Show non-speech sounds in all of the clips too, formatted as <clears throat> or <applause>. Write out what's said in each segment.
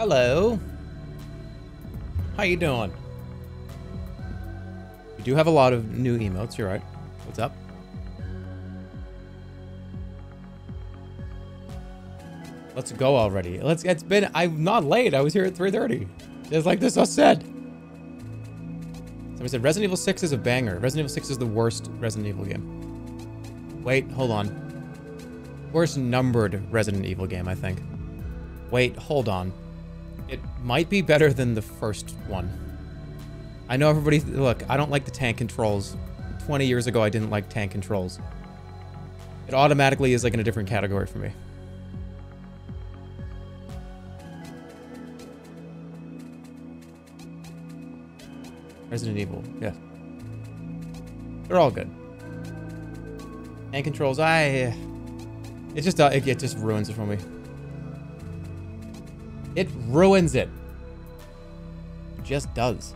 Hello. How you doing? We do have a lot of new emotes, you're right. What's up? Let's go already. Let's it's been I'm not late. I was here at 3:30. Just like this I said. Somebody said Resident Evil 6 is a banger. Resident Evil 6 is the worst Resident Evil game. Wait, hold on. Worst numbered Resident Evil game, I think. Wait, hold on. Might be better than the first one. I know everybody, look, I don't like the tank controls. 20 years ago, I didn't like tank controls. It automatically is like in a different category for me. Resident Evil, yeah. They're all good. Tank controls, I... It just, uh, it, it just ruins it for me. Ruins it. it just does.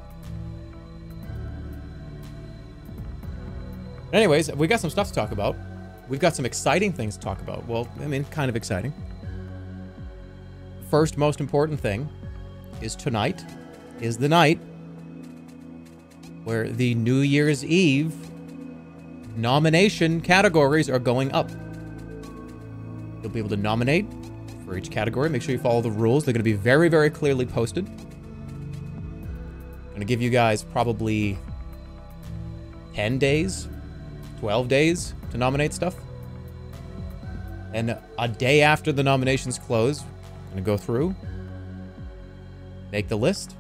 Anyways, we got some stuff to talk about. We've got some exciting things to talk about. Well, I mean, kind of exciting. First most important thing is tonight is the night where the New Year's Eve nomination categories are going up. You'll be able to nominate for each category. Make sure you follow the rules. They're going to be very, very clearly posted. I'm going to give you guys probably 10 days, 12 days to nominate stuff. And a day after the nominations close, I'm going to go through, make the list,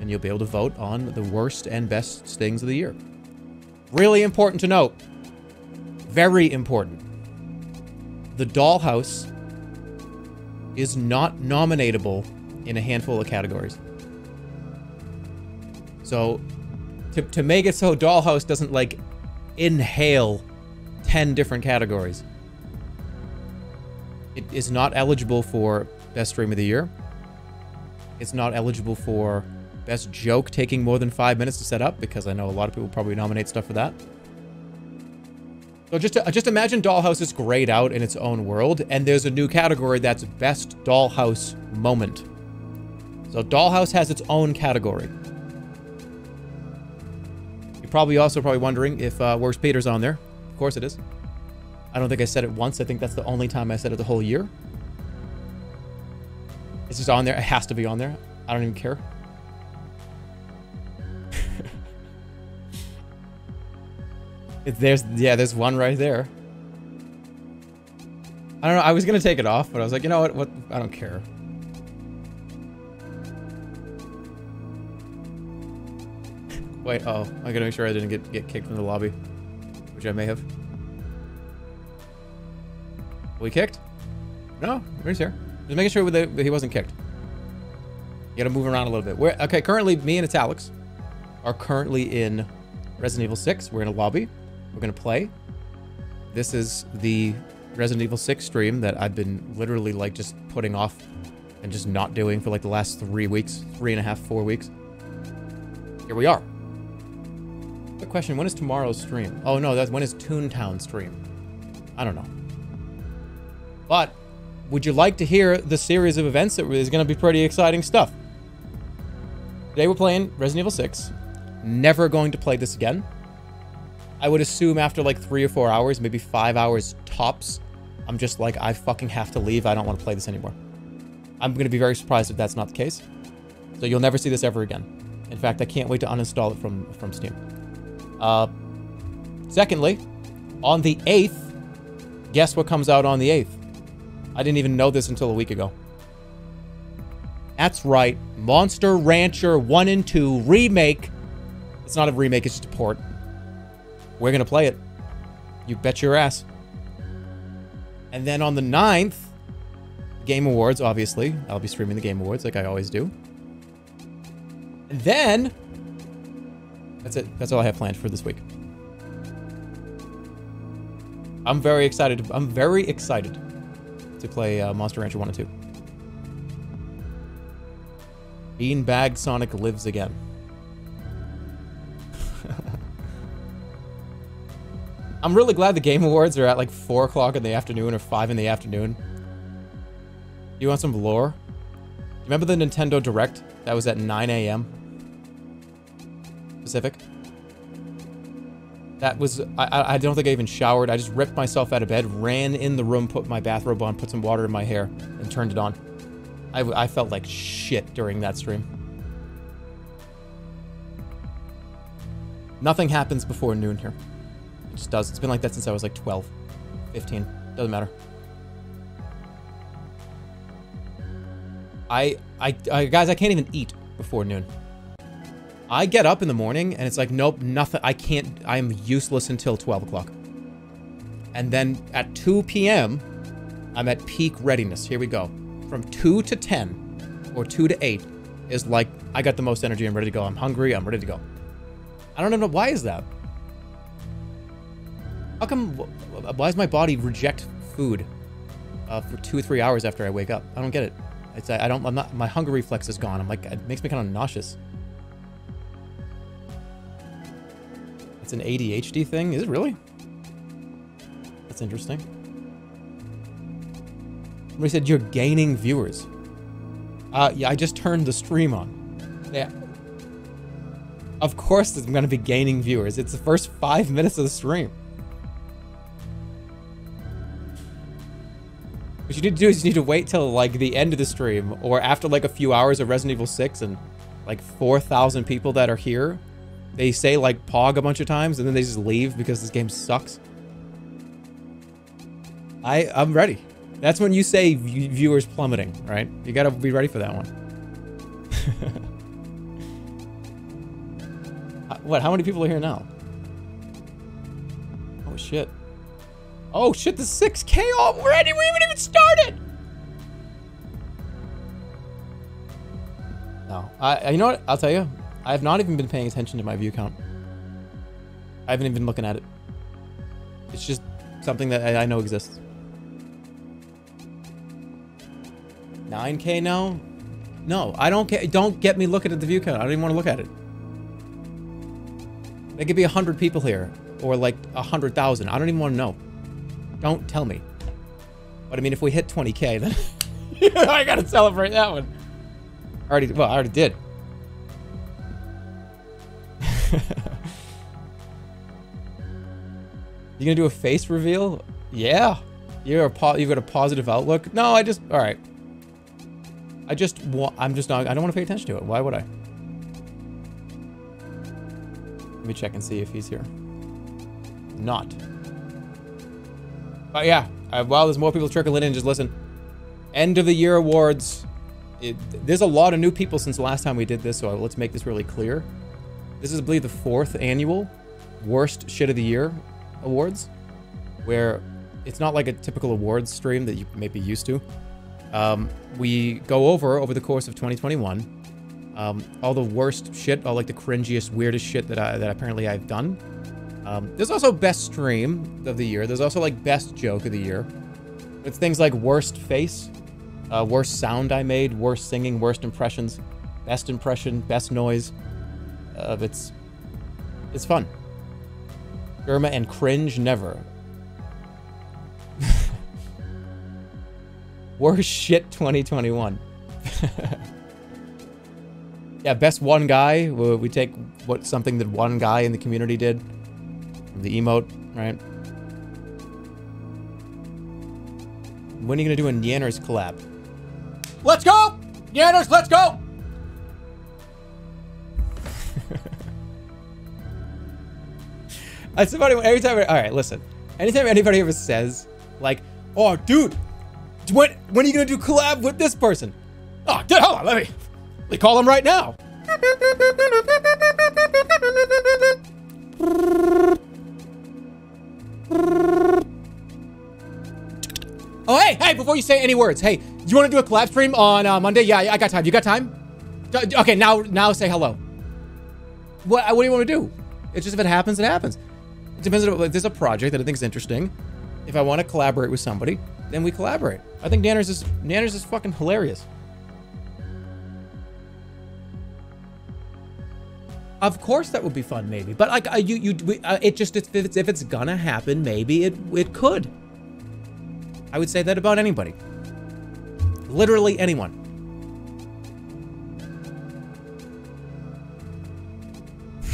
and you'll be able to vote on the worst and best things of the year. Really important to note. Very important. The Dollhouse is not nominatable in a handful of categories. So, to, to make it so <laughs> Dollhouse doesn't, like, inhale 10 different categories, it is not eligible for Best Stream of the Year. It's not eligible for Best Joke taking more than five minutes to set up, because I know a lot of people probably nominate stuff for that. So just just imagine Dollhouse is grayed out in its own world, and there's a new category that's Best Dollhouse Moment. So Dollhouse has its own category. You're probably also probably wondering if uh, Worst Peter's on there. Of course it is. I don't think I said it once. I think that's the only time I said it the whole year. It's just on there. It has to be on there. I don't even care. There's yeah, there's one right there. I don't know. I was gonna take it off, but I was like, you know what? What? I don't care. <laughs> Wait. Oh, I gotta make sure I didn't get get kicked from the lobby, which I may have. We kicked? No, he's here. Just making sure that he wasn't kicked. You gotta move around a little bit. We're, okay, currently, me and Etalyx are currently in Resident Evil 6. We're in a lobby. We're going to play. This is the Resident Evil 6 stream that I've been literally like just putting off and just not doing for like the last three weeks, three and a half, four weeks. Here we are. Good question. When is tomorrow's stream? Oh no, that's when is Toontown stream? I don't know. But would you like to hear the series of events that is going to be pretty exciting stuff? Today we're playing Resident Evil 6. Never going to play this again. I would assume after like three or four hours, maybe five hours tops, I'm just like, I fucking have to leave. I don't want to play this anymore. I'm going to be very surprised if that's not the case. So you'll never see this ever again. In fact, I can't wait to uninstall it from, from Steam. Uh, secondly, on the 8th, guess what comes out on the 8th? I didn't even know this until a week ago. That's right, Monster Rancher 1 and 2 remake. It's not a remake, it's just a port. We're going to play it. You bet your ass. And then on the 9th, Game Awards, obviously. I'll be streaming the Game Awards like I always do. And then... That's it. That's all I have planned for this week. I'm very excited. I'm very excited to play uh, Monster Rancher 1 and 2. Beanbag Sonic lives again. I'm really glad the Game <laughs> Awards are at like 4 o'clock in the afternoon or 5 in the afternoon. You want some lore? Remember the Nintendo Direct? That was at 9 a.m. Pacific? That was, I, I don't think I even showered. I just ripped myself out of bed, ran in the room, put my bathrobe on, put some water in my hair, and turned it on. I, I felt like shit during that stream. Nothing happens before noon here. Just does. It's been like that since I was like 12, 15. Doesn't matter. I, I, I, guys, I can't even eat before noon. I get up in the morning and it's like, nope, nothing. I can't, I'm useless until 12 o'clock. And then at 2 p.m., I'm at peak readiness. Here we go. From 2 to 10 or 2 to 8 is like, I got the most energy. I'm ready to go. I'm hungry. I'm ready to go. I don't even know. Why is that? How come, why does my body reject food uh, for two or three hours after I wake up? I don't get it. It's, I don't, I'm not, my hunger reflex is gone. I'm like, it makes me kind of nauseous. It's an ADHD thing? Is it really? That's interesting. Somebody said you're gaining viewers. Uh, yeah, I just turned the stream on. Yeah. Of course I'm going to be gaining viewers. It's the first five minutes of the stream. What you need to do is you need to wait till like the end of the stream or after like a few hours of Resident Evil 6 and like 4,000 people that are here they say like POG a bunch of times and then they just leave because this game sucks. I, I'm ready. That's when you say viewers plummeting, right? You gotta be ready for that one. <laughs> Uh, what, how many people are here now? Oh shit. Oh shit, the 6k already? We haven't even started! No. I, you know what? I'll tell you. I have not even been paying attention to my view count. I haven't even been looking at it. It's just something that I, I know exists. 9k now? No, I don't care. Don't get me looking at the view count. I don't even want to look at it. There could be 100 people here. Or like 100,000. I don't even want to know. Don't tell me. But I mean, if we hit 20k, <laughs> then <laughs> I gotta celebrate that one. I already, well, I already did. <laughs> you gonna do a face reveal? Yeah. You're a you've got a positive outlook. No, I just all right. I just. I'm just not. I don't want to pay attention to it. Why would I? Let me check and see if he's here. Not. But yeah, uh, while there's more people trickling in, just listen. End of the year awards. It, there's a lot of new people since the last time we did this, so let's make this really clear. This is, I believe, the fourth annual Worst Shit of the Year Awards, where it's not like a typical awards stream that you may be used to. Um, we go over, over the course of 2021, um, all the worst shit, all like the cringiest, weirdest shit that, I, that apparently I've done. Um, there's also best stream of the year. There's also like best joke of the year. It's things like worst face, uh, worst sound I made, worst singing, worst impressions, best impression, best noise, uh, it's it's fun. Jerma and cringe never. <laughs> Worst shit 2021. <laughs> yeah, best one guy. We take what something that one guy in the community did. The emote, right? When are you gonna do a Nanners collab? Let's go! Nanners, let's go! <laughs> I somebody every time. All right, listen. Anytime anybody ever says like, "Oh, dude, when when are you gonna do collab with this person?" Oh, dude, hold on, let me let me call him right now. <laughs> Oh, hey, hey, before you say any words, hey, do you want to do a collab stream on uh, Monday? Yeah, I got time. You got time? Okay, now now say hello. What, what do you want to do? It's just if it happens, it happens. It depends on if there's a project that I think is interesting. If I want to collaborate with somebody, then we collaborate. I think Nanners is Nanners is fucking hilarious. Of course, that would be fun, maybe. But like, uh, you, you, we, uh, it just if it's, if it's gonna happen, maybe it it could. I would say that about anybody. Literally anyone. <laughs>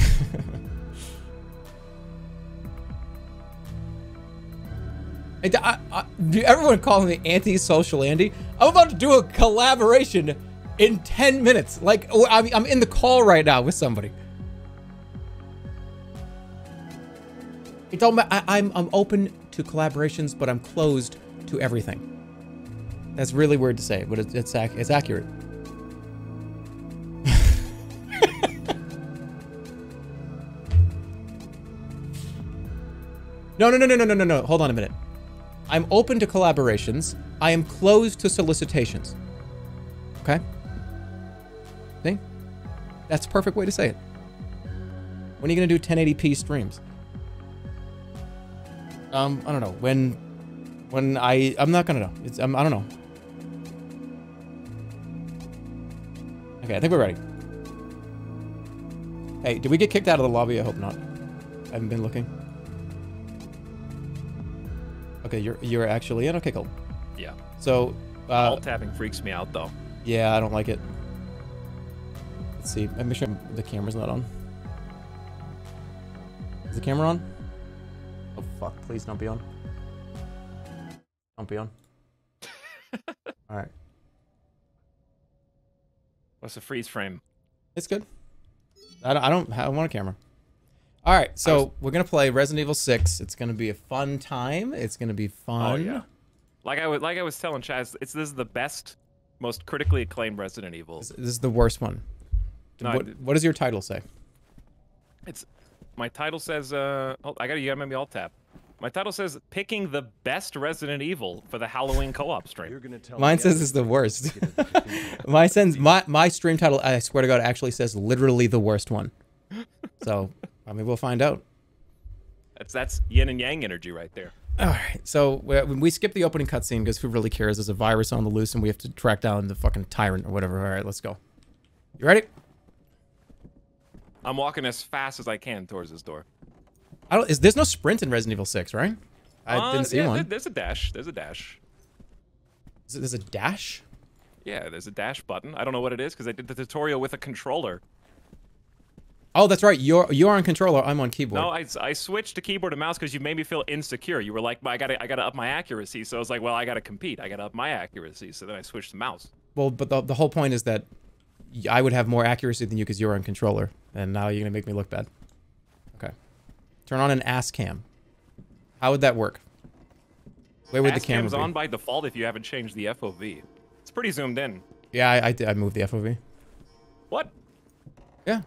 I, I, I, everyone calling me anti-social Andy. I'm about to do a collaboration in 10 minutes. Like, I'm in the call right now with somebody. It don't matter. I'm, I'm open to collaborations, but I'm closed to everything. That's really weird to say, but it's, it's, ac it's accurate. <laughs> no, no, no, no, no, no, no, no. Hold on a minute. I'm open to collaborations. I am closed to solicitations. Okay? See? That's a perfect way to say it. When are you going to do 1080p streams? Um, I don't know. When, when I, I'm not going to know. It's, um, I don't know. Okay, I think we're ready. Hey, did we get kicked out of the lobby? I hope not. I haven't been looking. Okay, you're you're actually in. Okay, cool. Yeah. So, uh, Alt tabbing freaks me out though. yeah, I don't like it. Let's see. Let me make sure the camera's not on. Is the camera on? Oh fuck! Please don't be on. Don't be on. <laughs> All right, What's the freeze frame? it's good. I don't. I don't, I don't want a camera. All right, so we're gonna play Resident Evil 6. It's gonna be a fun time. It's gonna be oh, fun. Oh yeah. Like I was like I was telling Chaz, it's this is the best, most critically acclaimed Resident Evil. This this is the worst one. No, what, did- what does your title say? It's my title says uh oh, I got to you got to maybe alt tab. My title says picking the best Resident Evil for the Halloween co-op stream. gonna tell Mine says it's the worst. my <laughs> sense, my my stream title, I swear to God, actually says literally the worst one. So, I mean, we'll find out. That's that's yin and yang energy right there. All right. So we, we skip the opening cutscene because who really cares? There's a virus on the loose, and we have to track down the fucking tyrant or whatever. All right, let's go. You ready? I'm walking as fast as I can towards this door. I don't. Is there's no sprint in Resident Evil 6, right? I Uh, didn't see yeah, one. There's a dash. There's a dash. Is it- There's a dash. Yeah, there's a dash button. I don't know what it is because I did the tutorial with a controller. Oh, that's right. You're you're on controller. I'm on keyboard. No, I, I switched to keyboard and mouse because you made me feel insecure. You were like, I gotta I gotta up my accuracy. So I was like, well, I gotta compete. I gotta up my accuracy. So then I switched to mouse. Well, but the, the whole point is that I would have more accuracy than you because you're on controller, and now you're gonna make me look bad. Okay. Turn on an ass cam. How would that work? Where would the camera cam's be? on by default if you haven't changed the FOV. It's pretty zoomed in. Yeah, I, I, did- I moved the FOV. What? Yeah.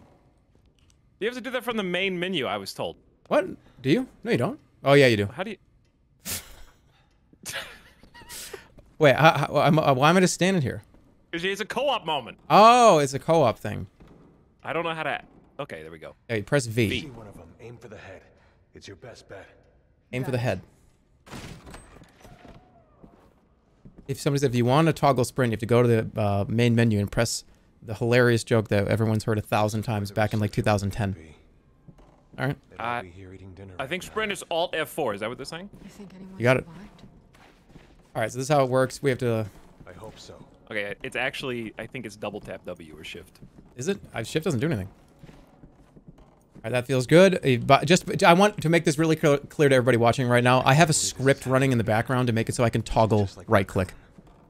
You have to do that from the main menu. I was told. What? Do you? No, you don't. Oh yeah, you do. How do you? <laughs> Wait, how, how, I'm, uh, why am I just standing here? It's a co-op moment. Oh, it's a co-op thing. I don't know how to. Okay, there we go. Hey, press V. V. One of them. Aim for the head. It's your best bet. Aim for the head. If somebody said if you want to toggle sprint, you have to go to the uh, main menu and press the hilarious joke that everyone's heard a thousand times back in like 2010. All right, Uh, be here eating dinner. I think sprint is Alt F4. Is that what they're saying? You think You got it. all right. So this is how it works. We have to. I hope so. Okay, it's actually I think it's double tap W or shift. Is it? Uh, shift doesn't do anything. All right, that feels good. Uh, But just, I want to make this really clear, clear to everybody watching right now. I have a script running in the background to make it so I can toggle right click.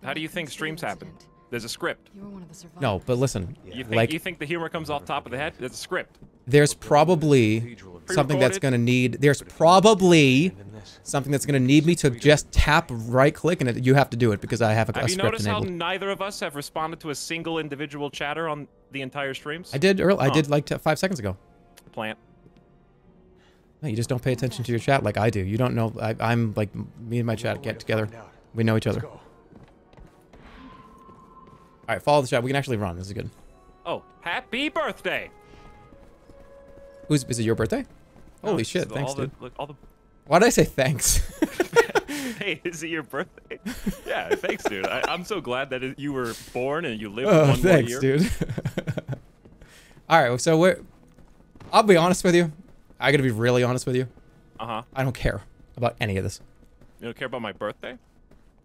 How do you think streams happen? There's a script. You were one of the survivors. No, but listen, You think like you think the humor comes off top of the head? There's a script. there's probably something that's going to need. There's probably And in this. something that's going to need me to just tap right click and it, you have to do it because I have a, a Have you script noticed how enabled. neither of us have responded to a single individual chatter on the entire streams? I did early. I did like t- five seconds ago. Plant. No, you just don't pay attention to your chat like I do. You don't know. I, I'm like me and my chat get together. We know each other. All right, follow the chat. We can actually run. This is good. Oh, happy birthday! Who's is it? Your birthday? No, Holy shit! the- Thanks, all the, dude. Look, all the. Why did I say thanks? <laughs> Hey, is it your birthday? yeah, thanks, dude. I, I'm so glad that it, you were born and you lived oh, one thanks, more year. dude. <laughs> All right, so we're. I'll be honest with you. I gotta be really honest with you. Uh huh. I don't care about any of this. You don't care about my birthday?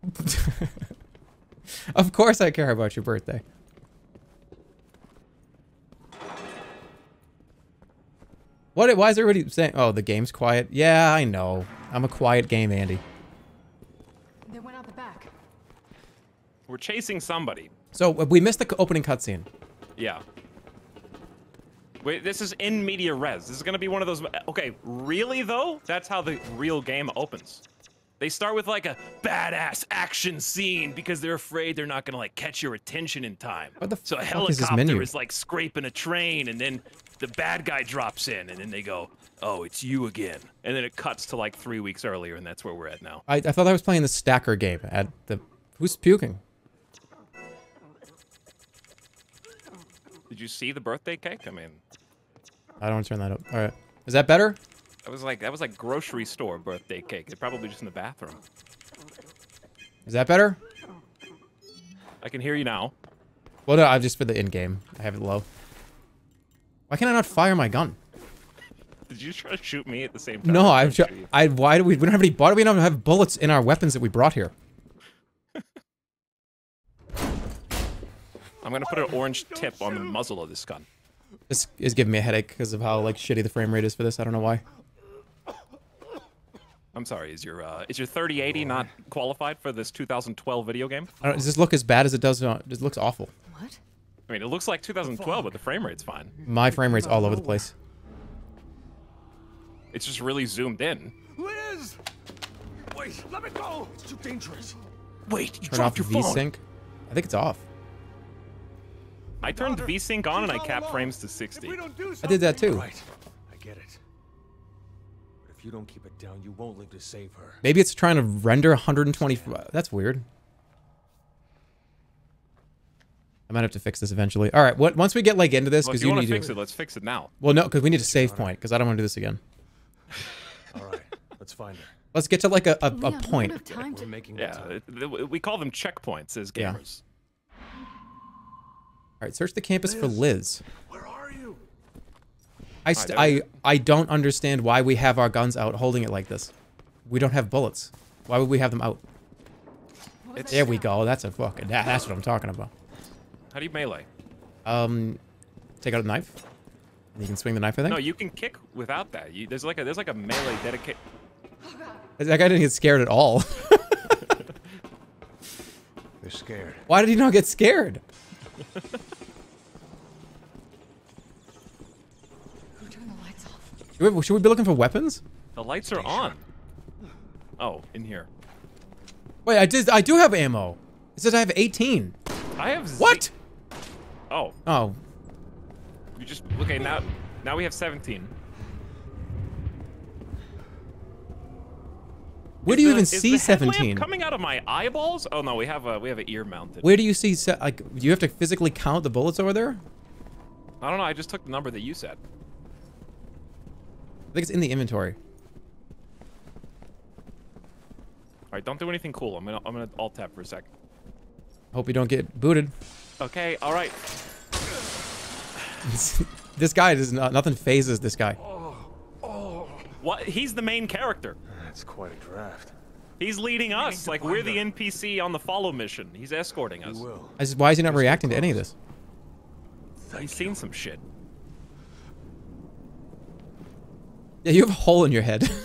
<laughs> of course I care about your birthday. What? Why is everybody saying? Oh, the game's quiet. Yeah, I know. I'm a quiet game, Andy. They went out the back. We're chasing somebody. So uh, we missed the opening cutscene. Yeah. Wait, this is in media res. This is gonna be one of those. Okay, really though? That's how the real game opens. They start with like a badass action scene because they're afraid they're not gonna like catch your attention in time. What the so a is helicopter menu? is like scraping a train, and then the bad guy drops in, and then they go, "Oh, it's you again," and then it cuts to like three weeks earlier, and that's where we're at now. I, I thought I was playing the stacker game at the. Who's puking? Did you see the birthday cake? I mean, I don't want to turn that up. All right. Is that better? that was like that was like grocery store birthday cake. It's probably just in the bathroom. Is that better? I can hear you now. Well, no, I'm just for the in-game. I have it low. Why can I not fire my gun? Did you try to shoot me at the same time? No, I I'm. tried Ju- to shoot you. I. Why do we? We don't have any. Why do we not have bullets in our weapons that we brought here? <laughs> I'm gonna put an orange tip on the muzzle of this gun. This is giving me a headache because of how like shitty the frame rate is for this. I don't know why. I'm sorry. Is your uh, is your 3080 not qualified for this 2012 video game? I don't, does this look as bad as it does? on- It looks awful. What? I mean, it looks like 2012, but the frame rate's fine. My frame rate's all over the place. It's just really zoomed in. Liz! Wait, let me go! It's too dangerous. Wait, you Turn off VSync. I think it's off. I turned Mother, VSync on and I she's capped alone. frames to 60. we don't do I did that too. Right, I get it. But if you don't keep it down, you won't live to save her. Maybe it's trying to render 120. That's weird. I might have to fix this eventually. All right. What? Once we get like into this, because if you, you want need to fix it, let's fix it now. Well, no, because we need a save point. Because I don't want to do this again. All right, let's find her. Let's get to like a, a, a Leon, we don't point. have time We're to. making Yeah, time. it- we call them checkpoints as Yeah. gamers. All right. Search the campus for Liz. Where are you? I, st- I I don't understand why we have our guns out holding it like this. We don't have bullets. Why would we have them out? There we go. That's a fucking. That, that's what I'm talking about. How do you melee? Um, take out a knife. You can swing the knife. I think. No, you can kick without that. You, there's like a there's like a melee dedicated. that guy didn't get scared at all. They're <laughs> <laughs> scared. why did he not get scared? <laughs> Who turned the lights off? Should we, should we be looking for weapons? The lights are on. Oh, in here. Wait, I did. I do have ammo. It says I have 18. I have. What? Oh, Oh, you just okay now. Now we have 17. where do you The- even is the see headlamp 17? Coming out of my eyeballs? Oh no, we have a we have an ear mounted. Where do you see? Like, do you have to physically count the bullets over there? I don't know. I just took the number that you said. I think it's in the inventory. All right, don't do anything cool. I'm gonna I'm gonna alt tab for a sec. Hope you don't get booted. Okay, all right. <laughs> this guy does not. Nothing fazes this guy. oh What? He's the main character. That's quite a draft. He's leading us. Like we're the. NPC on the follow mission. He's escorting You us. will. Why is he not reacting to any of this? He's seen some shit. Yeah, you have a hole in your head. <laughs>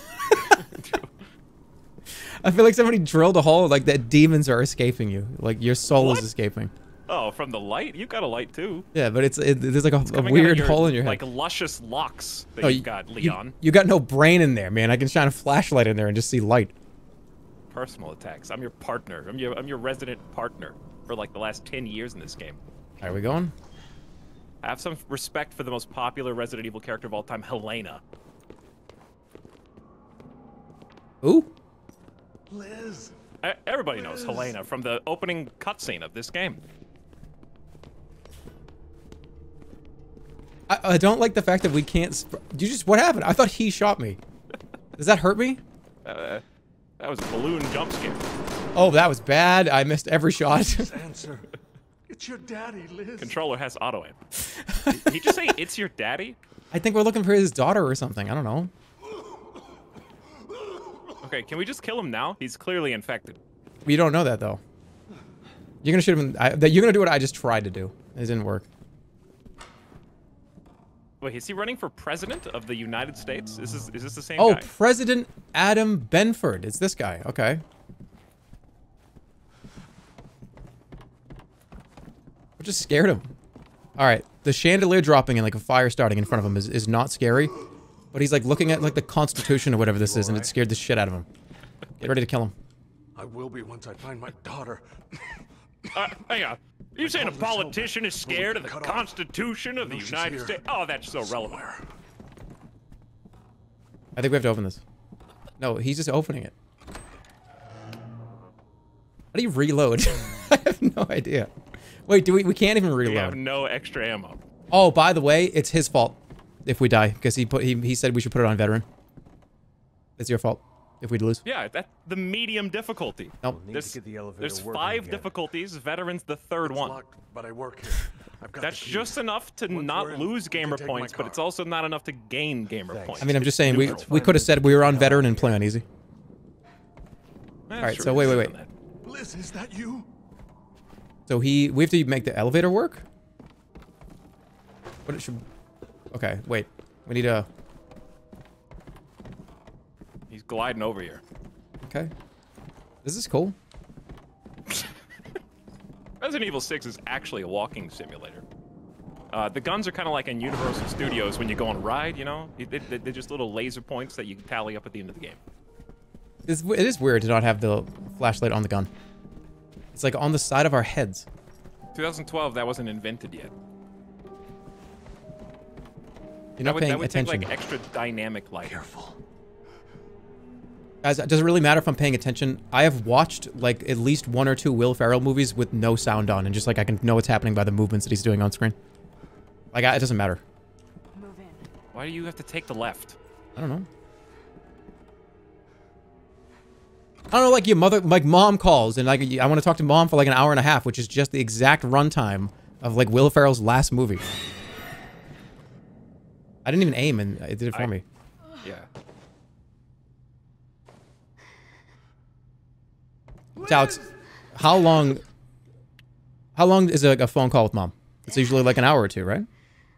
I feel like somebody drilled a hole, like that demons are escaping you. Like your soul What? is escaping. Oh, from the light? You've got a light too. Yeah, but it's it, there's like a, a Coming out of weird your, hole in your head. Like luscious locks that No, you've you- got, you- Leon. You, got no brain in there, man. I can shine a flashlight in there and just see light. Personal attacks. I'm your partner. I'm your I'm your resident partner for like the last 10 years in this game. Are we going? I have some respect for the most popular Resident Evil character of all time, Helena. Ooh. Liz. E- Everybody knows Helena from the opening cutscene of this game. I, I don't like the fact that we can't. Sp- you just what happened? I thought he shot me. Does that hurt me? <laughs> Uh, that was a balloon jump scare. Oh, that was bad. I missed every shot. <laughs> Answer. It's your daddy, Liz. Controller has auto aim. <laughs> Did he just say it's your daddy? I think we're looking for his daughter or something. I don't know. Okay, can we just kill him now? He's clearly infected. You don't know that though. You're gonna shoot him. I, that you're gonna do what I just tried to do. It didn't work. Wait, is he running for president of the United States? Is this is this the same Oh, guy? President Adam Benford. It's this guy. Okay. What just scared him? All right, the chandelier dropping and like a fire starting in front of him is, is not scary, but he's like looking at like the Constitution or whatever this is, and it scared the shit out of him. Get ready to kill him. I will be once I find my daughter. <laughs> Uh, hang on. You saying a politician is scared of the Cut off. Constitution of the know United. States? Oh, that's so relevant. I think we have to open this. No, he's just opening it. How do you reload? <laughs> I have no idea. Wait, do we? We can't even reload. We have reload. no extra ammo. Oh, by the way, it's his fault if we die because he put he, he said we should put it on veteran. It's your fault if we lose. Yeah, that's the medium difficulty. Nope. Need There's, to get the elevator there's five again. difficulties. Veterans the third It's one. locked, but I work here. <laughs> I've got That's just enough to Once not in, lose gamer points, but it's also not enough to gain gamer Thanks. points. I mean, I'm just saying we we could have said we were on veteran and play on easy. Alright, sure, so wait, wait, wait, done that. Liz, is that you? So he we have to make the elevator work. What it should. Okay, wait. We need a. He's gliding over here. Okay. This is cool. <laughs> Resident Evil 6 is actually a walking simulator. Uh, the guns are kind of like in Universal Studios when you go on a ride, you know? They- they- They're just little laser points that you can tally up at the end of the game. It's, it is weird to not have the flashlight on the gun. It's like on the side of our heads. 2012, that wasn't invented yet. You're That not would, paying that would take like extra dynamic light. Careful. Guys, does it really matter if I'm paying attention? I have watched like at least one or two Will Ferrell movies with no sound on, and just like I can know what's happening by the movements that he's doing on screen. Like I, it doesn't matter. Move in. Why do you have to take the left? I don't know. I don't know, like your mother, like mom calls, and like I want to talk to mom for like an hour and a half, which is just the exact runtime of like Will Ferrell's last movie. I didn't even aim, and it did it for I- me. Yeah. So Alex, how long? How long is a, a phone call with mom? It's usually like an hour or two, right?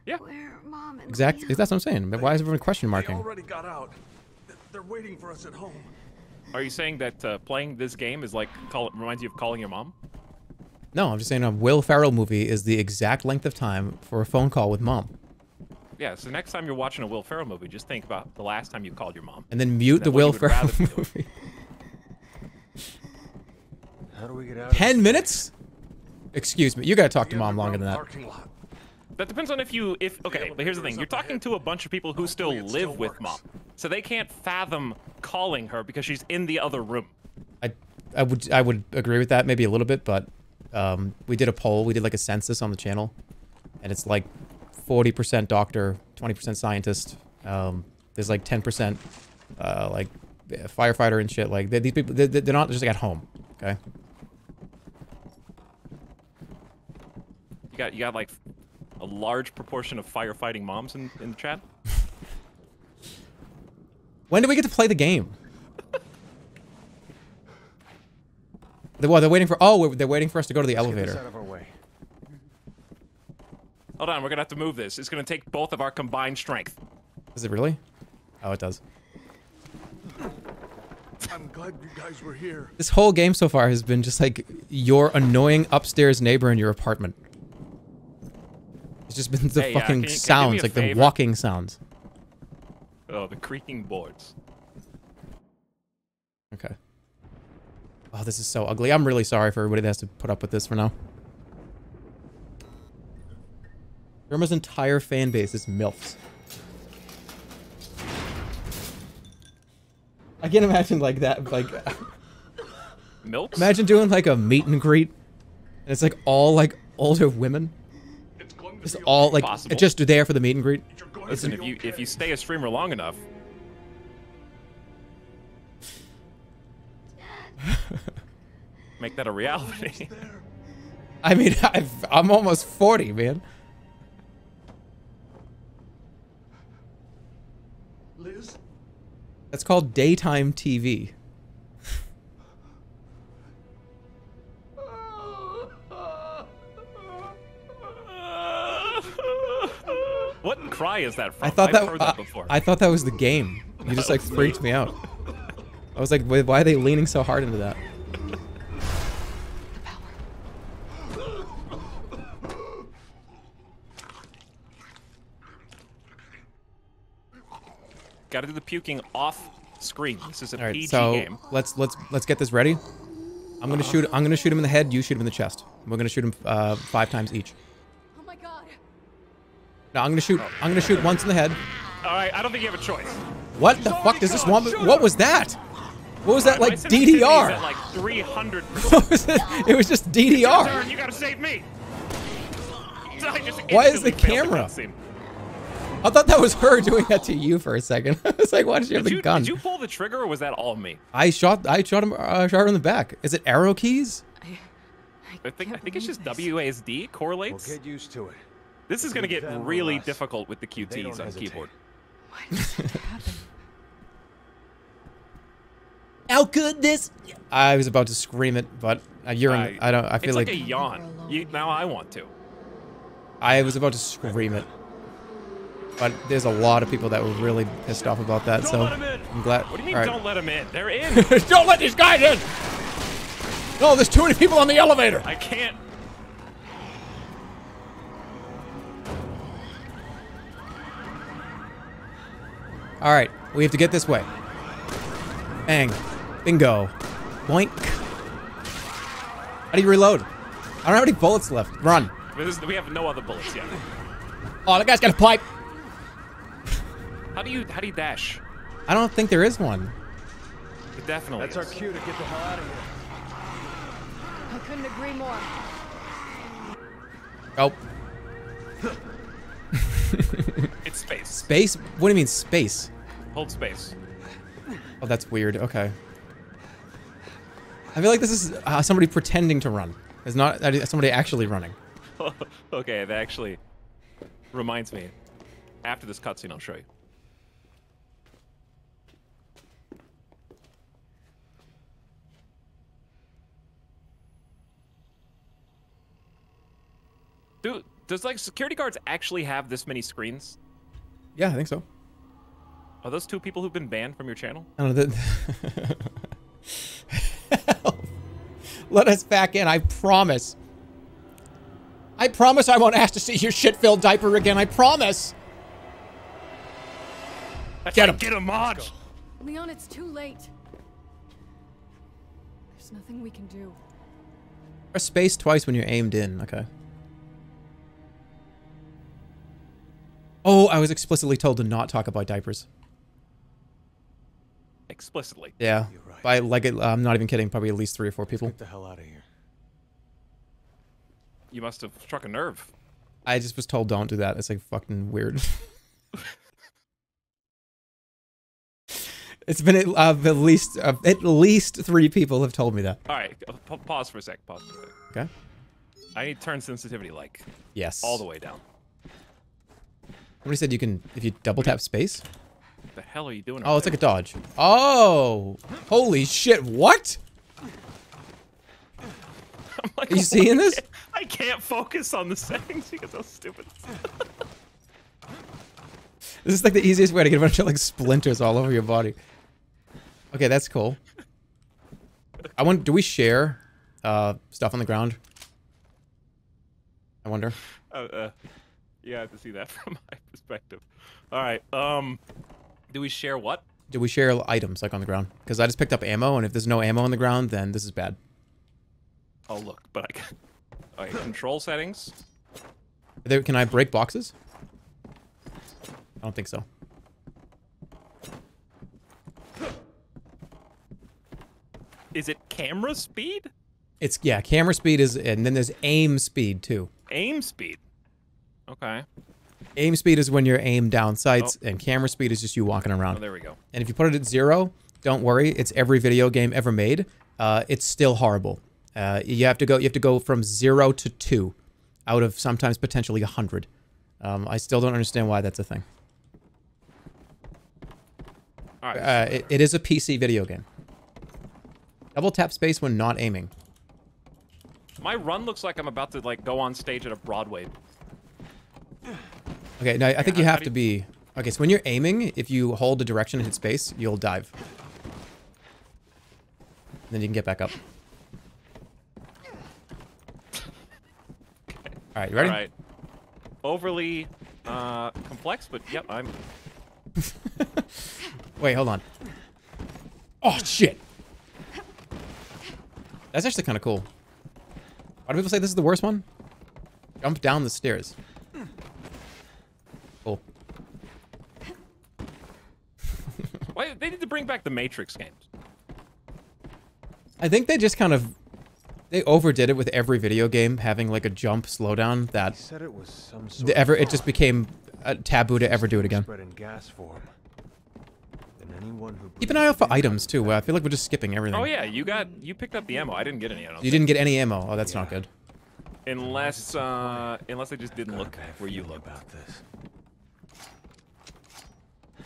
Where mom and Exact. Liam? That's what I'm saying. But why is everyone question marking? They already got out. They're waiting for us at home. Are you saying that uh, playing this game is like call reminds you of calling your mom? No, I'm just saying a Will Ferrell movie is the exact length of time for a phone call with mom, Yeah. So next time you're watching a Will Ferrell movie, just think about the last time you called your mom. and then mute That the Will Ferrell rather be doing. movie. <laughs> How do we get out? Ten minutes? Excuse me. You gotta talk to mom longer than that. Parking lot. That depends on if you if okay, but here's the thing. You're talking to a bunch of people who still Hopefully still live with mom. So they can't fathom calling her because she's in the other room. I, I would, I would agree with that maybe a little bit, but um, we did a poll. We did like a census on the channel, and it's like 40% doctor, 20% scientist. Um, there's like 10% uh, like firefighter and shit. Like these people, they, they're not just like at home. Okay. You got you got like a large proportion of firefighting moms in, in the chat. <laughs> When do we get to play the game? <laughs> They, well, they're waiting for. Oh, they're waiting for us to go to the Let's get this elevator. out of our way. Hold on, we're gonna have to move this. It's gonna take both of our combined strength. Is it really? Oh, it does. I'm glad you guys were here. This whole game so far has been just like your annoying upstairs neighbor in your apartment. It's just been the Hey, uh, fucking can you- can you do me sounds, a like the walking sounds. Oh, the creaking boards. Okay. Oh, this is so ugly. I'm really sorry for everybody that has to put up with this for now. Jerma's entire fan base is MILFs. I can't imagine like that, like... Milks? Imagine doing like a meet and greet, and it's like all like older women, It's going to just be all like Possible. just there for the meet and greet. Listen, if you okay. if you stay a streamer long enough, <laughs> make that a reality. I mean, <laughs> I've, I'm almost forty, man. Liz, That's called daytime TV. what cry is that from? I thought I've that, heard I, that before. I thought that was the game. You just like freaked me out. I was like, why are they leaning so hard into that? Gotta do the puking off screen. This is a All right, PG so game. let's let's let's get this ready. I'm gonna shoot. I'm gonna shoot him in the head. You shoot him in the chest. We're gonna shoot him uh, five times each. Oh my god. No, I'm gonna shoot. I'm gonna shoot once in the head. All right, I don't think you have a choice. What the fuck does this want? What was that? What was that My like DDR? At like 300. <laughs> What was it? It was just DDR. Turn, you gotta save me. Why is the instantly failed camera? Cutscene. I thought that was her doing that to you for a second. <laughs> I was like, why does she have Did the you, gun? did you pull the trigger or was that all me? I shot. I shot him. Uh, shot her in the back. Is it arrow keys? I think I think it's just WASD correlates. We'll get used to it. This is gonna get really us. difficult with the QTs on hesitate. keyboard. Why did this happen? How could this? I was about to scream it, but uh, you're. In, I don't. I feel it's like, like, a yawn. You, now I want to. I was about to scream it, but there's a lot of people that were really pissed off about that. Don't so let 'em in. I'm glad. What do you mean? right. Don't let them in. They're in. <laughs> don't let these guys in. No, there's too many people on the elevator. I can't. All right, we have to get this way. Bang. Bingo. Boink. How do you reload? I don't have any bullets left. Run. We have no other bullets yet. Oh, that guy's got a pipe. How do you how do you dash? I don't think there is one. It definitely. That's our cue to get the hell out of here. I couldn't agree more. Oh, <laughs> It's space. space? What do you mean space? Hold space. Oh, that's weird. Okay. I feel like this is uh, somebody pretending to run. It's not that is somebody actually running. <laughs> okay, that actually reminds me. After this cutscene, I'll show you. Dude, does like security guards actually have this many screens? Yeah, I think so. Are those two people who've been banned from your channel? I don't know. that- <laughs> Help. Let us back in. I promise. I promise I won't ask to see your shit-filled diaper again. I promise. That's Get him. Get him, Mod! Leon, it's too late. There's nothing we can do. Press space twice when you're aimed in. Okay. Oh, I was explicitly told to not talk about diapers. Explicitly. Yeah. You're right. By like, I'm not even kidding. Probably at least three or four people. Get the hell out of here. You must have struck a nerve. I just was told don't do that. It's like fucking weird. <laughs> it's been at, uh, at least uh, at least three people have told me that. All right, uh, pa- pause for a sec. Pause for a sec. Okay. I need turn sensitivity like Yes. all the way down. Somebody said you can if you double tap space. What the hell are you doing? Oh, it's like a dodge. Oh, holy shit! What? <laughs> I'm like, Are you seeing this? <laughs> I can't focus on the <laughs> settings because I'm stupid. This is like the easiest way to get a bunch of like splinters all over your body. Okay, that's cool. I want. Do we share uh, stuff on the ground? I wonder. Uh, uh, you have to see that <laughs> from my perspective. All right. Um, do we share what? Do we share items like on the ground? Because I just picked up ammo, and if there's no ammo on the ground, then this is bad. Oh look, but I can. All right, control settings. There, can I break boxes? I don't think so. Is it camera speed? It's yeah, camera speed is, and then there's aim speed too. Aim speed. Okay. Aim speed is when you're aimed down sights, and camera speed is just you walking around. Oh, there we go. And if you put it at zero, don't worry. It's every video game ever made. Uh, it's still horrible. Uh, you have to go. You have to go from zero to two, out of sometimes potentially a hundred. Um, I still don't understand why that's a thing. All right. Uh, it, it is a PC video game. Double tap space when not aiming. My run looks like I'm about to like go on stage at a Broadway. Okay, now I think you have to be. Okay, so when you're aiming, if you hold the direction and hit space, you'll dive. Then you can get back up. All right, you ready? All right. Overly uh, complex, but yep, I'm. <laughs> Wait, hold on. Oh, shit. That's actually kind of cool. Why do people say this is the worst one? Jump down the stairs. Why they need to bring back the Matrix games? I think they just kind of they overdid it with every video game having like a jump slowdown that said it was some sort the ever it just became a taboo to ever do it again. gas form. Anyone who Keep an eye out for items too. I feel like we're just skipping everything. Oh yeah, you got you picked up the ammo. I didn't get any. I don't You think. didn't get any ammo. Oh, that's not good. Unless uh unless they just didn't look bad where you look. about this.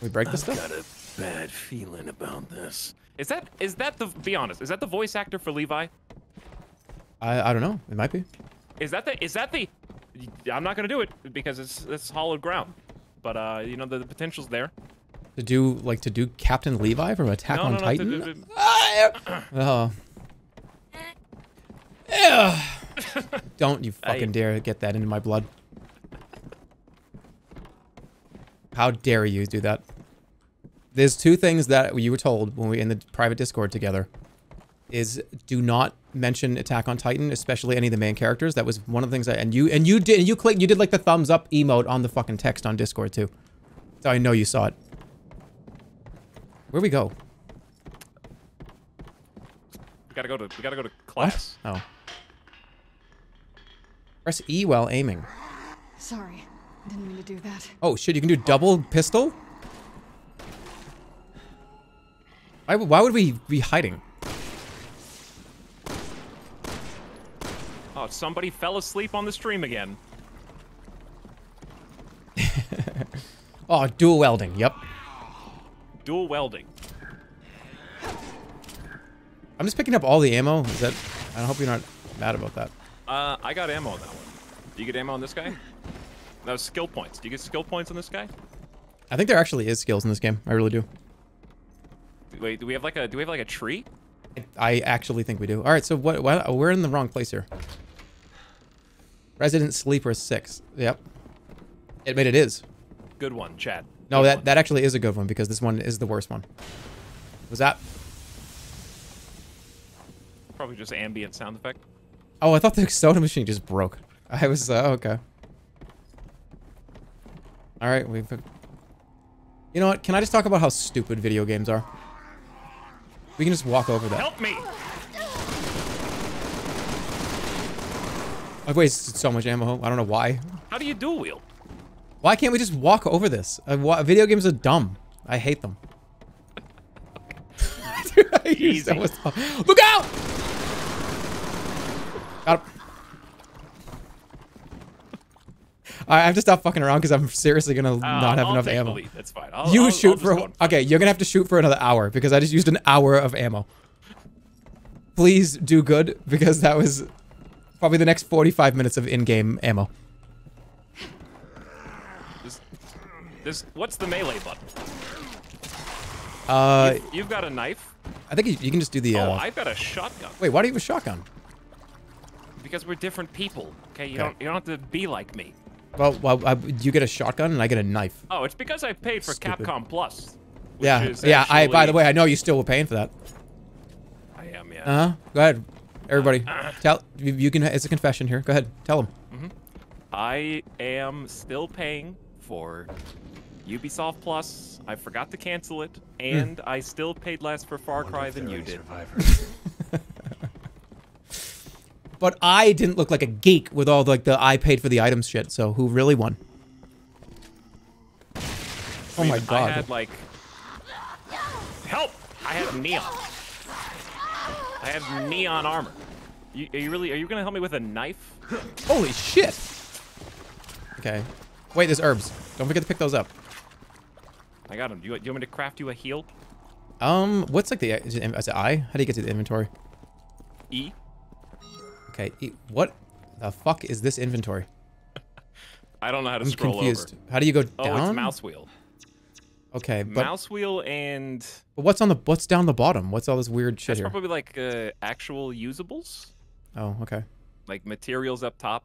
we break this stuff? Got a bad feeling about this. Is that is that the be honest? Is that the voice actor for Levi? I I don't know. It might be. Is that the is that the? I'm not gonna do it because it's it's hollowed ground. But uh, you know the, the potential's there. To do like to do Captain Levi from Attack No, on no, no, to- Titan. to- to- Ah, <coughs> oh. Yeah. Don't you fucking Aye. dare get that into my blood. How dare you do that? There's two things that you were told when we in the private Discord together. Is do not mention Attack on Titan, especially any of the main characters. That was one of the things I and you and you did and you clicked you did like the thumbs up emote on the fucking text on Discord too. So I know you saw it. Where we go? we gotta go to we gotta go to class. Oh. Press E while aiming. Sorry. Didn't mean to do that. Oh shit, you can do double pistol? Why, would- why would we be hiding? Oh, somebody fell asleep on the stream again. <laughs> Oh, dual welding. Yep. Dual welding. I'm just picking up all the ammo. Is that? I hope you're not mad about that. Uh, I got ammo on that one. Do you get ammo on this guy? That was skill points. Do you get skill points on this guy? I think there actually is skills in this game. I really do. Wait, do we have like a do we have like a tree? I actually think we do. All right, so what? what we're in the wrong place here. Resident Sleeper Six. Yep. Admit it is. Good one, Chad. No, Good that one. that actually is a good one because this one is the worst one. Was that? probably just ambient sound effect. Oh, I thought the <laughs> soda machine just broke. I was uh, okay. All right, we've. You know what? Can I just talk about how stupid video games are? We can just walk over that. Help me! I've wasted so much ammo. I don't know why. How do you dual wield? Why can't we just walk over this? Uh, video games are dumb. I hate them. <laughs> Dude, I Easy. so much- Look out! Got him. I have to stop fucking around because I'm seriously gonna Uh, not have I'll enough ammo. That's fine. I'll, you I'll- shoot for okay. You're gonna have to shoot for another hour because I just used an hour of ammo. Please do good because that was probably the next 45 minutes of in-game ammo. This, this, what's the melee button? Uh, You've, you've got a knife. I think you, you can just do the. Uh, Oh, I've got a shotgun. Wait, why do you have a shotgun? Because we're different people. Okay, you Okay. don't you don't have to be like me. Well, well I, you get a shotgun and I get a knife. Oh, it's because I paid for Stupid. Capcom Plus. which Yeah, is yeah. I. By the way, I know you still were paying for that. I am. Yeah. Uh huh. Go ahead, everybody. Tell you, you can. It's a confession here. Go ahead. Tell them. I am still paying for Ubisoft Plus. I forgot to cancel it, Hmm. and I still paid less for Far Cry than there are you any did. <laughs> survivors. But I didn't look like a geek with all like the I paid for the items shit. So who really won? Oh I mean, my god. I had like help. I have neon. I have neon armor. You, are you really? Are you gonna help me with a knife? Holy shit. Okay. Wait, there's herbs. Don't forget to pick those up. I got them. Do you, do you want me to craft you a heal? Um, what's like the is it, is it I? How do you get to the inventory? E. Okay. What the fuck is this inventory? I don't know how to I'm scroll confused. over. How do you go Oh, down? it's mouse wheel. Okay, but, mouse wheel and but what's on the what's down the bottom? What's all this weird shit that's here? probably like uh, actual usables, Oh, okay. like materials up top,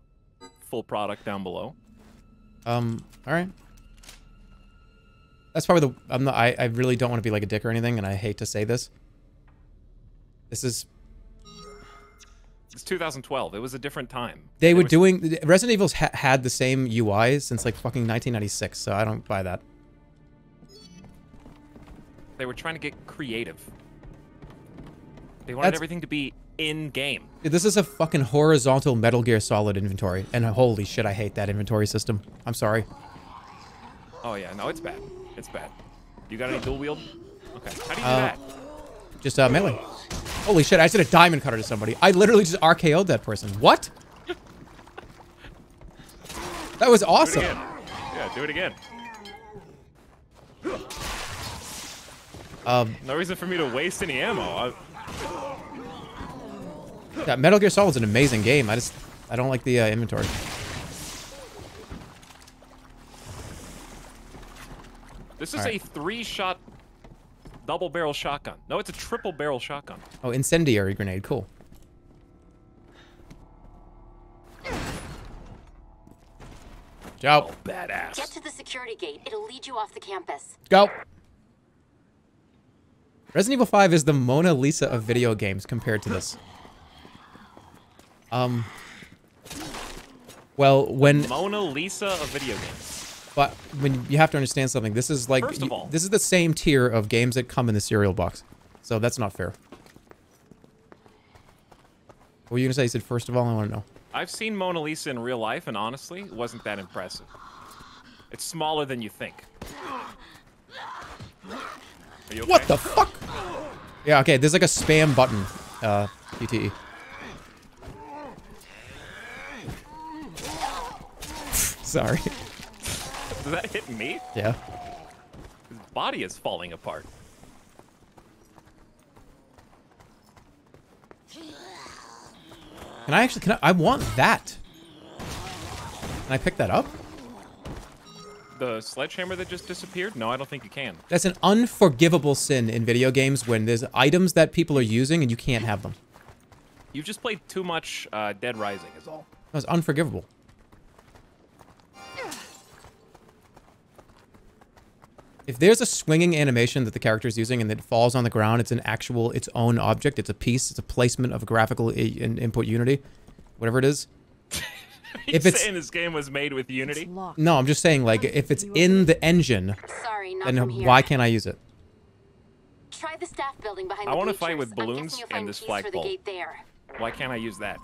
full product down below. Um, all right. That's probably the. I'm not. I, I really don't want to be like a dick or anything, and I hate to say this. This is. It's 2012. It was a different time. They were doing. Resident Evil's ha had the same UI since like fucking 1996, so I don't buy that. They were trying to get creative. They wanted That's- everything to be in game. This is a fucking horizontal Metal Gear Solid inventory, and holy shit, I hate that inventory system. I'm sorry. Oh yeah, no, it's bad. It's bad. You got any dual wield? Okay. How do you do Uh, that? Just uh, melee. Holy shit, I just did a diamond cutter to somebody. I literally just RKO'd that person. What? That was awesome. again. Yeah, do it again. Um, No reason for me to waste any ammo. I, yeah, Metal Gear Solid's an amazing game. I just, I don't like the uh, inventory. this is Alright. a three-shot double-barrel shotgun. No, it's a triple-barrel shotgun. Oh, incendiary grenade. Cool. Go. Oh, badass. Get to the security gate. It'll lead you off the campus. Go. Resident Evil 5 is the Mona Lisa of video games compared to this. Um. Well, when Mona Lisa of video games. But when you have to understand something, this is like First of you- all- this is the same tier of games that come in the cereal box, so that's not fair. What were you gonna say? You said first of all, I want to know. I've seen Mona Lisa in real life, and honestly, it wasn't that impressive. It's smaller than you think. You okay? What the fuck? Yeah, okay. There's like a spam button. Uh, PTE. <laughs> Sorry. Does that hit me? Yeah. His body is falling apart. Can I actually? Can I? I want that. Can I pick that up? The sledgehammer that just disappeared? No, I don't think you can. That's an unforgivable sin in video games when there's items that people are using and you can't have them. You've just played too much uh, Dead Rising, is all. That's unforgivable. If there's a swinging animation that the character is using and it falls on the ground, it's an actual, its own object. It's a piece. It's a placement of a graphical I- in input Unity, whatever it is. <laughs> He's If it's- saying this game was made with Unity. No, I'm just saying, like, if it's in the engine, Sorry, not then here. why can't I use it? Try the staff building behind I wanna fight with balloons and this keys for the flagpole. gate there. Why can't I use that?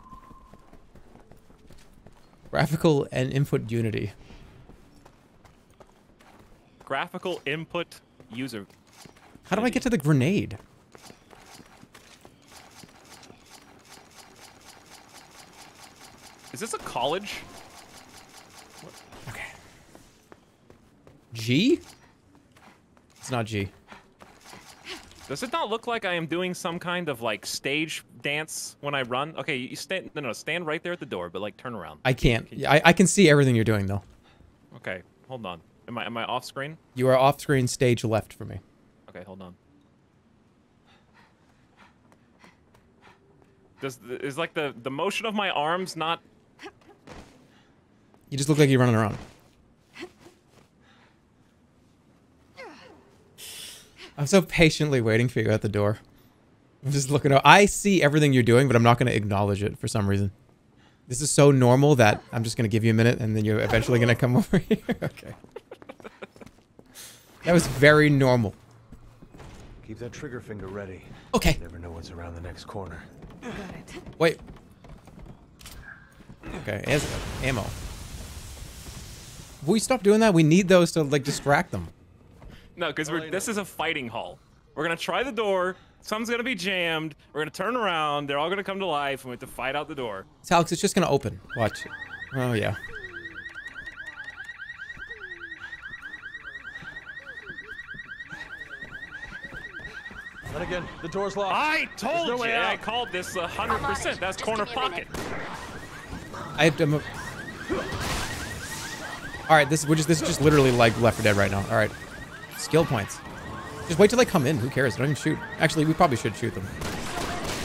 Graphical and input Unity. Graphical input user. How do I get to the grenade? Is this a college? Okay. G? It's not G. Does it not look like I am doing some kind of like stage dance when I run? Okay, you stand. No, no, stand right there at the door, but like turn around. I can't. I, I can see everything you're doing, though. Okay, hold on. Am I am I off screen? You are off screen stage left for me. Okay, hold on. Does the- is like the the motion of my arms not? You just look like you're running around. I'm so patiently waiting for you at the door. I'm just looking out. I see everything you're doing, but I'm not going to acknowledge it for some reason. This is so normal that I'm just going to give you a minute and then you're eventually going to come <laughs> over here. okay. That was very normal. Keep that trigger finger ready. Okay. Never know what's around the next corner. Got it. Wait. Okay, as- ammo. If we stop doing that? We need those to like distract them. No, because we're this is a fighting hall. We're gonna try the door. Something's gonna be jammed. We're gonna turn around. They're all gonna come to life, and we have to fight out the door. It's Alex, it's just gonna open. Watch. Oh yeah. And again, the door's locked. I told no you. way I called this a 100%. That's Just corner give me a minute. pocket. I have to move. All right, this we're just this is just literally like Left 4 Dead right now. All right, skill points. Just wait till they come in. Who cares? Don't even shoot. Actually, we probably should shoot them.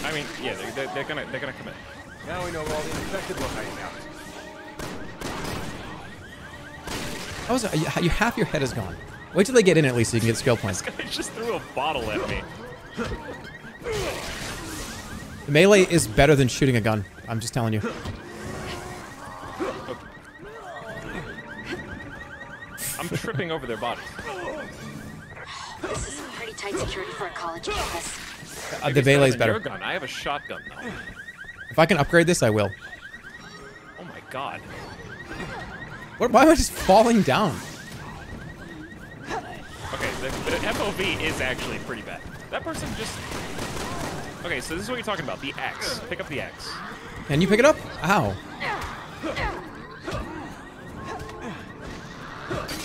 I mean, yeah, they're, they're, they're gonna they're gonna come in. Now we know where all the infected were hiding out. How is it? You, you half your head is gone. Wait till they get in at least so you can get skill points. <laughs> This guy just threw a bottle at me. The melee is better than shooting a gun. I'm just telling you. I'm tripping over their bodies. This is pretty tight security for a college campus. Uh, the melee is better. Your gun. I have a shotgun though. If I can upgrade this, I will. Oh my god. What, why am I just falling down? Okay, the, the FOV is actually pretty bad. That person just. Okay, so this is what you're talking about. The X. Pick up the X. Can you pick it up? Ow.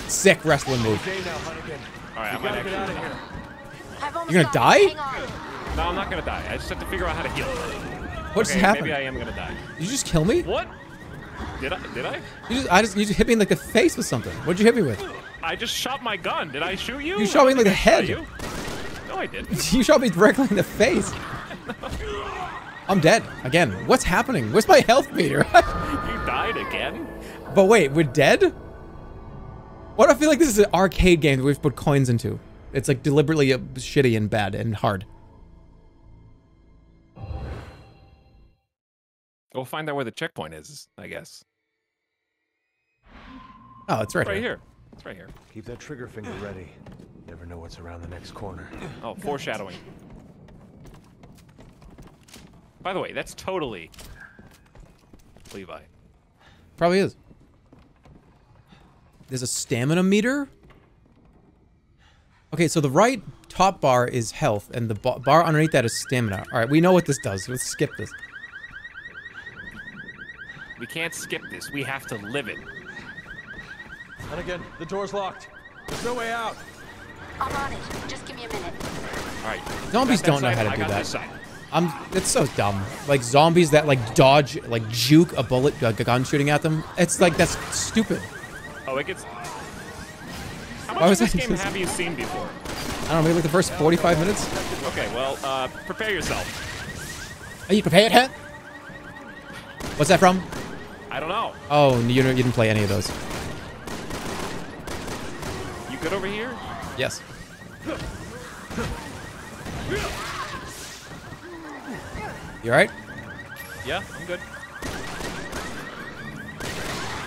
Sick wrestling move. Stay now, Hunnigan. All right, I You might gotta get out actually. of here. I've almost You're gonna die? No, I'm not gonna die. I just have to figure out how to heal. What just okay, happened? maybe I am gonna die. Did you just kill me? What? Did I? Did I? You just, I just, you just hit me in like the face with something. What'd you hit me with? I just shot my gun. Did I shoot you? You shot me in, like, the I shot head. You? No, I didn't. <laughs> You shot me directly in the face. I'm dead again. What's happening? Where's my health meter? <laughs> You died again? but wait, we're dead? What? I feel like this is an arcade game that we've put coins into. It's like deliberately uh, shitty and bad and hard. We'll find out where the checkpoint is. I guess. Oh, it's right, It's right here. here. It's right here. Keep that trigger finger ready. Never know what's around the next corner. Oh, foreshadowing. By the way, that's totally Levi. Probably is. There's a stamina meter. Okay, so the right top bar is health, and the ba- bar underneath that is stamina. All right, we know what this does. Let's skip this. We can't skip this. We have to live it. And again, the door's locked. There's no way out. I'm on it. Just give me a minute. All right. Zombies don't know that how to I do that. I'm. It's so dumb. Like zombies that like dodge, like juke a bullet, a gun shooting at them. It's like that's stupid. Oh, it gets. How Why was of this I game just- have you seen before? I don't know. Maybe like the first 45 minutes. Okay, well, uh, prepare yourself. Are you prepared, huh? What's that from? I don't know. Oh, you didn't play any of those. You good over here? Yes. You alright? Yeah, I'm good.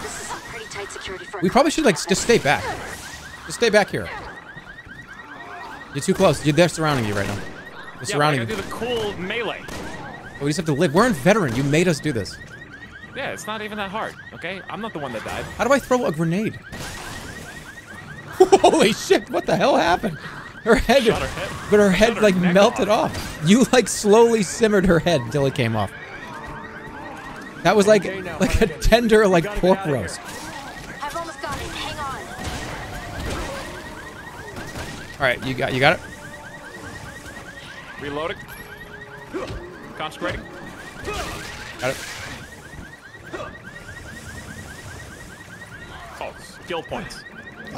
This is some pretty tight security for We probably should like just stay back. Just stay back here. You're too close. You're, they're surrounding you right now. They're Yeah, but I surrounding gotta you. do the cool melee. We just have to live. We're in veteran. You made us do this. Yeah, it's not even that hard. Okay, I'm not the one that died. How do I throw a grenade? <laughs> Holy shit! What the hell happened? Her head, her head. but her head her like melted off. off. You like slowly simmered her head until it came off. That was like Okay, now, like a Hunnigan. tender like pork roast. I've almost got it. Hang on. All right, you got you got it. Reloading. Consecrating. Got it. Oh, skill points.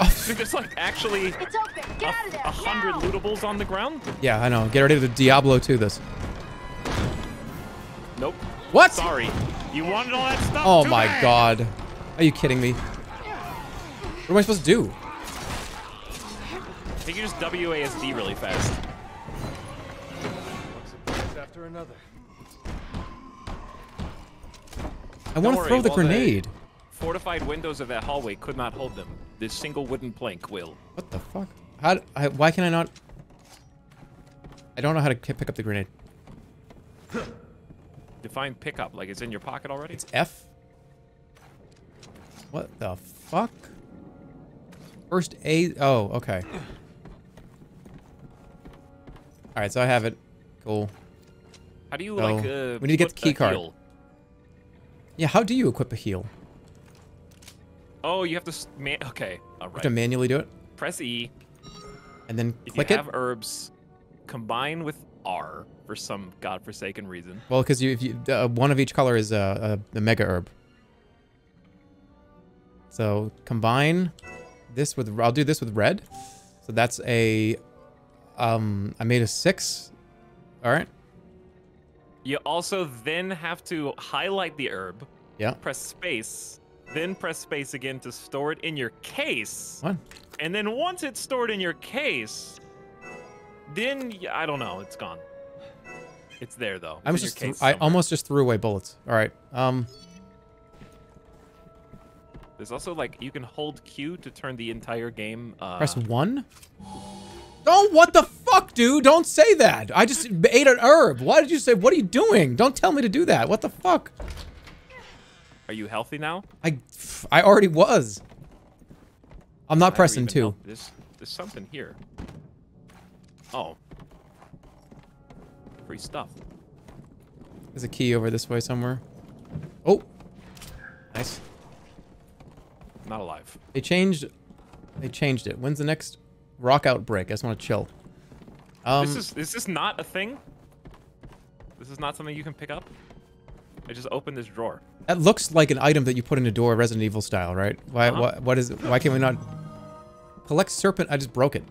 Oh, Dude, there's like actually It's open. a, out of there. a hundred now. lootables on the ground. yeah, I know. Get ready to Diablo 2 this. Nope. What? Sorry. You wanted all that stuff? Oh Too my bad. god. Are you kidding me? What am I supposed to do? I think you just WASD really fast. After another. I want to throw the while they- grenade. Fortified windows of that hallway could not hold them. This single wooden plank will. What the fuck? How? I, why can I not? I don't know how to pick up the grenade. Define pickup, like it's in your pocket already? It's F. What the fuck? First A. Oh, okay. All right, so I have it. Cool. How do you So, like uh we need to get the key card. heal? Yeah, how do you equip a heal? Oh, you have to man okay, You have to manually do it, Press E. and then If click you it. have herbs, combine with R for some godforsaken reason. Well, because you, if you, uh, one of each color is a, a, a mega herb. So combine this with, I'll do this with red. So that's a, um, I made a six. All right. You also then have to highlight the herb, Yeah. press space, then press space again to store it in your case, One. and then once it's stored in your case, then I don't know, it's gone. It's there though. I was just th- I almost just threw away bullets. All right. Um. There's also like you can hold Q to turn the entire game. Uh, Press one. Don't. What the fuck, dude? Don't say that. I just ate an herb. Why did you say? What are you doing? Don't tell me to do that. What the fuck? Are you healthy now? I. I already was. I'm not I pressing two. There's there's something here. Oh. Free stuff. There's a key over this way somewhere. Oh. Nice. Not alive. They changed. They changed it. When's the next rock outbreak? I just want to chill. Um. this is is this not a thing? This is not something you can pick up. I just opened this drawer. That looks like an item that you put in a door, Resident Evil style, right? Why? Uh-huh. What? What is? Why can we not collect serpent? I just broke it.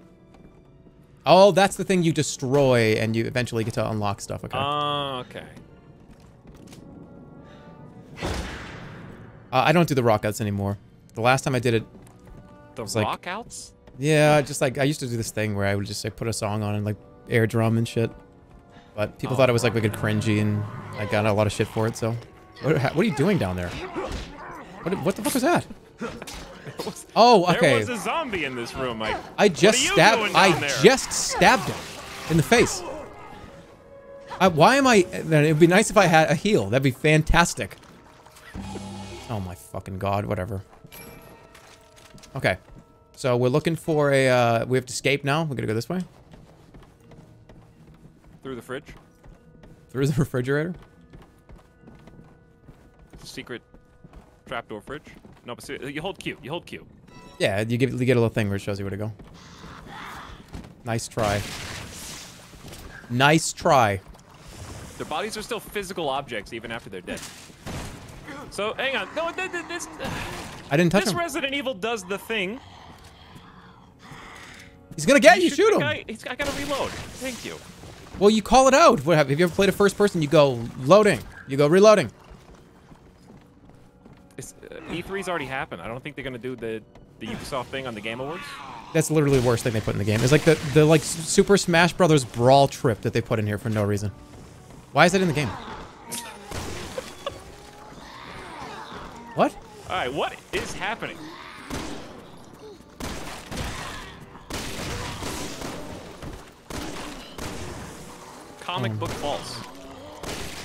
Oh, that's the thing you destroy, and you eventually get to unlock stuff. Okay. Uh, Oh, okay. I don't do the rockouts anymore. The last time I did it, The like- rock outs? yeah, just like I used to do this thing where I would just like put a song on and like air drum and shit. But people Oh. thought it was like wicked cringy, and I got a lot of shit for it. So, what, what are you doing down there? What? What the fuck was that? <laughs> Oh, okay. There was a zombie in this room. I, I just stabbed. I there? just stabbed him in the face. I, why am I? Then it'd be nice if I had a heal. That'd be fantastic. Oh my fucking god! Whatever. Okay, so we're looking for a. Uh, we have to escape now. We're gonna go this way through the fridge. through the <laughs> refrigerator. Secret trapdoor fridge. No, but see, you hold Q. You hold Q. Yeah, you give you get a little thing where it shows you where to go. Nice try. Nice try. Their bodies are still physical objects even after they're dead. So hang on. No, th- th- this I didn't touch this him. Resident Evil does the thing. He's gonna get you. Shoot the him. Guy, he's, I gotta reload. Thank you. Well, you call it out. What have, have you ever played a first person? You go loading. You go reloading. Uh, E3's already happened. I don't think they're gonna do the the Ubisoft thing on the Game Awards. That's literally the worst thing they put in the game. It's like the the like Super Smash Brothers brawl trip that they put in here for no reason. Why is that in the game? <laughs> What? All right, what is happening? Comic book false.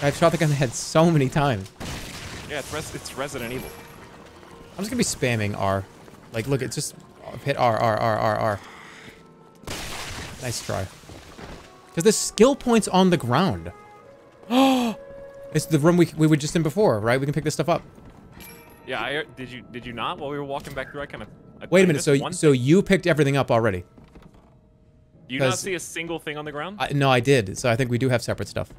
I've shot the gun in the head so many times. Yeah, it's, res- it's Resident Evil. I'm just gonna be spamming R. Like, look, it's just hit R R R R R. Nice try. Because the skill points on the ground. Oh, <gasps> it's the room we we were just in before, right? We can pick this stuff up. Yeah, I did you did you not while we were walking back through? I kind of. Wait a minute. So so you picked everything up already? Do you not see a single thing on the ground? I, no, I did. So I think we do have separate stuff.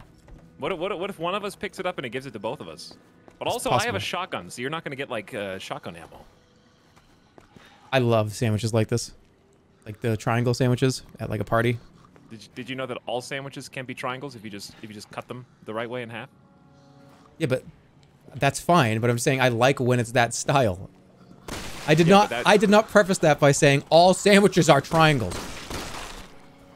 What if, what, if, what if one of us picks it up and it gives it to both of us? But also, I have a shotgun, so you're not going to get like uh, shotgun ammo. I love sandwiches like this, like the triangle sandwiches at like a party. Did you, did you know that all sandwiches can be triangles if you just if you just cut them the right way in half? Yeah, but that's fine. But I'm saying I like when it's that style. I did Yeah, not. that- I did not preface that by saying all sandwiches are triangles.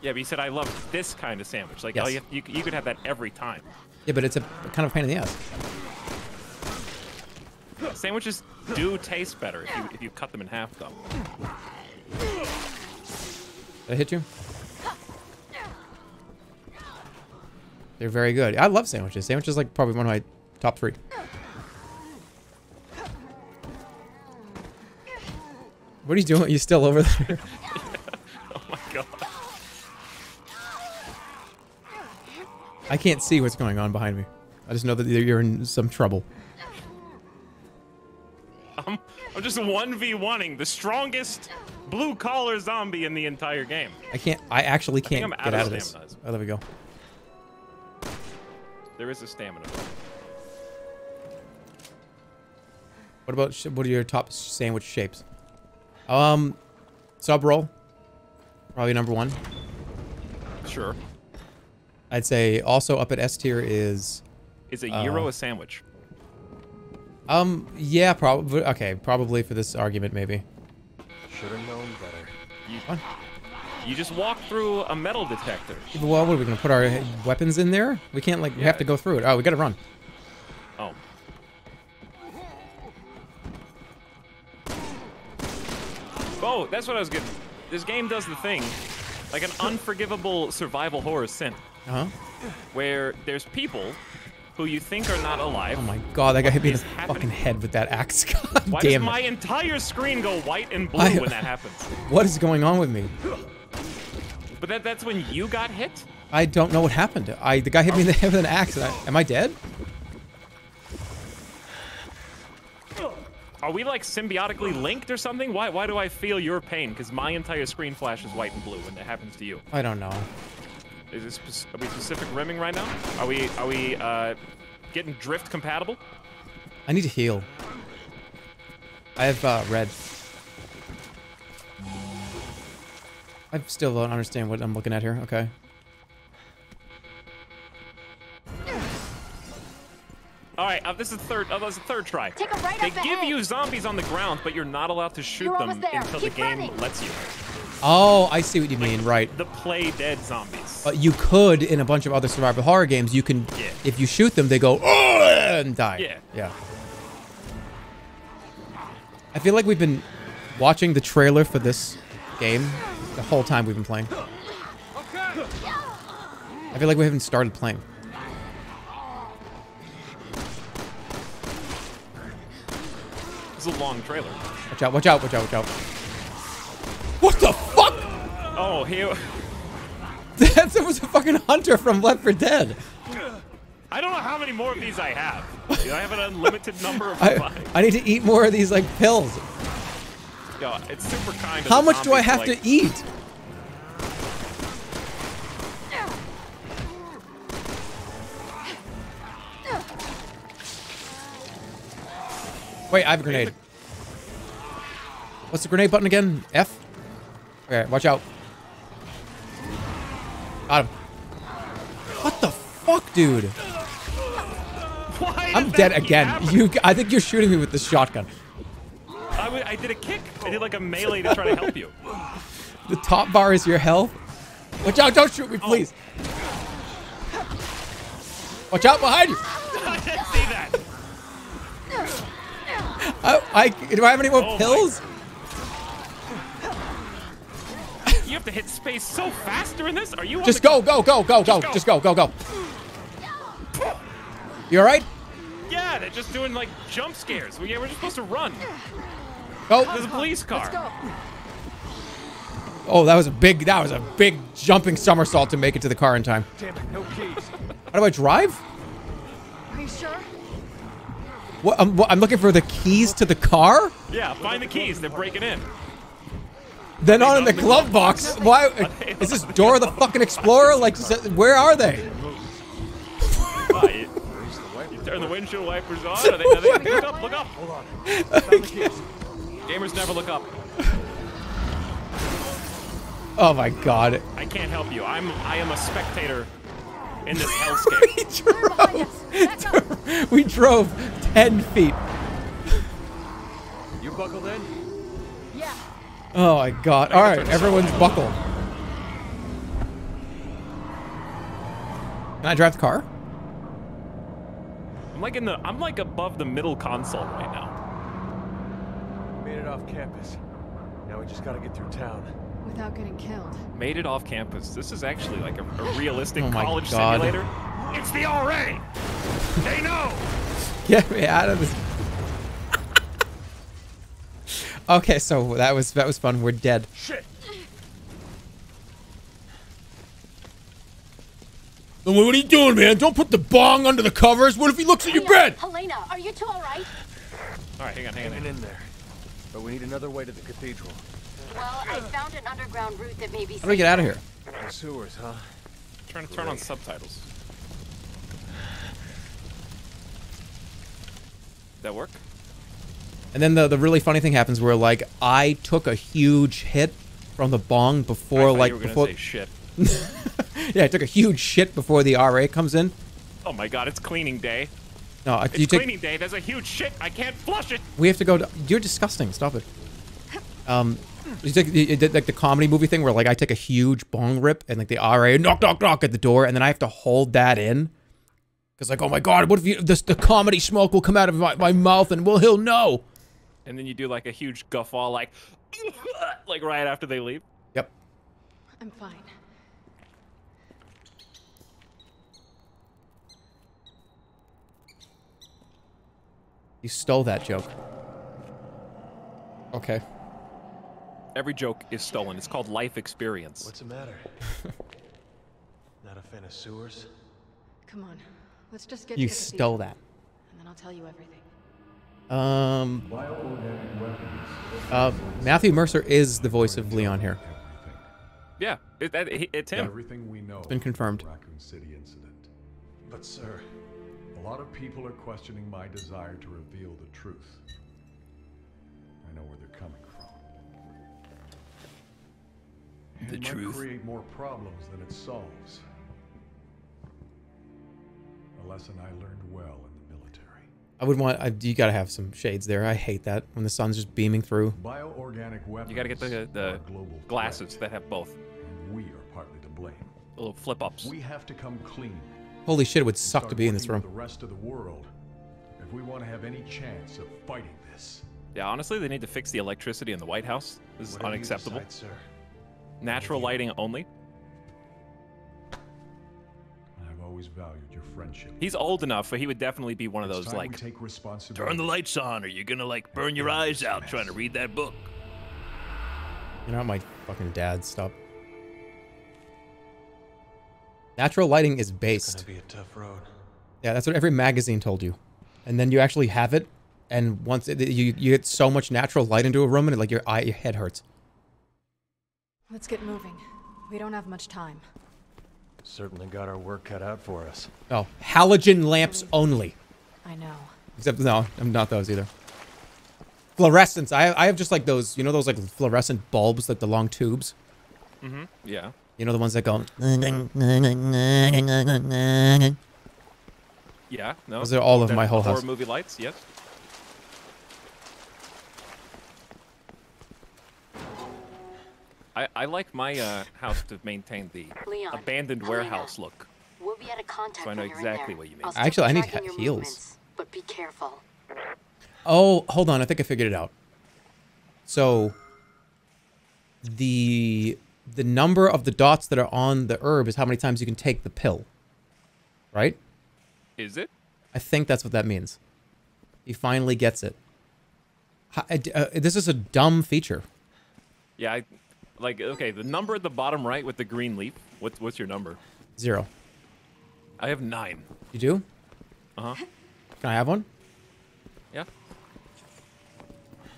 Yeah, but you said I love this kind of sandwich. Like, oh, Yes. oh, you, you, you could have that every time. Yeah, but it's a kind of pain in the ass. Sandwiches do taste better if you if you cut them in half, though. Did I hit you? They're very good. I love sandwiches. Sandwiches like probably one of my top three. What are you doing? You still over there? <laughs> Oh my god. I can't see what's going on behind me. I just know that you're in some trouble. I'm, I'm just 1v1ing the strongest blue collar zombie in the entire game. I can't. I actually can't I'm get out out of of this. Oh, there we go. There is a stamina. What about what are your top sandwich shapes? Um, sub roll, probably number one. Sure. I'd say also up at S tier is Is a gyro Uh, a sandwich? um yeah probably okay probably for this argument maybe. Should have known better. You, What? you just walk through a metal detector. Well, what are we gonna put our weapons in there? We can't like we have to go through it. Oh, we gotta run. Oh. Oh, that's what I was getting. This game does the thing, like an unforgivable survival horror sin, Uh huh. where there's people who you think are not alive. Oh my god, that guy hit me in the happening? fucking head with that axe. <laughs> God Why does damn my entire screen go white and blue I- when that happens? <laughs> What is going on with me? But that, that's when you got hit? I don't know what happened. I the guy hit me in the head with an axe. I, am I dead? Are we like symbiotically linked or something? Why, why do I feel your pain? Because my entire screen flashes white and blue when that happens to you. I don't know. Is this spec- are we specific rimming right now? Are we are we uh, getting drift compatible? I need to heal. I have uh, red. I still don't understand what I'm looking at here. Okay. All right, uh, this is third. Uh, this is third try. Take a right They up give ahead. you zombies on the ground, but you're not allowed to shoot You're them there. until Keep the game running. lets you. Oh, I see what you mean. Right. The play dead zombies. But you could in a bunch of other survival horror games. You can, Yeah. if you shoot them, they go "Oh," and die. Yeah. Yeah. I feel like we've been watching the trailer for this game the whole time we've been playing. I feel like we haven't started playing. It's a long trailer. Watch out! Watch out! Watch out! Watch out! What the fuck? Oh, here. That was a fucking hunter from Left 4 Dead. I don't know how many more of these I have. <laughs> Do I have an unlimited number of I. I need to eat more of these like pills. Yo, it's super kind. of How much do I have like, to eat? Wait, I have a grenade. What's the grenade button again? F? Okay, watch out. Got him. What the fuck, dude? Why I'm dead again. happening? You, I think you're shooting me with the shotgun. I, w- I did a kick. I did like a melee to try to help you. <laughs> The top bar is your health. Watch out! Don't shoot me, oh. please. Watch out behind you. <laughs> I didn't see that. I, I do I have any more Oh pills? You have to hit space so fast during this. Are you? Just go, go, go, go, go. go. Just go, go, go. You all right? Yeah, they're just doing like jump scares. We, yeah, we're just supposed to run. Oh. Go. There's a police car. Let's go. Oh, that was a big. That was a big jumping somersault to make it to the car in time. Damn it, no keys. How do I drive? Are you sure? What? I'm, what, I'm looking for the keys to the car. Yeah, find the keys. They're breaking in. They're not in the glove box. Why? Is this Dora the fucking Explorer? Like, s- where are they? You, you turn the windshield wipers on. Are they, are they, look up, look up. Hold on. Found the keys. Gamers never look up. Oh my god. I can't help you. I'm I am a spectator in this <laughs> hellscape. we drove. Oh, <laughs> we drove ten feet. You buckled in? Yeah. Oh my god. All right, turn this everyone's off. buckled. Can I drive the car? I'm like in the I'm like above the middle console right now. Made it off campus. Now we just gotta get through town. Without getting killed. Made it off campus. This is actually like a, a realistic Oh my college God. simulator. It's the RA. They know. Get me out of this. Okay, so that was that was fun. We're dead. Shit! Then what are you doing, man? Don't put the bong under the covers. What if he looks at your bed? Helena, are you two all right? All right, hang on, hang on. Hanging in there. But we need another way to the cathedral. Well, I found an underground route that may be How do we get out of here? The sewers, huh? Trying to turn on subtitles. That work? And then the the really funny thing happens where like I took a huge hit from the bong before like you before say shit. <laughs> yeah I took a huge shit before the RA comes in. Oh my god, it's cleaning day. No, I- It's you take cleaning day. There's a huge shit. I can't flush it. we have to go. To, you're disgusting. Stop it. Um, it's like, it did like the comedy movie thing where like I take a huge bong rip and like the RA knock knock knock at the door and then I have to hold that in because like oh my god what if you this the comedy smoke will come out of my, my mouth and well he'll know. And then you do like a huge guffaw, like, <laughs> like right after they leave. Yep. I'm fine. You stole that joke. Okay. Every joke is stolen. It's called life experience. What's the matter? <laughs> Not a fan of sewers? Come on. Let's just get You to stole that. And then I'll tell you everything. Um. Uh, Matthew Mercer is the voice of Leon here. Yeah, it, that, it, it's him. Everything we know. has been confirmed. Raccoon City incident. But, sir, A lot of people are questioning my desire to reveal the truth. I know where they're coming from. The it truth. might create more problems than it solves. A lesson I learned well in the military. I would want. I, you gotta have some shades there. I hate that when the sun's just beaming through. Bioorganic weapons. You gotta get the the global glasses threat, that have both we are partly to blame. little flip ups. We have to come clean. Holy shit! It would suck to be in this room. The rest of the world, if we want to have any chance of fighting this. Yeah, honestly, they need to fix the electricity in the White House. This is whatever unacceptable. decide, sir. Natural lighting only. I've always valued your friendship. He's old enough, but he would definitely be one of those like, take turn the lights on, or you're gonna like burn your eyes out trying to read that book. You're not my fucking dad. Stop. Natural lighting is It's based. gonna be a tough road. Yeah, that's what every magazine told you. And then you actually have it, and once it, you you get so much natural light into a room, and it, like your eye, your head hurts. Let's get moving. We don't have much time. Certainly got our work cut out for us. Oh, halogen lamps only. I know. Except no, I'm not those either. Fluorescence. I I have just like those, you know, those like fluorescent bulbs, like the long tubes. Mm-hmm. Yeah. You know the ones that go. Yeah. No. Those are all of That- my whole horror house. movie lights. Yes. I, I like my uh, house to maintain the Leon, abandoned Helena. warehouse look. We'll be out of contact So I know when you're in exactly what you mean. Actually, I need tracking he- your heels. But be careful. Oh, hold on. I think I figured it out. So the the number of the dots that are on the herb is how many times you can take the pill. Right? Is it? I think that's what that means. He finally gets it. Hi- I d- uh, this is a dumb feature. Yeah. I, like okay, the number at the bottom right with the green leaf. What's what's your number? Zero. I have nine. You do? Uh huh. Can I have one? Yeah.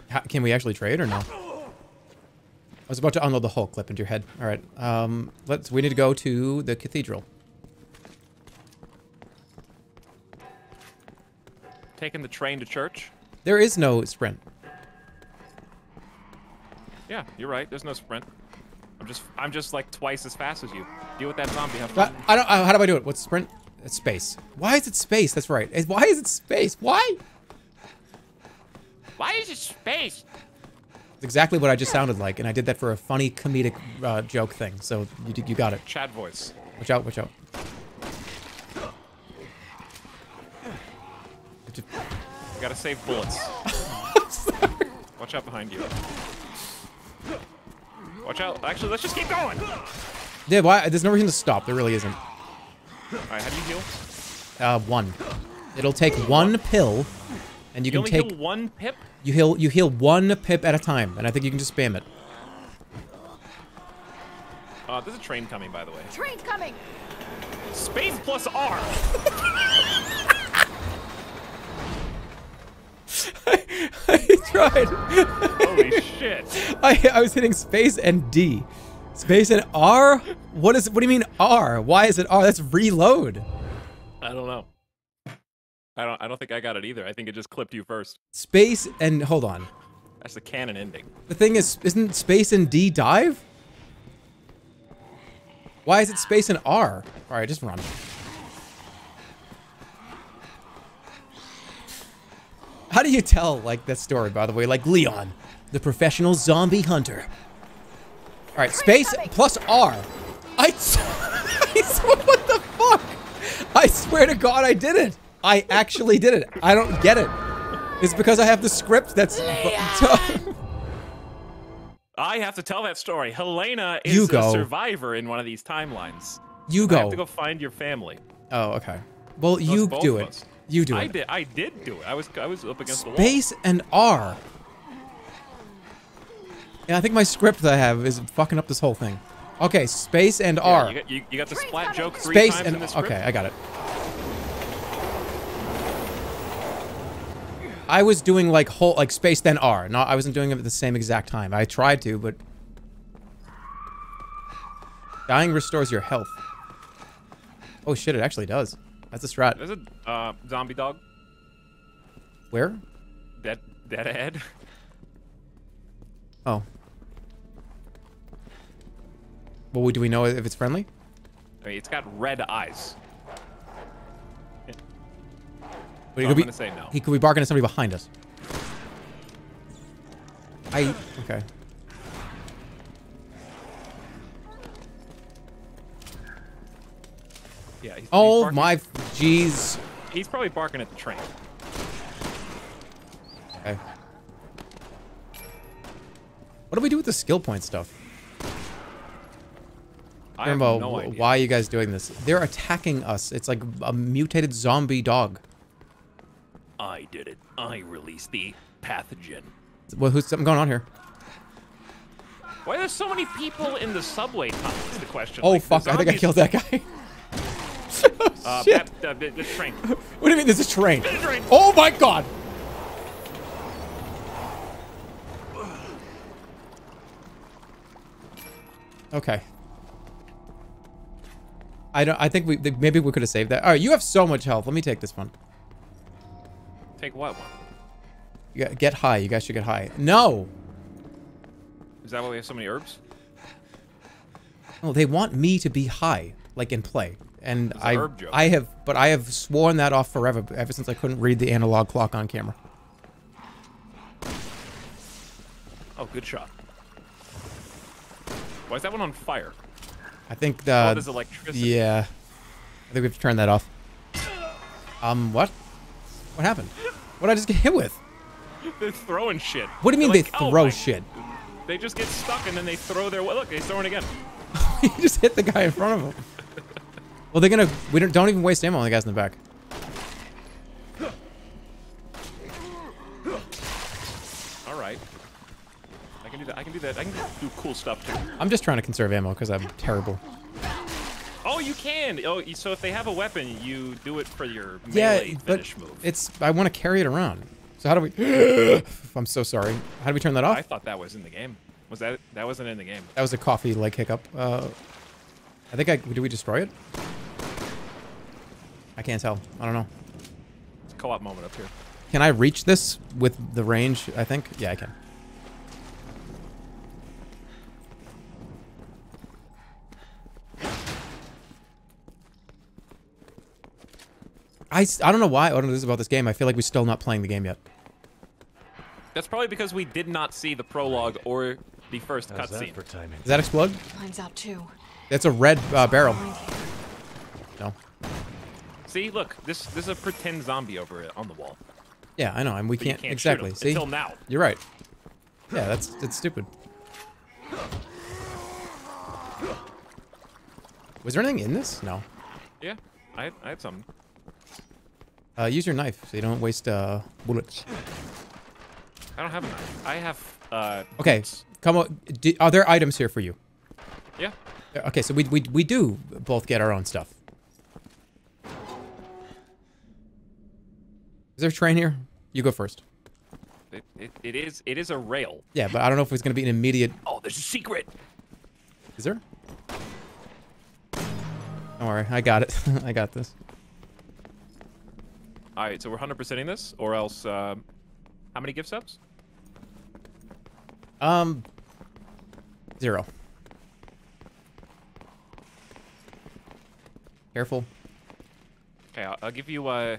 How, can we actually trade or no? I was about to unload the whole clip into your head. All right. Um, let's. We need to go to the cathedral. Taking the train to church. There is no sprint. Yeah, you're right. There's no sprint. I'm just I'm just like twice as fast as you. Deal with that zombie. Have fun. I don't. Uh, how do I do it? What's sprint? It's space. Why is it space? That's right. Why is it space? Why? Why is it space? It's exactly what I just sounded like, and I did that for a funny comedic uh, joke thing. So you you got it. Chad voice. Watch out! Watch out! You gotta save bullets. <laughs> Watch out behind you. Watch out. Actually, let's just keep going. All Yeah. Why? There's no reason to stop. There really isn't. Alright, how do you heal? Uh, one. It'll take one pill, and you, You, can only take heal one pip. you heal you heal one pip at a time, and I think you can just spam it. Uh, there's a train coming, by the way. Train's coming! Space plus R. <laughs> <laughs> I tried. Holy shit. <laughs> I, I was hitting space and D. Space and R? What is what do you mean R? Why is it R? That's reload. I don't know. I don't. I don't think I got it either. I think it just clipped you first. Space and hold on. That's the canon ending. The thing is, isn't space and D dive? Why is it space and R? All right, just run. How do you tell like that story? By the way, like Leon, the professional zombie hunter. All right, space plus R. I, <laughs> I swear, <laughs> what the fuck? I swear to God, I did it. I actually did it. I don't get it. It's because I have the script that's. <laughs> I have to tell that story. Helena is You a go. survivor in one of these timelines. you go. I have to go. go find your family. Oh, okay. Well, Us you do it. us. You do I it. did. I did do it. I was. I was up against the wall. Space and R. Yeah, I think my script that I have is fucking up this whole thing. Okay, space and Yeah, R. you, got, you, you got the splat joke three space times and in this script. okay, I got it. I was doing like whole like space then R. No, I wasn't doing it at the same exact time. I tried to, but dying restores your health. Oh shit! It actually does. That's a strat. There's a uh, zombie dog. Where? Dead. Dead ahead. Oh. Well, do we know if it's friendly? I mean, it's got red eyes. But So he I'm could be, gonna say no. He could be barking at somebody behind us. I okay. Yeah. He's, oh he's Oh barking- my jeez. He's probably barking at the train. Okay. What do we do with the skill point stuff? I no idea. why are you guys doing this? They're attacking us. It's like a mutated zombie dog. I did it. I released the pathogen. Well, who's something going on here? Why are there so many people in the subway? Is the question. Oh Like, fuck! I think I killed that guy. <laughs> <laughs> Uh, Shit. Pat, uh, th- this train. What do you mean there's a train? There's a train. Oh my god! Okay. I don't. I think we maybe we could have saved that. All right, you have so much health. Let me take this one. Take what one? You got, get high. You guys should get high. No. Is that why we have so many herbs? No, they want me to be high, like in play, and I. I have, but I have sworn that off forever. Ever since I couldn't read the analog clock on camera. Oh, good shot. Why is that one on fire? I think oh, the there's electricity. Yeah. I think we have to turn that off. Um, what? What happened? What did I just get hit with? <laughs> They're throwing shit. What do you mean They're they like, "Oh throw my-" shit? They just get stuck and then they throw their. Look, they throw it again. <laughs> you just hit the guy in front of him. Well, they're gonna. We don't. Don't even waste ammo on the guys in the back. All right. I can do that. I can do that. I can do cool stuff too. I'm just trying to conserve ammo because I'm terrible. Oh, you can. Oh, so if they have a weapon, you do it for your Yeah, melee but finish move. it's. I want to carry it around. So how do we? <gasps> I'm so sorry. How do we turn that off? I thought that was in the game. Was that? That wasn't in the game. That was a coffee leg hiccup. Uh, I think I. Did we destroy it? I can't tell. I don't know. It's a co-op moment up here. Can I reach this with the range? I think. Yeah, I can. I, I don't know why. I don't know this about this game. I feel like we're still not playing the game yet. That's probably because we did not see the prologue or the first cutscene. for timing? Does that explode? Mine's out too. That's a red uh, barrel. No. See, look, this this is a pretend zombie over it on the wall. Yeah, I know, and we can't, can't exactly. See, until now. you're right. Yeah, that's that's stupid. Was there anything in this? No. Yeah, I had, I had something. Uh, use your knife so you don't waste uh, bullets. I don't have a knife. I have. Uh, Okay, come on. Do, are there items here for you? Yeah. Okay, so we, we, we do both get our own stuff. There a train here? You go first. It, it, it is it is a rail. Yeah, but I don't know if it's going to be an immediate... Oh, there's a secret. Is there? Don't worry, I got it. <laughs> I got this. All right, so we're 100%ing this, or else. Um, how many gift subs? Um, zero. Careful. Okay, I'll, I'll give you. Uh,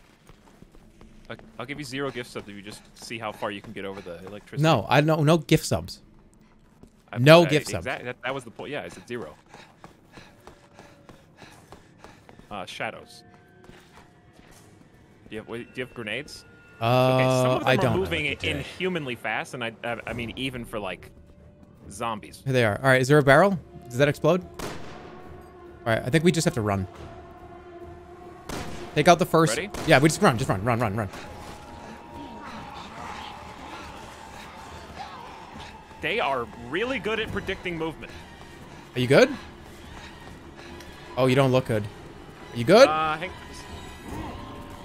I'll give you zero gift subs if you just see how far you can get over the electricity. No, I no no gift subs. I- no uh, gift subs. That, that was the point. Yeah, it's at zero. Uh, shadows. Do you have, do you have grenades? Uh, Okay, some of them I are don't. moving inhumanly fast, and I, I, I mean, even for like zombies. Here they are. All right, is there a barrel? Does that explode? All right, I think we just have to run. Take out the first. Ready? Yeah, we just run, just run, run, run, run. They are really good at predicting movement. Are you good? Oh, you don't look good. Are you good? Uh, hang,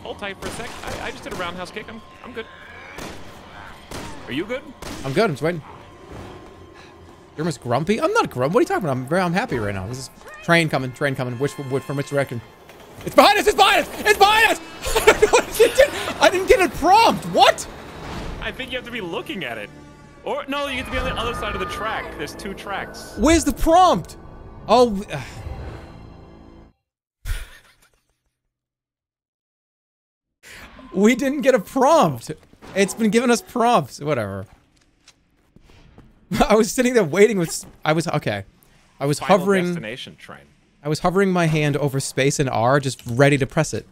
hold tight for a sec. I, I just did a roundhouse kick. I'm, I'm good. Are you good? I'm good. I'm just waiting. You're almost grumpy. I'm not grumpy. What are you talking about? I'm very. I'm happy right now. This is train coming. Train coming. Which which from which direction? It's behind us. It's behind us. It's behind us. <laughs> I don't know what did. I didn't get a prompt. What? I think you have to be looking at it. Or, no, you have to be on the other side of the track. There's two tracks. Where's the prompt? Oh. uh, <sighs> We didn't get a prompt. It's been giving us prompts. Whatever. <laughs> I was sitting there waiting with. I was okay. I was Final hovering. destination train. I was hovering my hand over space and R, just ready to press it.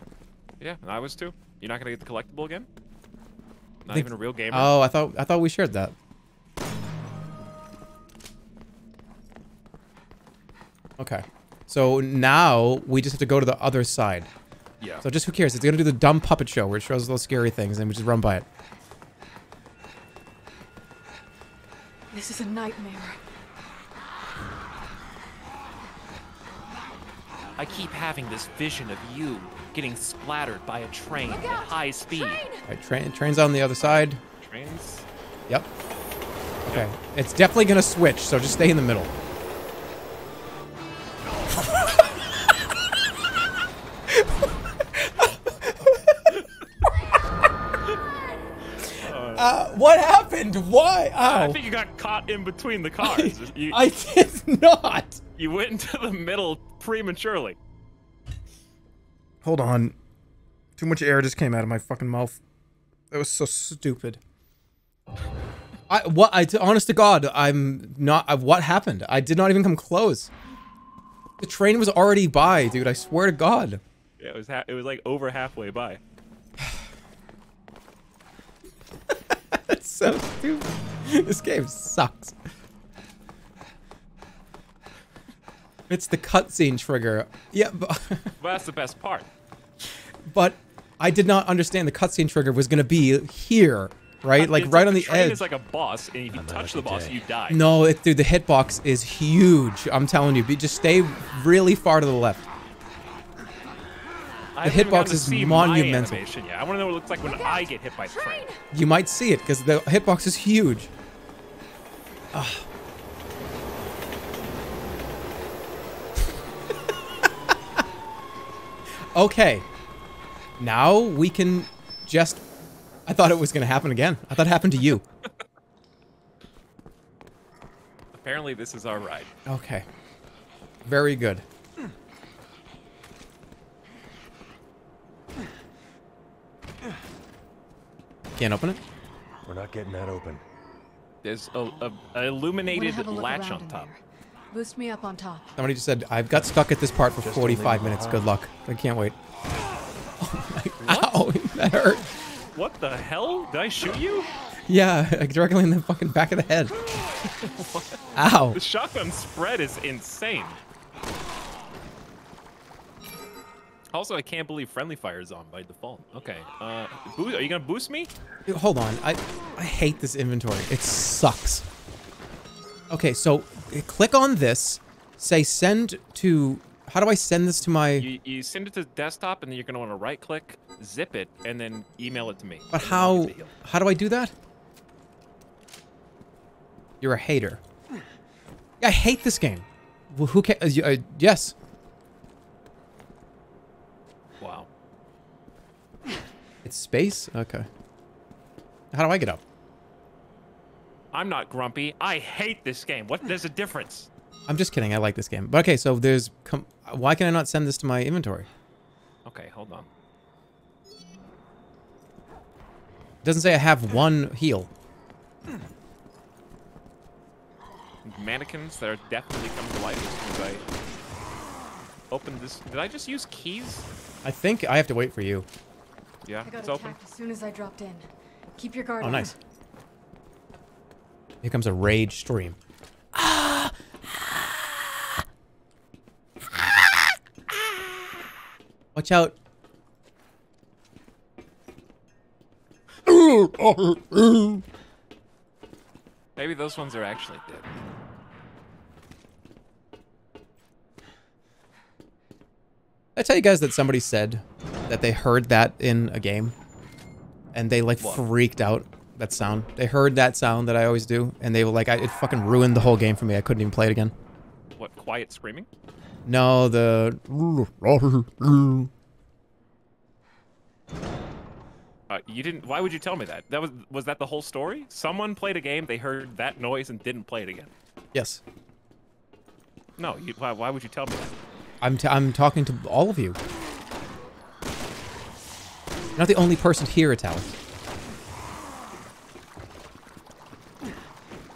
Yeah, I was too. You're not gonna get the collectible again? Not think- even a real gamer? Oh, I thought I thought we shared that. Okay. So now we just have to go to the other side. yeah. So just who cares? It's gonna do the dumb puppet show where it shows those scary things and we just run by it. This is a nightmare. I keep having this vision of you getting splattered by a train at high speed. Right, train train's on the other side. Trains? Yep. Okay. It's definitely gonna switch, so just stay in the middle. <laughs> uh, what happened? Why? I think you got caught in between the cars. you, I did <laughs> not. you went into the middle prematurely. Hold on. Too much air just came out of my fucking mouth. That was so stupid. I what I honest to God, I'm not. I, what happened? I did not even come close. The train was already by, dude. I swear to God. Yeah, it was ha- it was like over halfway by. <laughs> That's so stupid. This game sucks. It's the cutscene trigger. Yeah, but, <laughs> But that's the best part. but I did not understand the cutscene trigger was gonna be here, right? Like It's right on the train edge. It's like a boss, and if you touch the boss, you die. No, it, dude, the hitbox is huge. I'm telling you. Be- Just stay really far to the left. I the hitbox to is see my monumental. animation yet. I want to know what it looks like when I get hit by a train. You might see it because the hitbox is huge. Ugh. Okay. Now we can just. I thought it was going to happen again. I thought it happened to you. Apparently, this is our ride. Okay. Very good. Can't open it? We're not getting that open. There's a, a, a illuminated a latch on top. there. Boost me up on top. Somebody just said, I've got stuck at this part for Just 45 minutes. Good luck. I can't wait. <laughs> Oh my, <laughs> ow, <laughs> that hurt. What the hell? Did I shoot you? Yeah, like directly in the fucking back of the head. Ow. The shotgun spread is insane. Also, I can't believe friendly fire is on by default. Okay, uh, are you gonna boost me? Hold on. I I hate this inventory. It sucks. Okay, so click on this. Say send to. How do I send this to my? You, you send it to desktop, and then you're gonna want to right click, zip it, and then email it to me. But And then I'll how? get the heal. How do I do that? You're a hater. I hate this game. Well, who can? Uh, uh, yes. Wow. It's space. Okay. How do I get up? I'm not grumpy. I hate this game. What? There's a difference. I'm just kidding. I like this game. But okay, so there's. Com- why can I not send this to my inventory? Okay, hold on. It doesn't say I have one heal. Mannequins that are definitely coming to life as soon as I open this. Did I just use keys? I think I have to wait for you. Yeah, I got it's open. as soon as I dropped in. Keep your guard Oh, on. Here comes a rage stream. Watch out. Maybe those ones are actually dead. I tell you guys that somebody said that they heard that in a game and they like What? freaked out that sound. They heard that sound that I always do and they were like, I, it fucking ruined the whole game for me. I couldn't even play it again. What? Quiet screaming? No, the. Uh, you didn't. Why would you tell me that? That was was that the whole story? Someone played a game, they heard that noise and didn't play it again. Yes. No. You, why, why would you tell me that? I'm, t- I'm talking to all of you. You're not the only person here, Etalyx.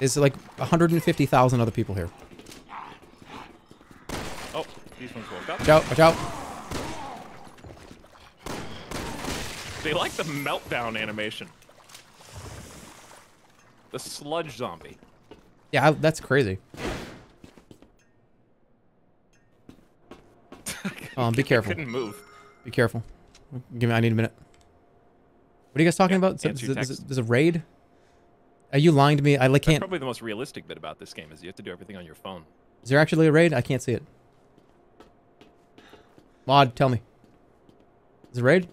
There's like 150,000 other people here. Oh, these ones woke up. Watch out, watch out. They like the meltdown animation. The sludge zombie. Yeah, I, that's crazy. <laughs> Um, be careful. Couldn't move. Be careful. Give me. I need a minute. What are you guys talking Yeah, about? Your There's, text. there's a raid. Are you lying to me? I like can't. probably the most realistic bit about this game is you have to do everything on your phone. Is there actually a raid? I can't see it. Mod, tell me. Is it a raid?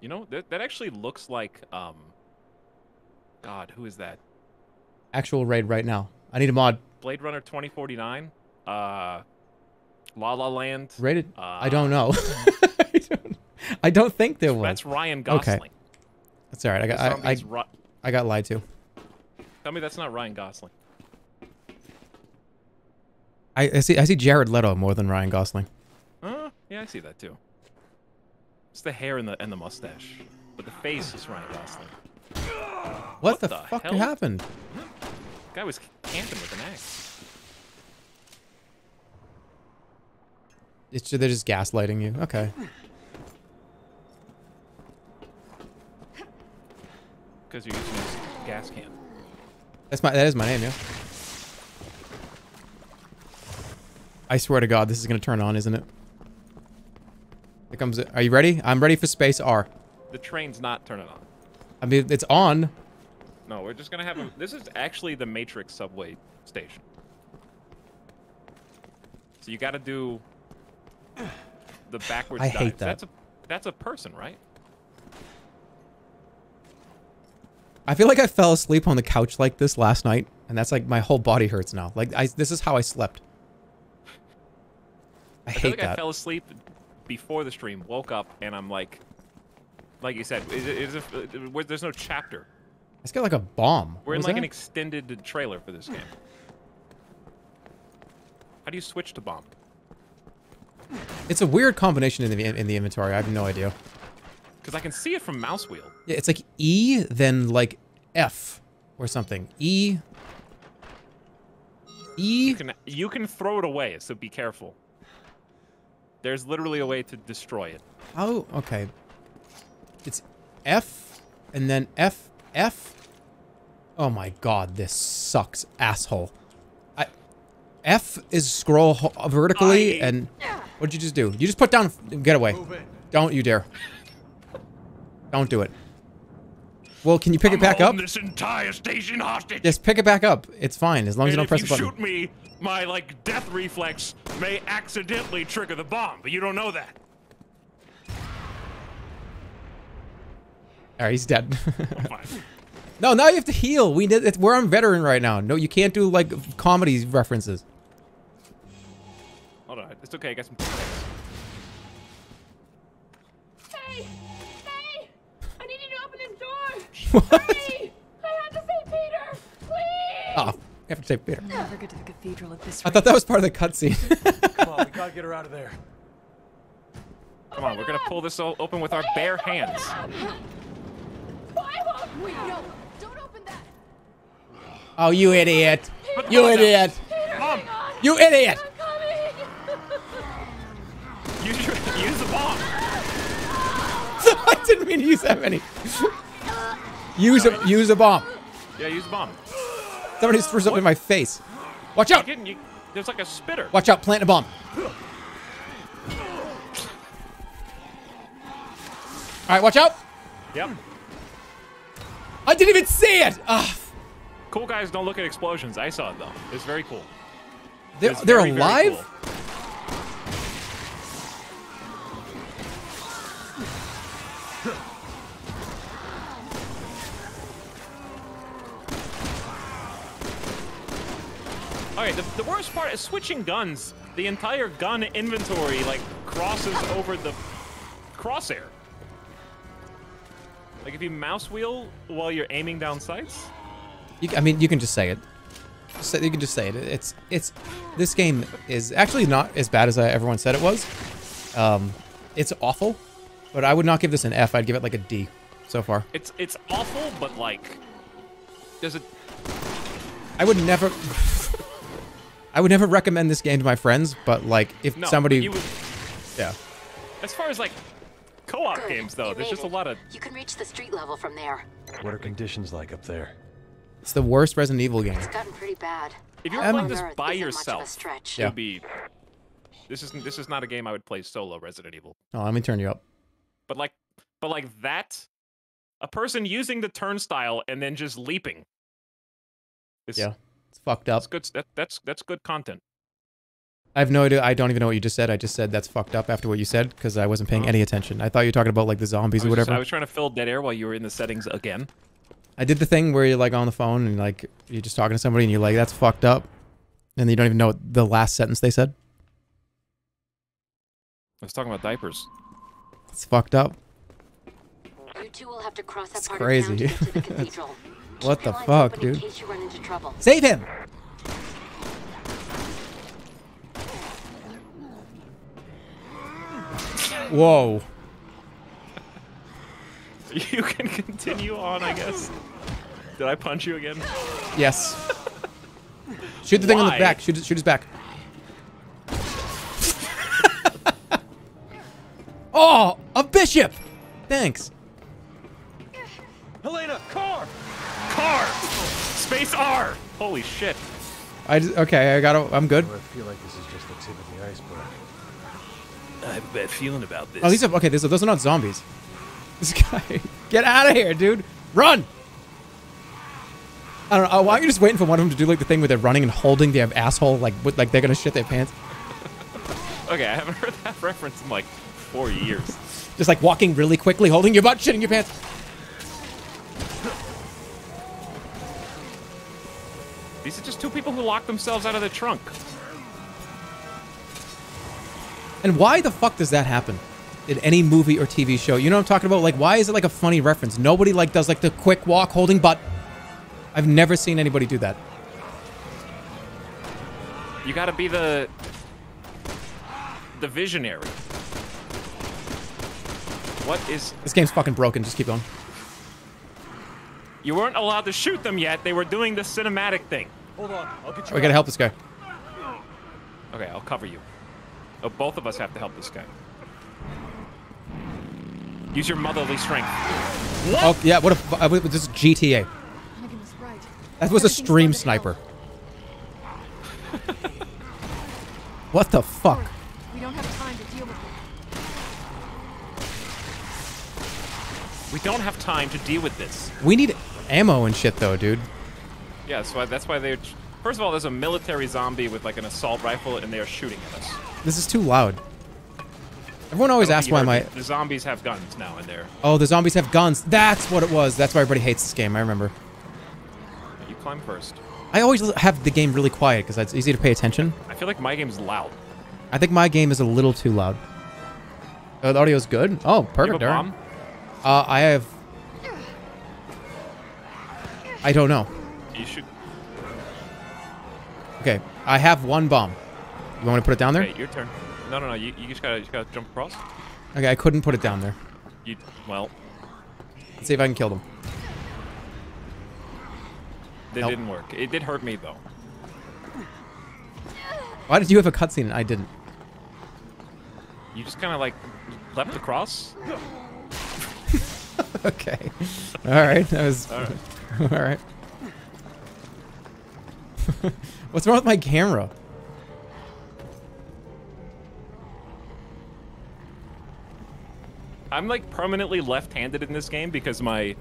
You know that that actually looks like um. God, who is that? Actual raid right now. I need a mod. Blade Runner 2049. Uh, La La Land. Rated? Uh, I don't know. <laughs> I, don't, I don't think there was. That's Ryan Gosling. Okay. That's all right. I got. I, I, I got lied to. Tell me that's not Ryan Gosling. I, I see. I see Jared Leto more than Ryan Gosling. Uh, yeah, I see that too. It's the hair and the and the mustache, but the face is Ryan Gosling. What, What the, the fuck hell? happened? Guy was camping with an axe. It's they're just gaslighting you. Okay. Because you're using his gas can. That's my. That is my name. Yeah. I swear to God, this is gonna turn on, isn't it? Here comes. it. Are you ready? I'm ready for space R. The train's not turning on. I mean, it's on. No, we're just gonna have a. This is actually the Matrix subway station. So you got to do the backwards I dive. hate that. That's a that's a person, right? I feel like I fell asleep on the couch like this last night, and that's like my whole body hurts now. Like I, this is how I slept. I, I feel hate like I fell asleep before the stream, woke up, and I'm like, like you said, is it, is it, uh, there's no chapter. It's got like a bomb. We're What in like an extended trailer for this game. How do you switch to bomb? It's a weird combination in the in the inventory. I have no idea. Because I can see it from mouse wheel. Yeah, it's like E, then like F or something. E. E. You can you can throw it away, so be careful. There's literally a way to destroy it. Oh, okay. It's F and then F F. Oh my god, this sucks, asshole. I F is scroll vertically I- and what'd you just do? You just put down get away. Don't you dare. Don't do it. Well, can you pick it back up? this entire station hostage. Just pick it back up. It's fine as long as you don't press you the button. shoot me, my like death reflex may accidentally trigger the bomb, but you don't know that. All right, he's dead. <laughs> No, now you have to heal. We did. It's, we're on veteran right now. No, you can't do like comedy references. Hold on, it's okay. I got some. <laughs> What? Hey! I have to say Peter! Please! Oh, you have to say Peter. Never get to the cathedral at this I thought that was part of the cutscene. Come on, we gotta get her out of there. Oh Come on, we're gonna pull this o- open with our bare hands. Wait, no! Don't open that! Oh, you idiot! Put You bomb down. idiot! Mom, You idiot! I'm use, <laughs> your, <laughs> use the bomb. I didn't mean to use that many. Use a use a bomb. Yeah, use a bomb. Somebody threw something in my face. Watch out! You you, there's like a spitter. Watch out! Plant a bomb. All right, watch out! Yep. I didn't even see it. Ah, Cool guys don't look at explosions. I saw it though. It's very cool. they're It's they're very, very alive. cool. The, worst part is switching guns. The entire gun inventory like crosses over the crosshair. Like if you mouse wheel while you're aiming down sights. You, I mean, you can just say it. You can just say it. It's it's this game is actually not as bad as I, everyone said it was. Um, it's awful, but I would not give this an F. I'd give it like a D so far. It's it's awful, but like, there's a I would never. I would never recommend this game to my friends, but like if no. somebody, You would, yeah, as far as like co-op games though, you there's made just a lot of You can reach the street level from there. What are conditions like up there? it's the worst Resident Evil game. It's gotten pretty bad. If you're Um, playing this by isn't much of a yourself. Yeah. it would be. This isn't. this is not a game I would play solo Resident Evil. Oh, let me turn you up. But like, but like that, a person using the turnstile and then just leaping. It's, Yeah, it's fucked up. that's good. That, that's that's good content. I have no idea. I don't even know what you just said. I just said that's fucked up after what you said because I wasn't paying uh-huh. any attention. I thought you were talking about like the zombies or was, just- whatever. I was trying to fill dead air while you were in the settings again. I did the thing where you're like on the phone and like you're just talking to somebody and you're like, that's fucked up. And you don't even know what the last sentence they said. I was talking about diapers. It's fucked up. You two will have to cross that It's part crazy. of town to get to the <laughs> cathedral. What the fuck, dude? case you run into trouble. Save him! Whoa. <laughs> You can continue on, I guess. Did I punch you again? Yes. Shoot the thing on the back. Shoot, it- shoot his back. <laughs> oh, a bishop! Thanks. Helena, car! Car! Space R! Holy shit. I just, okay, I got to I'm good. I feel like this is just the tip of the iceberg. I have a bad feeling about this. Oh, these are okay. These are, those are not zombies. <laughs> This guy, get out of here, dude! Run! I don't know. Uh, why aren't you just waiting for one of them to do like the thing where they're running and holding their asshole like with, like they're gonna shit their pants? <laughs> Okay, I haven't <laughs> heard that reference in like four years. Just like walking really quickly, holding your butt, shitting your pants. These are just two people who locked themselves out of the trunk. And why the fuck does that happen in any movie or TV show? You know what I'm talking about? Like, why is it like a funny reference? Nobody like does like the quick walk holding butt. I've never seen anybody do that. You gotta be the... The visionary. What is... This game's fucking broken. Just keep going. You weren't allowed to shoot them yet. They were doing the cinematic thing. Hold on, I'll get you We gotta help this guy. Okay, I'll cover you. Oh, both of us have to help this guy. Use your motherly strength. Oh yeah, what a fu- uh, this is GTA. Was right. That was a stream gone to hell. sniper. What the fuck? We don't have time to deal with it. We don't have time to deal with this. We need ammo and shit though, dude. Yeah, so that's why they're... First of all, there's a military zombie with like an assault rifle, and they are shooting at us. This is too loud. Everyone always asks why my. The zombies have guns now in there. oh the zombies have guns. That's what it was. That's why everybody hates this game. I remember. You climb first. I always have the game really quiet because it's easy to pay attention. I feel like my game's loud. I think my game is a little too loud. Oh, the audio's good. Oh, perfect. You have a bomb? Uh, I have. I don't know. You should... Okay, I have one bomb. You want me to put it down there? Okay, your turn. No, no, no. You, you just gotta, you just gotta jump across. Okay, I couldn't put it down there. You, well, Let's see if I can kill them. It Nope. didn't work. It did hurt me though. Why did you have a cutscene and I didn't? You just kind of like leapt across. <laughs> Okay. All right. That was. All right. <laughs> All right. <laughs> What's wrong with my camera? I'm like permanently left-handed in this game because my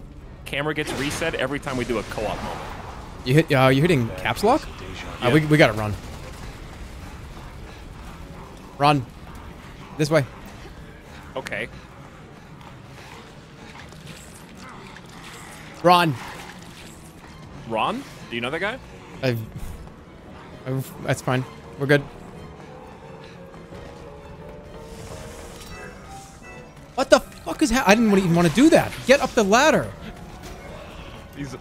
camera gets reset every time we do a co-op moment. You hit. Uh, you hitting caps lock? Uh, we we gotta run. Run. This way. Okay. Run. Ron, do you know that guy? I've, I've, that's fine. We're good. What the fuck is ha- I didn't even want to do that. Get up the ladder. These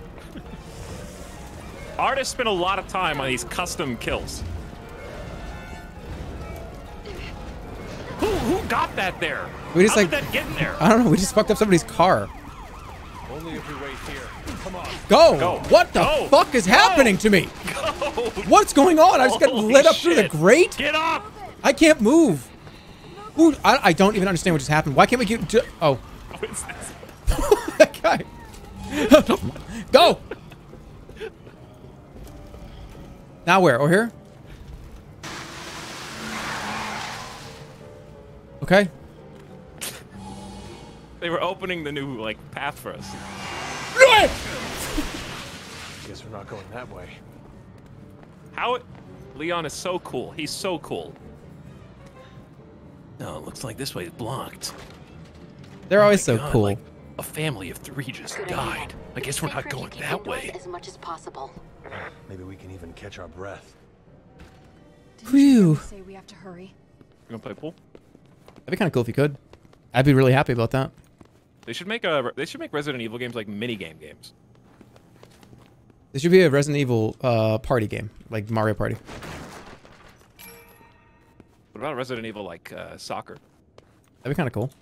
artists spend a lot of time on these custom kills. Who who got that there? We just, How like- did that get in there? I don't know. We just fucked up somebody's car. Only if we wait here. Come on. Go. Go. What the Go. fuck is Go. happening to me? What's going on? I just got Holy lit up through the grate. Get up! I can't move. Who? I, I don't even understand what just happened. Why can't we get? To, oh, <laughs> that guy. <laughs> Go. Now where? Over here? Okay. They were opening the new like path for us. Guess we're not going that way. How it, Leon is so cool. He's so cool. No, it looks like this way is blocked. They're always oh so God, cool. like, a family of three just Good idea. died. I guess we're not going that way. As much as possible. Maybe we can even catch our breath. Phew. say we have to hurry? You gonna play pool? That'd be kind of cool if you could. I'd be really happy about that. They should make a. They should make Resident Evil games like mini game games. This should be a Resident Evil uh, party game, like Mario Party. What about a Resident Evil like uh, soccer? That'd be kind of cool.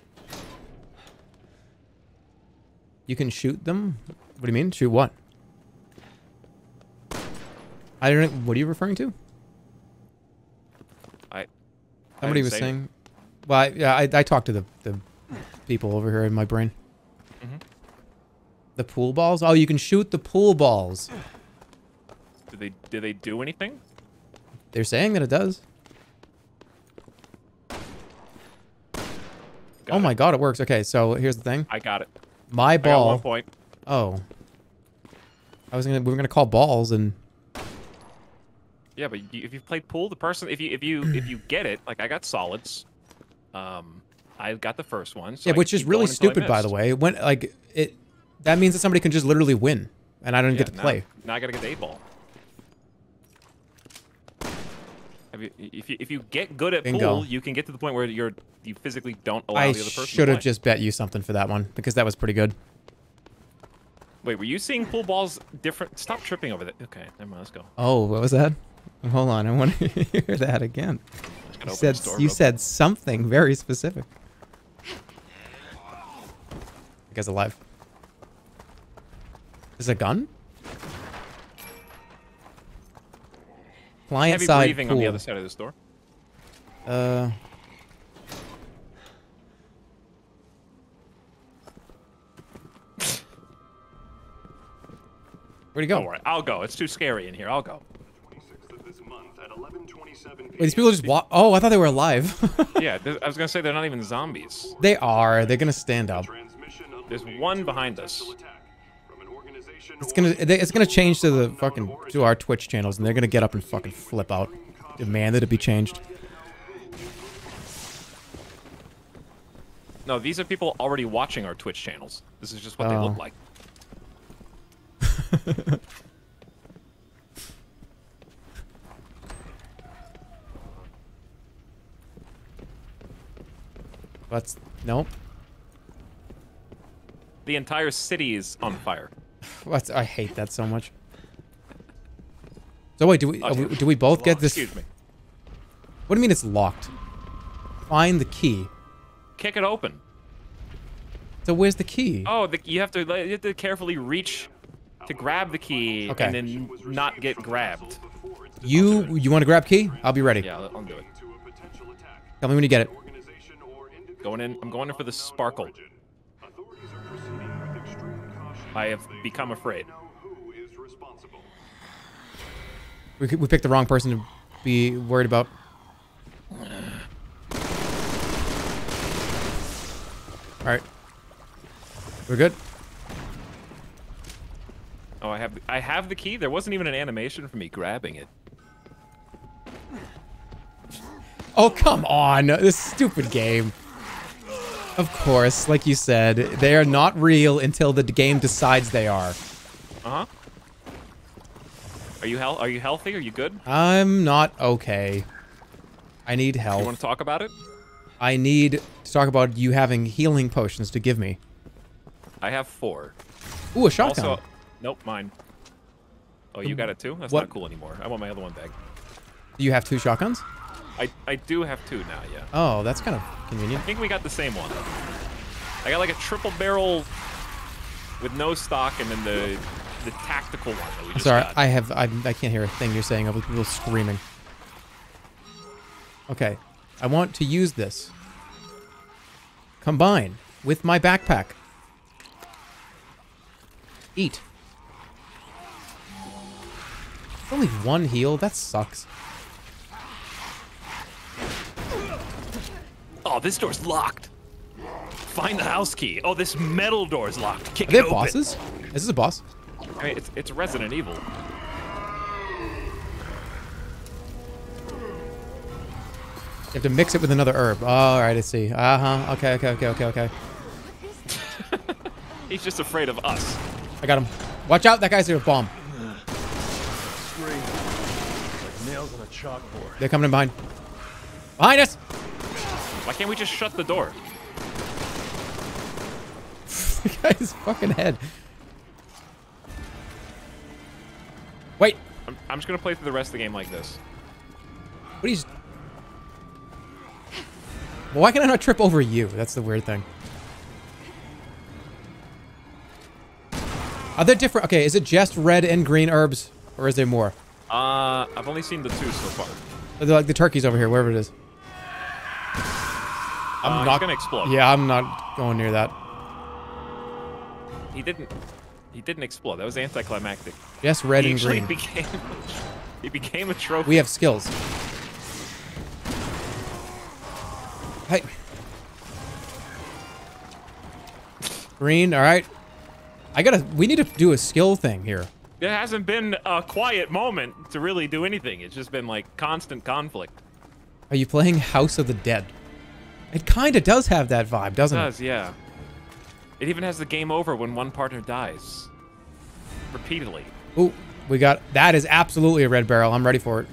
You can shoot them? What do you mean? Shoot what? I don't know. What are you referring to? I. Somebody was say- saying. Well, I, yeah, I, I talked to the, the people over here in my brain. Mhm. The pool balls? Oh, you can shoot the pool balls. Do they? Did they do anything? They're saying that it does. Got oh it. my god, it works. Okay, so here's the thing. I got it. My I got one ball. point. Oh. I was gonna. We were gonna call balls and. Yeah, but if you played pool, the person if you if you if you get it, like I got solids. Um, I got the first one. So yeah, which is really I stupid, by the way. When like it, that means that somebody can just literally win, and I don't Yeah, get to now- play. Now I gotta get the eight ball. You, if you if you get good at Bingo. pool, you can get to the point where you're you physically don't allow I the other person. to should have just bet you something for that one because that was pretty good. Wait, were you seeing pool balls different? Stop tripping over that. Okay, never mind. Let's go. Oh, what was that? Hold on, I want to <laughs> hear that again. You said you said something very specific. You guys alive? Is it a gun? Client Heavy side breathing on the other side of this door. Uh. Where'd he go? Don't worry, I'll go. It's too scary in here. I'll go. Wait, these people just walk. Oh, I thought they were alive. <laughs> yeah, I was gonna say they're not even zombies. they are. They're gonna stand up. There's one behind us. It's gonna it's gonna change to the fucking to our Twitch channels, and they're gonna get up and fucking flip out, demand that it be changed. No, these are people already watching our Twitch channels. This is just what they Oh. look like. <laughs> That's nope. The entire city is on fire. <sighs> What's, I hate that so much. So wait, do we, Oh, we do we both get this? Excuse me. What do you mean it's locked? Find the key. Kick it open. So where's the key? Oh, the, you have to you have to carefully reach to grab the key Okay. and then not get grabbed. You you want to grab key? I'll be ready. Yeah, I'll do it. Tell me when you get it. Going in. I'm going in for the sparkle. I have become afraid. We, we picked the wrong person to be worried about. All right. We're good. Oh, I have I have the key. There wasn't even an animation for me grabbing it. Oh, come on. This stupid game. Of course, like you said, they are not real until the game decides they are. Uh huh. Are you hel- Are you healthy? Are you good? I'm not okay. I need help. You want to talk about it? I need to talk about you having healing potions to give me. I have four. Ooh, a shotgun. Also, nope, mine. Oh, you got it too? That's What- not cool anymore. I want my other one back. Do you have two shotguns? I I do have two now. Yeah. Oh, that's kind of convenient. I think we got the same one. I got like a triple barrel with no stock, and then the the tactical one that we just sorry, got. I have I, I can't hear a thing you're saying. I was people screaming. Okay, I want to use this. Combine with my backpack. Eat. Only one heal. That sucks. Oh, this door's locked. Find the house key. Oh, this metal door's locked. Kick Are they it open. bosses? Is this a boss? I mean, it's it's Resident Evil. You have to mix it with another herb. Oh, all right, I see. Uh huh. Okay, okay, okay, okay, okay. <laughs> He's just afraid of us. I got him. Watch out! That guy's a bomb. Like nails on a chalkboard. They're coming in behind. Behind us! Why can't we just shut the door? <laughs> the guy's fucking head. Wait, I'm, I'm just gonna play through the rest of the game like this. what are you? Well, why can I not trip over you? That's the weird thing. Are there different? Okay, is it just red and green herbs, or is there more? Uh, I've only seen the two so far. They're like the turkeys over here, wherever it is. I'm Uh, not gonna explode. Yeah, I'm not going near that. He didn't. He didn't explode. That was anticlimactic. Yes, red he and green. became. <laughs> he became a trophy. We have skills. Hey. Green, all right. I gotta. We need to do a skill thing here. There hasn't been a quiet moment to really do anything. It's just been like constant conflict. Are you playing House of the Dead? It kind of does have that vibe, doesn't it? does, yeah. It even has the game over when one partner dies. Repeatedly. Ooh, we got. That is absolutely a red barrel. I'm ready for it.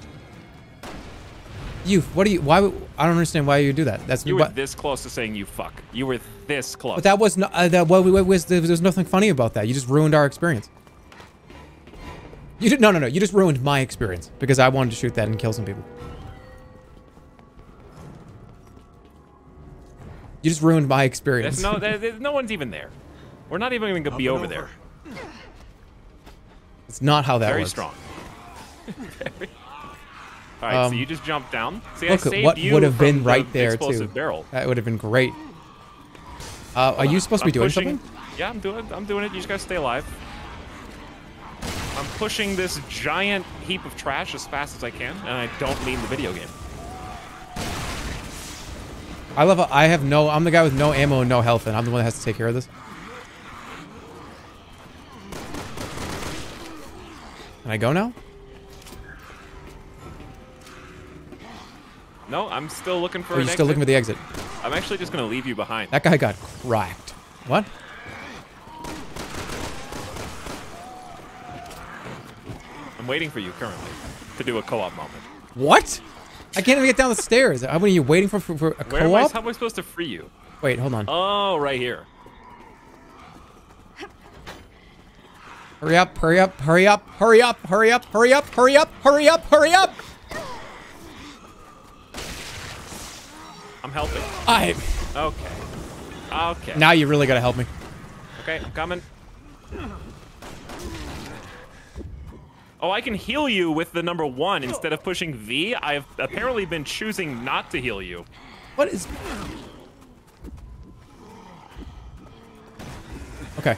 You. What do you? Why? I don't understand why you do that. That's You were this close to saying you fuck. You were this close. but that was not. Uh, that. Well, we, was, there was nothing funny about that. You just ruined our experience. You did no, no, no. You just ruined my experience because I wanted to shoot that and kill some people. You just ruined my experience. There's no, there's- no one's even there. We're not even gonna be Up over, there. it's not how that Very works. strong. Very- <laughs> All right, so Um, you just jumped down. See, Look at saved what would have been from the right there explosive too. barrel. That would have been great. Uh, are you supposed to be doing pushing- something? Yeah, I'm doing. I'm doing it. You just gotta stay alive. I'm pushing this giant heap of trash as fast as I can, and I don't mean the video game. I love. I have no. I'm the guy with no ammo and no health, and I'm the one that has to take care of this. Can I go now? No, I'm still looking for are you still exit. looking for the exit? I'm actually just gonna leave you behind. That guy got cracked. What? I'm waiting for you currently to do a co-op moment. What? I can't even get down the stairs. How are you waiting for for, for a Where am I? co-op? How am I supposed to free you? Wait, hold on. Oh, right here. Hurry up! Hurry up! Hurry up! Hurry up! Hurry up! Hurry up! Hurry up! Hurry up! Hurry up! I'm helping. I. Okay. Okay. Now you really gotta help me. Okay, I'm coming. Oh, I can heal you with the number one instead of pushing V. I've apparently been choosing not to heal you. What is... Okay.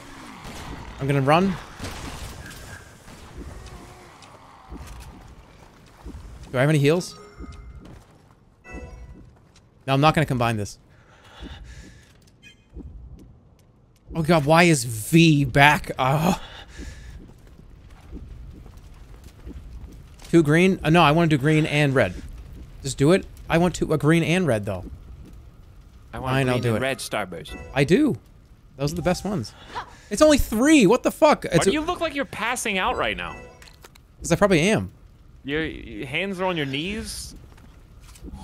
I'm gonna run. Do I have any heals? No, I'm not gonna combine this. Oh god, why is V back? Oh. Two green? Uh, no, I want to do green and red. Just do it. I want to a green and red though. I want Fine, I'll green do and it. red starburst. I do. Those are the best ones. It's only three. What the fuck? Why do you look like you're passing out right now? because I probably am. Your, your hands are on your knees.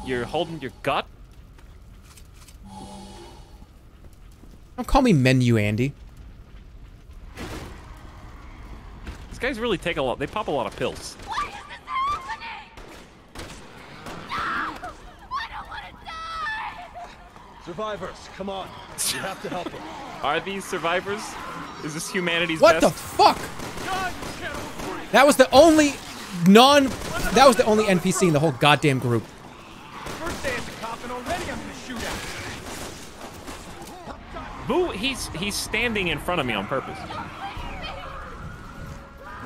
You're holding your gut. Don't call me menu Andy. These guys really take a lot. They pop a lot of pills. Why is this happening? No! I don't want to die! Survivors, come on. We have to help them. Are these survivors? Is this humanity's What the fuck? That was the only non. That was the only NPC in the whole goddamn group. First day as a cop and already I'm gonna shoot at. Boo, he's he's standing in front of me on purpose. Are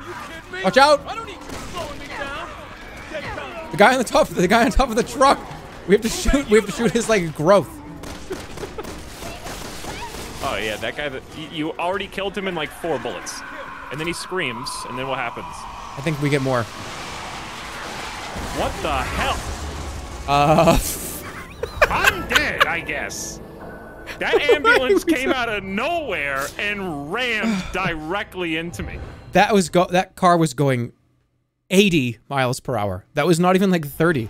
you kidding me? Watch out! I don't need you slowing me down. Down. The guy on the top. The guy on top of the truck. We have to shoot. We have to shoot his like growth. Oh yeah, that guy that you, already killed him in like four bullets, and then he screams, and then what happens? I think we get more. What the hell? Uh. <laughs> I'm dead, I guess. That <laughs> ambulance came out of nowhere and rammed <laughs> directly into me. That was go. That car was going 80 miles per hour. That was not even like 30.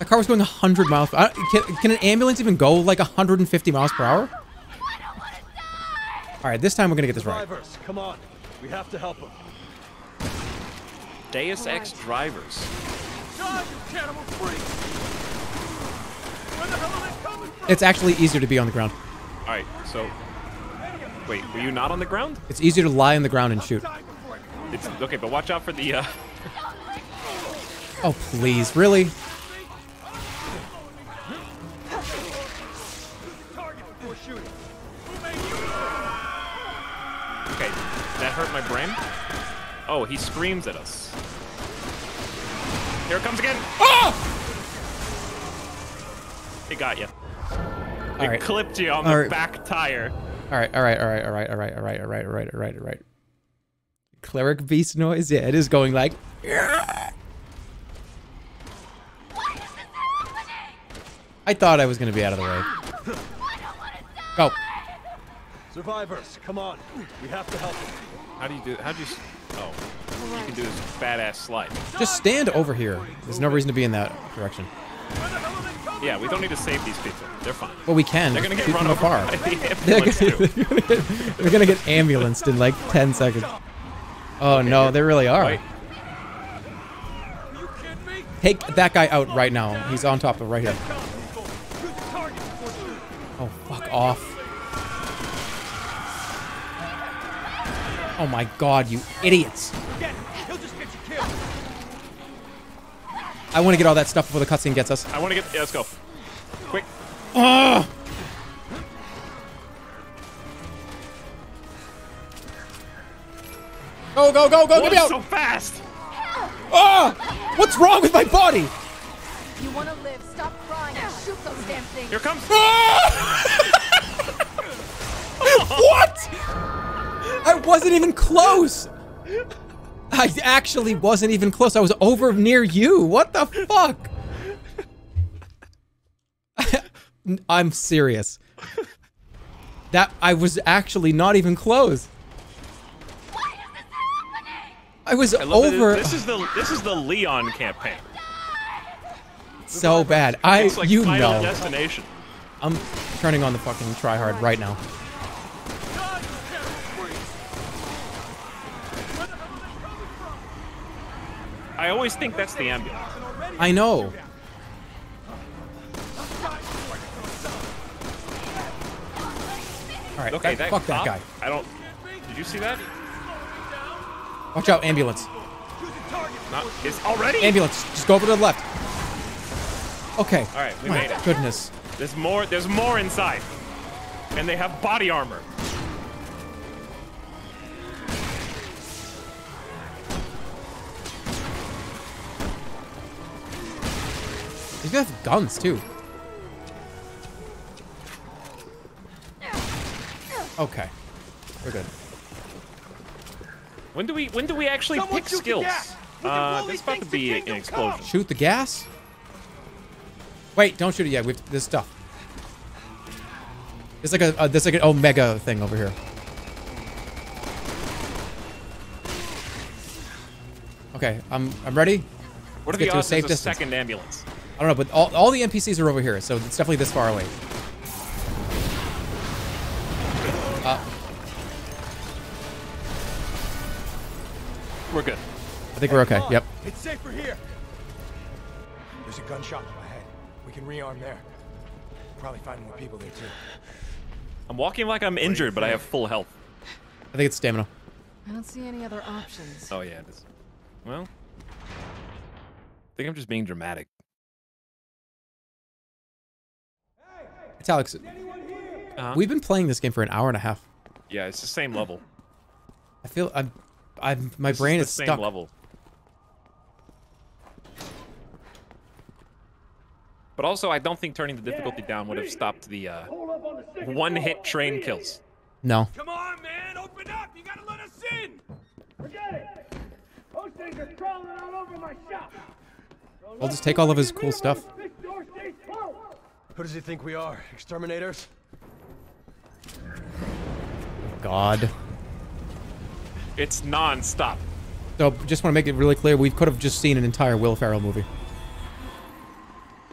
That car was going 100 miles. Per, I, can, can an ambulance even go like 150 miles per hour? All right, this time we're gonna get this right. Survivors, come on. We have to help them. Deus Ex drivers. God, you freak. Where the hell are they coming from? It's actually easier to be on the ground. All right, so wait, were you not on the ground? It's easier to lie on the ground and shoot. Die before I It's okay, but watch out for the. uh... Oh please, really? Okay, that hurt my brain. Oh, he screams at us. Here it comes again. Ah! It got you. All It right. clipped you on All the right. back tire. All right, all right, all right, all right, all right, all right, all right, all right, all right, all right. Cleric beast noise? Yeah, it is going like. I thought I was gonna be out of the way. Go. Survivors, come on. We have to help them. How do you do? How do you? s- Oh, you can do this badass slide. Just stand over here. There's no reason to be in that direction. Yeah, we don't need to save these people. They're fine. Well, we can. They're gonna get run them over by the <laughs> They're gonna, they're gonna get ambulanced in like 10 seconds. Oh no, they really are. Wait, You kidding me? Take that guy out right now. He's on top of right here. Down, people. Shoot the target before. Oh, fuck off. Oh my god, you idiots. He'll just get you killed. I want to get all that stuff before the cutscene gets us. I want to get. Yeah, let's go. Quick. Ugh. Go, go, go, go, get me out! so fast. Ah! What's wrong with my body? You want to live? Stop crying and shoot those damn things. Here comes. <laughs> what? I wasn't even close. I actually wasn't even close. I was over near you. What the fuck? <laughs> I'm serious. That I was actually not even close. I was I love over This is the this is the Leon campaign. so bad. I It's like you know. Destination. I'm turning on the fucking try hard right now. God, you cannibal freak. Where the hell are they coming from? I always think that's the ambulance. I know. Die before I All right, Okay, that, that fuck that guy. I don't. Did you see that? Watch out, ambulance. Not, it's already. Ambulance. Just go over to the left. Okay. All right, we My made it. Goodness. There's more. There's more inside, and they have body armor. These guys have guns too. Okay. We're good. When do we? When do we actually Someone pick skills? gas. We can Uh, this is about to be an explosion. come. Shoot the gas? Wait, don't shoot it yet. We have this stuff. There's like a uh, there's like an omega thing over here. Okay, I'm I'm ready. What Let's are get the to a safe a distance. second ambulance? I don't know, but all, all the NPCs are over here, so it's definitely this far away. Uh, We're good. I think we're okay. Yep. It's safer here. There's a gun my head. We can rearm there. Probably find more people there too. I'm walking like I'm injured, but I have full health. I think it's stamina. I don't see any other options. Oh yeah, it is. Well, I think I'm just being dramatic. It's Alex. Uh-huh. We've been playing this game for an hour and a half. Yeah, it's the same level. I feel I'm, I'm my This brain the is same stuck. level. But also, I don't think turning the difficulty down would have stopped the uh, one-hit train kills. No. Come on, man! Open up! You gotta let us in! Forget it! Those things are crawling all over my shop! I'll just take all of his cool stuff. This door stays closed! Who does he think we are? Exterminators? God. It's non-stop. So just want to make it really clear, we could have just seen an entire Will Ferrell movie.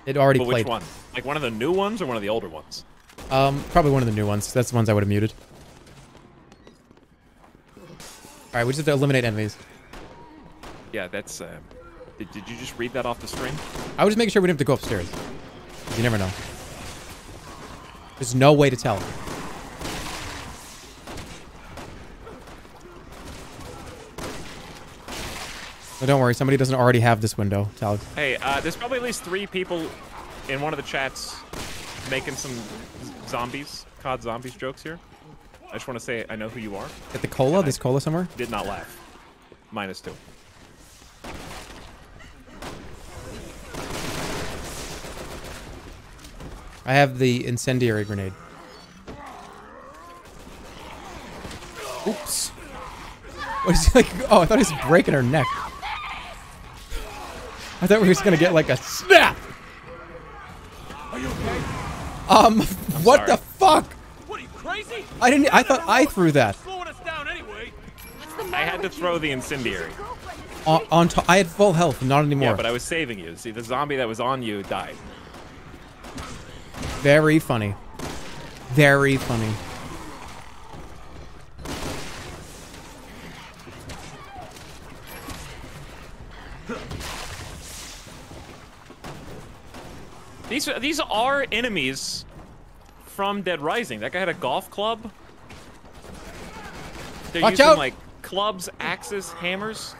It already But played. which one? Like one of the new ones or one of the older ones? Um, probably one of the new ones. That's the ones I would have muted. All right, we just have to eliminate enemies. Yeah, that's. Um, did, did you just read that off the screen? I was just making sure we didn't have to go upstairs. You never know. There's no way to tell. But don't worry, somebody doesn't already have this window. Hey, uh, there's probably at least three people in one of the chats making some zombies, COD zombies jokes here. I just want to say I know who you are. Get the cola. There's cola somewhere. Did not laugh. Minus two. I have the incendiary grenade. Oops. What is he like? Oh, I thought he was breaking her neck. I thought we were just gonna get like a snap. Are you okay? Um, what sorry. the fuck? What are you crazy? I didn't. I thought I threw that Slowing us down anyway. I had to throw the incendiary. on. on to, I had full health, not anymore. Yeah, but I was saving you. See, the zombie that was on you died. Very funny. Very funny. These these are enemies from Dead Rising. That guy had a golf club. They're Watch using out! like clubs, axes, hammers.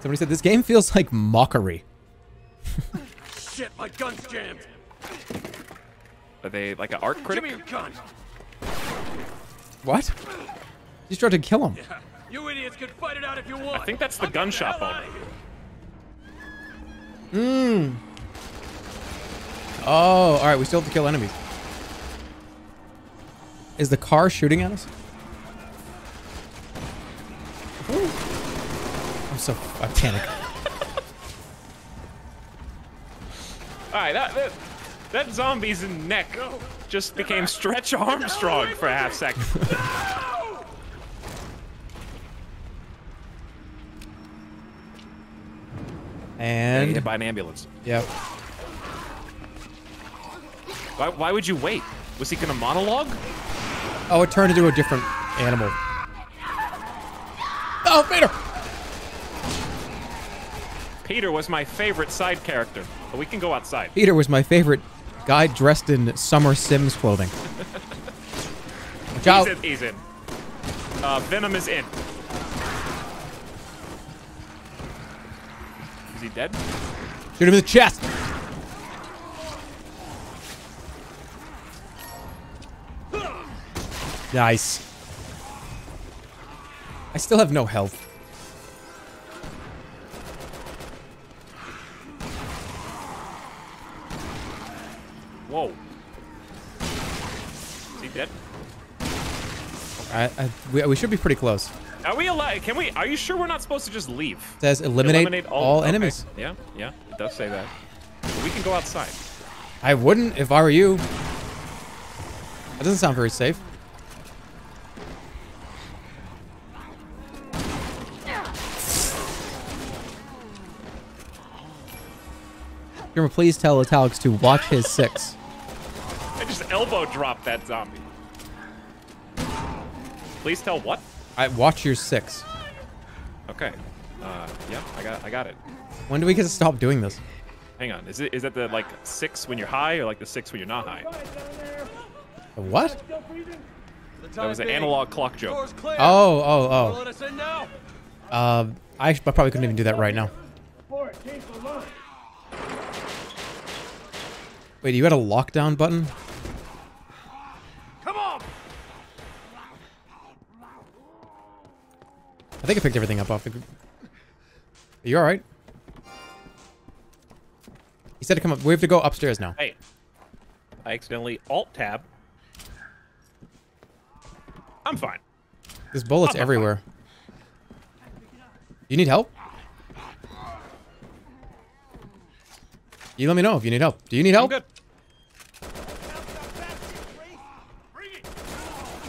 Somebody said this game feels like mockery. <laughs> Shit, my gun's jammed. Are they like an art Give critic? me your gun. What? You tried to kill him. You idiots can fight it out if you want. I think that's the I'm gun shop owner. outta here. Hmm. Oh, all right. We still have to kill enemies. Is the car shooting at us? Ooh. I'm so I panic. All right, that, that that zombie's neck just became Stretch Armstrong for a half second. <laughs> And And hit by an ambulance. yep. Why, why would you wait? Was he gonna monologue? Oh, it turned into a different animal. Oh, Peter! Peter was my favorite side character, but we can go outside. Peter was my favorite guy dressed in summer Sims clothing. Watch out. He's in. He's in. Uh, Venom is in. Is he dead? Shoot him in the chest. Nice. I still have no health. Whoa. Is he dead? I, I, we, we should be pretty close. Are we allowed? Can we? Are you sure we're not supposed to just leave? It says eliminate, all, okay. enemies. Yeah, yeah, it does say that. But we can go outside. I wouldn't if I were you. That doesn't sound very safe. Grimmer, please tell Etalyx to watch his six. I elbow dropped that zombie. Please tell what? I watch your six. Okay. Uh, yeah, I got, I got it. When do we get to stop doing this? Hang on. Is it, is that the like six when you're high or like the six when you're not high? A What? That was an analog clock joke. Oh, oh, Let us in now. oh. Uh, I, I probably couldn't even do that right now. Wait, you had a lockdown button? Come on. I think I picked everything up off the. Are you all right? He said to come up. We have to go upstairs now. Hey, I accidentally alt tab. I'm fine. There's bullets I'm everywhere. You need help? You let me know if you need help. Do you need I'm help? good.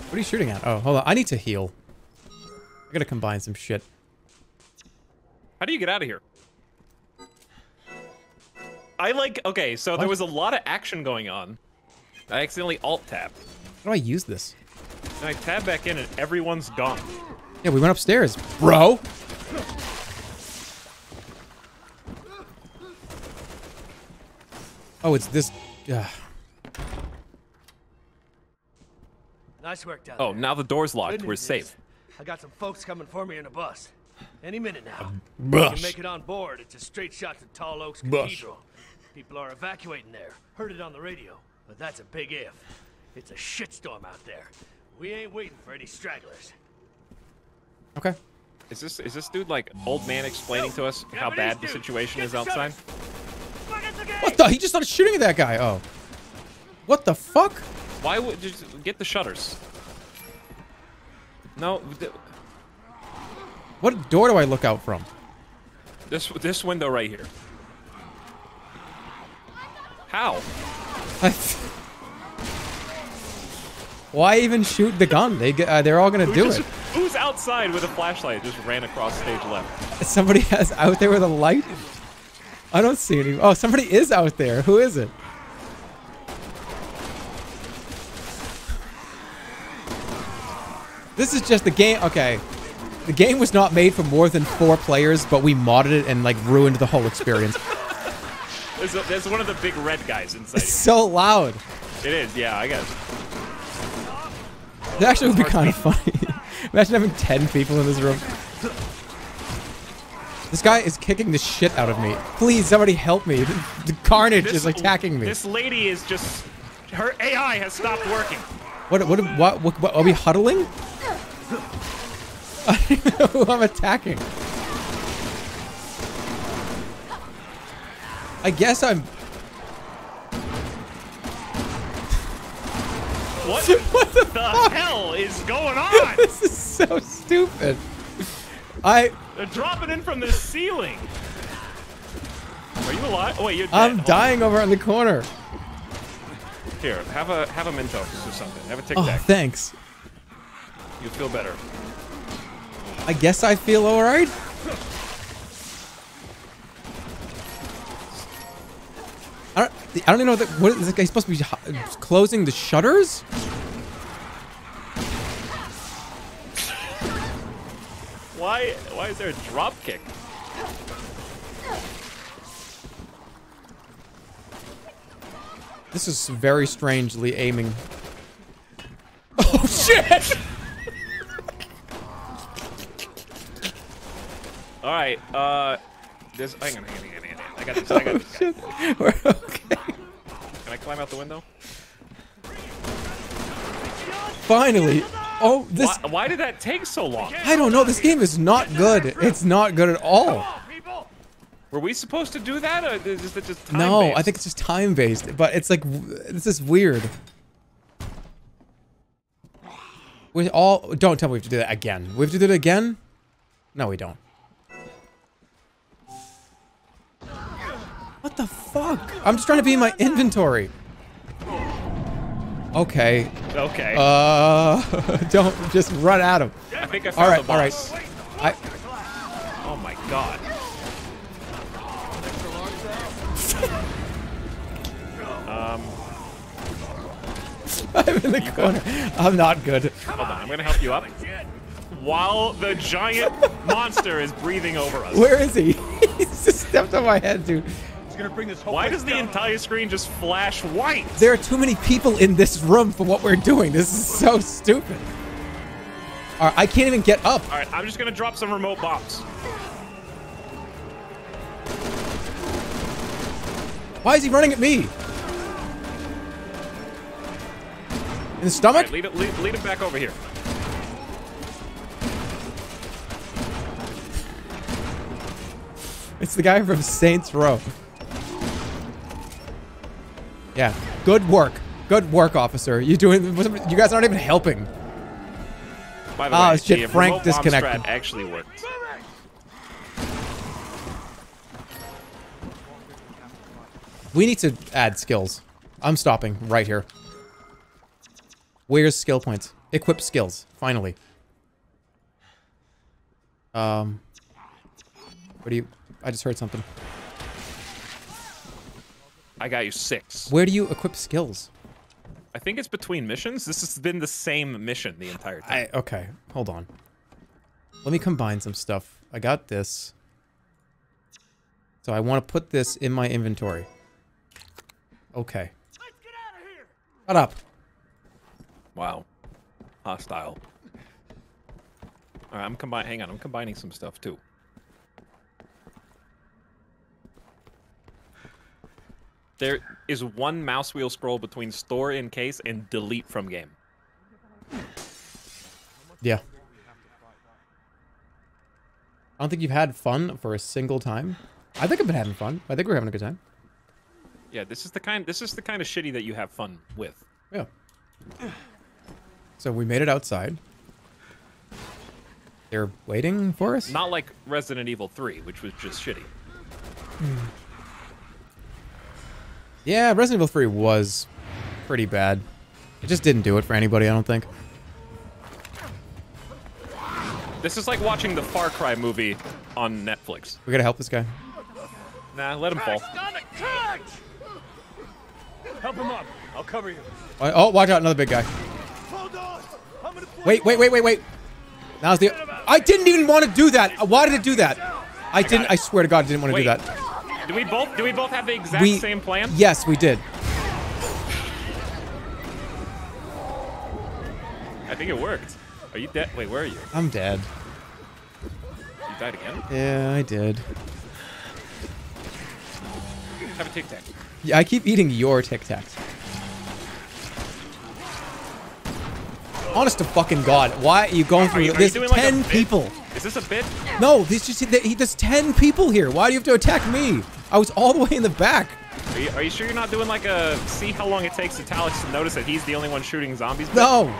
What are you shooting at? Oh, hold on. I need to heal. I gotta combine some shit. How do you get out of here? I like. Okay, so there was a lot of action going on. I accidentally alt tab. How do I use this? And I tab back in and everyone's gone. Yeah, we went upstairs, bro. Oh, it's this. Uh, Nice work down Oh, there. now the door's Good locked. We're news safe. I got some folks coming for me in a bus. Any minute now. bus. Can make it on board. It's a straight shot to Tall Oaks Bus. Cathedral. People are evacuating there. Heard it on the radio. But that's a big if. It's a shitstorm out there. We ain't waiting for any stragglers. okay. Is this is this dude like old man explaining to us how bad the situation is outside? What the? He just started shooting at that guy. Oh. What the fuck? Why would you just get the shutters? No, What door do I look out from? this this window right here. How? <laughs> Why even shoot the gun? They uh, they're all gonna Who do just- it. Who's outside with a flashlight? Just ran across stage left. Somebody <laughs> has out there with a light. I don't see any. Oh, somebody is out there. Who is it? This is just the game. Okay. The game was not made for more than four players, but we modded it and like ruined the whole experience. <laughs> There's, a, there's one of the big red guys inside. it's so loud. It is, yeah, I guess. It actually would be kind of funny. <laughs> Imagine having 10 people in this room. This guy is kicking the shit out of me. Please, somebody help me. The, the carnage is attacking me. This lady is just. Her AI has stopped working. What, what, what, what, what, are we huddling? <laughs> I don't know who I'm attacking. I guess I'm. <laughs> What, <laughs> What the the fuck? hell is going on? This is so stupid. I, They're dropping in from the ceiling. Are you alive? Oh, wait, you're dead. I'm on. dying over in the corner. Here, have a have a Mentos or something. Have a Tic Tac. Oh, Tac. thanks. you feel better. I guess I feel alright. I don't, I don't even know what, the, what is this guy supposed to be uh, closing the shutters? Why why is there a drop kick? This is very strangely aiming. Oh shit! All right. Uh, There's, hang on, hang on, hang on, hang on. I got this. I got this. guy. Shit. <laughs> We're okay. Can I climb out the window? Finally. Oh, this. Why, why did that take so long? I don't know. This game is not good. It's not good at all. Were we supposed to do that, or is it just time No. I think it's just time based. But it's like this is weird. We all don't tell me we have to do that again. We have to do it again? No, we don't. What the fuck? I'm just trying to be in my inventory. Okay. Okay. Uh, <laughs> don't just run at him. I think I All found right, the all right. I Oh my god. Um, <laughs> I'm in the corner. I'm not good. hold on, I'm gonna help you up. While the giant <laughs> monster is breathing over us. Where is he? <laughs> He's just stepped on my head, dude. Why does the entire screen just flash white? There are too many people in this room for what we're doing. This is so stupid. All right, I can't even get up. All right, I'm just gonna drop some remote bombs. Why is he running at me? In the stomach? right, lead it, lead, lead it back over here. It's the guy from Saints Row. Yeah, good work. Good work, officer. You doing? You guys aren't even helping. By the Ah, way, shit, Frank disconnected. actually worked. We need to add skills. I'm stopping right here. Where's skill points? Equip skills. Finally. Um. What do you? I just heard something. I got you six. Where do you equip skills? I think it's between missions. This has been the same mission the entire time. I okay. Hold on. Let me combine some stuff. I got this. So I want to put this in my inventory. Okay. Let's get out of here. Shut up. Wow. Hostile. All right, I'm combining. Hang on, I'm combining some stuff too. There is one mouse wheel scroll between store in case and delete from game. Yeah. I don't think you've had fun for a single time. I think I've been having fun. I think we're having a good time. Yeah, this is the kind. This is the kind of shitty that you have fun with. Yeah. So we made it outside. They're waiting for us? Not like Resident Evil 3, which was just shitty. Hmm. Yeah, Resident Evil 3 was pretty bad. It just didn't do it for anybody, I don't think. This is like watching the Far Cry movie on Netflix. We gotta help this guy. Nah, let him fall. Help him up. I'll cover you. Oh, oh, watch out, another big guy. Hold on. I'm gonna Wait, wait, wait, wait, wait. Now's the. I didn't even want to do that. Why did it do that? I didn't. I swear to God, I didn't want to do that. Do we both? Do we both have the exact We- same plan? Yes, we did. I think it worked. Are you dead? Wait, where are you? I'm dead. You died again? Yeah, I did. Have a tic tac. Yeah, I keep eating your Tic Tacs. Honest to fucking God, why are you going through you, are you this? doing like ten bit? people. Is this a bit? No, there's just he- there's ten people here. Why do you have to attack me? I was all the way in the back. Are you, are you sure you're not doing like a see how long it takes Etalyx to notice that he's the only one shooting zombies? bit? No.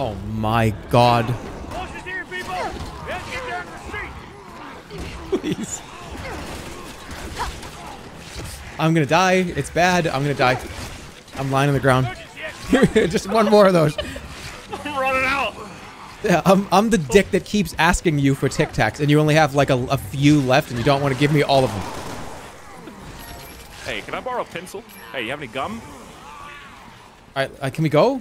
Oh my God. Here, people. Let's get down to the street. <laughs> Please. I'm gonna die. It's bad. I'm gonna die. I'm lying on the ground. <laughs> Just one more of those. I'm running out. Yeah, I'm, I'm the dick that keeps asking you for Tic Tacs, and you only have like a, a few left, and you don't want to give me all of them. Hey, can I borrow a pencil? Hey, you have any gum? All right, uh, can we go?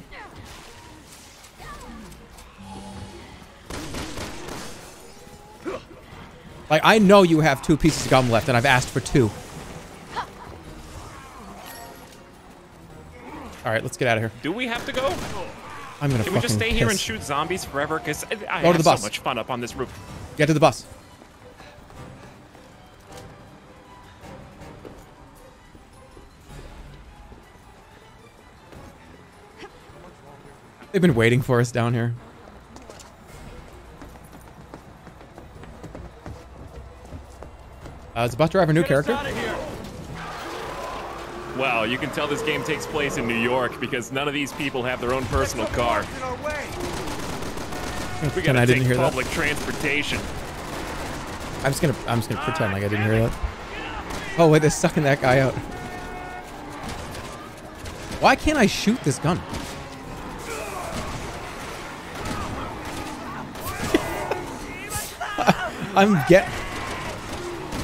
Like, I know you have two pieces of gum left, and I've asked for two. All right, let's get out of here. Do we have to go? I'm gonna Can we just stay here and shoot zombies forever? Because I Go to have the bus. so much fun up on this roof. Get to the bus. They've been waiting for us down here. Uh, is the bus driver a new character? Wow, you can tell this game takes place in New York because none of these people have their own personal car. We gotta I didn't take hear that. public transportation. I'm just gonna I'm just gonna pretend like I didn't hear that. Oh wait, they're sucking that guy out. Why can't I shoot this gun? <laughs> I'm get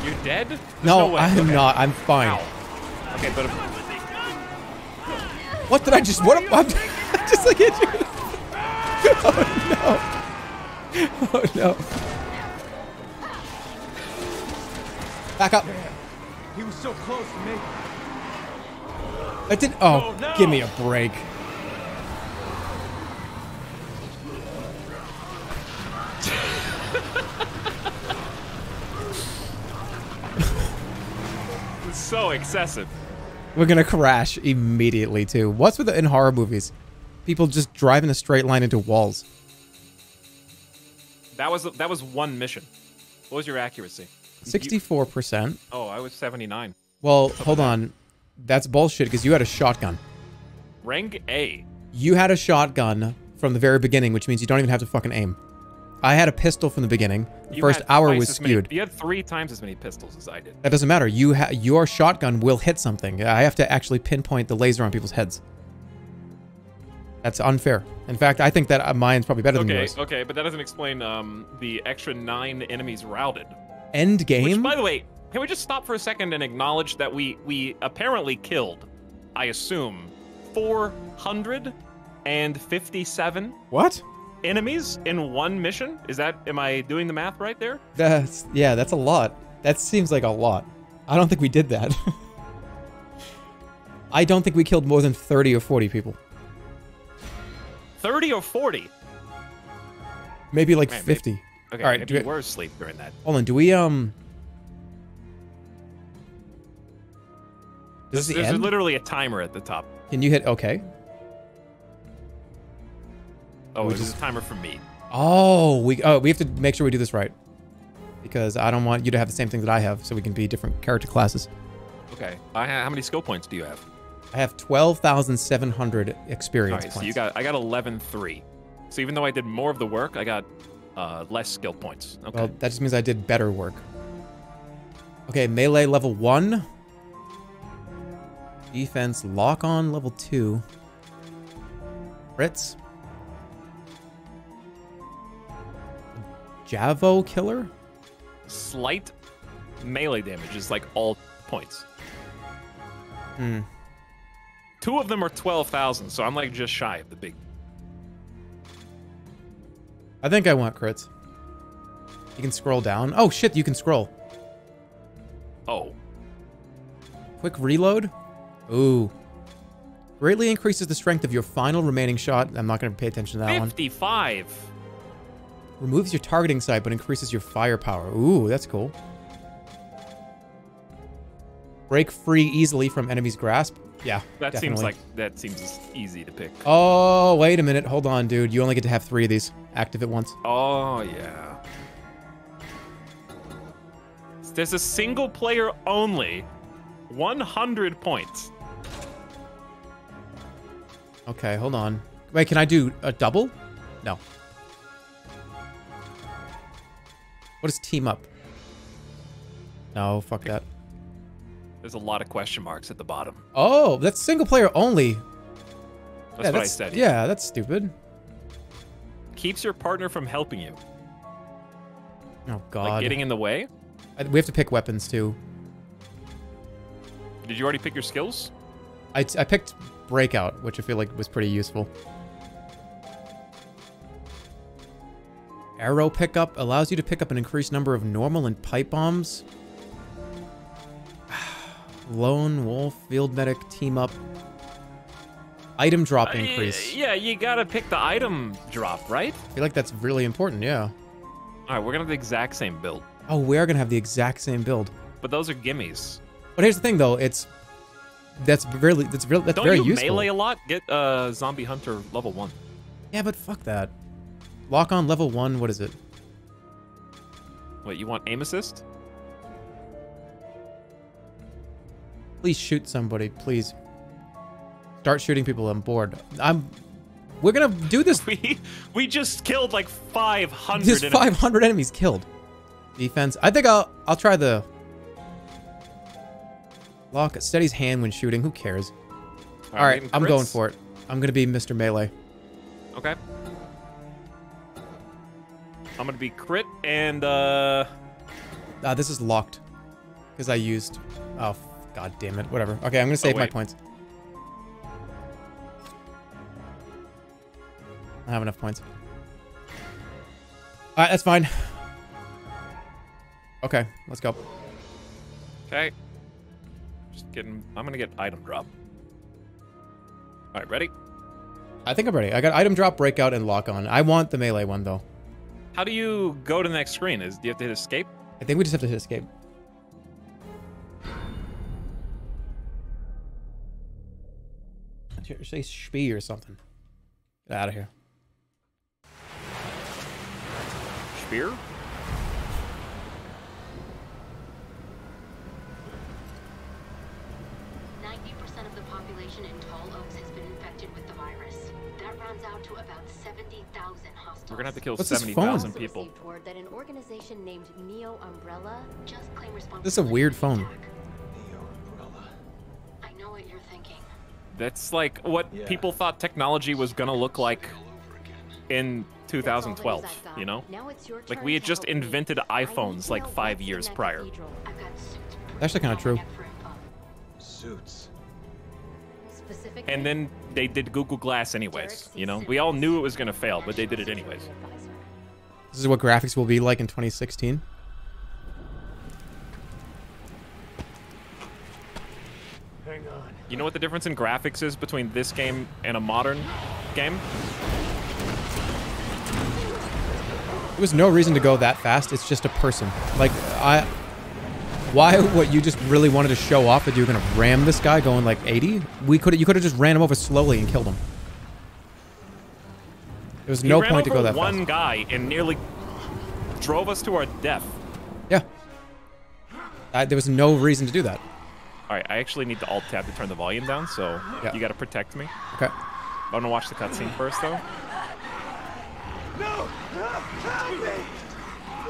You're dead? There's no, way. I am Okay. not. I'm fine. Ow. Okay, but What did I just? What? <laughs> I'm just like hit you. <laughs> Oh no! Oh no! Back up. He was so close to me. I did. Oh, oh give me a break. <laughs> it's so excessive. We're gonna crash immediately too. What's with the, in horror movies? People just drive in a straight line into walls. That was that was one mission. What was your accuracy? Sixty-four percent. Oh, I was 79. Well, hold on. That's bullshit because you had a shotgun. Rank A. You had a shotgun from the very beginning, which means you don't even have to fucking aim. I had a pistol from the beginning. The You first hour was as many- skewed. you had three times as many pistols as I did. That doesn't matter. You ha- your shotgun will hit something. I have to actually pinpoint the laser on people's heads. That's unfair. In fact, I think that uh, mine's probably better than yours. okay, but that doesn't explain um, the extra nine enemies routed. End Which, game. by the way, can we just stop for a second and acknowledge that we we apparently killed, I assume, 457 what? Enemies in one mission? Is that am I doing the math right there? That's yeah. That's a lot. That seems like a lot. I don't think we did that. <laughs> I don't think we killed more than thirty or forty people. 30 or 40? Maybe like Man, maybe- fifty. Okay, All right, maybe it- were asleep during that. Hold on. Do we um? Is this the There's end? literally a timer at the top. Can you hit okay? Oh, which is a timer for me. Oh, we oh we have to make sure we do this right. Because I don't want you to have the same thing that I have, so we can be different character classes. Okay. I, how many skill points do you have? I have twelve thousand seven hundred All experience right, points. so you got I got 11-3. So even though I did more of the work, I got uh, less skill points. Okay. Well, that just means I did better work. Okay, melee level one. Defense lock on level two. Crits. J'avo killer. Slight melee damage is like all points. Hmm. Two of them are 12,000, so I'm like just shy of the big. I think I want crits. You can scroll down. Oh shit, you can scroll. Oh, Quick reload. Ooh. Greatly increases the strength of your final remaining shot. I'm not going to pay attention to that one. 55. Removes your targeting sight, but increases your firepower. Ooh, that's cool. Break free easily from enemy's grasp. Yeah, That definitely. seems like that seems easy to pick. Oh, wait a minute. Hold on, dude. You only get to have three of these active at once. Oh yeah. There's a single player only. 100 points. Okay, hold on. Wait, can I do a double? No. What is team up? No, fuck that. There's a lot of question marks at the bottom. Oh, that's single player only. That's yeah, what I said. Yeah, that's stupid. Keeps your partner from helping you. Oh god. Like getting in the way. I- we have to pick weapons too. Did you already pick your skills? I, I picked breakout, which I feel like was pretty useful. Arrow pickup allows you to pick up an increased number of normal and pipe bombs. <sighs> Lone wolf, field medic, team up. Item drop Uh, increase. Yeah, you gotta pick the item drop, right? I feel like that's really important, yeah. All right, we're gonna have the exact same build, Oh, we're gonna have the exact same build. but those are gimmies. But here's the thing, though. It's that's really that's really that's Don't very you useful. melee a lot? Get uh, zombie hunter level one. Yeah, but fuck that. Lock on level one. What is it? What, you want aim assist? Please shoot somebody, please. Start shooting people. on board. I'm. We're gonna do this. <laughs> We we just killed like 500. There's enemies. 500 enemies killed. Defense. I think I'll I'll try the lock. Steady's hand when shooting. Who cares? All right, I'm going for it. I'm gonna be Mr. Melee. Okay. I'm gonna be crit and uh. Ah, this is locked because I used. Oh, god damn it! Whatever. Okay, I'm gonna save my points. I have enough points. All right, that's fine. Okay, let's go. Okay. Just getting. I'm gonna get item drop. All right, ready? I think I'm ready. I got item drop, breakout, and lock on. I want the melee one though. How do you go to the next screen? Is do you have to hit escape? I think we just have to hit escape. Say spee or something. Get out of here. Spear? We're gonna have to kill What's this phone? people. that an organization named Neo Umbrella just claimed responsibility. This is a weird for the phone. I know what you're thinking. That's like what Yeah. people thought technology was gonna look like in That's all the news 2012. You know, Now it's your like we had just help me. invented iPhones like five years prior. That's I've got suits to prove Actually kinda true. I get for info. Suits. Specifically, And then they did Google Glass anyways. You know, we all knew it was gonna fail, but they did it anyways. This is what graphics will be like in 2016. Hang on. You know what the difference in graphics is between this game and a modern game? There was no reason to go that fast. It's just a person. Like I, why? What you just really wanted to show off that you were gonna ram this guy going like 80? We could you could have just ran him over slowly and killed him. There was He no point to go that one fast. guy and nearly drove us to our death. Yeah. I, there was no reason to do that. All right, I actually need the alt tab to turn the volume down, so Yeah. you got to protect me. Okay. I'm gonna watch the cutscene first, though. No! Help me!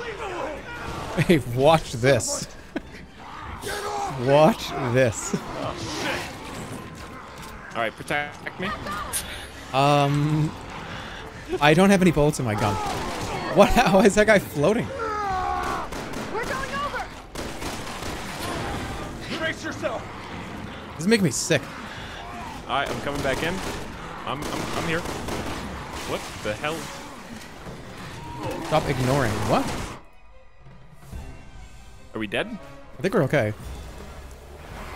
Leave me! Hey, watch this. Watch this. <laughs> All right, protect me. Um, I don't have any bullets in my gun. What? How is that guy floating? We're going over! Brace yourself! This is making me sick. All right, I'm coming back in. I'm I'm, I'm here. What the hell? Stop ignoring. What? Are we dead? I think we're okay.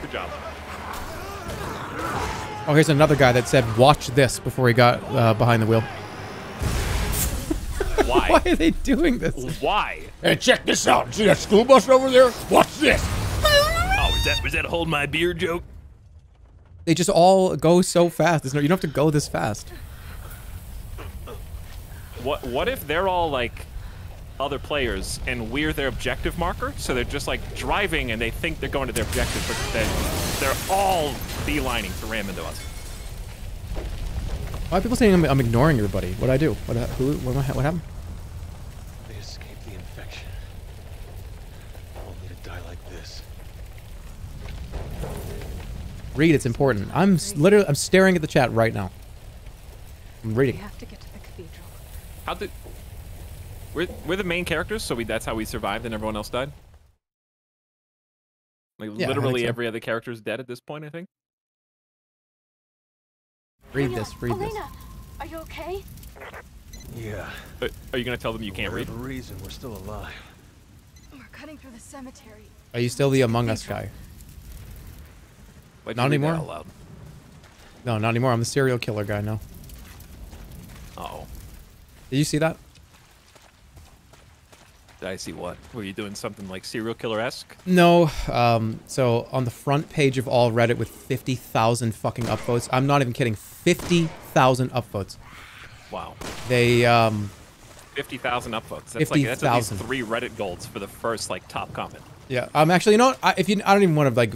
Good job. Oh, here's another guy that said, "Watch this" before he got uh, behind the wheel. <laughs> Why? Why are they doing this? Why? Hey, check this out. See that school bus over there? Watch this. Oh, was that was that a hold my beer joke? They just all go so fast. There's no, you don't have to go this fast. What what if they're all like other players and we're their objective marker? So they're just like driving and they think they're going to their objective, but then they're all beelining to ram into us. Why are people saying I'm, I'm ignoring everybody? What would I do? What? Who? What, what happened? They escaped the infection. Only to die like this. Read. It's important. I'm literally. I'm staring at the chat right now. I'm reading. We reading. have to get to the cathedral. How did we're we're the main characters, so we that's how we survived and everyone else died. Like Yeah, I think literally so. every other character is dead at this point, I think. Read Elena, this. Read this. Elena, are you okay? Yeah. But are you gonna tell them you can't read? Whatever reason, we're still alive. We're cutting through the cemetery. Are you still the Among Us guy? Why'd Not you read that anymore? No, not anymore. I'm the serial killer guy now. Oh, Did you see that? I see what? Were you doing something like serial killer esque? No. Um, so on the front page of all Reddit with 50,000 fucking upvotes. I'm not even kidding. 50,000 upvotes. Wow, They, um, fifty thousand upvotes. That's like that's at least three Reddit golds for the first like top comment. yeah. Um, actually, you know what? I, if you, I don't even want to like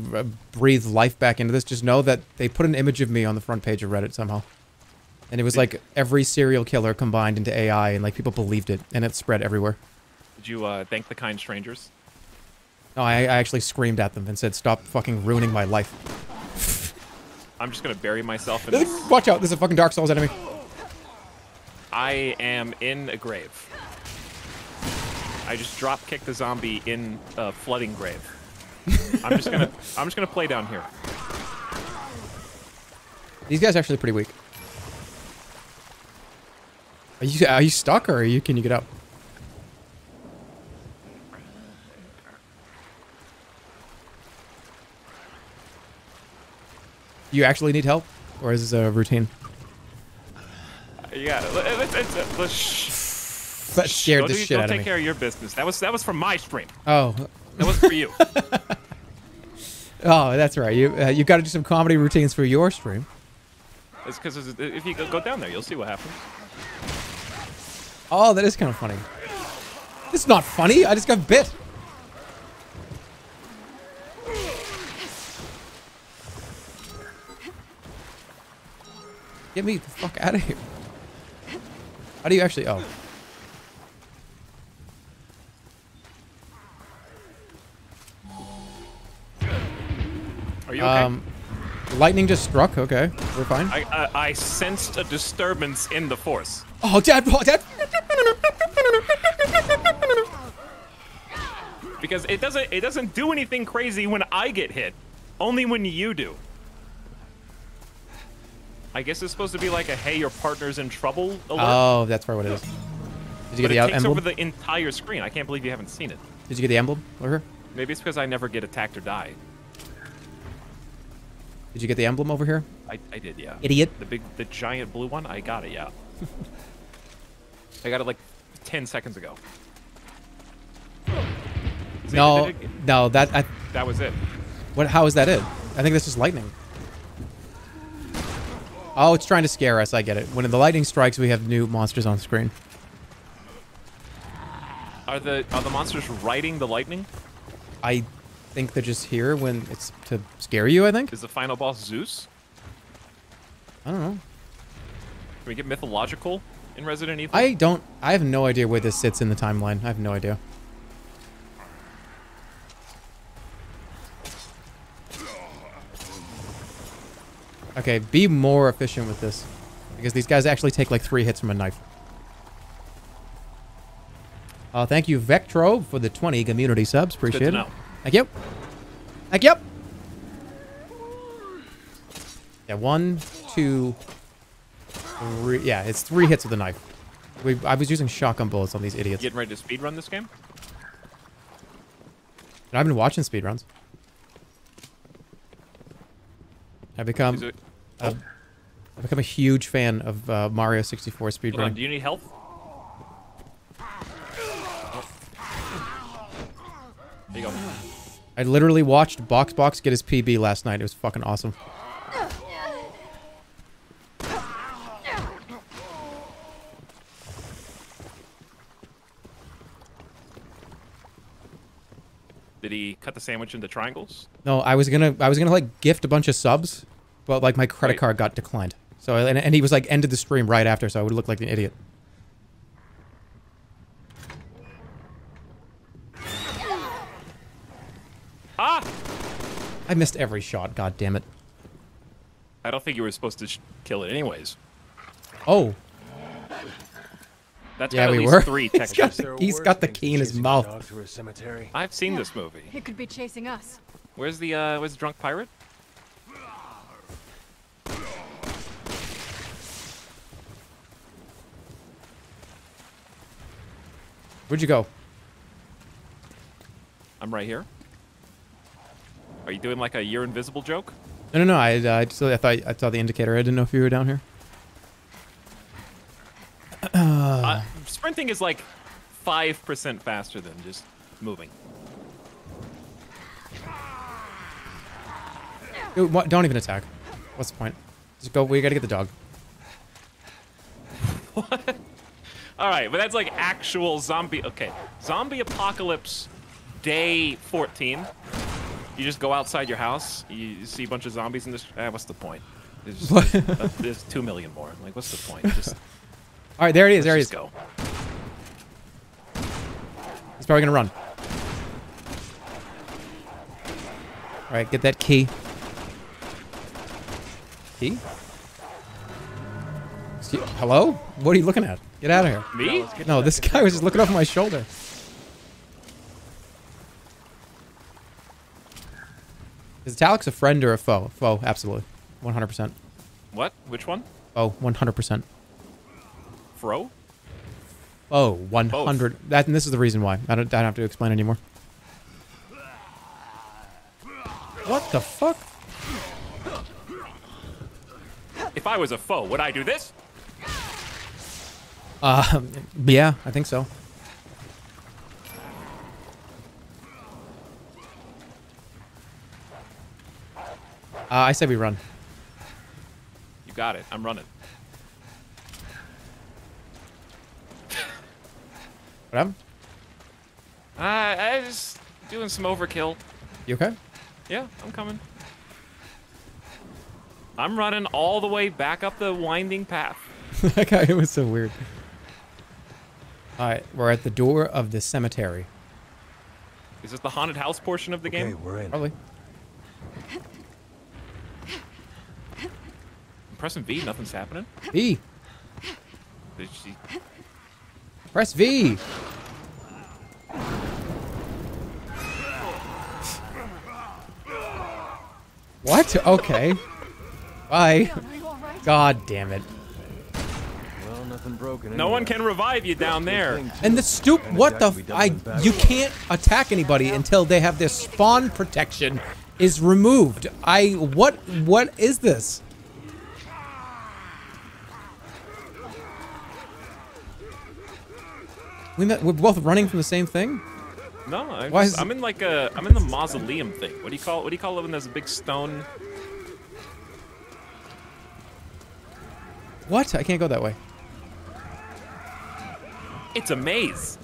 breathe life back into this. Just know that they put an image of me on the front page of Reddit somehow. And it was like every serial killer combined into AI and like people believed it and it spread everywhere. Did you uh, thank the kind strangers? No, I, I actually screamed at them and said, stop fucking ruining my life. I'm just gonna bury myself in this. Watch out, there's a fucking Dark Souls enemy. I am in a grave. I just drop kicked the zombie in a flooding grave. I'm just gonna <laughs> I'm just gonna play down here. These guys are actually pretty weak. Are you are you stuck or are you can you get up? You actually need help, or is this a routine? Yeah, let- let's, let's, let's, let's. That scared the do- shit out of take care of your business. That was that was from my stream. Oh, That was for you. <laughs> oh, that's right. You uh, you got to do some comedy routines for your stream. it's because if you go, go down there, you'll see what happens. Oh, that is kind of funny. It's not funny. I just got bit. Get me the fuck out of here. How do you actually? Oh. Are you okay? Um, lightning just struck. Okay, we're fine. I, I I sensed a disturbance in the force. Oh, dad, oh, dad. because it doesn't it doesn't do anything crazy when I get hit, only when you do. I guess it's supposed to be like a "Hey, your partner's in trouble" alert. Oh, that's probably what it is. Did you but get it the takes emblem? over the entire screen. I can't believe you haven't seen it. Did you get the emblem over here? Maybe it's because I never get attacked or die. Did you get the emblem over here? I, I did, yeah. Idiot. The big, the giant blue one. I got it, yeah. <laughs> I got it like ten seconds ago. See, No, did it- no, that I, that was it. What? How is that it? I think this is lightning. Oh, it's trying to scare us. I get it. When the lightning strikes, we have new monsters on screen. Are the are the monsters riding the lightning? I think they're just here when it's to scare you. I think. Is the final boss Zeus? I don't know. Can we get mythological in Resident Evil? I don't. I have no idea where this sits in the timeline. I have no idea. Okay, be more efficient with this. Because these guys actually take like three hits from a knife. Uh, thank you, Vectro, for the 20 community subs. Appreciate it. Thank you. Thank you. Yeah, one, two, three. Yeah, it's three hits with a knife. We, I was using shotgun bullets on these idiots. Getting ready to speedrun this game? I've been watching speedruns. I've become it- I've, I've become a huge fan of uh, Mario 64 Hold on, speedrunning. do you need help? There you go. I literally watched Box Box get his PB last night. It was fucking awesome. Did he cut the sandwich into triangles? No, I was gonna I was gonna like gift a bunch of subs, but like my credit card got declined. So and, and he was like ended the stream right after, so I would look like an idiot. Ah! I missed every shot. God damn it. I don't think you were supposed to sh- kill it anyways. Oh, That's Yeah, got at we least were. three <laughs> He's got the- he's got the key in his mouth. Dog through a cemetery. I've seen this movie. It could be chasing us. Where's the uh where's the drunk pirate? Where'd you go? I'm right here. Are you doing like a you're invisible joke? No, no, no. I, uh, I just I thought I saw the indicator. I didn't know if you were down here. Uh, sprinting is like five percent faster than just moving. Don't even attack. What's the point? Just go. We gotta get the dog. <laughs> what? All right, but that's like actual zombie. Okay, zombie apocalypse, day 14. You just go outside your house. You see a bunch of zombies in this. Uh, what's the point? There's, just, uh, there's two million more. Like, what's the point? Just <laughs> All right, there he is. There he let's is. just go. He's probably gonna run. All right, get that key. Key? Excuse- Hello? What are you looking at? Get out of here. Me? No, this guy was just looking over my shoulder. Is Etalyx a friend or a foe? Foe, absolutely. 100%. What? Which one? Oh, 100%. Fro? Oh, 100. That, and this is the reason why. I don't, I don't have to explain anymore. What the fuck? If I was a foe, would I do this? Uh, yeah, I think so. Uh, I say we run. You got it. I'm running. What happened? Uh, I just doing some overkill. You okay? Yeah, I'm coming. I'm running all the way back up the winding path. <laughs> that guy was so weird. All right, we're at the door of the cemetery. Is this the haunted house portion of the game? we're in. Probably. I'm pressing V, nothing's happening. V. Did she- Press V. What? Okay. Bye. God damn it. Well, nothing broken. No one can revive you down there. And the stoop, what the? F- I you can't attack anybody until they have their spawn protection is removed. I what what is this? We met, we're both running from the same thing. No, I'm, Why just- I'm in like a I'm in the mausoleum thing. What do you call it? What do you call it when there's a big stone? What? I can't go that way. It's a maze.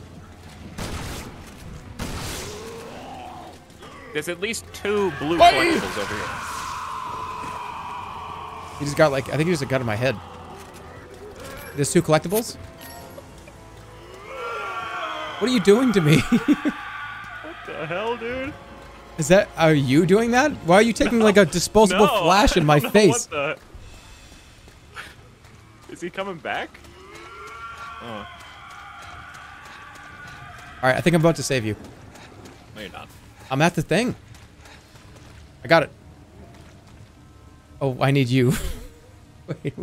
There's at least two blue Why? collectibles over here. He just got like I think he just got in my head. There's two collectibles. What are you doing to me? <laughs> What the hell, dude? Is that are you doing that? Why are you taking like a disposable No, flash in <laughs> my face? What the... <laughs> Is he coming back? Oh, All right, I think I'm about to save you. no, you're not. I'm at the thing. I got it. Oh, I need you. Wait.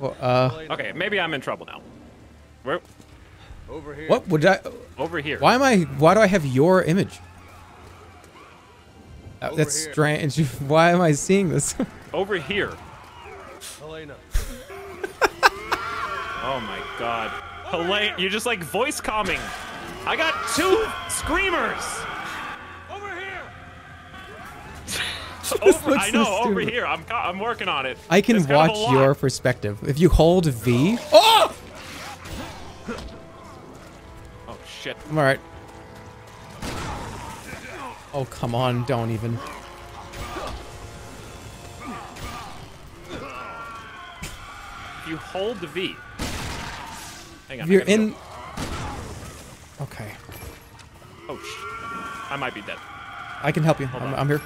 Well, uh, Okay, maybe I'm in trouble now. Where? Over here. what would I? Over here. Why am I? Why do I have your image? Uh, that's here. strange. <laughs> Why am I seeing this? <laughs> Over here. Helena. <laughs> Oh my god. Helene, you're just like voice calming. I got two screamers. Over here! Over, looks I so know, over here. I'm, I'm working on it. I can It's kind of watch your perspective. If you hold V. <gasps> Oh! Shit. I'm all right. Oh come on! Don't even. If you hold the V. Hang on. If you're in. go. Okay, Oh sh. I might be dead. I can help you. I'm. I'm here.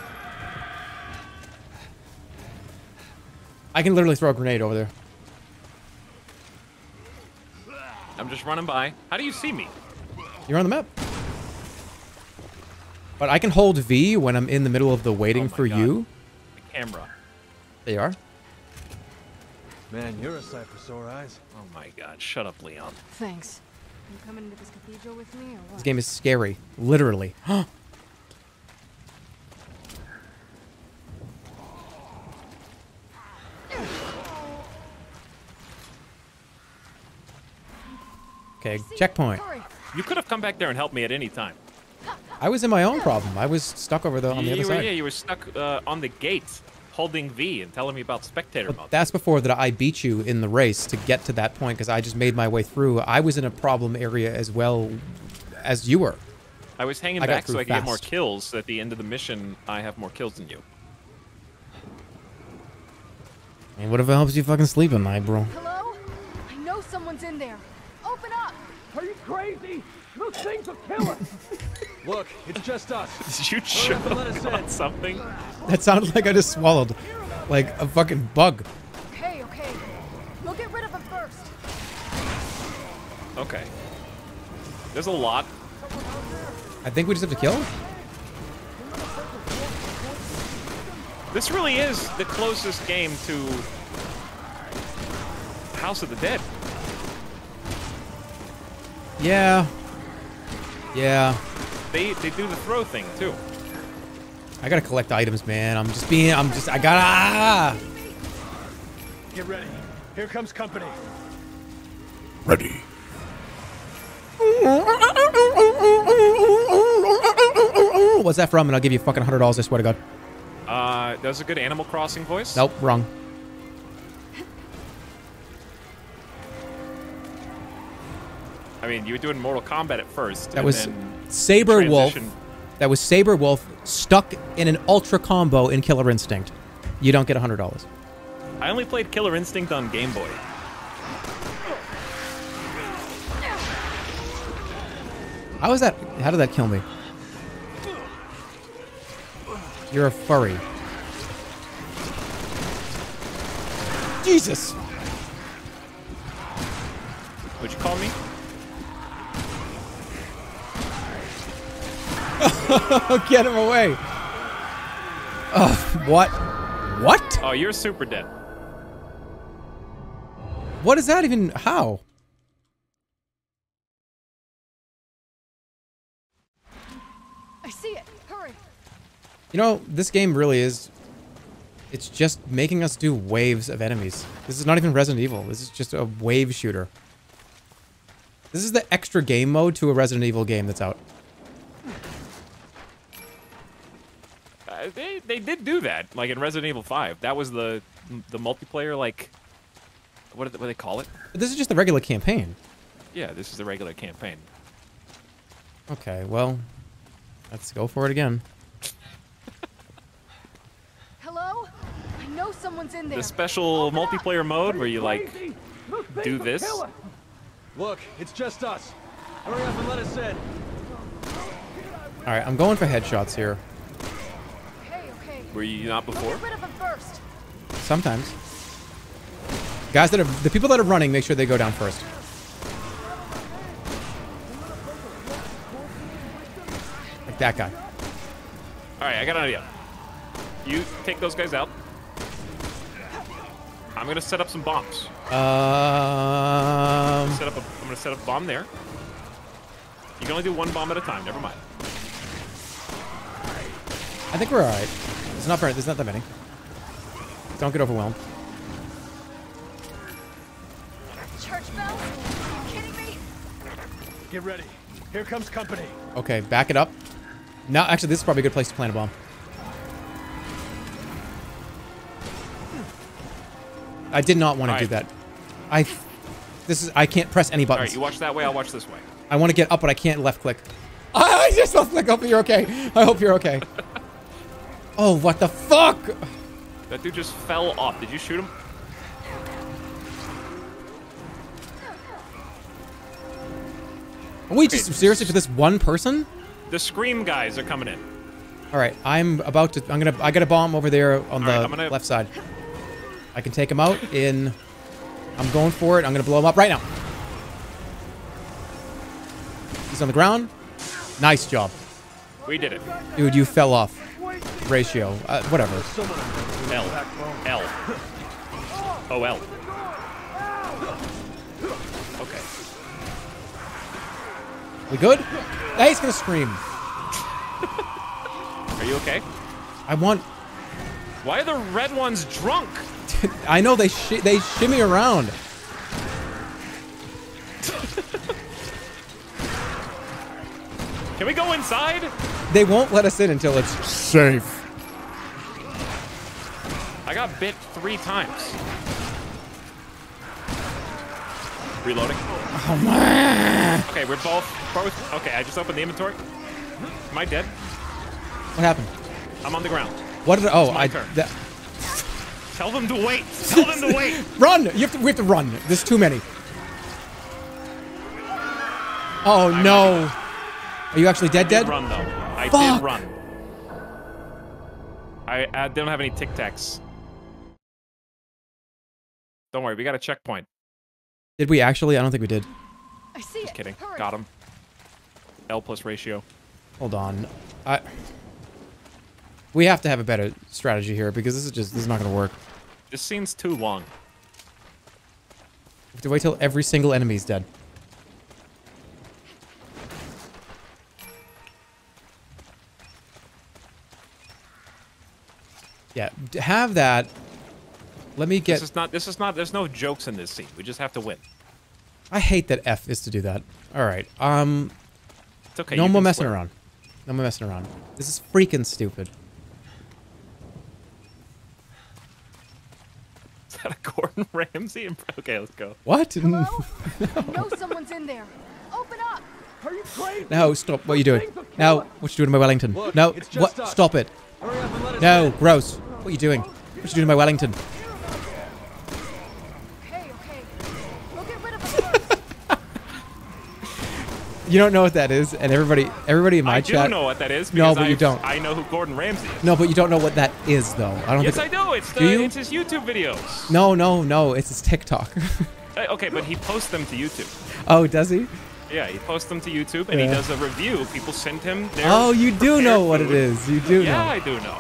I can literally throw a grenade over there. I'm just running by. How do you see me? You're on the map. But I can hold V when I'm in the middle of the waiting oh for God. you. The camera. They are. Man, you're a sight for sore eyes. Oh my God! Shut up, Leon. Thanks. You coming to this cathedral with me, or what? This game is scary, literally. <gasps> okay, checkpoint. Sorry. You could have come back there and helped me at any time. I was in my own problem. I was stuck over the on the you, other you were, side. yeah, you were stuck uh, on the gate, holding V and telling me about spectator But mode. that's before that I beat you in the race to get to that point because I just made my way through. I was in a problem area as well as you were. I was hanging I back so I could get more fast. kills. At the end of the mission, I have more kills than you. And what if it helps you fucking sleep at night, bro? Hello? I know someone's in there. Open up. Are you crazy? Those things will kill us. <laughs> Look, it's just us. <laughs> Did you Hurry up and let us choke on something? That sounded like I just swallowed like a fucking bug. Okay, okay. We'll get rid of him first. Okay. There's a lot. I think we just have to kill him. This really is the closest game to House of the Dead. Yeah. Yeah. They they do the throw thing too. I gotta collect items, man. I'm just being. I'm just. I gotta. Ah! Get ready. Here comes company. Ready. What's that from? And I'll give you fucking hundred dollars. I swear to God. Uh, that was a good Animal Crossing voice. Nope, wrong. I mean, you were doing Mortal Kombat at first. That and was then Sabrewulf. That was Sabrewulf stuck in an ultra combo in Killer Instinct. You don't get hundred dollars. I only played Killer Instinct on Game Boy. How was that? How did that kill me? You're a furry. Jesus! Would you call me? <laughs> Get him away! Oh, what? What? Oh, you're super dead. What is that even? How? I see it. Hurry. You know, this game really is. It's just making us do waves of enemies. This is not even Resident Evil. This is just a wave shooter. This is the extra game mode to a Resident Evil game that's out. They they did do that, like in Resident Evil 5. That was the the multiplayer, like what do they, what do they call it? But this is just the regular campaign. Yeah, this is the regular campaign. Okay, well, let's go for it again. Hello? I know someone's in there. The special oh, multiplayer mode where you like Those do this. Look, it's just us. Hurry up and let us in. All right, I'm going for headshots here. Okay, okay. Were you not We'll before? get rid of him first. Sometimes. Guys that are the people that are running, make sure they go down first. Like that guy. All right, I got an idea. You take those guys out. I'm gonna set up some bombs. Um, Set up a, I'm gonna set up a bomb there. You can only do one bomb at a time. Never mind. I think we're all right. It's not very. There's not that many. Don't get overwhelmed. Church bells? Are you kidding me? Get ready. Here comes company. Okay, back it up. Now, actually, this is probably a good place to plant a bomb. I did not want to All do that. I. This is. I can't press any All buttons. right, you watch that way. I'll watch this way. I want to get up, but I can't left click. <laughs> I just left click. I hope you're okay. I hope you're okay. <laughs> oh, what the fuck? That dude just fell off. Did you shoot him? Are we just seriously for this one person? The scream guys are coming in. All right, I'm about to. I'm gonna. I got a bomb over there on All the right, gonna- left side. I can take him out in. I'm going for it. I'm gonna blow him up right now. He's on the ground. Nice job, We did it. dude. You fell off. Ratio. Uh, whatever. L. L. Oh, L. Okay. We good? Now he's gonna scream. Are you okay? I want. Why are the red ones drunk? <laughs> I know they sh- they shimmy around. Can we go inside? They won't let us in until it's safe. I got bit three times. Reloading. Oh man. Okay, we're both both. Okay, I just opened the inventory. Am I dead? What happened? I'm on the ground. What did? Oh, my I. turn. that- Tell them to wait. Tell them to <laughs> wait. run! You have to. We have to run. There's too many. Oh no. Are you actually dead? I did Dead? run though. I Fuck. did run. I, I don't have any Tic Tacs. Don't worry, we got a checkpoint. Did we actually? I don't think we did. I see Just it. kidding. Hurry. Got him. L plus ratio. Hold on. I. We have to have a better strategy here because this is just this is not going to work. This scene's too long. We have to wait till every single enemy is dead. Yeah, d- have that. Let me get. This is not. This is not. There's no jokes in this scene. We just have to win. I hate that F is to do that. All right. Um. It's okay. no more messing swear. around. No more messing around. This is freaking stupid. <laughs> Is that a Gordon <laughs> Ramsay? imp- Okay, let's go. What? Hello? <laughs> I know someone's in there. Open up. Are you crazy? No, stop. What are you doing? Now, what you doing to my Wellington? Look, no, it's just what? us. Stop it. Hurry up and let us No, in. gross. What are you doing? What you doing to my Wellington? Okay, okay. We'll get rid of him first. You don't know what that is, and everybody, everybody in my I chat. do know what that is. No, but you I've- don't. I know who Gordon Ramsay is. No, but you don't know what that is, though. I don't Yes, think. I do. It's the, Do you? it's his YouTube videos. No, no, no. It's his TikTok. <laughs> Uh, Okay, but he posts them to YouTube. oh, does he? Yeah, he posts them to YouTube and he does a review. People send him their Oh, you do know what it food. is. You do know. Yeah, know. I do know.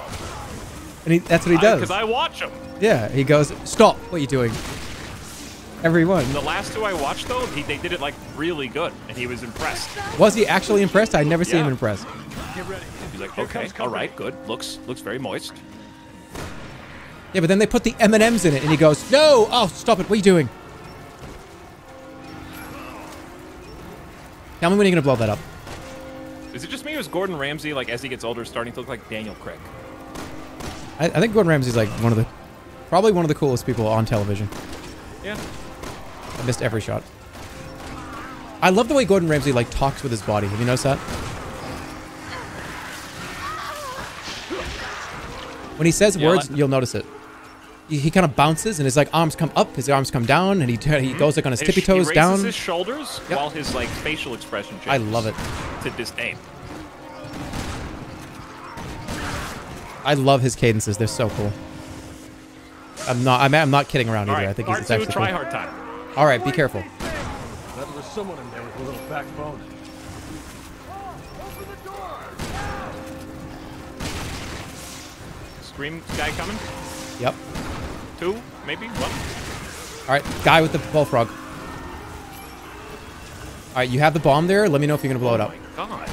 And he, that's what he does. Because I watch him. yeah, he goes, "Stop! What are you doing?" Everyone. The last two I watched though, he, they did it like really good, and he was impressed. Was he actually impressed? I never seen him impressed. Get ready. He's like, okay, all company." right, good. Looks looks very moist. Yeah, but then they put the M and M's in it, and he goes, "No! Oh, stop it! What are you doing?" Tell me when you're gonna blow that up. Is it just me or is Gordon Ramsay like as he gets older starting to look like Daniel Craig? I, I think Gordon Ramsay's like one of the, probably one of the coolest people on television. Yeah. I missed every shot. I love the way Gordon Ramsay like talks with his body. Have you noticed that? When he says Yeah, words, you'll notice it. He, he kind of bounces and his like arms come up, his arms come down, and he he mm-hmm. goes like on his tippy toes down. his shoulders Yep. while his like facial expression changes. I love it. To disdain. I love his cadences. They're so cool. I'm not. I'm, I'm not kidding around All either. right, I think he's actually try cool. hard time. All right, be careful. Glad there was someone in there with a little backbone. Scream guy coming. Yep. Two, maybe one. All right, guy with the bullfrog. All right, you have the bomb there. Let me know if you're gonna blow it oh up. my god.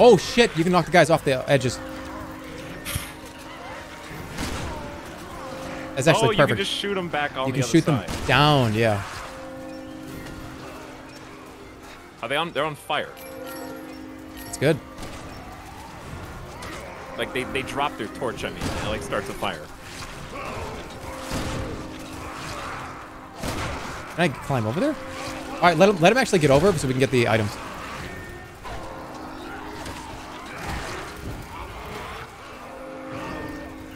Oh shit! You can knock the guys off the edges. That's actually oh, you perfect. can just shoot him back on You the can other shoot side. them down. Yeah. Are they on? They're on fire. It's good. Like they, they drop their torch on me and it like starts a fire. Can I climb over there? All right, let him let him actually get over so we can get the items.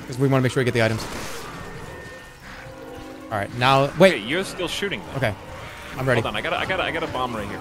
Because we want to make sure we get the items. All right, now wait. Okay, you're still shooting them. Okay, I'm ready. Hold on, I got a, I got a, I got a bomb right here.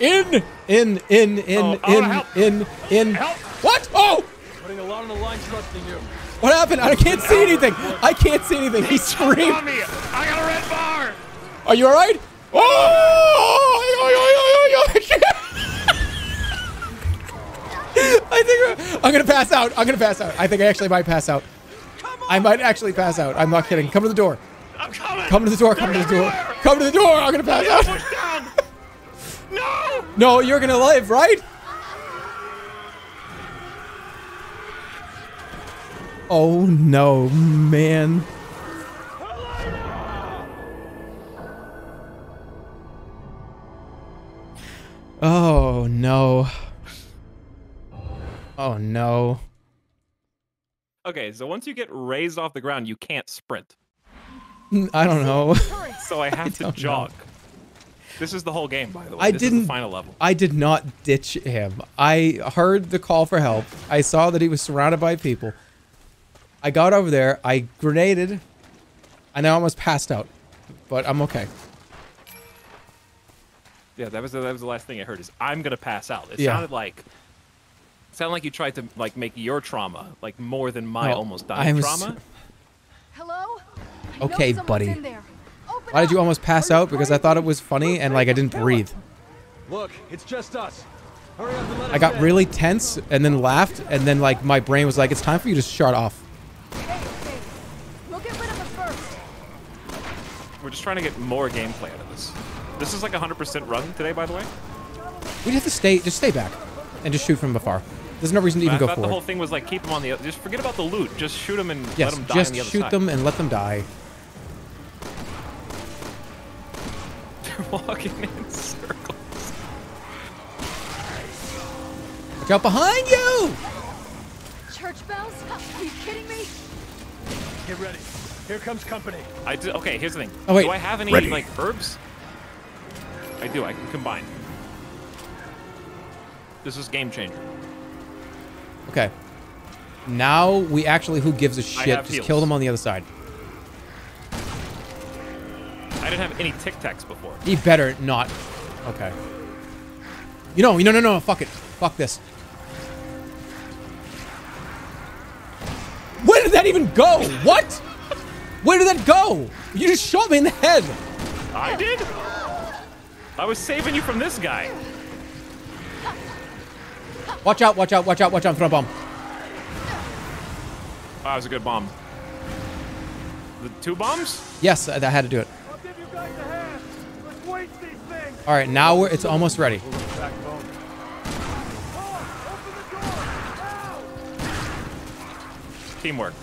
in, in, in, in, Oh, in, oh, in, in. Help. What? Oh! Putting a lot on the line trusting you. What happened? I can't see anything. I can't see anything. He On screamed. me! I got a red bar. Are you all right? Oh! I <laughs> I think I'm gonna pass out. I'm gonna pass out. I think I actually might pass out. I might actually pass out. I'm not kidding. Come to the door. I'm coming. Come to the door. Come to the door. Come to the door. I'm gonna pass out. No. No, you're gonna live, right? Oh no, man. Oh no. Oh no. Okay, so once you get raised off the ground, you can't sprint. I don't know. So I have <laughs> to don't know. Jog. This is the whole game, by the way. I this Is didn't- the final level. I did not ditch him. I heard the call for help. I saw that he was surrounded by people. I got over there. I grenaded. And I almost passed out. But I'm okay. Yeah, that was the, that was the last thing I heard. Is I'm gonna pass out. It Yeah. sounded like. It sounded like you tried to like make your trauma like more than my No, almost I dying was- trauma. <laughs> Hello? I know Okay, someone's buddy. In there. Open Why did you almost pass out? Because I thought it was funny and like I didn't breathe. Look, it's just us. Hurry up and let I got really tense and then laughed and then like my brain was like, it's time for you to shut off. Hey, hey. We'll get rid of it first. We're just trying to get more gameplay out of this. This is like a 100% run today, by the way. We have to stay, just stay back and just shoot from afar. There's no reason to even I go thought the whole thing was like keep them on the. oth- Just forget about the loot. Just shoot them and Yes, let them die just on the other shoot side. them and let them die. They're <laughs> walking in circles. Watch out behind you! Church bells? Are you kidding me? Get ready. Here comes company. I do, okay, here's the thing. Oh, wait. Do I have any Ready. like herbs? I do. I can combine. This is game changer. Okay. Now we actually, who gives a shit? Just heals. kill them on the other side. I didn't have any Tic Tacs before. He better not. Okay. You know, you know no, no, no, fuck it. Fuck this. Where did that even go? What? Where did that go? You just shot me in the head. I did. I was saving you from this guy. Watch out, watch out, watch out, watch out. I'm a bomb. Ah, oh, that was a good bomb. The two bombs? Yes, I, I had to do it. I'll give you guys a hand. Let's waste these things. All right, now we're, it's almost ready. Backbone. open the door. Now. Teamwork.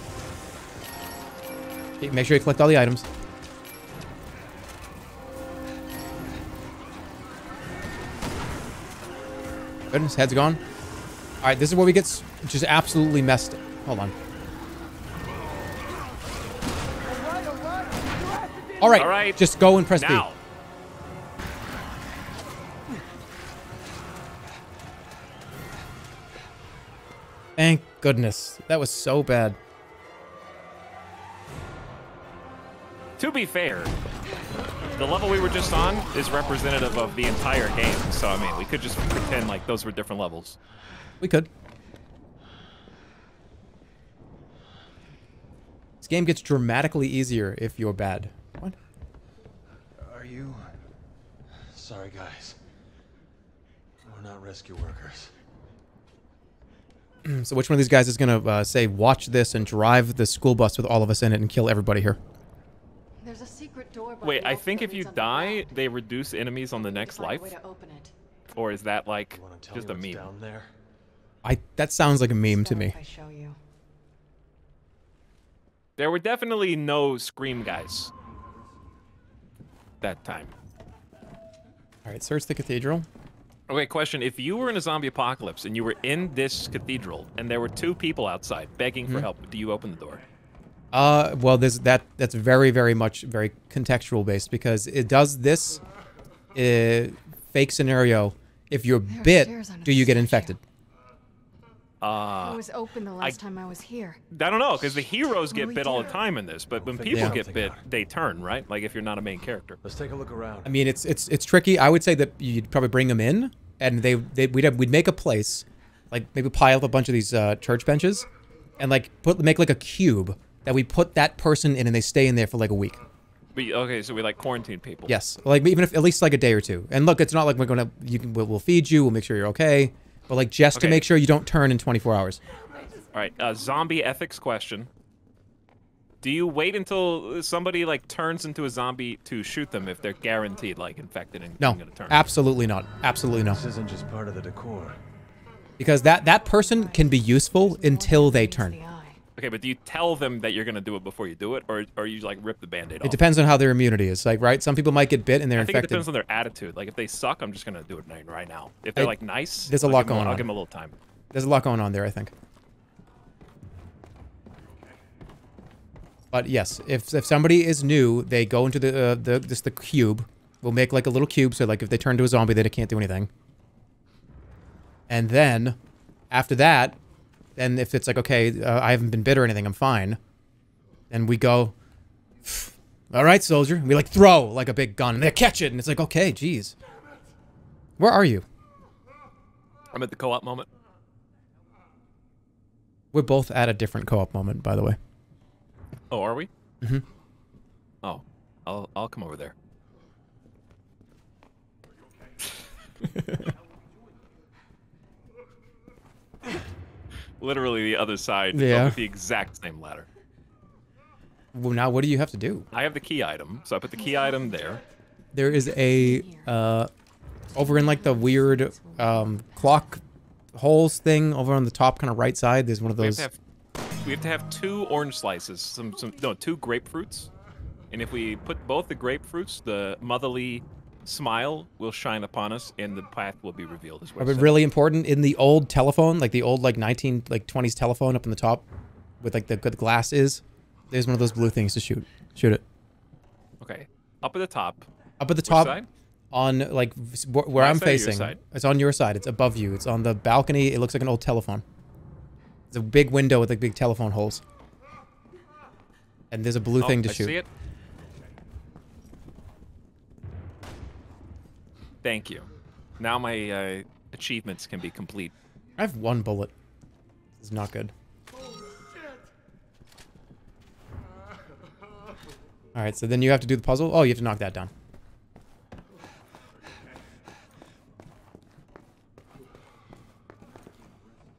Okay, Make sure you collect all the items. Good, his head's gone. All right, this is where we get just absolutely messed. Hold on. All right, All right. just go and press B. Thank goodness. That was so bad. To be fair, the level we were just on is representative of the entire game. So I mean, we could just pretend like those were different levels. We could. This game gets dramatically easier if you're bad. What? Are you? Sorry, guys. We're not rescue workers. <clears throat> So which one of these guys is gonna uh, say, "Watch this" and drive the school bus with all of us in it and kill everybody here? There's a secret door by Wait, the I think if you leads on the die, they reduce enemies on the next life, way to open it. or is that like You want to tell just a meme? down there? I that sounds like a meme to me. if I show you. There were definitely no scream guys that time. All right, search the cathedral. Okay, question: If you were in a zombie apocalypse and you were in this cathedral and there were two people outside begging for help, do you open the door? Uh, well, there's that. That's very, very much very contextual based because it does this uh, fake scenario. If you're bit, do you get statue. infected? it was open the last I- time I was here. I don't know, because the heroes get we bit all the time in this, but when people Yeah. get bit, they turn, right? Like if you're not a main character. Let's take a look around. I mean, it's it's it's tricky. I would say that you'd probably bring them in, and they, they we'd have, we'd make a place, like maybe pile up a bunch of these uh, church benches, and like put make like a cube that we put that person in, and they stay in there for like a week. But, okay, so we like quarantine people. Yes, like even if at least like a day or two. And look, it's not like we're gonna you can we'll, we'll feed you, we'll make sure you're okay, but like just to make sure you don't turn in 24 hours. All right, uh, zombie ethics question. Do you wait until somebody like turns into a zombie to shoot them if they're guaranteed like infected and No, going to turn? absolutely not. Absolutely no. This isn't just part of the decor. Because that that person can be useful until they turn. Okay, but do you tell them that you're going to do it before you do it, or or you like rip the band-aid off? It depends on how their immunity is. Like, right? Some people might get bit and they're infected. I think it depends on their attitude. Like if they suck, I'm just gonna do it right- right now. If they're I- like nice, there's a I'll lot going on. I'll give them a little time. There's a lot going on there, I think. But yes, if if somebody is new, they go into the uh, the just the cube. We'll make like a little cube, so like if they turn to a zombie, they can't do anything. And then, after that, then if it's like okay, uh, I haven't been bit or anything, I'm fine. Then we go. <sighs> All right, soldier. And we like throw like a big gun, and they catch it, and it's like okay, geez. Where are you? I'm at the co-op moment. We're both at a different co-op moment, by the way. Oh, are we? Mm-hmm. Oh, I'll I'll come over there. <laughs> Literally the other side, Yeah. with the exact same ladder. Well, now what do you have to do? I have the key item, so I put the key item there. There is a uh, over in like the weird um, clock holes thing over on the top, kind of right side. There's one of We have those. have we have to have two orange slices, some some no two grapefruits, and if we put both the grapefruits, the motherly smile will shine upon us, and the path will be revealed. As well. But really important in the old telephone, like the old like 19 like 20s telephone up in the top, with like the good glass is. There's one of those blue things to shoot. Shoot it Okay, up at the top. up at the top. side? On like where My I'm side or your facing. It's on your side. It's above you. It's on the balcony. It looks like an old telephone. It's a big window with like big telephone holes. And there's a blue Oh, thing to I shoot. see it. Thank you. Now my uh, achievements can be complete. I have one bullet. This is not good. All right, so then you have to do the puzzle. Oh, you have to knock that down.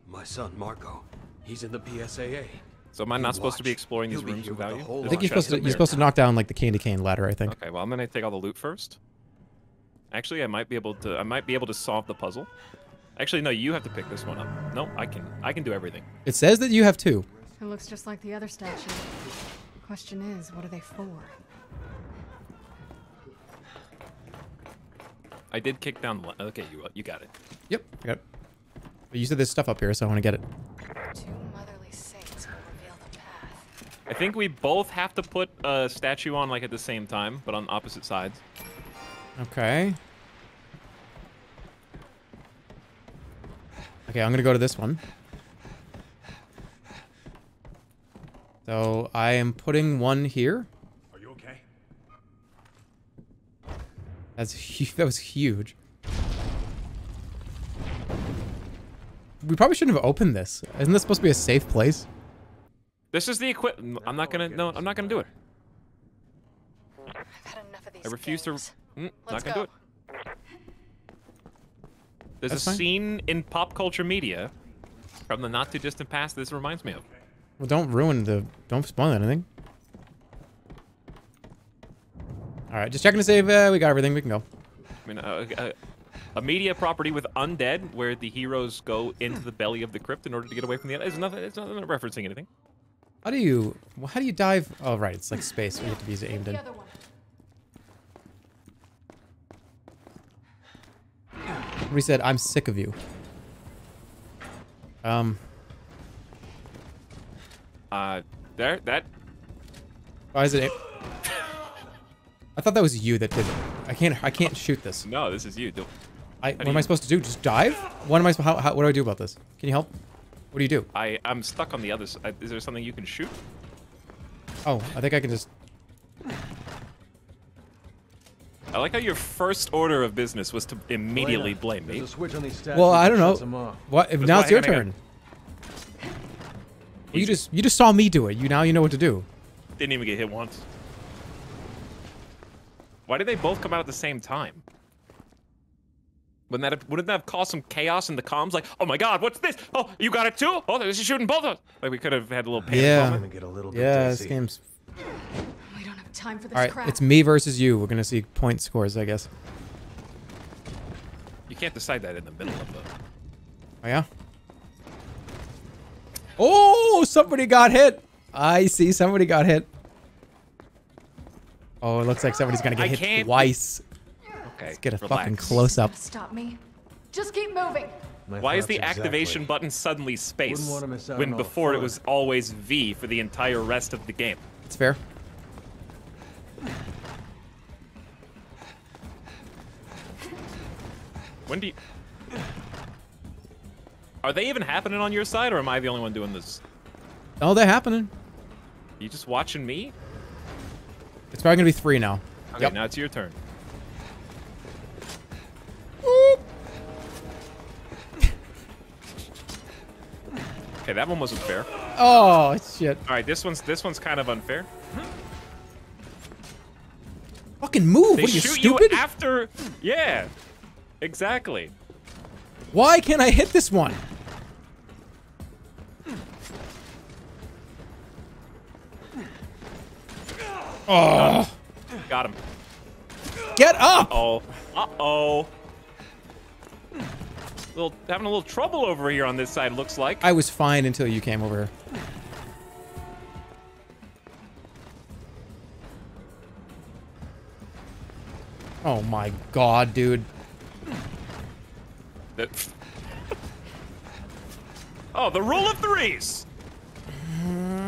My son, Marco. He's in the BSAA. So am I You not supposed to be exploring these He'll rooms here with without the you? I think you're supposed to up you're supposed to knock down like the candy cane ladder. I think. Okay, well I'm gonna take all the loot first. Actually, I might be able to. I might be able to solve the puzzle. Actually, no. You have to pick this one up. No, I can. I can do everything. It says that you have two. It looks just like the other statue. Question is, what are they for? I did kick down. the li- Okay, you you got it. Yep. I got it. But you said there's stuff up here, so I want to get it. Two motherly saints will reveal the path. I think we both have to put a statue on like at the same time, but on opposite sides. Okay. Okay, I'm gonna go to this one. So I am putting one here. Are you okay? That's <laughs> that was huge. We probably shouldn't have opened this. Isn't this supposed to be a safe place? This is the equip. I'm not gonna. No, I'm not gonna do it. I've had enough of these I refuse to. games. Mm, Let's not gonna go. do it. There's That's a fine. scene in pop culture media from the not too distant past this reminds me of. Well, don't ruin the. Don't spoil anything. All right, just checking to save. Uh, we got everything. We can go. I mean, uh, a, a media property with undead, where the heroes go into the belly of the crypt in order to get away from the. It's nothing. It's not I'm referencing anything. How do you? How do you dive? Oh, right. It's like space. You have to be aimed in. The other one. He said, "I'm sick of you." Um. Uh, there. That. Why is it? I thought that was you that did it. I can't. I can't shoot this. No, this is you. Don't- I, what am I supposed to do? Just dive? What am I? How, how, what do I do about this? Can you help? What do you do? I I'm stuck on the other side. Is there something you can shoot? Oh, I think I can just. I like how your first order of business was to immediately Elena, blame me. A switch on these statues Well, I don't know. shuts 'em off. What? If now it's your I gotta turn. You just you just saw me do it. You now you know what to do. Didn't even get hit once. Why did they both come out at the same time? Wouldn't that have, wouldn't that have caused some chaos in the comms? Like, oh my god, what's this? Oh, you got it too? Oh, this is shooting both of us. Like we could have had a little panic Yeah. moment. Gonna get a little bit Yeah, this game's. We don't have time for this All right, crap. it's me versus you. We're gonna see point scores, I guess. You can't decide that in the middle of the. Oh yeah. Oh, somebody got hit. I see somebody got hit. Oh, it looks like somebody's gonna get I hit can't- twice. Okay. Let's get a relax. fucking close up. Stop me. Just keep moving. My Why is thoughts the activation exactly. button suddenly space Wouldn't wanna miss out when on all before it was always V for the entire rest of the game? It's fair. When do you... Are they even happening on your side, or am I the only one doing this? Oh, they're happening. you just watching me? It's probably gonna be three now. Okay, Yep. now it's your turn. Okay, that one wasn't fair. Oh shit! All right, this one's this one's kind of unfair. Fucking move! They what are you stupid? you after. Yeah, exactly. Why can't I hit this one? Oh, Got him. get up! Oh. Uh oh. Little having a little trouble over here on this side. Looks like. I was fine until you came over here. Oh my god, dude. <laughs> Oh, the rule of threes.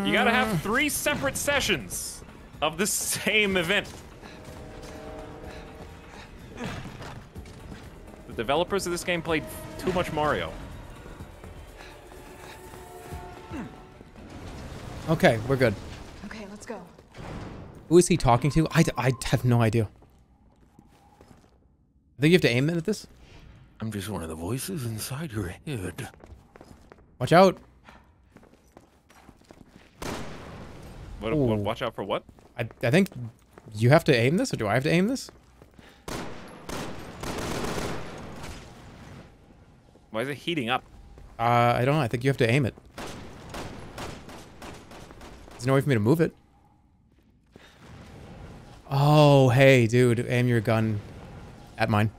You gotta have three separate sessions of the same event. The developers of this game played too much Mario. Okay, we're good. Okay, let's go. Who is he talking to? I, I have no idea. I think you have to aim it at this. I'm just one of the voices inside your head. Watch out. What, what, watch out for what? I, I think you have to aim this, or do I have to aim this? Why is it heating up? Uh, I don't know. I think you have to aim it. There's no way for me to move it. Oh, hey, dude. Aim your gun at mine.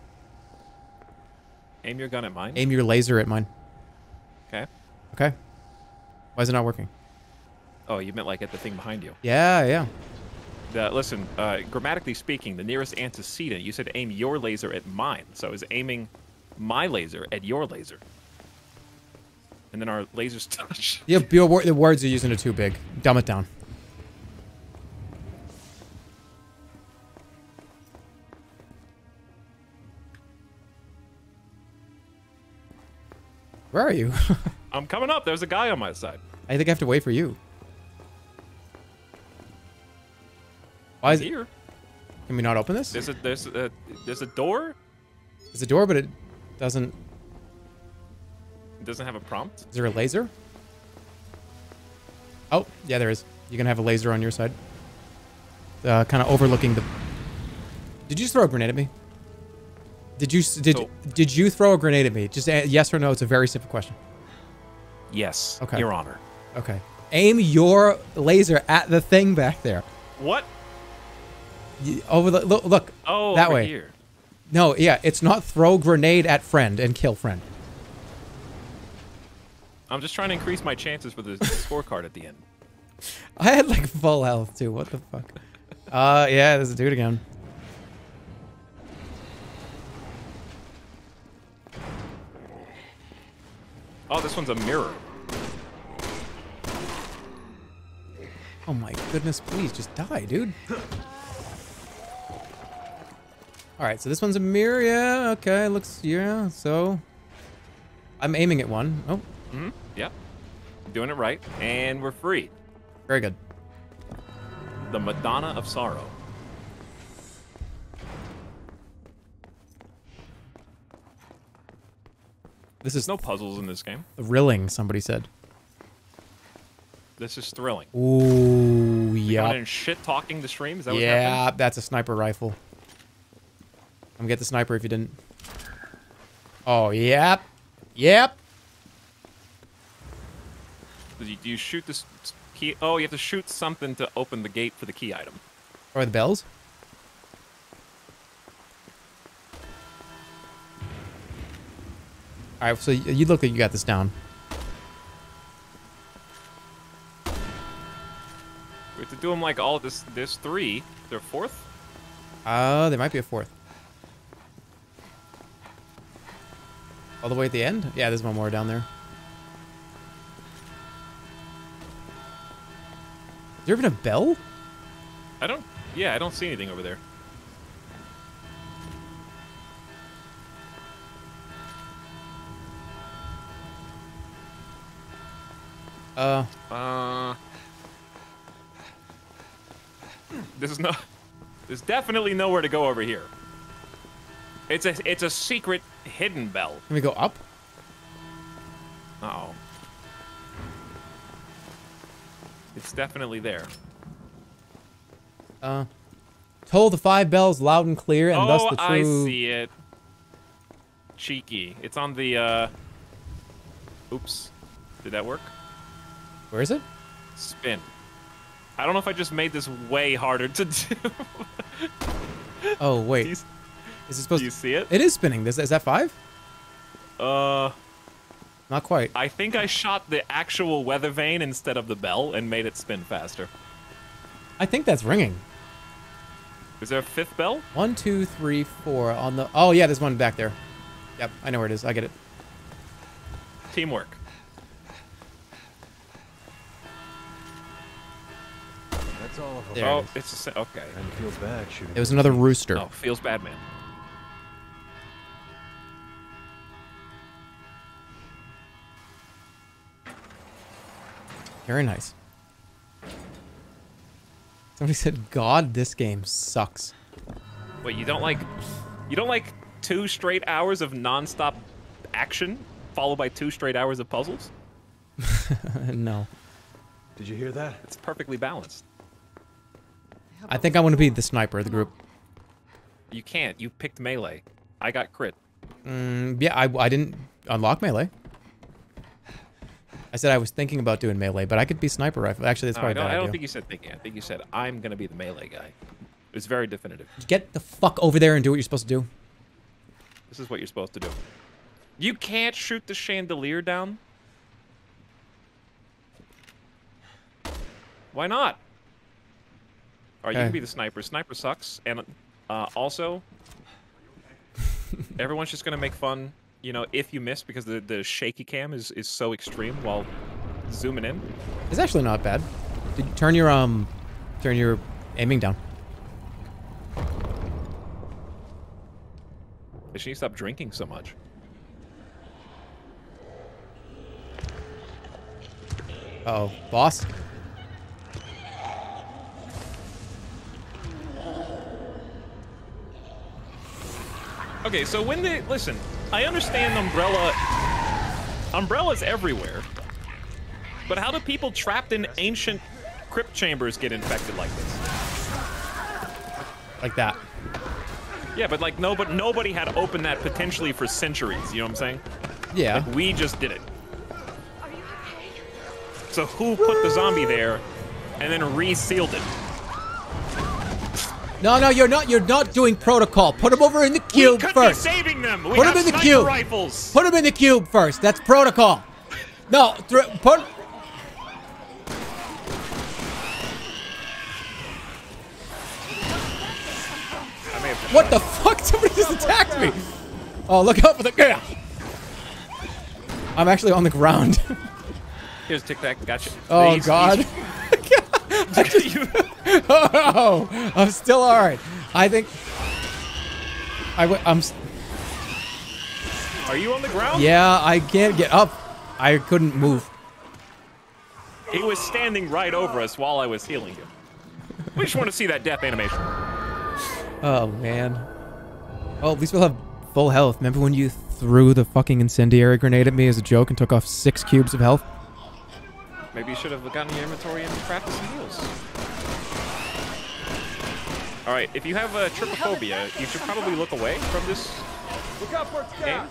Aim your gun at mine. Aim your laser at mine. Okay. Okay. Why is it not working? Oh, you meant like at the thing behind you. Yeah, yeah. Uh, listen, uh, grammatically speaking, the nearest antecedent, you said aim your laser at mine. So I was aiming my laser at your laser. And then our lasers <laughs> touch. Yeah, your the words you're using are too big. Dumb it down. Where are you? <laughs> I'm coming up. There's a guy on my side. I think I have to wait for you. Why is it? Here. Can we not open this? There's a there's a there's a door. There's a door, but it doesn't. It doesn't have a prompt. Is there a laser? Oh, yeah, there is. You're gonna have a laser on your side. Uh, kind of overlooking the. Did you throw a grenade at me? Did you did So- did you throw a grenade at me? Just a, yes or no. It's a very simple question. Yes. Okay. Your Honor. Okay. Aim your laser at the thing back there. What? Y- Over the look. look Oh, that way. here. No, yeah, it's not throw grenade at friend and kill friend. I'm just trying to increase my chances for the, <laughs> scorecard at the end. I had like full health too. What the fuck? Uh, yeah, there's a dude again. Oh, this one's a mirror. Oh my goodness, please just die, dude. <laughs> All right, so this one's a mirror. Yeah, okay, looks yeah. So I'm aiming at one. Oh, Mm-hmm. Yep. Doing it right, and we're free. very good. The Madonna of Sorrow. This is no puzzles in this game. thrilling. Somebody said. This is thrilling. Ooh, yeah. in shit talking the stream. Is that? Yeah, that's a sniper rifle. I'm gonna get the sniper if you didn't. Oh, yep. Yep. Do you, do you shoot this key? Oh, you have to shoot something to open the gate for the key item. Or the bells? All right, so you look like you got this down. We have to do them like all this. There's three. There fourth. Uh, there might be a fourth. All the way at the end? Yeah, there's one more down there. Is there even a bell? I don't. Yeah, I don't see anything over there. Uh, Uh. There's no. There's definitely nowhere to go over here. It's a it's a secret hidden bell. can we go up? Oh. It's definitely there. Uh, toll the five bells loud and clear, and thus oh, the I true. see it. Cheeky. It's on the. uh... Oops. Did that work? Where is it? Spin. I don't know if I just made this way harder to do. Oh wait, <laughs> you- is it supposed? Do you see it? It is spinning. Is, is that five? Uh, Not quite. I think I shot the actual weather vane instead of the bell and made it spin faster. I think that's ringing. Is there a fifth bell? One, two, three, four on the. Oh yeah, there's one back there. Yep, I know where it is. I get it. Teamwork. That's all of them. There oh, is. it's a, se- okay. And it feels bad shooting. It was another rooster. Oh, feels bad, man. Very nice. Somebody said, "God, this game sucks." Wait, you don't like, you don't like two straight hours of nonstop action followed by two straight hours of puzzles? <laughs> no, Did you hear that? It's perfectly balanced. I think I want to be the sniper of the group. You can't. You picked melee. I got crit. Mm, yeah, I, I didn't unlock melee. I said I was thinking about doing melee, but I could be sniper rifle. Actually, that's No, probably I a don't, I don't think you said thinking. I think you said I'm gonna be the melee guy. It's very definitive. Get the fuck over there and do what you're supposed to do. This is what you're supposed to do. You can't shoot the chandelier down. Why not? All right, you Okay. can be the sniper. Sniper sucks, and uh, also, <laughs> everyone's just gonna make fun. You know, if you miss because the the shaky cam is is so extreme while zooming in. It's actually not bad. Did you turn your um, turn your aiming down. They should stop drinking so much. Uh oh, boss. Okay, so when they listen, I understand umbrella. Umbrellas everywhere. But how do people trapped in ancient crypt chambers get infected like this? Like that. Yeah, but like no, but nobody had opened that potentially for centuries. You know what I'm saying? Yeah. Like we just did it. So who put the zombie there, and then resealed it? No, no, you're not. You're not doing protocol. Put him over in the cube we could first. be saving them. We Put have him in the sniper cube. rifles. Put him in the cube first. That's protocol. No, put. I may have What the fuck? <laughs> Somebody just attacked me. Oh, look out for the. Yeah. I'm actually on the ground. <laughs> Here's Tic Tac. Gotcha. Oh He's- God. <laughs> <laughs> oh, I'm still all right. I think. I w- I'm. Are you on the ground? Yeah, I can't get up. I couldn't move. He was standing right over us while I was healing him. We just want to see that death animation. Oh man. Oh, at least we'll have full health. Remember when you threw the fucking incendiary grenade at me as a joke and took off six cubes of health? Maybe you should have gotten your inventory and practiced some heals. Alright, if you have a trypophobia, you should probably look away from this look out for game.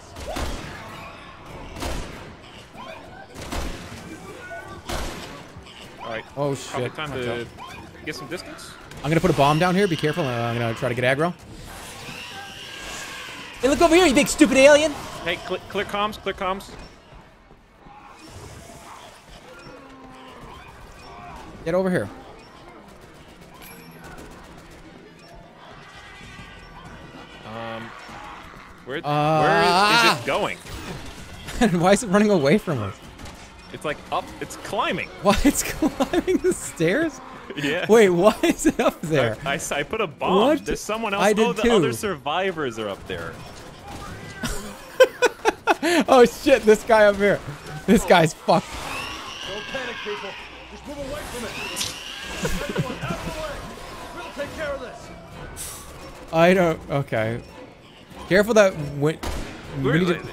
Alright. Oh shit. Probably time to get some distance. I'm gonna put a bomb down here. Be careful. Uh, I'm gonna try to get aggro. Hey, look over here, you big stupid alien! Hey, cl clear comms, clear comms. Get over here. Um, where, Uh, where is, is ah! it going? <laughs> And why is it running away from us? It's like up. It's climbing. <laughs> Why it's climbing the stairs? <laughs> Yeah. Wait, why is it up there? I, I s- I put a bomb. What? There's someone else. I did oh, the too. other survivors are up there. oh shit, this guy up here. This guy's fucked. Don't panic, people. Just move away from it. Everyone, out of the way. We'll take care of this. I don't. Okay. Careful that when. we We're- need to-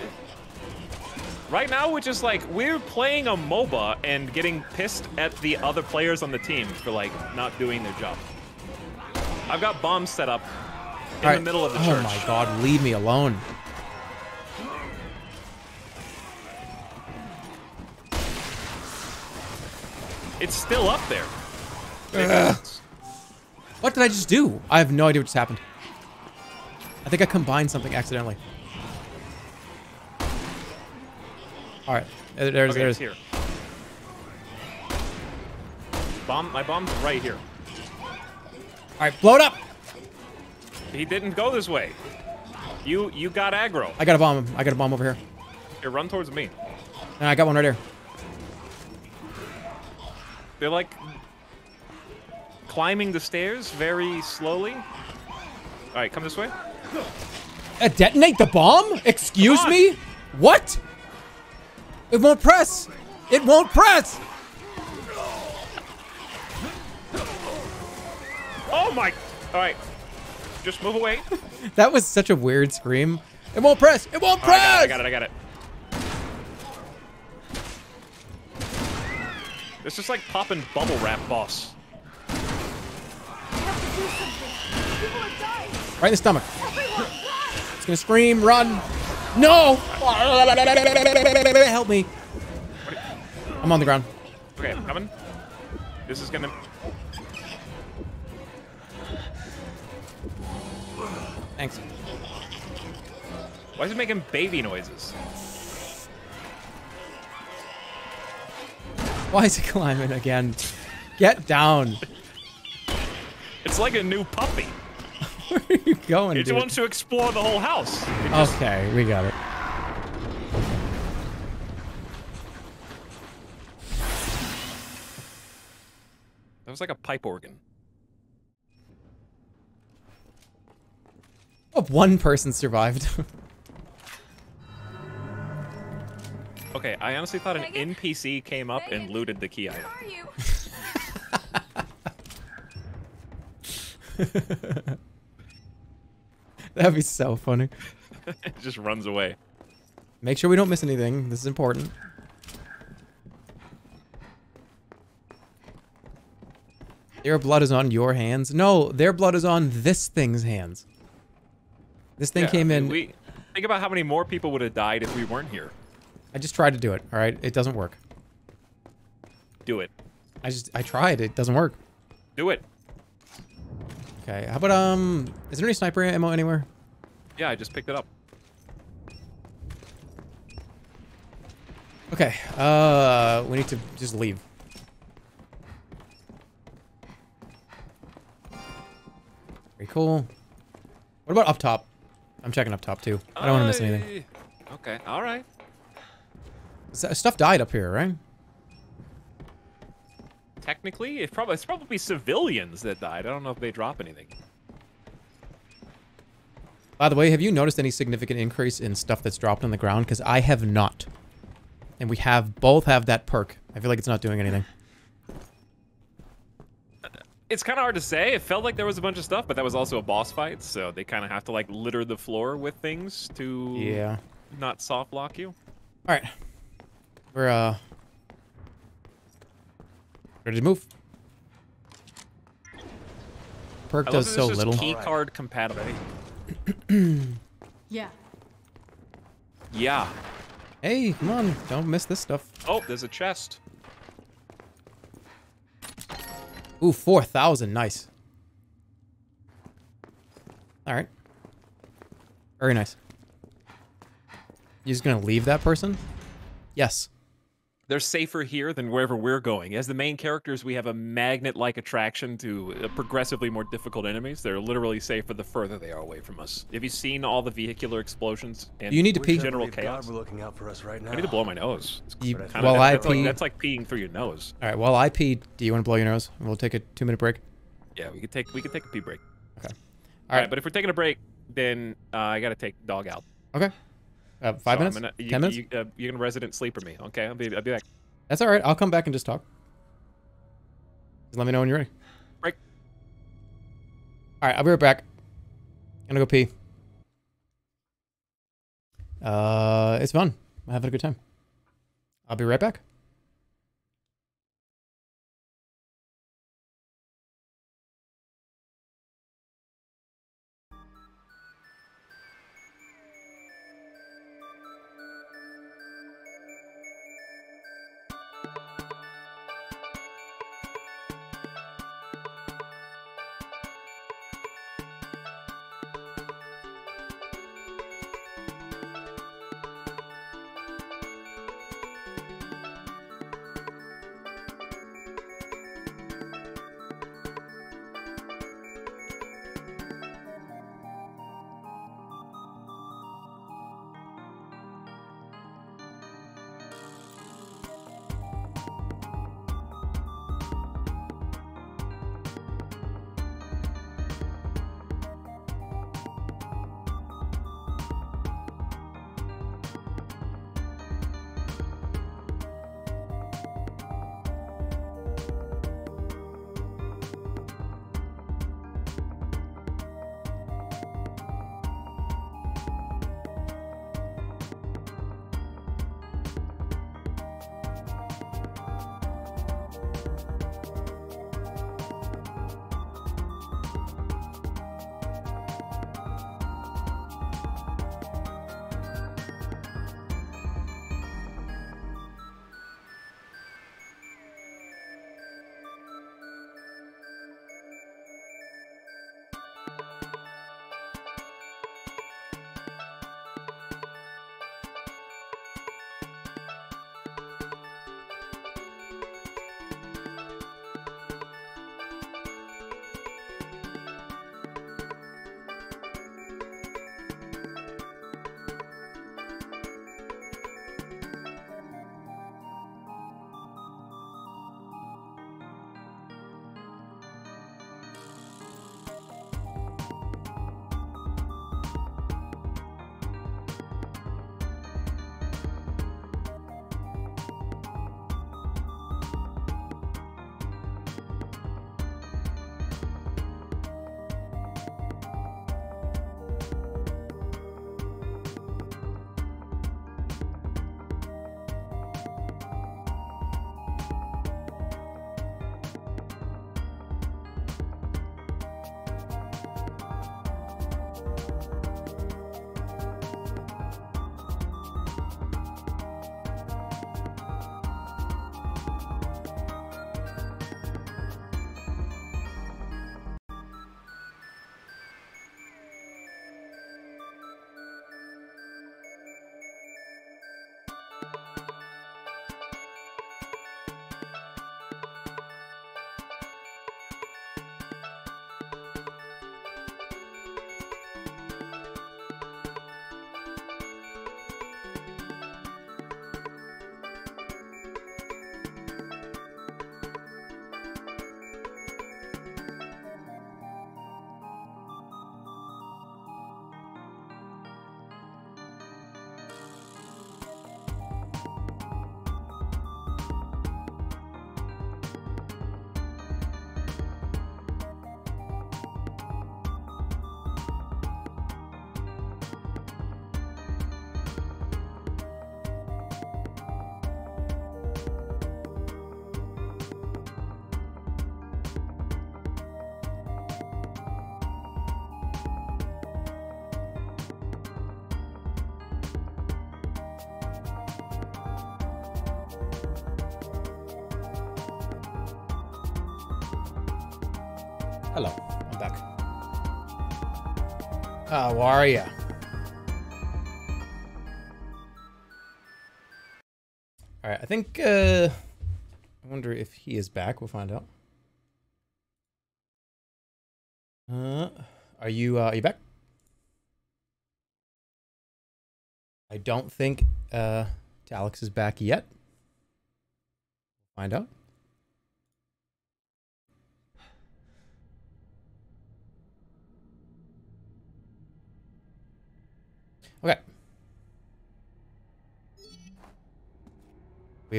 Right now, we're just like we're playing a MOBA and getting pissed at the other players on the team for like not doing their job. I've got bombs set up in Alright. the middle of the oh church. Oh my god, leave me alone. It's still up there. What did I just do? I have no idea what just happened. I think I combined something accidentally. All right, there- there's Okay, there's. here. Bomb. My bomb's right here. All right, blow it up. He didn't go this way. You you got aggro. I got a bomb. I got a bomb over here, Here, run towards me. and I got one right here. They're like climbing the stairs very slowly. All right, come this way. Uh, detonate the bomb? Excuse me? What? It won't press. It won't press. Oh my! All right, just move away. <laughs> That was such a weird scream. It won't press. It won't press. I got it. I got it. I got it. It's just like popping bubble wrap, boss. Right in the stomach. It's gonna scream. Run. No. Help me. I'm on the ground. Okay, I'm coming. This is gonna. Thanks. Why is it making baby noises? Why is it climbing again? Get down. It's like a new puppy. <laughs> Where are you going, It dude? wants to explore the whole house. Just- Okay, we got it. That was like a pipe organ. Oh, one person survived. <laughs> Okay, I honestly thought an NPC came up and looted the key Where item. <laughs> <laughs> That'd be so funny. <laughs> it just runs away. Make sure we don't miss anything. This is important. Their blood is on your hands. No, their blood is on this thing's hands. This thing Yeah, came I in. We think about how many more people would have died if we weren't here. I just tried to do it. All right, it doesn't work. Do it. I just I tried. It doesn't work. Do it. Okay. How about um? Is there any sniper ammo anywhere? Yeah, I just picked it up. Okay. Uh, we need to just leave. Very cool. What about up top? I'm checking up top too. I don't want to miss anything. Okay, all right. Stuff died up here, right? Technically, it's probably it's probably civilians that died. I don't know if they drop anything. By the way, have you noticed any significant increase in stuff that's dropped on the ground? Because I have not. And we have both have that perk. I feel like it's not doing anything. It's kind of hard to say. It felt like there was a bunch of stuff, but that was also a boss fight, so they kind of have to like litter the floor with things to Yeah. not soft lock you. All right. We're uh ready to move. Perk I love does that so this is little. Key card compatible. Yeah. Yeah. Hey, come on! Don't miss this stuff. Oh, there's a chest. Ooh, 4,000. Nice. All right. Very nice. You just gonna leave that person? Yes. They're safer here than wherever we're going. As the main characters, we have a magnet-like attraction to uh, progressively more difficult enemies. They're literally safer the further they are away from us. Have you seen all the vehicular explosions and You need to pee. general Believe God chaos? we're looking out for us right now. I need to blow my nose. It's You- kinda- while I that's like- pee- that's like peeing through your nose. All right. While I pee, do you want to blow your nose? We'll take a two-minute break. Yeah, we could take we could take a pee break. Okay. All right, but if we're taking a break, then uh, I got to take dog out. Okay. Uh, five So minutes? gonna- you, Ten minutes? You, uh, you're gonna resident sleeper me. Okay, I'll be I'll be back. That's all right. I'll come back and just talk. Just let me know when you're ready. Break. All right. I'll be right back. Gonna go pee. Uh, it's fun. I'm having a good time. I'll be right back. Are you? All right, I think, uh, I wonder if he is back. We'll find out. Uh, are you, uh, are you back? I don't think, uh, Alex is back yet. Find out. Okay.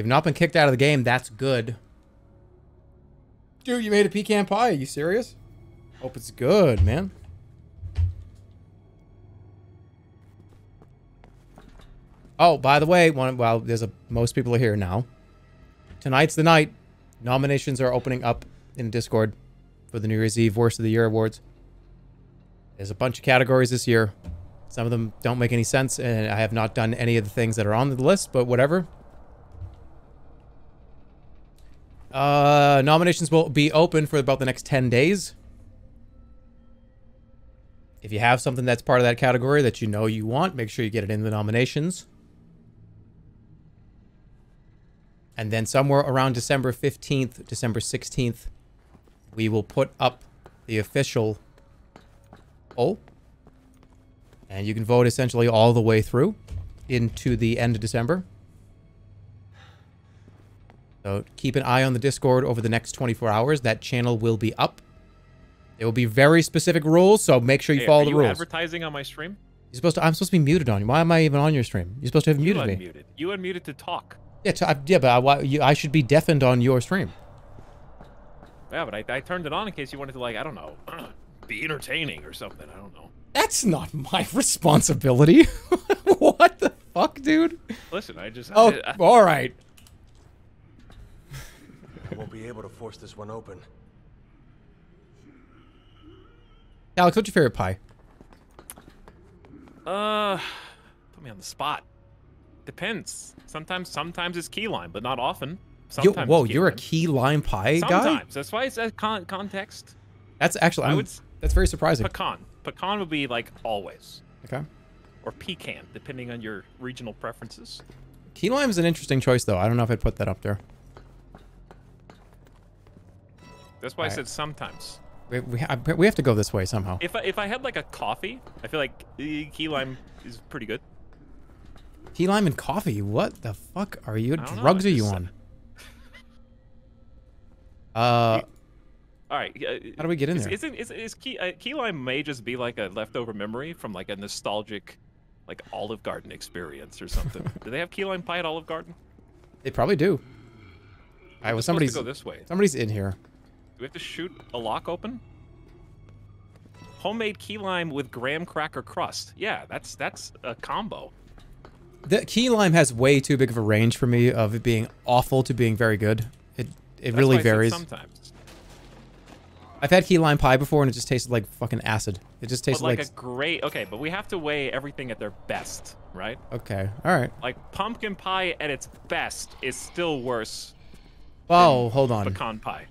Have not been kicked out of the game. That's good. Dude, you made a pecan pie. Are you serious? Hope it's good, man. Oh, by the way, one well, there's a most people are here now. Tonight's the night. Nominations are opening up in Discord for the New Year's Eve Worst of the Year awards. There's a bunch of categories this year. Some of them don't make any sense, and I have not done any of the things that are on the list, but whatever. Uh, nominations will be open for about the next 10 days. If you have something that's part of that category that you know you want, make sure you get it in the nominations. And then somewhere around December 15th, December 16th, we will put up the official poll. And you can vote essentially all the way through into the end of December. So keep an eye on the Discord over the next 24 hours. That channel will be up. There will be very specific rules, so make sure you Hey, follow are the you rules. advertising on my stream? You're supposed to. I'm supposed to be muted on you. Why am I even on your stream? You're supposed to have You muted me. You unmuted to talk. Yeah, t- I, yeah, but I, why- you, I should be deafened on your stream. Yeah, but I, I turned it on in case you wanted to, like, I don't know, <clears throat> be entertaining or something. I don't know. That's not my <laughs> responsibility. <laughs> what the fuck, dude? Listen, I just. Oh, I, I- all right. I won't be able to force this one open. Alex, what's your favorite pie? Uh, put me on the spot. Depends. Sometimes, sometimes it's key lime, but not often. You, Sometimes whoa, it's key you're a key lime pie guy? Sometimes. That's why it's a con- context. That's actually, I I'm, would that's very surprising. Pecan. Pecan would be like always, Okay. or pecan, depending on your regional preferences. Key lime is an interesting choice, though. I don't know if I'd put that up there. That's why I said sometimes. We, we, ha- we have to go this way somehow. If I, if I had like a coffee, I feel like eh, key lime is pretty good. Key lime and coffee? What the fuck are you? know, drugs are you on? <laughs> Uh, All right. uh, How do we get in is, there? Isn't is, is key uh, key lime may just be like a leftover memory from like a nostalgic, like Olive Garden experience or something. <laughs> do they have key lime pie at Olive Garden? they probably do. All right, well, somebody's go this way. somebody's in here. We have to shoot a lock open? Homemade key lime with graham cracker crust. Yeah, that's that's a combo. The key lime has way too big of a range for me of it being awful to being very good. It it That's really why I said varies. Sometimes, I've had key lime pie before and it just tasted like fucking acid. It just tasted like, like, a great. Okay, but we have to weigh everything at their best, right? okay, all right. Like pumpkin pie at its best is still worse Oh, hold on. pecan pie.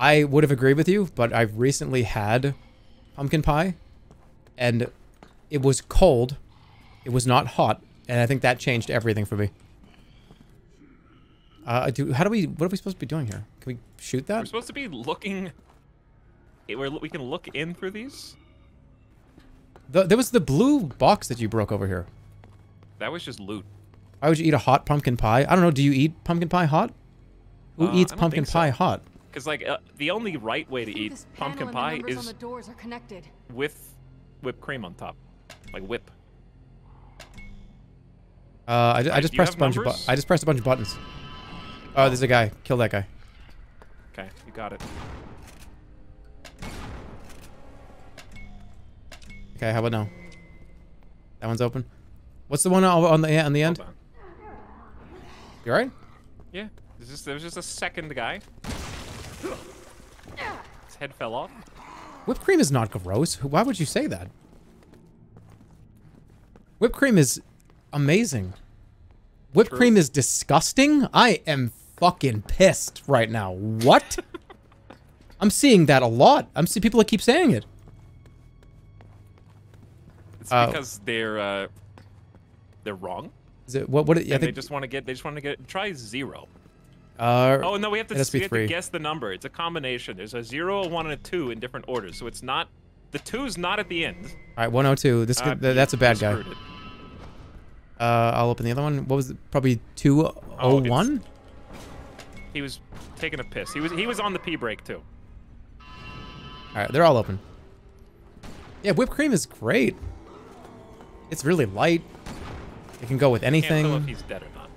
I would have agreed with you, but I've recently had pumpkin pie, and it was cold. It was not hot, and I think that changed everything for me. Uh, do how do we? What are we supposed to be doing here? Can we shoot that? We're supposed to be looking. eh, We're, we can look in through these. The, there was the blue box that you broke over here. That was just loot. Why would you eat a hot pumpkin pie? I don't know. Do you eat pumpkin pie hot? Who Uh, eats pumpkin think so. pie hot? Because like uh, the only right way to eat pumpkin pie is the doors are connected. with whipped cream on top, like whip. Uh, I, ju- I just do pressed a have bunch of bu- I just pressed a bunch of buttons. Oh, there's a guy. Kill that guy. Okay, you got it. Okay, how about now? That one's open. What's the one on on the on the end? Hold on. You alright? Yeah, there's just, there was just a second guy. His head fell off. Whipped cream is not gross. Why would you say that? Whipped cream is amazing. Whipped True. cream is disgusting. I am fucking pissed right now. What? <laughs> I'm seeing that a lot. I'm seeing people that keep saying it. It's Oh. because they're uh, they're wrong. Is it what? What? I and they just want to get. They just want to get. Try zero. Uh, Oh no, we have to, it has to we have to guess the number. It's a combination. There's a zero, a one, and a two in different orders. So it's not. The two's not at the end. All right, 102. This Uh, th- that's a bad guy. Uh, I'll open the other one. What was it? Probably 201? He was taking a piss. He was he was on the pee break too. All right, they're all open. Yeah, whipped cream is great. It's really light. It can go with Can't tell if anything. he's dead or not.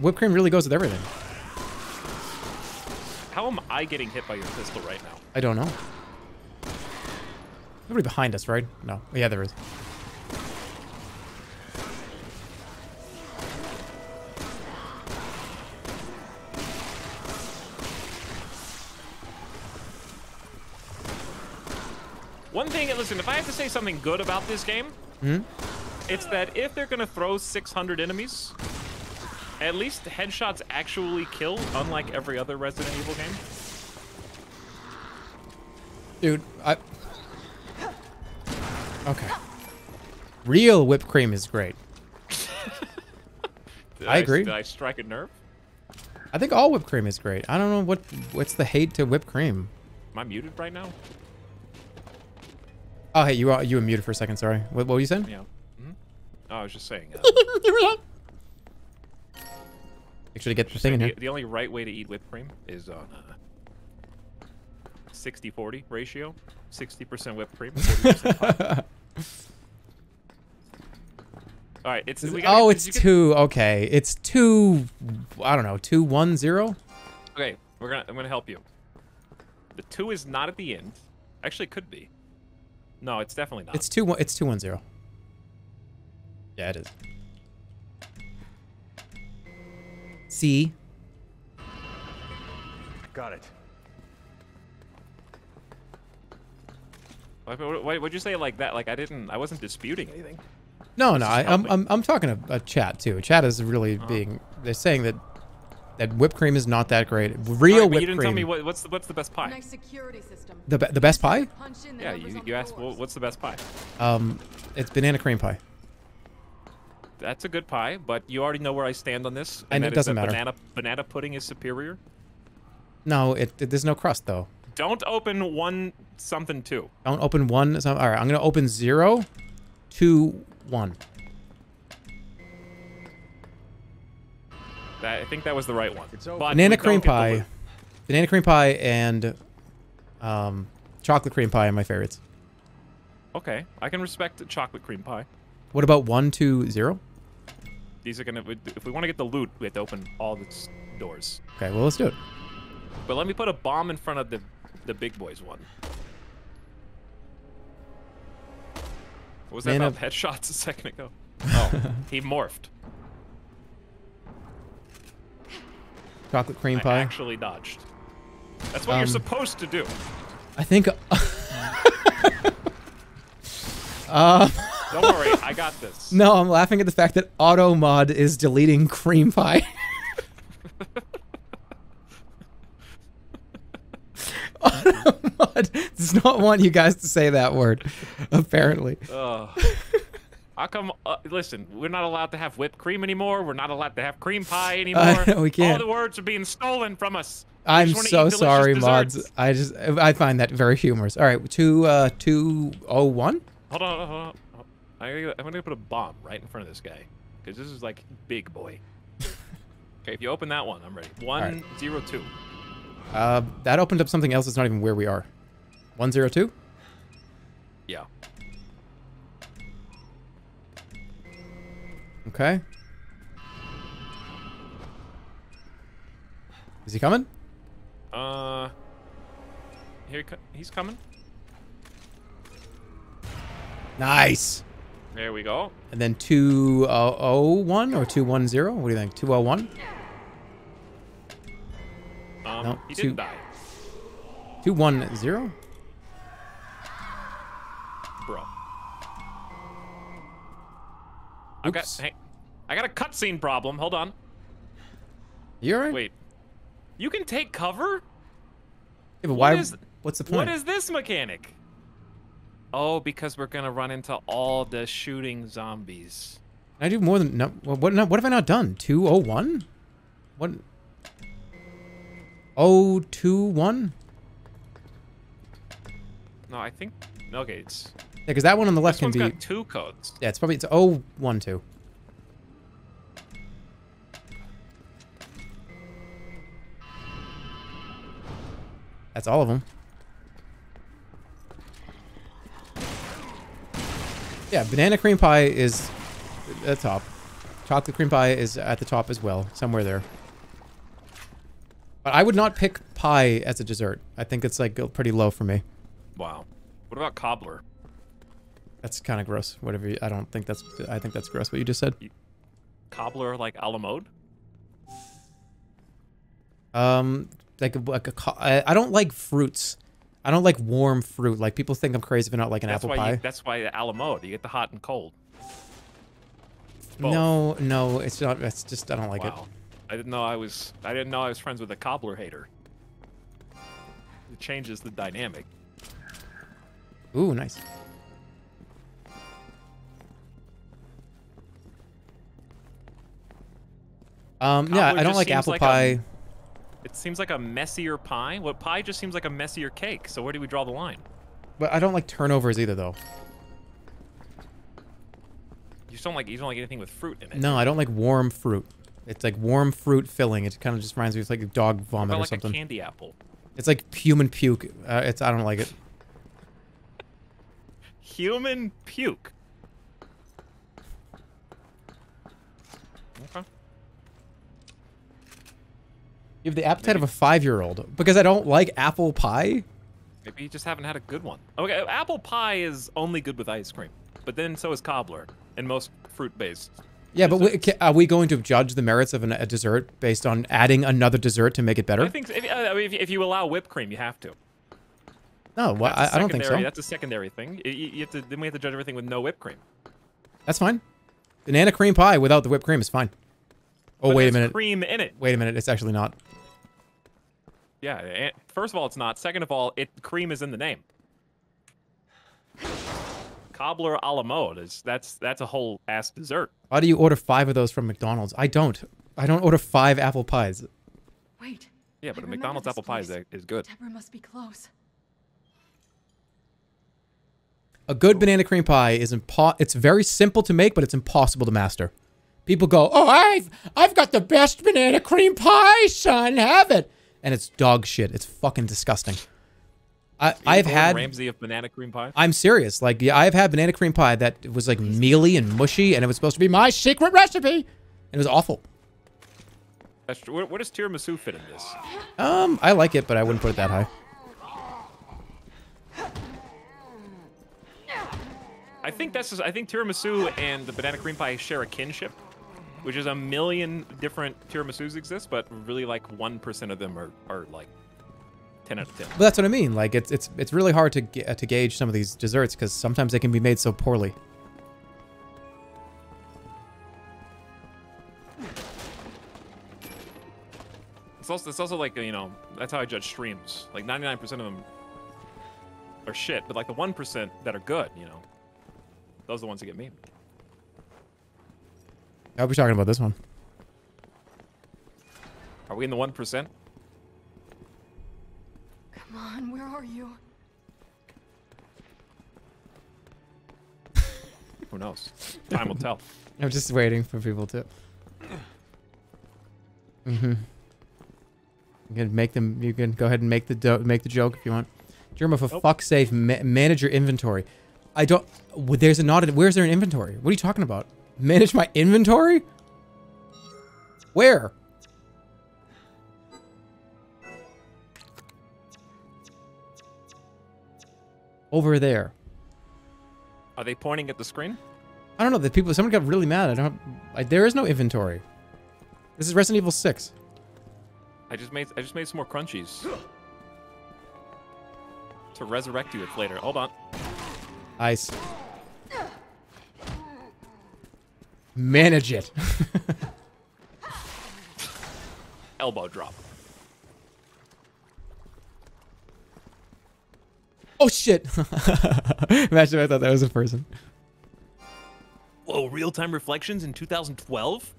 Whipped cream really goes with everything. How am I getting hit by your pistol right now? I don't know. Nobody behind us, right? No. Yeah, there is. One thing, listen, if I have to say something good about this game, Hmm? it's that if they're gonna throw 600 enemies, at least headshots actually kill, unlike every other Resident Evil game. Dude, I. Okay. Real whipped cream is great. <laughs> Did I agree. Did I strike a nerve? I think all whipped cream is great. I don't know what what's the hate to whipped cream. Am I muted right now? Oh, hey, you are you were muted for a second. Sorry. What, what were you saying? Yeah. hmm Oh, I was just saying. Uh, <laughs> Make sure to get the thing in here. the, only right way to eat whipped cream is on uh, 60-40 ratio. 60% whipped cream, 40% <laughs> All right, it's Oh, it's you get- two. Okay, it's two. I don't know. Two one zero. Okay, we're gonna I'm gonna help you. The two is not at the end. Actually, it could be. No, it's definitely not. It's two one. It's two one zero. Yeah, it is. C. Got it. Why, why, would you say it like that? Like I didn't. I wasn't disputing anything. No, no. This is I, I'm. I'm I'm talking a, a chat too. Chat is really Uh-huh. being. They're saying that that whipped cream is not that great. Real All right, but whipped you didn't cream. tell me what, what's the, what's the best pie. Nice security system. the the best pie. Punch in the Yeah, you, you the asked well, what's the best pie. Um, it's banana cream pie. That's a good pie, but you already know where I stand on this. And that it is doesn't that matter. Banana banana pudding is superior. No, it, it there's no crust though. Don't open one something two. Don't open one. So, all right, I'm gonna open zero, two, one. That, I think that was the right one. But Banana cream pie, banana cream pie, and um, chocolate cream pie are my favorites. Okay, I can respect chocolate cream pie. What about one, two, zero? These are gonna. If we want to get the loot, we have to open all the doors. Okay, well let's do it. But let me put a bomb in front of the the big boys one. What was that Man about of- headshots <laughs> a second ago? <laughs> Oh, he morphed. Chocolate cream I pie. actually dodged. That's what Um, you're supposed to do. I think. uh, <laughs> Don't worry, I got this. <laughs> no, I'm laughing at the fact that auto mod is deleting cream pie. <laughs> auto mod does not want you guys to say that word, apparently. Ugh. How come? Uh, listen, we're not allowed to have whipped cream anymore. We're not allowed to have cream pie anymore. know, we can't. All the words are being stolen from us. I'm so sorry, desserts. mods. I just I find that very humorous. All right, two uh two oh one. Hold on, hold on, I'm gonna put a bomb right in front of this guy, because this is like big boy. <laughs> okay, if you open that one, I'm ready. One right. zero two. Uh, that opened up something else. That's not even where we are. One zero two. Yeah. Okay. Is he coming? Uh. Here he co- he's coming. Nice. There we go. And then two oh oh one or two one zero. What do you think? Two oh one. Um, No, he two- didn't die, Two one zero. bro. I got. Oops. Hey, I got a cutscene problem. Hold on. You're right. Wait. You can take cover? Yeah, but why? What is- what's the point? is this mechanic? Oh, because we're gonna run into all the shooting zombies. Can I do more than no? What? What, no, what have I not done? Two oh one. What? Oh two one. No, I think. Okay, it's. Yeah, because that one on the left can be. got two codes. Yeah, it's probably it's oh one two. That's all of them. Yeah, banana cream pie is at the top. Chocolate cream pie is at the top as well, somewhere there. But I would not pick pie as a dessert. I think it's like pretty low for me. Wow. What about cobbler? That's kind of gross. Whatever. You, I don't think that's. I think that's gross. What you just said. Cobbler like a la mode? Um, like a, like a. I don't like fruits. I don't like warm fruit. Like people think I'm crazy for not liking That's apple pie. You, that's why a la mode. You get the hot and cold. both. no, no, it's not. It's just I don't like wow. I didn't know I was. I didn't know I was friends with a cobbler hater. It changes the dynamic. Ooh, nice. Um, yeah, I don't like apple like a- pie. It seems like a messier pie. What pie just seems like a messier cake. So where do we draw the line? But I don't like turnovers either, though. You just don't like you don't like anything with fruit in it. No, I don't like warm fruit. It's like warm fruit filling. It kind of just reminds me of like dog vomit or like something. a candy apple? It's like human puke. Uh, it's I don't like it. <laughs> Human puke. Okay. You have the appetite of a five-year-old because I don't like apple pie. Maybe you just haven't had a good one. Okay, apple pie is only good with ice cream, but then so is cobbler and most fruit-based. Yeah, but we, are we going to judge the merits of an, a dessert based on adding another dessert to make it better? I think if, uh, if, if you allow whipped cream, you have to. no, well, I, I don't think so. That's a secondary thing. You, you have to, then we have to judge everything with no whipped cream. That's fine. Banana cream pie without the whipped cream is fine. Oh, But wait a minute. Cream in it. Wait a minute. It's actually not. Yeah. and- First of all, it's not. Second of all, it cream is in the name. Cobbler a la mode is that's that's a whole ass dessert. Why do you order five of those from McDonald's? I don't. I don't order five apple pies. Wait. Yeah, but I a McDonald's this apple pie is, is good. Deborah must be close. A good banana cream pie is impo- It's very simple to make, but it's impossible to master. People go, "Oh, I've I've got the best banana cream pie, son. Have it." And it's dog shit. It's fucking disgusting. I I've had Ramsay of banana cream pie. I'm serious. Like, yeah, I've had banana cream pie that was like mealy and mushy, and it was supposed to be my secret recipe. And it was awful. That's true. Where, where does tiramisu fit in this? Um, I like it, but I wouldn't put it that high. I think that's just, I think tiramisu and the banana cream pie share a kinship, which is a million different tiramisus exist, but really like one percent of them are, are like ten out of ten. But that's what I mean. Like, it's it's it's really hard to ga- uh, to gauge some of these desserts because sometimes they can be made so poorly. It's also it's also like you know that's how I judge streams. Like 99% of them are shit, but like the one percent that are good, you know, those are the ones that get me. I'll be talking about this one. Are we in the one percent? Come on, where are you? Who knows? Time will tell. <laughs> I'm just waiting for people to. Mm-hmm. You can make them. You can go ahead and make the do- make the joke if you want. Jerma, for fuck's sake, ma- manage your inventory. I don't. There's a not. Where's there an inventory? What are you talking about? Manage my inventory? Where? Over there. Are they pointing at the screen? I don't know. The people. Someone got really mad. I don't. I, there is no inventory. This is Resident Evil Six. I just made I just made some more crunchies to resurrect you with later. Hold on. Ice. Manage it. <laughs> Elbow drop. Oh shit! <laughs> Imagine if I thought that was a person. Whoa, real-time reflections in 2012?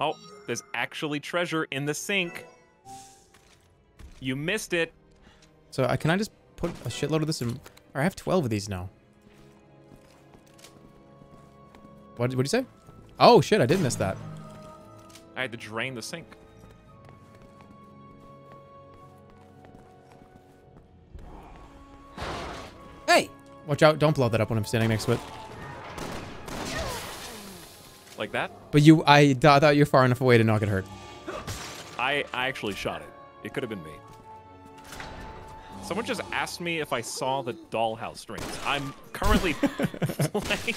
Oh, there's actually treasure in the sink. You missed it. So I can I just put a shitload of this in? Or I have 12 of these now. What did you say? Oh shit! I did miss that. I had to drain the sink. Hey! Watch out! Don't blow that up when I'm standing next to it. Like that? But you, I, I thought you're far enough away to not get hurt. I, I actually shot it. It could have been me. Someone just asked me if I saw the dollhouse streams. I'm currently <laughs> playing.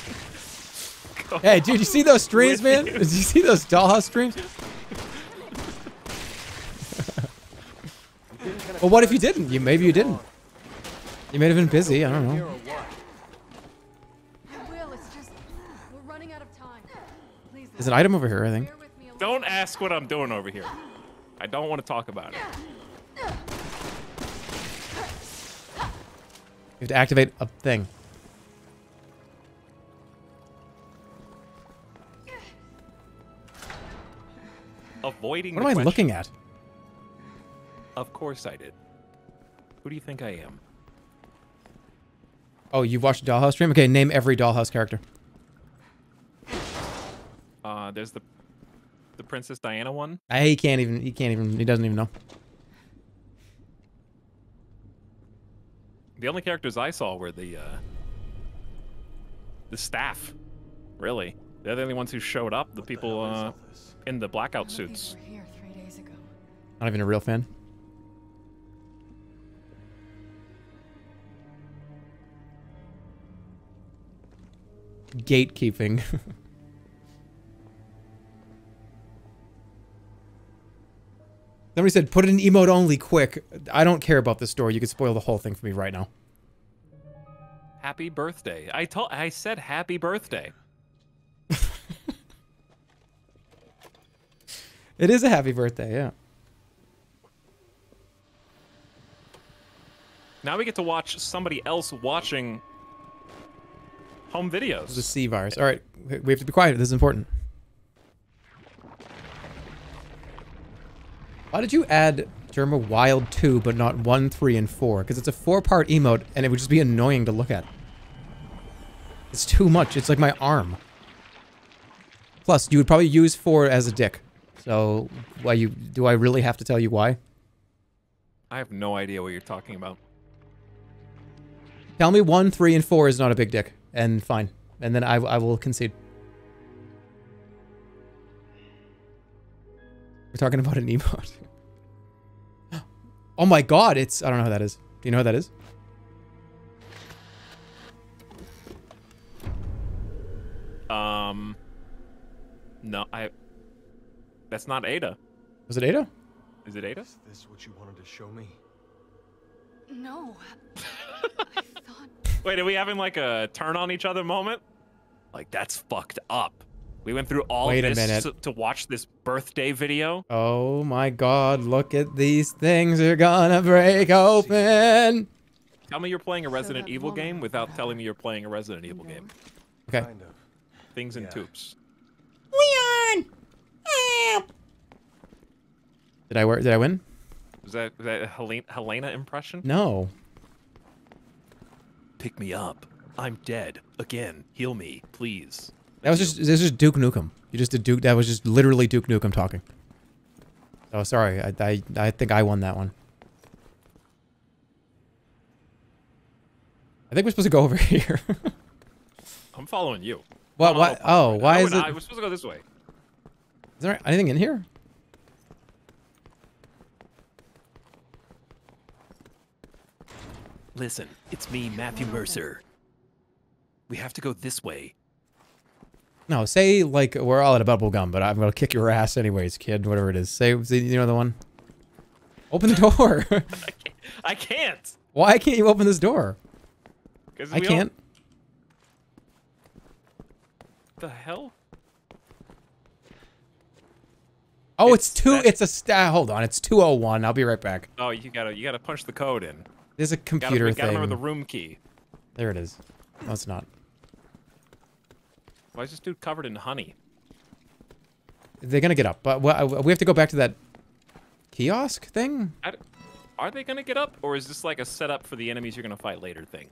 <laughs> Hey, dude, you see those streams, man? you. Did you see those dollhouse streams? <laughs> well, what if you didn't? You maybe you didn't. You may have been busy. I don't know. I will. It's just we're running out of time. Please. There's an item over here, I think. Don't ask what I'm doing over here. I don't want to talk about it. You have to activate a thing. Avoiding What the am I question. looking at? Of course I did. Who do you think I am? Oh, you've watched a Dollhouse stream? Okay, name every Dollhouse character. Uh, there's the the Princess Diana one. I, he can't even. He can't even. He doesn't even know. The only characters I saw were the uh, the staff. Really, they're the only ones who showed up. The people uh, in the blackout suits. These were here three days ago. Not even a real fan. Gatekeeping. <laughs> Somebody said, put an emote only quick. I don't care about this story. You could spoil the whole thing for me right now. Happy birthday! I told I said happy birthday. It is a happy birthday, yeah. Now we get to watch somebody else watching home videos. The C virus. All right, we have to be quiet. This is important. Why did you add Jerma Wild 2 but not 1, 3, and 4? Because it's a four-part emote and it would just be annoying to look at. It's too much. It's like my arm. Plus, you would probably use 4 as a dick. So, why you do I really have to tell you why? I have no idea what you're talking about. Tell me 1, 3, and 4 is not a big dick. And fine. And then I, I will concede. We're talking about an emote. <gasps> oh my god, it's... I don't know who that is. Do you know who that is? Um, no, I. That's not Ada. Was it Ada? Is it Ada? Is this what you wanted to show me? No. <laughs> Wait, are we having like a turn on each other moment? Like that's fucked up. We went through all Wait a this minute. To, to watch this birthday video. Oh my god, look at these things are gonna break open. Tell me you're playing a Resident Evil game without telling me you're playing a Resident Evil game. Okay. Kind of. Things in Yeah. tubes. Leon! Did I, wor- did I win? Was that, was that a Helena, Helena impression? No. Pick me up. I'm dead. Again. Heal me, please. That was just, this is Duke Nukem. You just did Duke, that was just literally Duke Nukem talking. Oh, sorry. I, I, I think I won that one. I think we're supposed to go over <laughs> here. I'm following you. What? No, Why? no, Oh, why I is would- it? I was supposed to go this way. Is there anything in here? Listen, it's me, Matthew Mercer. We have to go this way. No, say like we're all at a bubble gum, but I'm gonna kick your ass anyways, kid. Whatever it is. Say, say you know the one. Open the door. <laughs> <laughs> I can't. Why can't you open this door? I can't. The hell? Oh, it's, It's two. that- It's a stat. Hold on. It's 201. I'll be right back. Oh, you gotta you gotta punch the code in. There's a Gotta, computer gotta thing. remember the room key. There it is. No, it's not. Why is this dude covered in honey? They're gonna get up, but we have to go back to that kiosk thing. I d- are they gonna get up, or is this like a setup for the enemies you're gonna fight later thing?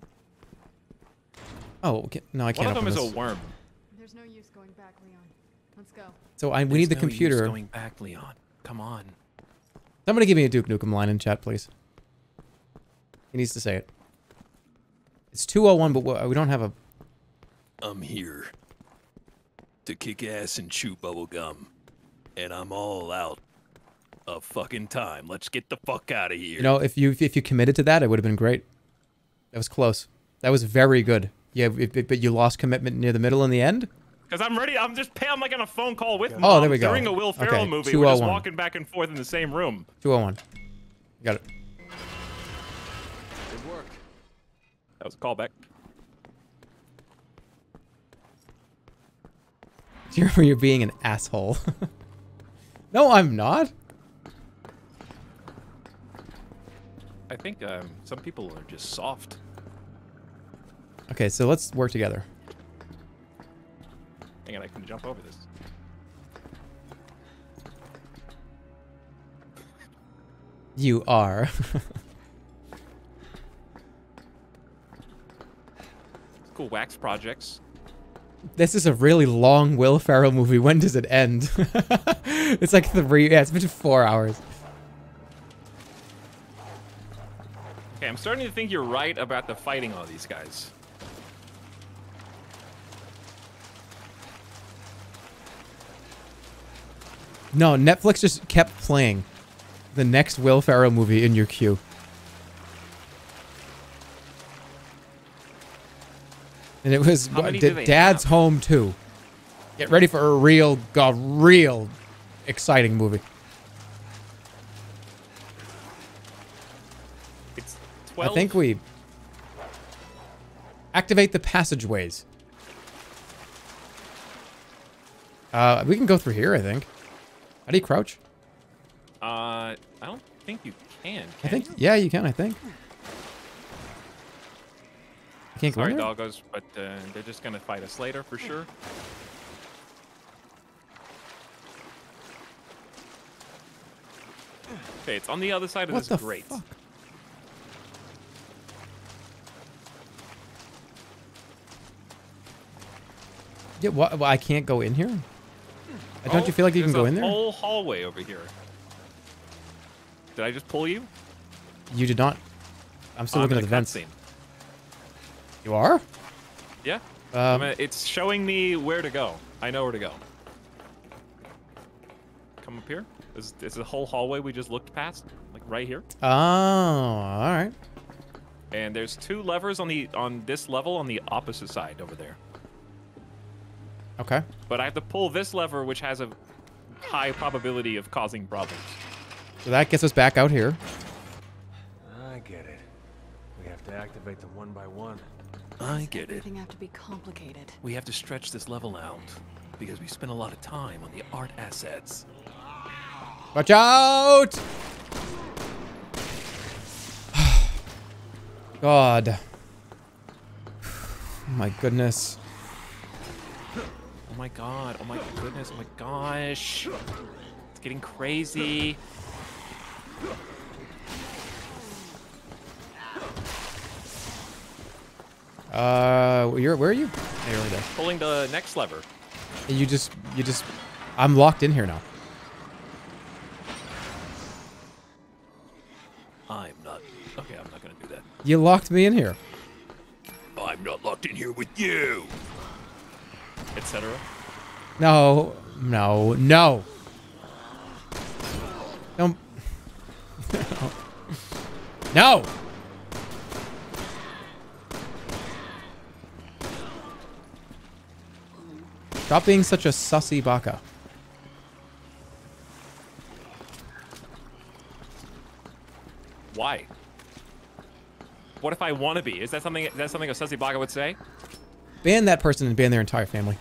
Oh, okay. no, I can't One of them open is this. a worm. There's no use going back, Leon. Let's go. So I we need the There's no use computer. going back, Leon. Come on. Somebody give me a Duke Nukem line in chat, please. He needs to say it. It's 201, but we we don't have a. I'm here to kick ass and chew bubble gum, and I'm all out of fucking time. Let's get the fuck out of here. You know, if you if you committed to that, it would have been great. That was close. That was very good. Yeah, if- if- but you lost commitment near the middle in the end. Cause I'm ready. I'm just I'm like on a phone call with Oh, mom there we go. during a Will Ferrell Okay, movie. We're just 201. walking back and forth in the same room. 201. Got it. Good work. That was a callback. <laughs> You're, you're being an asshole. <laughs> no, I'm not. I think um, some people are just soft. Okay, so let's work together. Hang on, I can jump over this. You are. <laughs> Cool wax projects. this is a really long Will Ferrell movie. When does it end? <laughs> it's like three. Yeah, it's been four hours. Okay, I'm starting to think you're right about the fighting all these guys. No, Netflix just kept playing the next Will Ferrell movie in your queue. And it was How many D- do they Dad's Home 2. Get ready for a real, a real exciting movie. It's 12. I think we activate the passageways. Uh, we can go through here, I think. How do you crouch? Uh, I don't think you can. I think, you? yeah, you can, I think. You can't go Sorry, doggos, but uh, they're just gonna fight us later for sure. Okay, it's on the other side of What this the grate. fuck? Yeah, what, well, I can't go in here? Uh, Don't Oh, you feel like you can go in there? There's a whole hallway over here. Did I just pull you? You did not. I'm still I'm looking at the a vents. cutscene. You are? Yeah. Um, gonna- it's showing me where to go. I know where to go. Come up here. Is is the whole hallway we just looked past, like right here? oh, all right. And there's two levers on the on this level on the opposite side over there. Okay. But I have to pull this lever, which has a high probability of causing problems. So that gets us back out here. I get it. We have to activate them one by one. I get it. Everything have to be complicated. We have to stretch this level out because we spent a lot of time on the art assets. Watch out! <sighs> God. Oh <sighs> my goodness. Oh my god! Oh my goodness! Oh my gosh! It's getting crazy. Uh, you're where are you? Hey, you're there. Pulling the next lever. You just, you just, I'm locked in here now. I'm not. Okay, I'm not gonna do that. You locked me in here. I'm not locked in here with you. Etc. No, no, no. Don't. <laughs> no. Stop being such a sussy baka. Why? What if I want to be? Is that something? Is that something a Sussy baka would say? Ban that person and ban their entire family.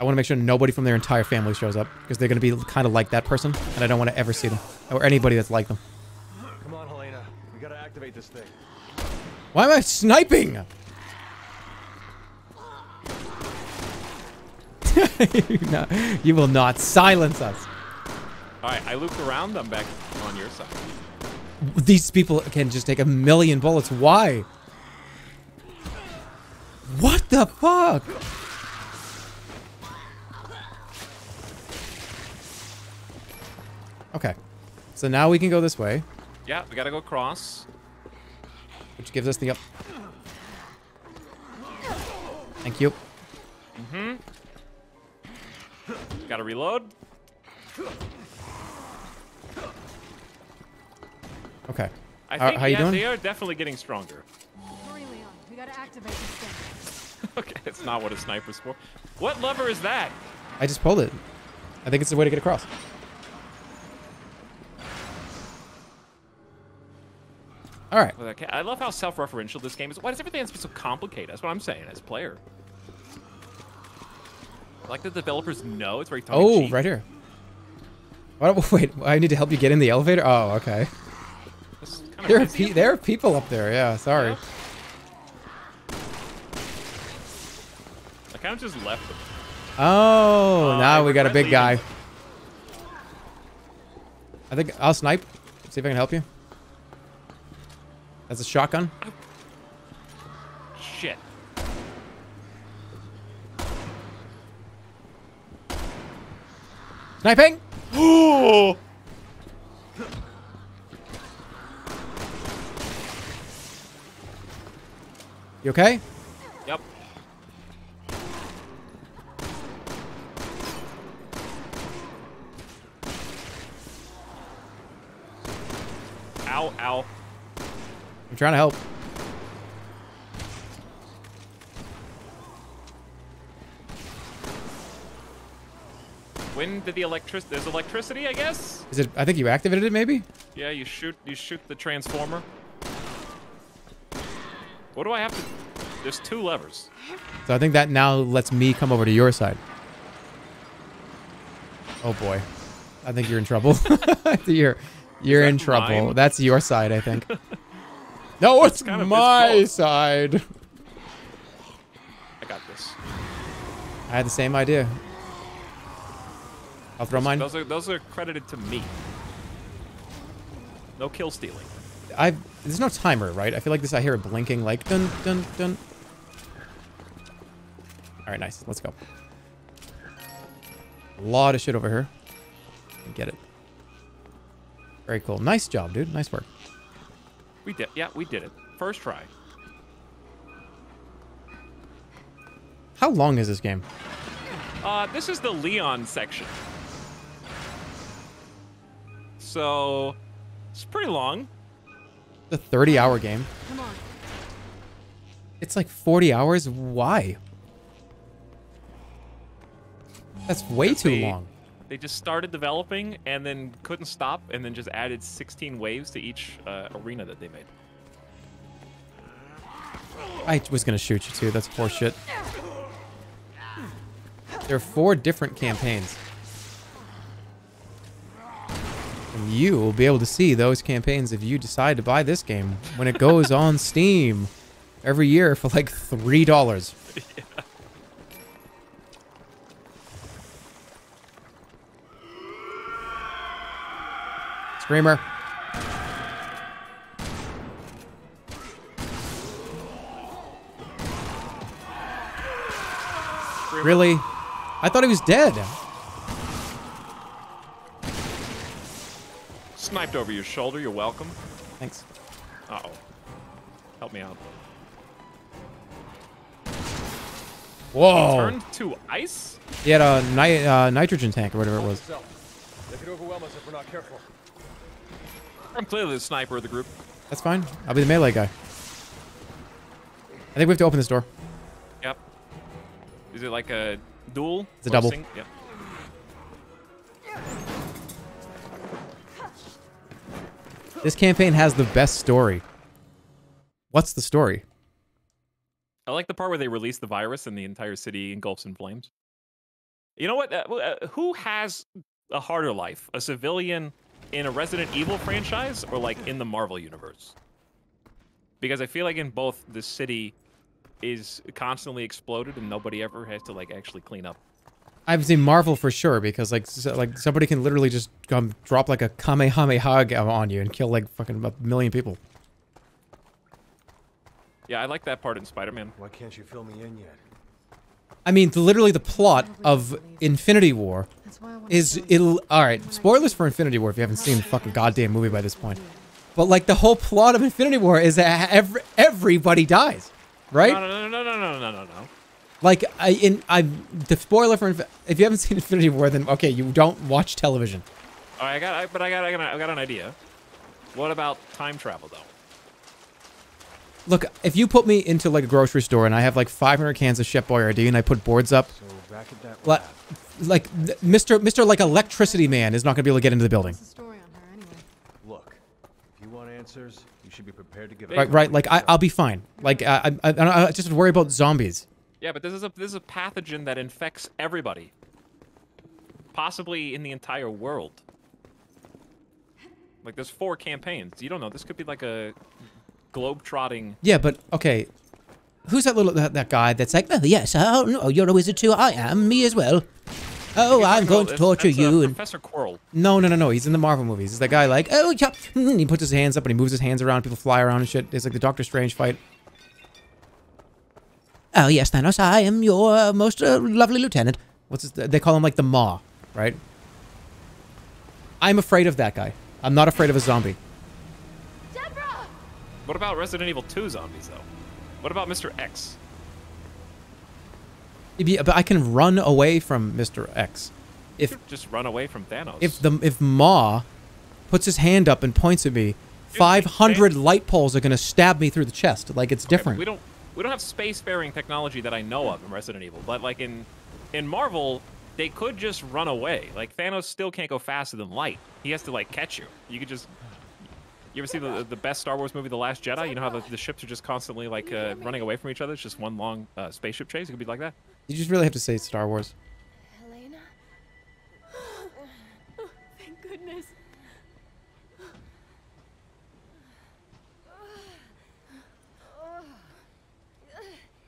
I want to make sure nobody from their entire family shows up because they're going to be kind of like that person, and I don't want to ever see them or anybody that's like them. Come on, Helena. We gotta activate this thing. Why am I sniping? <laughs> no, you will not silence us. All right, I looped around. I'm back on your side. These people can just take a million bullets. Why? What the fuck? Okay. So now we can go this way, Yeah, we gotta go across. which gives us the up. Thank you. Mm-hmm. Gotta reload. Okay. I How- think how you yeah, doing? they are definitely getting stronger. Hurry, Leon. We gotta activate this thing. <laughs> okay, it's not what a sniper's for. What lever is that? I just pulled it. I think it's the way to get across. All right. Okay, I love how self-referential this game is. Why does everything have to be so complicated? That's what I'm saying as a player. I like the developers know it's very Oh, right here. What, <laughs> wait, I need to help you get in the elevator? Oh, okay. There are, there are people up there. Yeah, sorry. I kind of just left them. Oh, Uh, now we got a big leaving. guy. I think I'll snipe. See if I can help you. That's a shotgun. Shit. Sniping! Ooh! <gasps> You okay? Ow, ow. I'm trying to help. When did the electric? There's electricity, I guess. Is it? I think you activated it, maybe. Yeah, you shoot. You shoot the transformer. What do I have to? There's two levers. So I think that now lets me come over to your side. Oh boy, I think you're in trouble. <laughs> you're you're in trouble. mine? That's your side, I think. <laughs> no, it's kind of my side. I got this. I had the same idea. I'll throw mine. Those are those are credited to me. No kill stealing. I there's no timer, right? I feel like this. I hear it blinking, like dun dun dun. All right, nice. Let's go. A lot of shit over here. Get it. Very cool. Nice job, dude. Nice work. We did. Yeah, we did it. First try. How long is this game? Uh, this is the Leon section. So, it's pretty long. The 30 hour game. Come on. It's like 40 hours. Why? That's way too They- long. They just started developing and then couldn't stop and then just added 16 waves to each uh, arena that they made. I was gonna shoot you too. That's horseshit. There are four different campaigns. And you will be able to see those campaigns if you decide to buy this game when it goes <laughs> on Steam every year for like three dollars. Screamer. Really? I thought he was dead. Sniped over your shoulder. You're welcome. Thanks. Uh oh. Help me out. Whoa. Turned to ice? He had a ni- uh, nitrogen tank or whatever it was. They could overwhelm us if we're not careful. I'm clearly the sniper of the group. That's fine. I'll be the melee guy. I think we have to open this door. Yep. Is it like a duel? It's a double. Yep. This campaign has the best story. What's the story? I like the part where they release the virus and the entire city engulfs in flames. You know what? Uh, uh, who has a harder life? A civilian in a Resident Evil franchise or like in the Marvel universe? Because I feel like in both the city is constantly exploded and nobody ever has to like actually clean up. I've seen Marvel for sure because like so, like somebody can literally just come drop like a kamehameha on you and kill like fucking a million people. Yeah, I like that part in Spider-Man. Why can't you fill me in yet? I mean, literally the plot of Infinity War is it'll all right. Spoilers for Infinity War if you haven't seen the fucking goddamn movie by this point. But like the whole plot of Infinity War is that every, everybody dies, right? No, no, no, no, no, no, no, no. Like I in I the spoiler for Inf if you haven't <laughs> seen Infinity War, then okay, you don't watch television. All right, I got, I, but I got, I got, I got an idea. What about time travel though? Look, if you put me into like a grocery store and I have like 500 cans of Chef Boyardee and I put boards up, So back at that like, like Mr. Mr. like electricity man is not gonna be able to get into the building. Look, if you want answers, you should be prepared to give Right, right. Like I, I'll be fine. Like I, I, I, I just worry about zombies. Yeah, but this is a this is a pathogen that infects everybody, possibly in the entire world. Like there's four campaigns. You don't know. This could be like a globe-trotting. Yeah, but okay. Who's that little that, that guy that's like, oh yes, oh no, you're a wizard too. I am. Me as well. Oh, I'm going to torture that's, uh, you. and Professor Quirrell. no, no, no, no. He's in the Marvel movies. He's that guy like, oh, yeah. mm, He puts his hands up and he moves his hands around. People fly around and shit. It's like the Doctor Strange fight. Oh yes, Thanos. I am your uh, most uh, lovely lieutenant. What's his? They call him like the Maw, right? I'm afraid of that guy. I'm not afraid of a zombie. What about Resident Evil 2 zombies though? What about Mr. X? Yeah, but I can run away from Mr. X. If Just run away from Thanos. if the if Maw puts his hand up and points at me, 500 light poles are gonna stab me through the chest. Like it's different. We don't we don't have spacefaring technology that I know of in Resident Evil, but like in in Marvel, they could just run away. Like Thanos still can't go faster than light. He has to like catch you. You could just you ever see the the best Star Wars movie, The Last Jedi? You know how the, the ships are just constantly like uh, running away from each other. It's just one long uh, spaceship chase. It could be like that. You just really have to say Star Wars. Helena? Oh, <sighs> Thank goodness.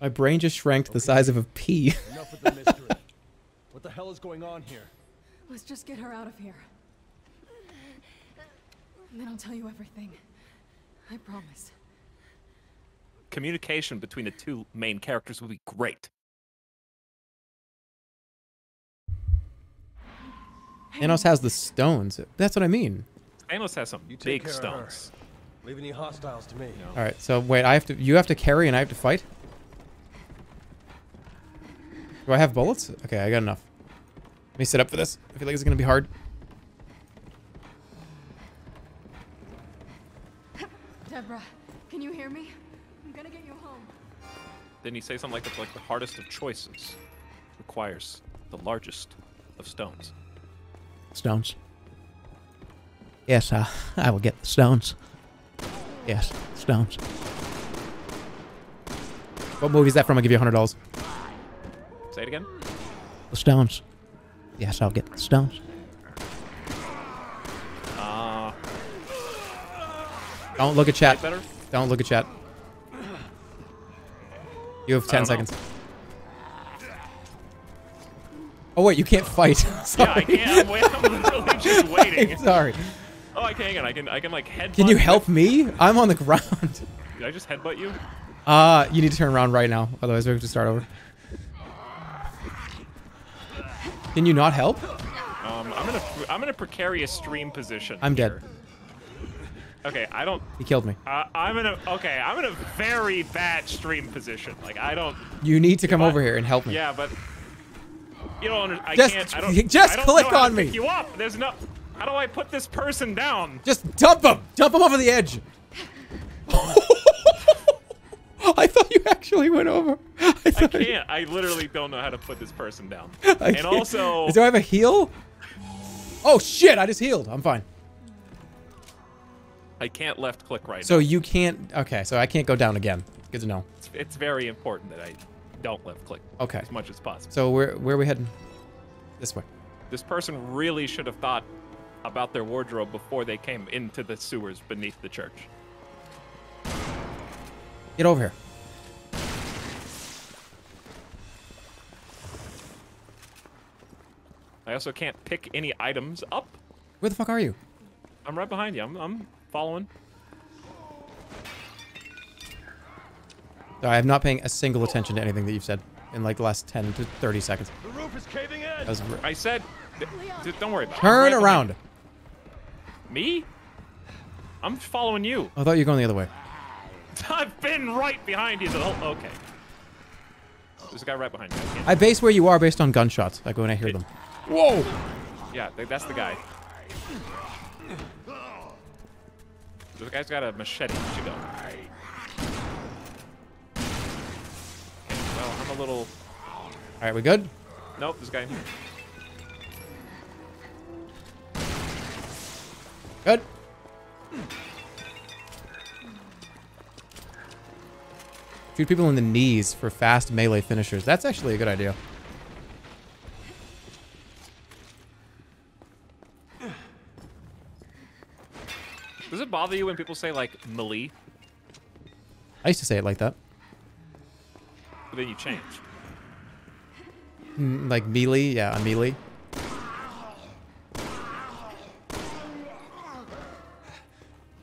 My brain just shrank to the size of a pea. Enough with the mystery. <laughs> what the hell is going on here? Let's just get her out of here. And then I'll tell you everything. I promise. Communication between the two main characters would be great. Thanos has the stones. That's what I mean. Thanos has some You take big care of her. stones. Leave any hostiles to me. All right. So wait, I have to. You have to carry, and I have to fight. Do I have bullets? Okay, I got enough. Let me set up for this. I feel like it's gonna be hard. Deborah, can you hear me? I'm gonna get you home. Then he say something like the, like the hardest of choices requires the largest of stones. Stones. Yes, uh, I will get the stones. Yes, stones. What movie is that from? I'll give you a hundred dollars. Say it again. The stones. Yes, I'll get the stones. Don't look at chat. better? Don't look at chat. You have ten don't know. seconds. Oh wait, you can't fight. <laughs> yeah, I Sorry. can't. I'm, <laughs> I'm literally just waiting. <laughs> Sorry. Oh, I can. Hang on. I can. I can like headbutt. Can you help me? I'm on the ground. Did I just headbutt you? Uh, you need to turn around right now. Otherwise, we have to start over. Can you not help? Um, I'm in a I'm in a precarious stream position. I'm dead. Okay, I don't. He killed me. Uh, I'm in a okay. I'm in a very bad stream position. Like I don't. You need to come I- over here and help me. Yeah, but you don't. Under, I Just- can't. I don't. <laughs> just I don't click know how on me. Pick you up. There's no. How do I put this person down? Just dump him! Dump him over the edge! <laughs> I thought you actually went over. <laughs> I, I can't. I literally don't know how to put this person down. I and can't. also, Do I have a heal? Oh shit, I just healed. I'm fine. I can't left click right So now. you can't. Okay, so I can't go down again. Good to know. It's, it's very important that I don't left click Okay. as much as possible. So where where are we heading? This way. This person really should have thought about their wardrobe before they came into the sewers beneath the church. Get over here. I also can't pick any items up. Where the fuck are you? I'm right behind you. I'm, I'm following. I'm not paying a single attention to anything that you've said in like the last 10 to 30 seconds. The roof is caving in. That was r- I said, d- d- don't worry about it. Turn right around. Me? I'm following you. I thought you were going the other way. <laughs> I've been right behind you the whole. Okay. There's a guy right behind you. I I base where you are based on gunshots, like when I hear them. Whoa! Yeah, that's the guy. The guy's got a machete. You go? Okay, well, I'm a little. All right, we good? Nope, this guy. Good. Shoot people in the knees for fast melee finishers. That's actually a good idea. Does it bother you when people say like melee, I used to say it like that. but then you change? Mm, Like melee, yeah, a melee.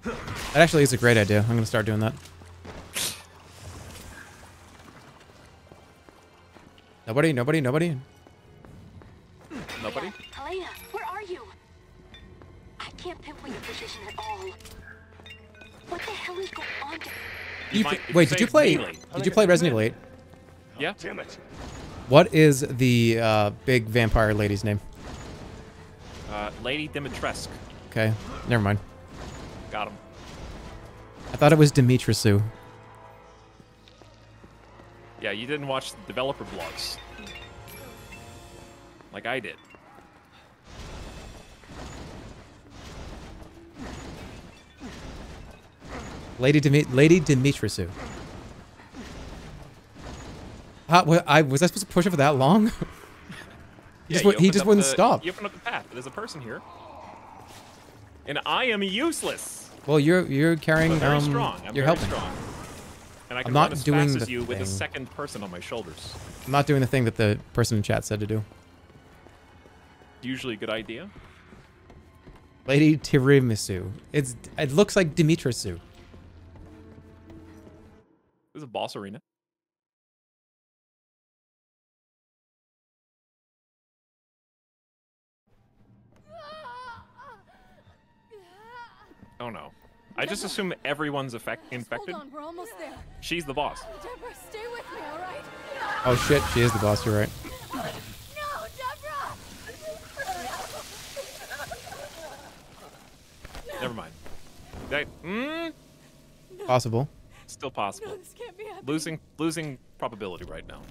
That actually is a great idea. I'm gonna start doing that. Nobody, nobody, nobody. Nobody. Down- You might- pl- wait, did you play? melee. Did you play Resident Evil 8? Yeah. Damn it. What is the uh, big vampire lady's name? Uh, Lady Dimitrescu. Okay, never mind. Got him. I thought it was Dimitrescu. Yeah, you didn't watch the developer blogs. Like I did. Lady Dimi- Lady wa- I was I supposed to push it for that long? <laughs> he just, he just wouldn't the- stop. You opened up the path. There's a person here. And I am useless. Well, you're you're carrying. But very um, strong. I'm you're very helping. strong. And I I'm can not run as doing fast as the you with a second person on my shoulders. I'm not doing the thing that the person in chat said to do. Usually a good idea. Lady Tiramisu. It's it looks like Dimitrescu. This is a boss arena. <laughs> Oh no. I just assume everyone's affect- infected. Hold on, we're almost there. She's the boss. Deborah, stay with me, all right? Oh shit, she is the boss. You're right. No, Deborah! <laughs> Never mind. That, mm, Possible. Still possible. No, this can't be happening. Losing losing probability right now.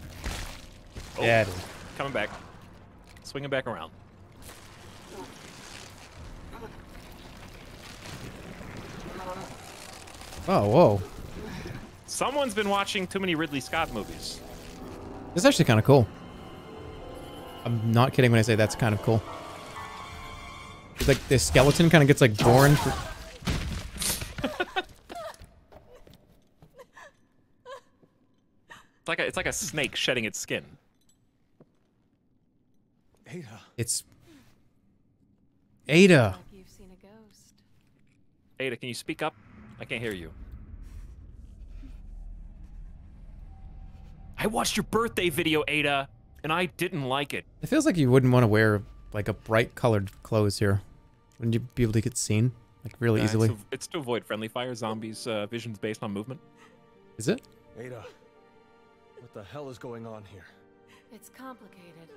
Oh, Yeah, it is. Coming back. Swinging back around. Oh whoa. Someone's been watching too many Ridley Scott movies. This is actually kind of cool. I'm not kidding when I say that's kind of cool. It's like the skeleton kind of gets like born. For, It's like a, it's like a snake shedding its skin. Ada. it's Ada. You've seen a ghost. Ada, can you speak up? I can't hear you. I watched your birthday video, Ada, and I didn't like it. It feels like you wouldn't want to wear like a bright colored clothes here. Wouldn't you be able to get seen like really Uh, it's easily? to- It's to, avoid friendly fire. Zombies' uh, visions based on movement. Is it? Ada. What the hell is going on here? It's complicated.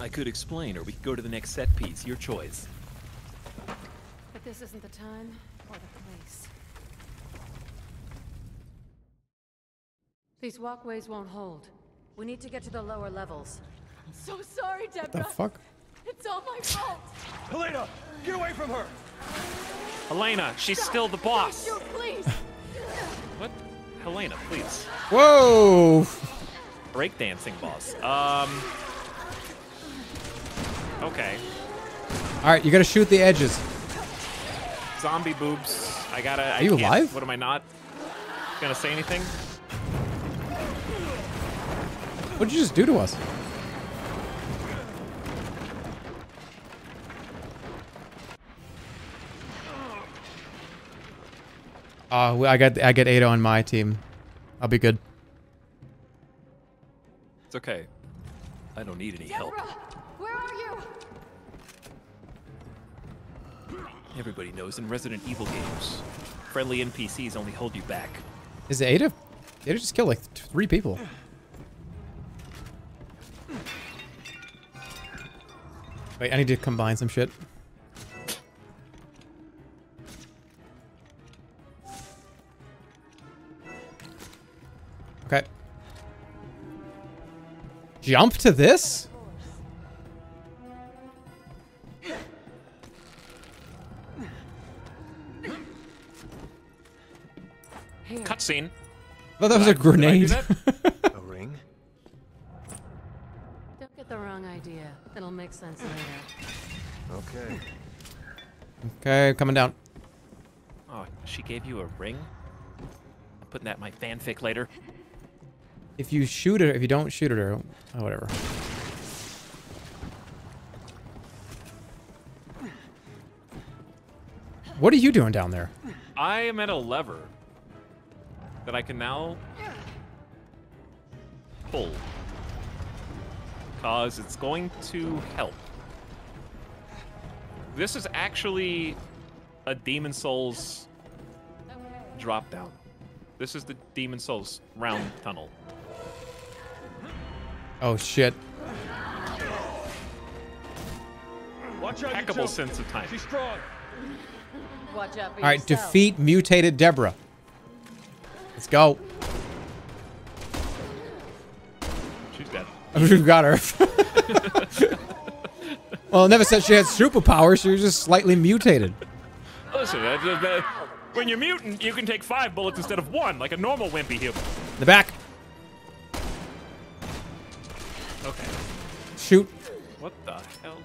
I could explain, or we could go to the next set piece. Your choice. But this isn't the time or the place. These walkways won't hold. We need to get to the lower levels. I'm so sorry, Deborah. What The fuck? It's all my fault. Helena, get away from her! Helena, she's still the boss. Shoot, please. <laughs> What? Helena, please. Whoa! breakdancing boss. Um. Okay. All right, you gotta shoot the edges. Zombie boobs. I gotta. I Are you can't- alive? What am I not gonna say anything? What'd you just do to us? Uh, I got I get Ada on my team. I'll be good. It's okay. I don't need any help. Where are you? Everybody knows in Resident Evil games, friendly NPCs only hold you back. Is it Ada? Ada just killed like three people. Wait, I need to combine some shit. Jump to this? Cutscene. I thought that was a Did I- did I do grenade. <laughs> A ring? Don't get the wrong idea. It'll make sense later. Okay. Okay, coming down. Oh, she gave you a ring? I'm putting that in my fanfic later. If you shoot her, if you don't shoot at her, oh, whatever. What are you doing down there? I am at a lever that I can now pull. Cause it's going to help. This is actually a Demon Souls drop down. This is the Demon Souls round tunnel. Oh shit. Watch out, Impeccable sense of time. She's strong. Watch out All right, yourself. defeat mutated Deborah. Let's go. She's dead. <laughs> We've got her. <laughs> well, it never said she had superpowers. She was just slightly mutated. Listen, when you're mutant, you can take five bullets instead of one, like a normal wimpy human. In The back. Shoot. What the hell?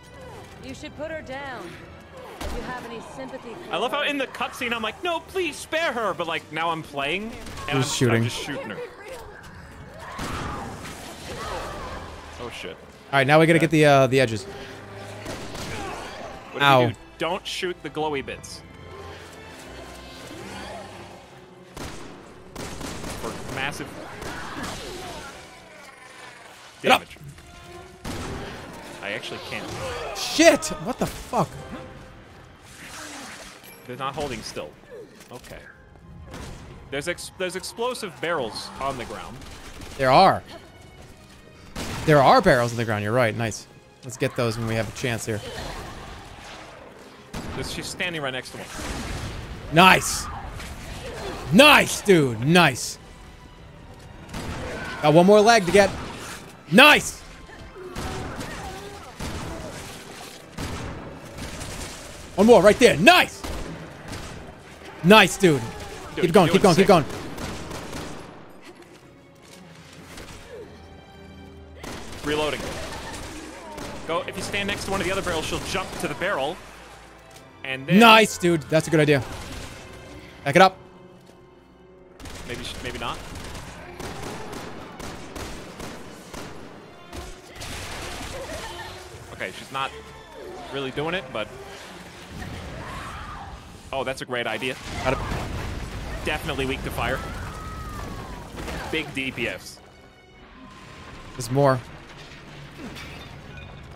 You should put her down. If you have any sympathy for I love how in the cutscene I'm like, no, please spare her, but like now I'm playing and I'm, Who's shooting? I'm just shooting her. Oh shit! All right, now we gotta get the uh, the edges. What do Ow. Do? Don't shoot the glowy bits. For massive Get up. damage. I actually can't. Shit! What the fuck? They're not holding still. Okay. There's ex there's explosive barrels on the ground. There are. There are barrels on the ground. You're right. Nice. Let's get those when we have a chance here. She's standing right next to one. Nice. Nice, dude. Nice. Got one more leg to get. Nice. One more right there. Nice. Nice, dude. Dude, keep going. Keep going. doing Keep going. Reloading. Go. If you stand next to one of the other barrels, she'll jump to the barrel. And then Nice, dude. That's a good idea. Back it up. Maybe maybe not. Okay, she's not really doing it, but oh, that's a great idea. Definitely weak to fire. Big DPS. There's more.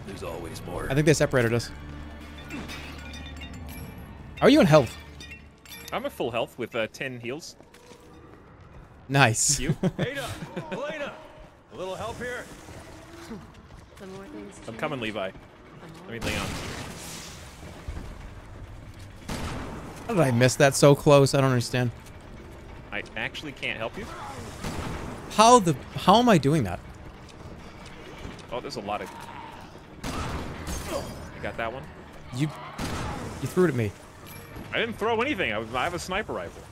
There's always more. I think they separated us. How are you in health? I'm at full health with uh, 10 heals. Nice. You? <laughs> Ada, Helena, a little help here. Some more things. I'm coming, Levi. I mean, Leon. How did I miss that so close? I don't understand. I actually can't help you. How the how am I doing that? Oh, there's a lot of. You got that one? You you threw it at me. I didn't throw anything. I, was, I have a sniper rifle.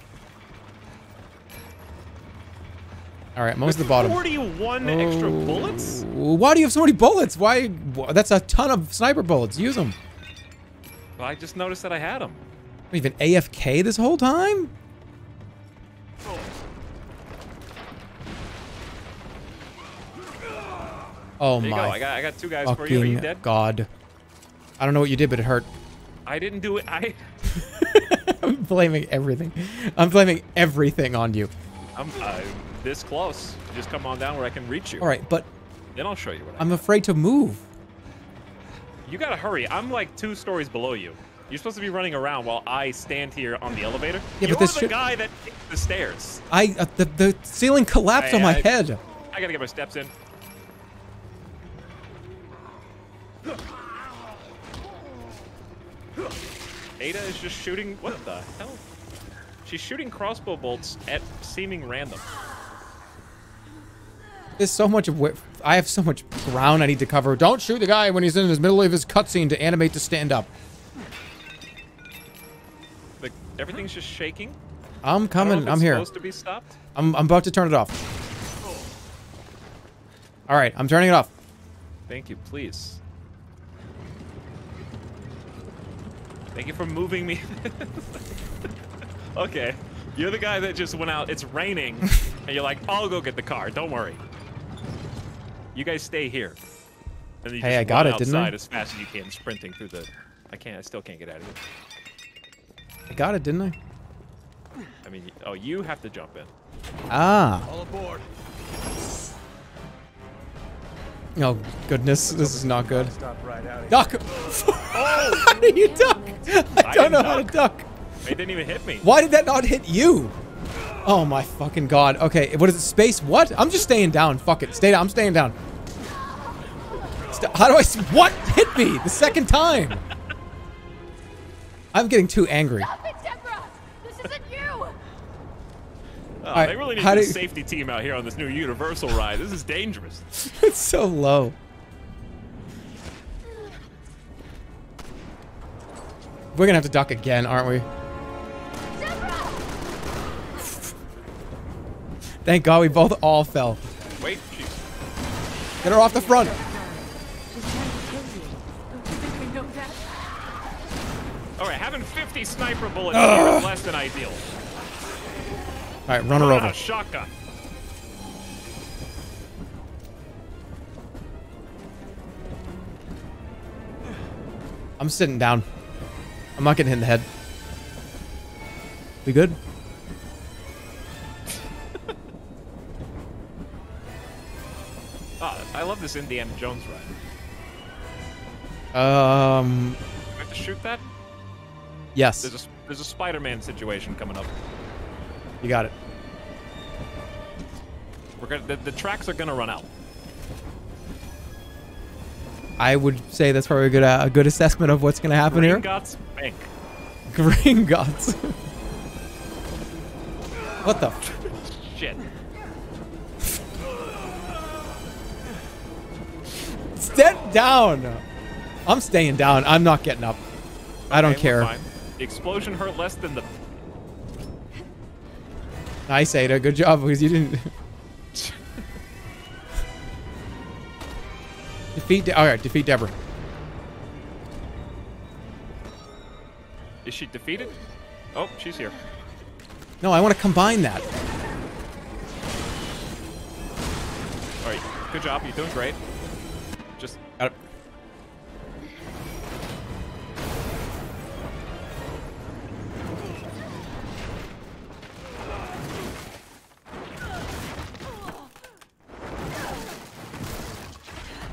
All right, almost at the bottom. 41 extra oh, bullets? Why do you have so many bullets? Why? That's a ton of sniper bullets. Use them. Well, I just noticed that I had them. Been AFK this whole time? Oh my go. I got, I got two guys for you. Are you dead? god. I don't know what you did, but it hurt. I didn't do it. I, <laughs> I'm blaming everything. I'm blaming everything on you. I'm uh, this close. Just come on down where I can reach you. All right, but Then I'll show you what I I'm afraid to move. You gotta hurry. I'm like two stories below you. You're supposed to be running around while I stand here on the elevator. Yeah, You're but this the guy that the stairs. I uh, the the ceiling collapsed Hey, on my I- head. I gotta get my steps in. Ada is just shooting. What the hell? She's shooting crossbow bolts at seeming random. There's so much of what I have so much ground I need to cover. Don't shoot the guy when he's in his middle of his cutscene to animate to stand up. Everything's just shaking. I'm coming. I'm here. Supposed to be stopped. I'm I'm about to turn it off. All right, I'm turning it off. Thank you, please. Thank you for moving me. <laughs> okay, you're the guy that just went out. It's raining, <laughs> and you're like, "I'll go get the car. Don't worry." You guys stay here. And you Hey, just I got it, didn't I? as fast as you can, sprinting through the. I can't. I still can't get out of here. I got it, didn't I? I mean, oh, you have to jump in. Ah. All aboard. Oh goodness, this is not good. Stop right out of Duck. <laughs> how do you duck? I, don't didn't know how to duck. It didn't even hit me. Why did that not hit you? Oh my fucking god. Okay, what is it? Space? What? I'm just staying down. Fuck it. Stay down. I'm staying down. St- how do I? s- What hit me the second time? I'm getting too angry. Stop it, Deborah! This isn't you! Oh, Alright, they really need a safety team out here on this new Universal ride. This is dangerous. <laughs> it's so low. We're gonna have to duck again, aren't we? Thank God we both all fell. Wait, jeez. Get her off the front. All right, having 50 sniper bullets here is less than ideal. All right, run her over. shotgun. I'm sitting down. I'm not getting hit in the head. We good? <laughs> Ah, I love this Indiana Jones ride. Um, Do I have to shoot that? Yes, There's a there's a Spider-Man situation coming up. you got it. We're gonna the, the tracks are gonna run out. I would say that's probably a good uh, a good assessment of what's gonna happen here. Gringotts Bank. Gringotts. what the? Shit. Step down. I'm staying down. I'm not getting up. I don't care. fine. The explosion hurt less than the. Nice, Ada. Good job because you didn't. <laughs> defeat. De- All right, defeat Deborah. Is she defeated? Oh, she's here. No, I want to combine that. All right, good job. You're doing great.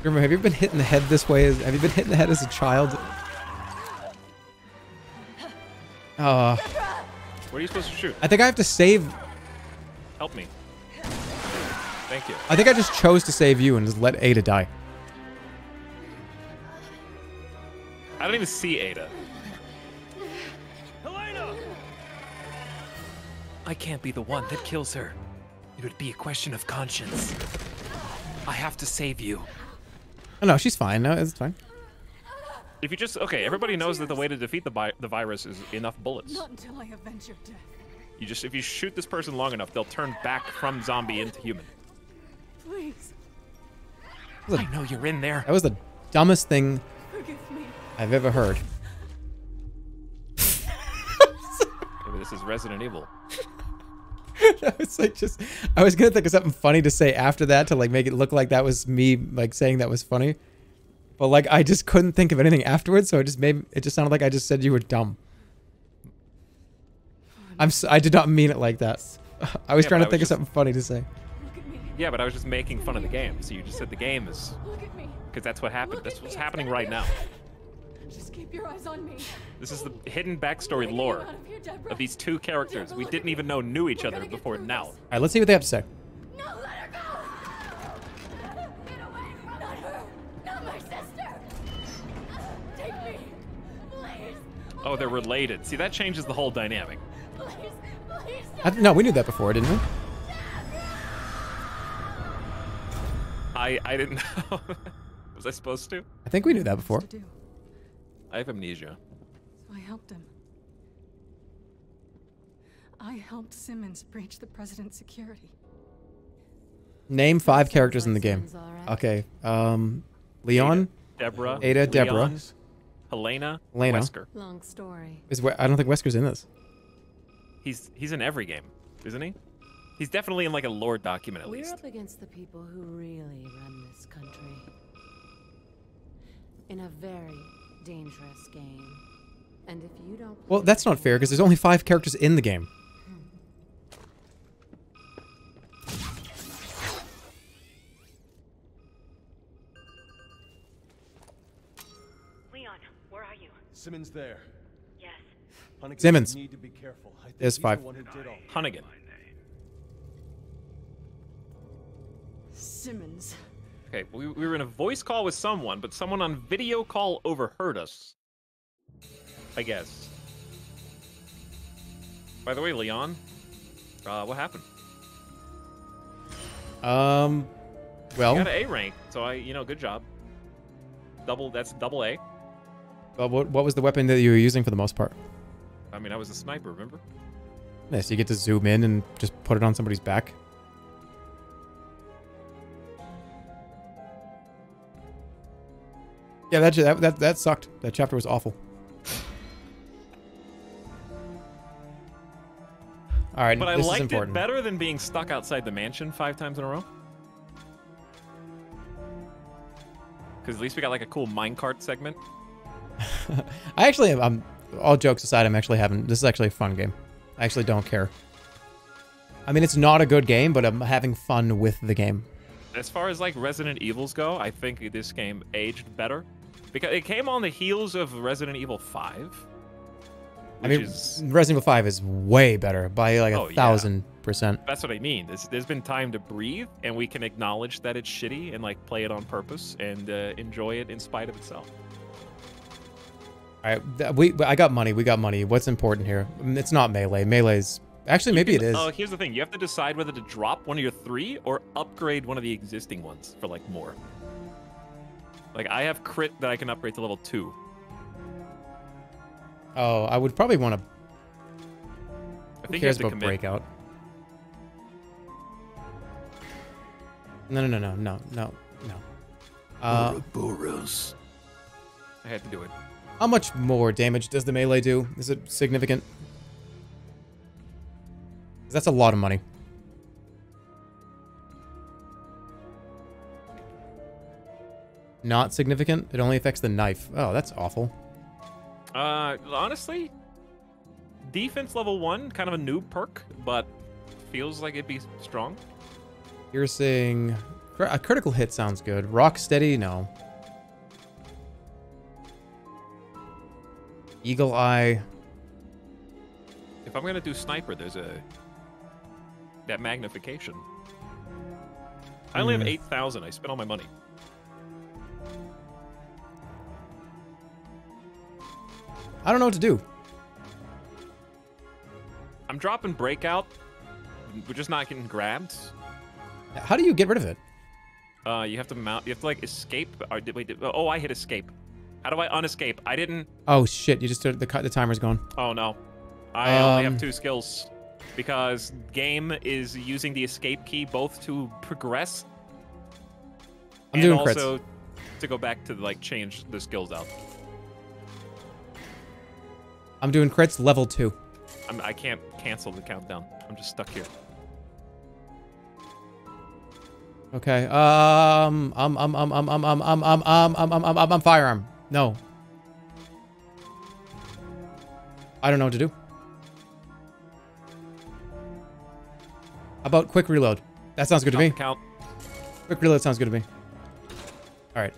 Remember, have you been hit in the head this way? As, have you been hit in the head as a child? Uh, what are you supposed to shoot? I think I have to save. Help me. Thank you. I think I just chose to save you and just let Ada die. I don't even see Ada. Helena! I can't be the one that kills her. It would be a question of conscience. I have to save you. Oh, no, she's fine. No, it's fine. If you just okay, everybody knows that the way to defeat the vi- the virus is enough bullets. Not until I avenge your death. You just if you shoot this person long enough, they'll turn back from zombie into human. Please, That I know you're in there. That was the dumbest thing me. I've ever heard. Maybe this is Resident Evil. <laughs> <laughs> it's like just I was gonna think of something funny to say after that to like make it look like that was me like saying that was funny. But like I just couldn't think of anything afterwards, so it just made it just sounded like I just said you were dumb. I'm s- I did not mean it like that. <laughs> I was Yeah, trying to I think was of something funny to say. Yeah, but I was just making fun of the game. So you just said the game is Look at me. because that's what happened. That's what's happening right now. <laughs> okay. Just keep your eyes on me. This is the hidden backstory lore of here, of these two characters we didn't even know knew each other before now. All right, let's see what they have to say. No, let her go! Get away from Not her! Not my sister! Take me! Please! Oh, they're related. See, that changes the whole dynamic. Please! Please! I, no, we knew that before, didn't we? I I didn't <laughs> know. Was I supposed to? I think we knew that before. To do. I have amnesia. So I helped him. I helped Simmons breach the president's security. Name five characters in the game. Okay. Um, Leon. Deborah. Ada, Deborah. Helena. Helena. Wesker. Long story. Is We- I don't think Wesker's in this. He's he's in every game, isn't he? He's definitely in like a lore document at We're least. up against the people who really run this country. In a very dangerous game. And if you don't Well, that's not fair because there's only five characters in the game. Hmm. Leon, where are you? Simmons there. Yes. Hunnigan, Simmons. You need to be careful. I think There's he's five. The one who did all Hunnigan. Simmons. Okay, we, we were in a voice call with someone, but someone on video call overheard us. I guess. By the way, Leon, uh, what happened? Um, well, You got an A rank, so I, you know, good job. Double, that's double A. well, what, what was the weapon that you were using for the most part? I mean, I was a sniper, remember? Nice. You get to zoom in and just put it on somebody's back. Yeah, that that that, that sucked. That chapter was awful. All right, But I liked it better than being stuck outside the mansion five times in a row. Because at least we got like a cool minecart segment. <laughs> I actually, I'm um, all jokes aside. I'm actually having this is actually a fun game. I actually don't care. I mean, it's not a good game, but I'm having fun with the game. As far as like Resident Evils go, I think this game aged better because it came on the heels of Resident Evil 5. I mean, is- Resident Evil 5 is way better by like a Oh, yeah. thousand percent. That's what I mean. There's, there's been time to breathe, and we can acknowledge that it's shitty and like play it on purpose and uh, enjoy it in spite of itself. All right, we I got money. We got money. What's important here? Mm, It's not melee. Melee's actually maybe it is. Oh, here's the thing: you have to decide whether to drop one of your three or upgrade one of the existing ones for like more. Like I have crit that I can upgrade to level two. Oh, I would probably want to. I Who think you cares about commit. breakout? No, no, no, no, no, no, no. Uh, Ouroboros. I had to do it. how much more damage does the melee do? Is it significant? That's a lot of money. Not significant. It only affects the knife. Oh, that's awful. Uh, honestly, defense level one, kind of a noob perk, but feels like it'd be strong. You're saying a critical hit sounds good. Rock steady, no. Eagle eye. If I'm gonna do sniper, there's a that magnification. I only have Hmm. eight thousand. I spent all my money. I don't know what to do. I'm dropping breakout. We're just not getting grabbed. How do you get rid of it? Uh, you have to mount. You have to like escape. Or did, wait, did, oh, I hit escape. How do I unescape? I didn't. Oh shit! You just the the timer's gone. Oh no, I only Um, have two skills because game is using the escape key both to progress I'm and doing crits. also to go back to like change the skills out. I'm doing crits level two. I'm, I can't cancel the countdown. I'm just stuck here. Okay. Um. Um. Um. Um. Um. Um. Um. Um. Um. Um. Um. Um. Um. Um. Firearm. No. I don't know what to do. How about quick reload? That sounds good to me. Count. Quick reload sounds good to me. All right.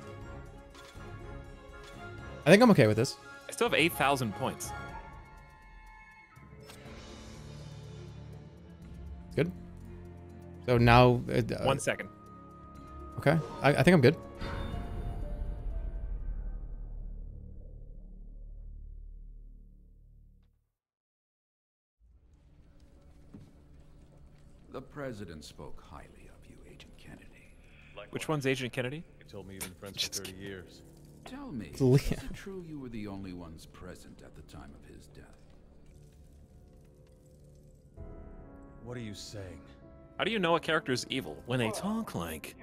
I think I'm okay with this. I still have 8,000 points. So now. Uh, uh, One second. Okay. I, I think I'm good. The president spoke highly of you, Agent Kennedy. Which one's Agent Kennedy? You told me you've been friends for 30 years. Tell me, is Leah. it true you were the only ones present at the time of his death? What are you saying? How do you know a character is evil when they talk like?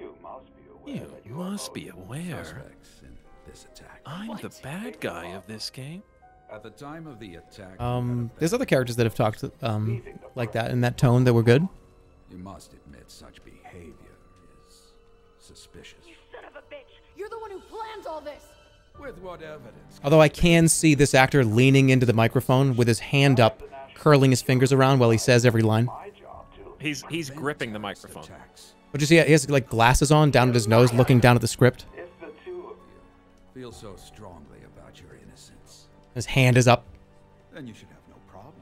You must be aware. Suspects in this attack. I'm the bad guy of this game. At the time of the attack, Um. There's other characters that have talked um like that in that tone that were good. you must admit such behavior is suspicious. You Son of a bitch! You're the one who plans all this! With what evidence? Although I can see this actor leaning into the microphone with his hand up, curling his fingers around while he says every line. He's he's gripping the microphone. But you see, he has like glasses on, down at his nose, looking down at the script. Feel so strongly about your innocence. His hand is up. Then you should have no problem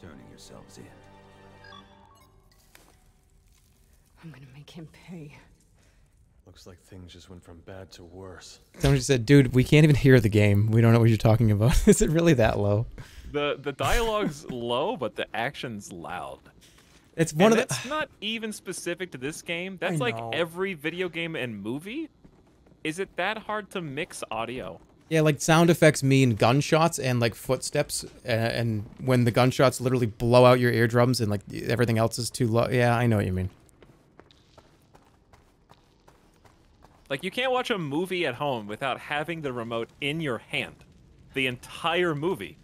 turning yourselves in. I'm gonna make him pay. Looks like things just went from bad to worse. Somebody said, "Dude, we can't even hear the game. We don't know what you're talking about. <laughs> is it really that low?" The the dialogue's <laughs> low, but the action's loud. It's one and of the. not even specific to this game. That's like every video game and movie. Is it that hard to mix audio? Yeah, like sound effects mean gunshots and like footsteps, uh, and when the gunshots literally blow out your eardrums and like everything else is too low. Yeah, I know what you mean. Like you can't watch a movie at home without having the remote in your hand, the entire movie,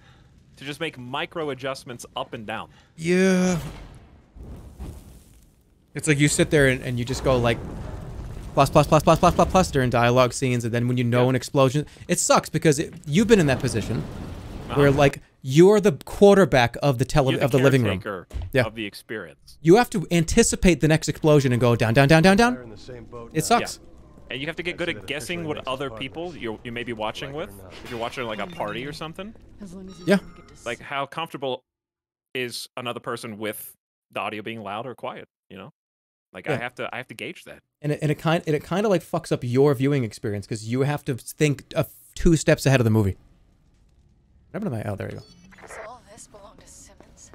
to just make micro adjustments up and down. Yeah. It's like you sit there and, and you just go like plus plus plus plus plus plus plus during dialogue scenes, and then when you know an explosion, it sucks because it, you've been in that position where Uh-huh. like you're the quarterback of the tele You're the of the living room. Yeah. of the experience. You have to anticipate the next explosion and go down down down down down. It sucks. Yeah. And you have to get good at guessing what other people you you may be watching with. If you're watching like a party or something. As as Yeah. don't get to Like how comfortable is another person with the audio being loud or quiet, you know? Like I have to I have to gauge that. And it, and it kind and it kind of like fucks up your viewing experience because you have to think uh, two steps ahead of the movie. What happened to my? Oh, there you go. Does all this belong to Simmons?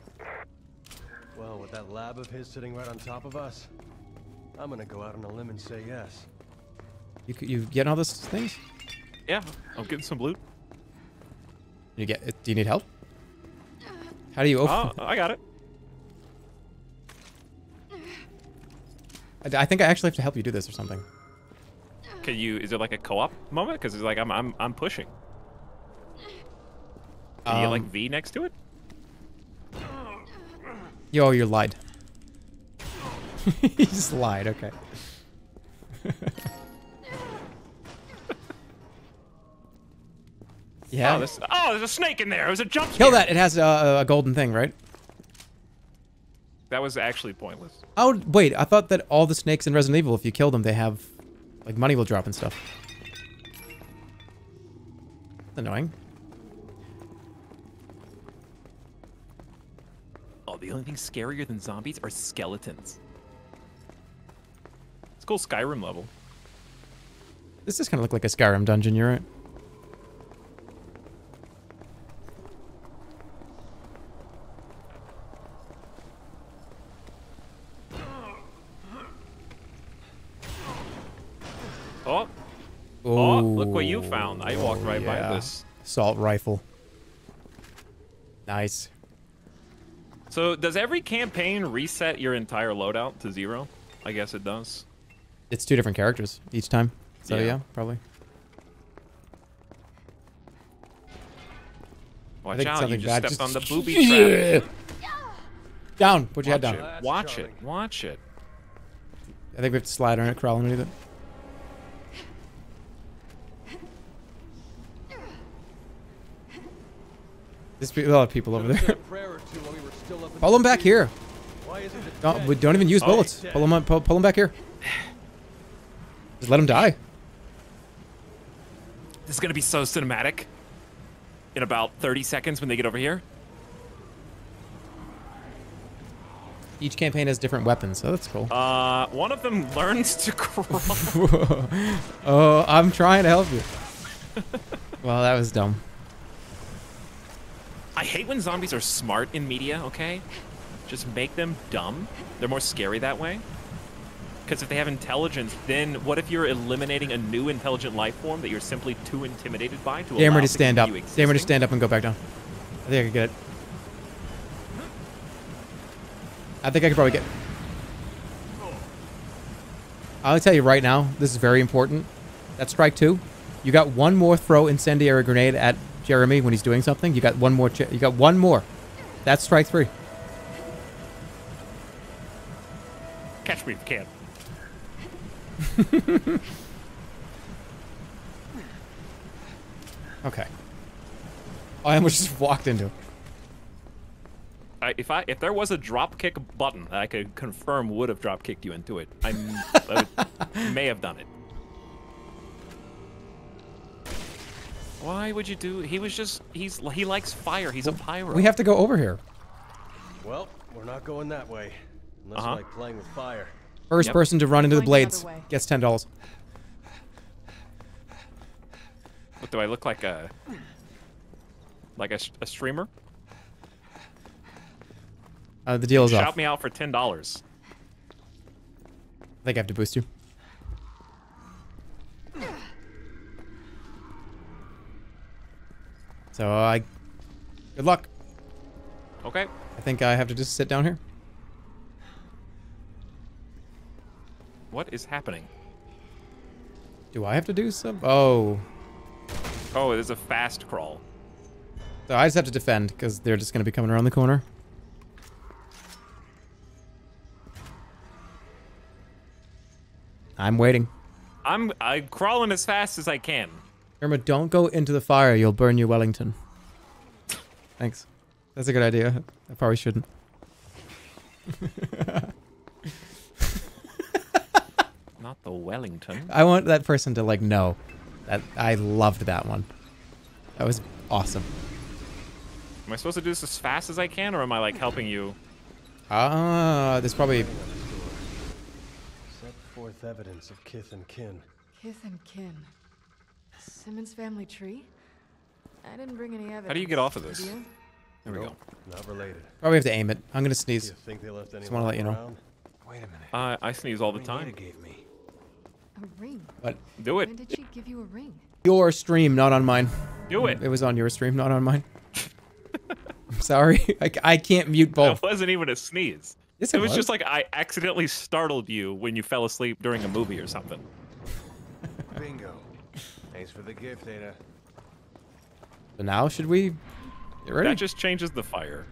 Well, with that lab of his sitting right on top of us, I'm gonna go out on a limb and say yes. You c- you getting all those things? Yeah, I'm getting some loot. You get? Do you need help? How do you open? Oh, I got it. I, I think I actually have to help you do this or something. Can you is it like a co-op moment? Because it's like I'm I'm I'm pushing. Can you like Um, V next to it? Yo, you lied. <laughs> you just lied. Okay. <laughs> yeah. Oh, this, oh, there's a snake in there. It was a jump scare. Kill that. It has a, a golden thing, right? That was actually pointless. Oh wait, I thought that all the snakes in Resident Evil, if you kill them, they have like money will drop and stuff. That's annoying. Oh, the only thing scarier than zombies are skeletons. It's cool Skyrim level. This does kind of look like a Skyrim dungeon. You're right. Oh. Oh, look what you found. I walked right by this. Assault rifle. Nice. So, does every campaign reset your entire loadout to zero? I guess it does. It's two different characters each time. So Yeah. yeah, probably. Watch think out! You just stepped just- on the <laughs> booby trap. Down. Put your head down. it. Watch it. Watch it. I think we have to slide on it, crawl underneath it. There's a lot of people over there. <laughs> Pull them back here. Don't, we don't even use bullets. Pull them, up, pull, pull them back here. Just let them die. This is gonna be so cinematic. In about 30 seconds when they get over here. Each campaign has different weapons, so that's cool. Uh, one of them <laughs> learns to crawl. <laughs> oh, I'm trying to help you. well, that was dumb. I hate when zombies are smart in media, okay? Just make them dumb. They're more scary that way. Because if they have intelligence, then what if you're eliminating a new intelligent life form that you're simply too intimidated by to Damer allow to stand up. continue Damer to stand up and go back down. I think I could get it. I think I could probably get. I'll tell you right now, this is very important. That's strike two. You got one more throw incendiary grenade at Jeremy when he's doing something. You got one more. You got one more. That's strike three. Catch me if you can. <laughs> Okay. I almost just walked into. I, if I if there was a drop kick button that I could confirm would have drop kicked you into it, I would- <laughs> may have done it. Why would you do? He was just he's he likes fire. He's a pyro. We have to go over here. Well, we're not going that way. Unless Uh-huh. like playing with fire. First Yep. person to run into the Going the blades gets ten dollars. What do I look like a like a streamer? Uh, the deal is Shout off. me out for ten dollars. I think I have to boost you. So I, good luck. Okay. I think I have to just sit down here. What is happening? Do I have to do some? Oh, Oh, there's a fast crawl. so I just have to defend because they're just going to be coming around the corner. I'm waiting. I'm I'm crawling as fast as I can. Jerma, don't go into the fire. You'll burn your Wellington. Thanks. That's a good idea. I probably shouldn't. <laughs> Not the Wellington. I want that person to like know that I loved that one. That was awesome. Am I supposed to do this as fast as I can, or am I like helping you? Ah, there's probably Set forth evidence of kith and kin. Kith and kin. Simmons family tree? I didn't bring any evidence. How do you get off of this? Did? There we go. Not related. probably have to aim it. I'm gonna sneeze. You think they left any Just want to let you know. around? Wait a minute. Uh, I sneeze all the time. gave me. A ring. What? Do it. When did she give you a ring? Your stream, not on mine. Do it. It was on your stream, not on mine. <laughs> I'm sorry. I, I can't mute both. That wasn't even a sneeze. Yes, it it was, was. just like I accidentally startled you when you fell asleep during a movie or something. Bingo. Thanks for the gift, Ada. So now should we get ready? That just changes the fire.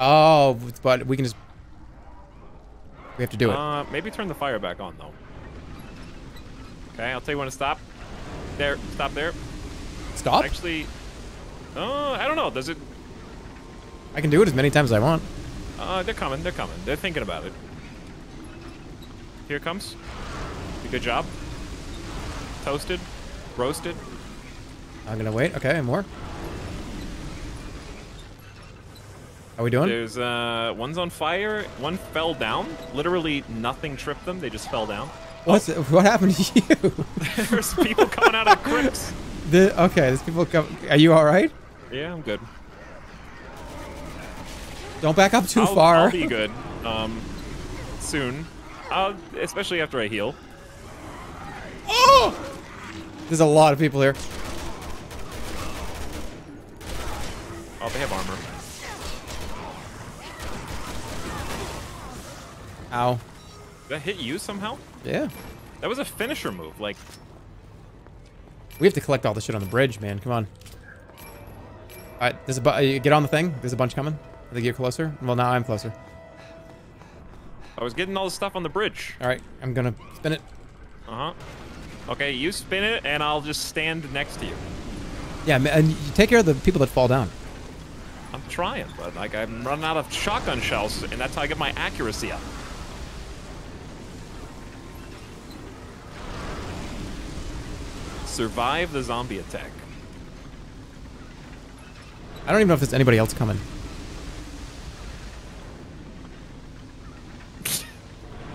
Oh, but we can just. We have to do it. Uh, maybe turn the fire back on though. Okay, I'll tell you when to stop. There, stop there. Stop. Actually, uh, I don't know. Does it? I can do it as many times as I want. Uh, they're coming. They're coming. They're thinking about it. Here it comes. Good job. Toasted, roasted. I'm gonna wait. Okay, more. How we doing? There's uh, one's on fire. One fell down. Literally nothing tripped them. They just fell down. What's what happened to you? <laughs> There's people coming out of the crypts. the, okay, there's people come. Are you all right? Yeah, I'm good. Don't back up too I'll, far. I'll be good. Um, soon. Uh, especially after I heal. Oh! There's a lot of people here. Oh, they have armor. Ow. Did that hit you somehow? Yeah. That was a finisher move. Like, We have to collect all the shit on the bridge, man. Come on. All right, there's a bu- uh, get on the thing. There's a bunch coming. I think you're closer. Well, now I'm closer. I was getting all the stuff on the bridge. All right, I'm gonna spin it. Uh huh. Okay, you spin it, and I'll just stand next to you. Yeah, and you take care of the people that fall down. I'm trying, but like I'm running out of shotgun shells, and that's how I get my accuracy up. Survive the zombie attack. I don't even know if there's anybody else coming. <laughs>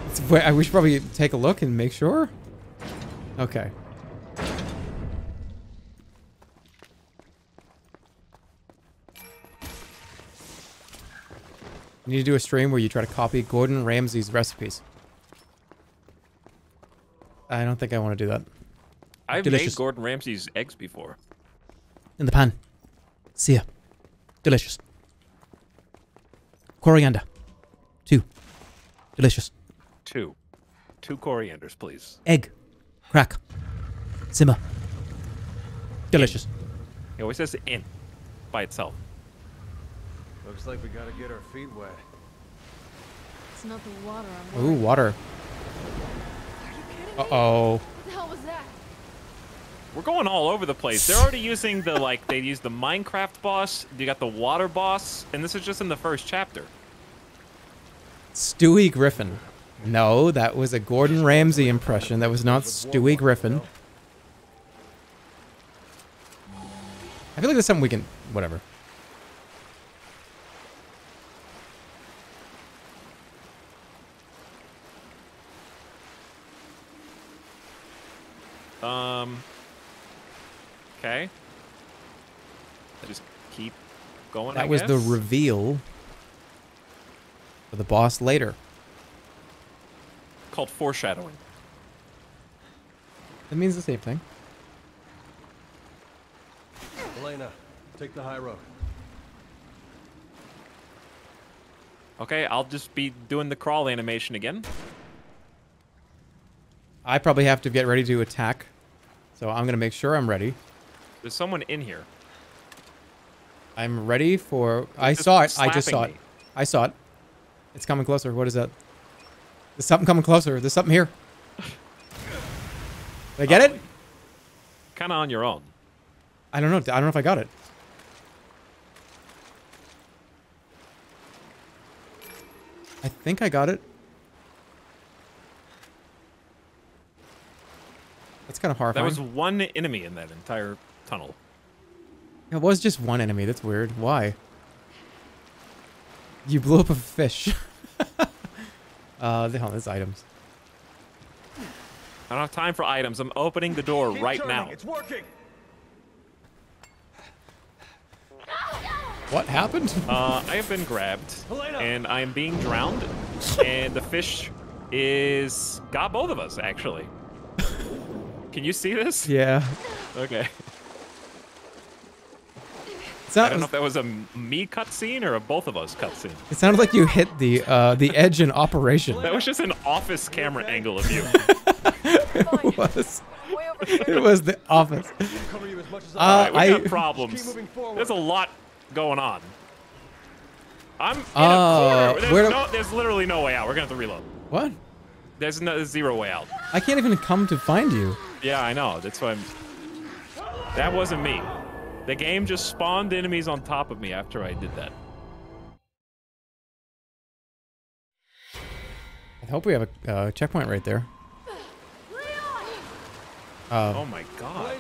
It's where- I- we should probably take a look and make sure. Okay. You need to do a stream where you try to copy Gordon Ramsay's recipes. I don't think I want to do that. I've Delicious. made Gordon Ramsay's eggs before. In the pan. See ya. Delicious. Coriander. Two. Delicious. Two. Two corianders, please. Egg. Crack. Simmer. Delicious. He always says in by itself. Looks like we gotta get our feet wet. It's not the water I'm Ooh, worried water. Uh oh. What the hell was that? We're going all over the place. They're already using the like they used the Minecraft boss, you got the water boss, and this is just in the first chapter. Stewie Griffin. No, that was a Gordon Ramsay impression. That was not Stewie Griffin. I feel like there's something we can. Whatever. Um Okay. I just keep going. That I was the reveal for the boss later. Called foreshadowing. That means the same thing. Helena, take the high road. Okay, I'll just be doing the crawl animation again. I probably have to get ready to attack. So I'm going to make sure I'm ready. There's someone in here. I'm ready for. I saw it. I just saw me. it. I saw it. It's coming closer. What is that? There's something coming closer. There's something here. Did I get it? Kind of on your own. I don't know. I don't know if I got it. I think I got it. That's kind of That horrifying. was one enemy in that entire tunnel. It was just one enemy. That's weird. Why? You blew up a fish. <laughs> uh, the hell, there's items. I don't have time for items. I'm opening the door Keep right turning, now. It's working. What happened? Uh, I have been grabbed, and I am being drowned, and the fish is got both of us actually. <laughs> Can you see this? Yeah. Okay. It's I don't know if that was a me cutscene or a both of us cutscene. it sounded like you hit the uh, the edge in operation. That was just an office camera angle of you. <laughs> it was. It was the office. Cover you as much as Uh, Alright, we I- got problems. There's a lot going on. I'm in Uh, a corner. There's, where no, there's literally no way out. We're gonna have to reload. What? There's no there's zero way out. I can't even come to find you. Yeah, I know. That's why I'm. That wasn't me. The game just spawned enemies on top of me after I did that. I hope we have a uh, checkpoint right there. Uh, oh my god.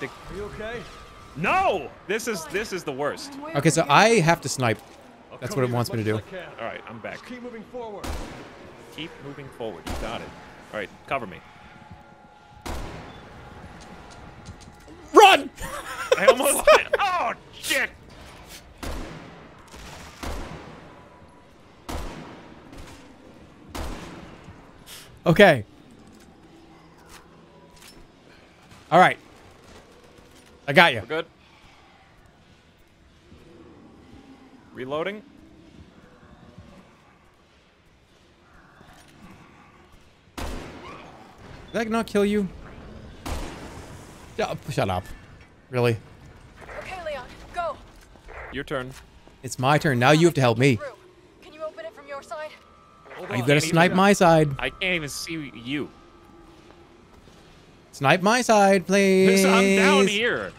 The- Are you okay? no! This is this is the worst. Okay, so I have to snipe. That's what it wants me to do. All right, I'm back. Keep moving forward. Keep moving forward. You got it. All right, cover me. Run! I almost. <laughs> oh shit! Okay. All right. I got you. We're good. Reloading. Did that not kill you? Shut up. Shut up. Really? Okay, Leon, go. Your turn. It's my turn. Now you have to help me. Can you open it from your side? You've got to snipe my side. I can't even see you. Snipe my side, please. I'm down here.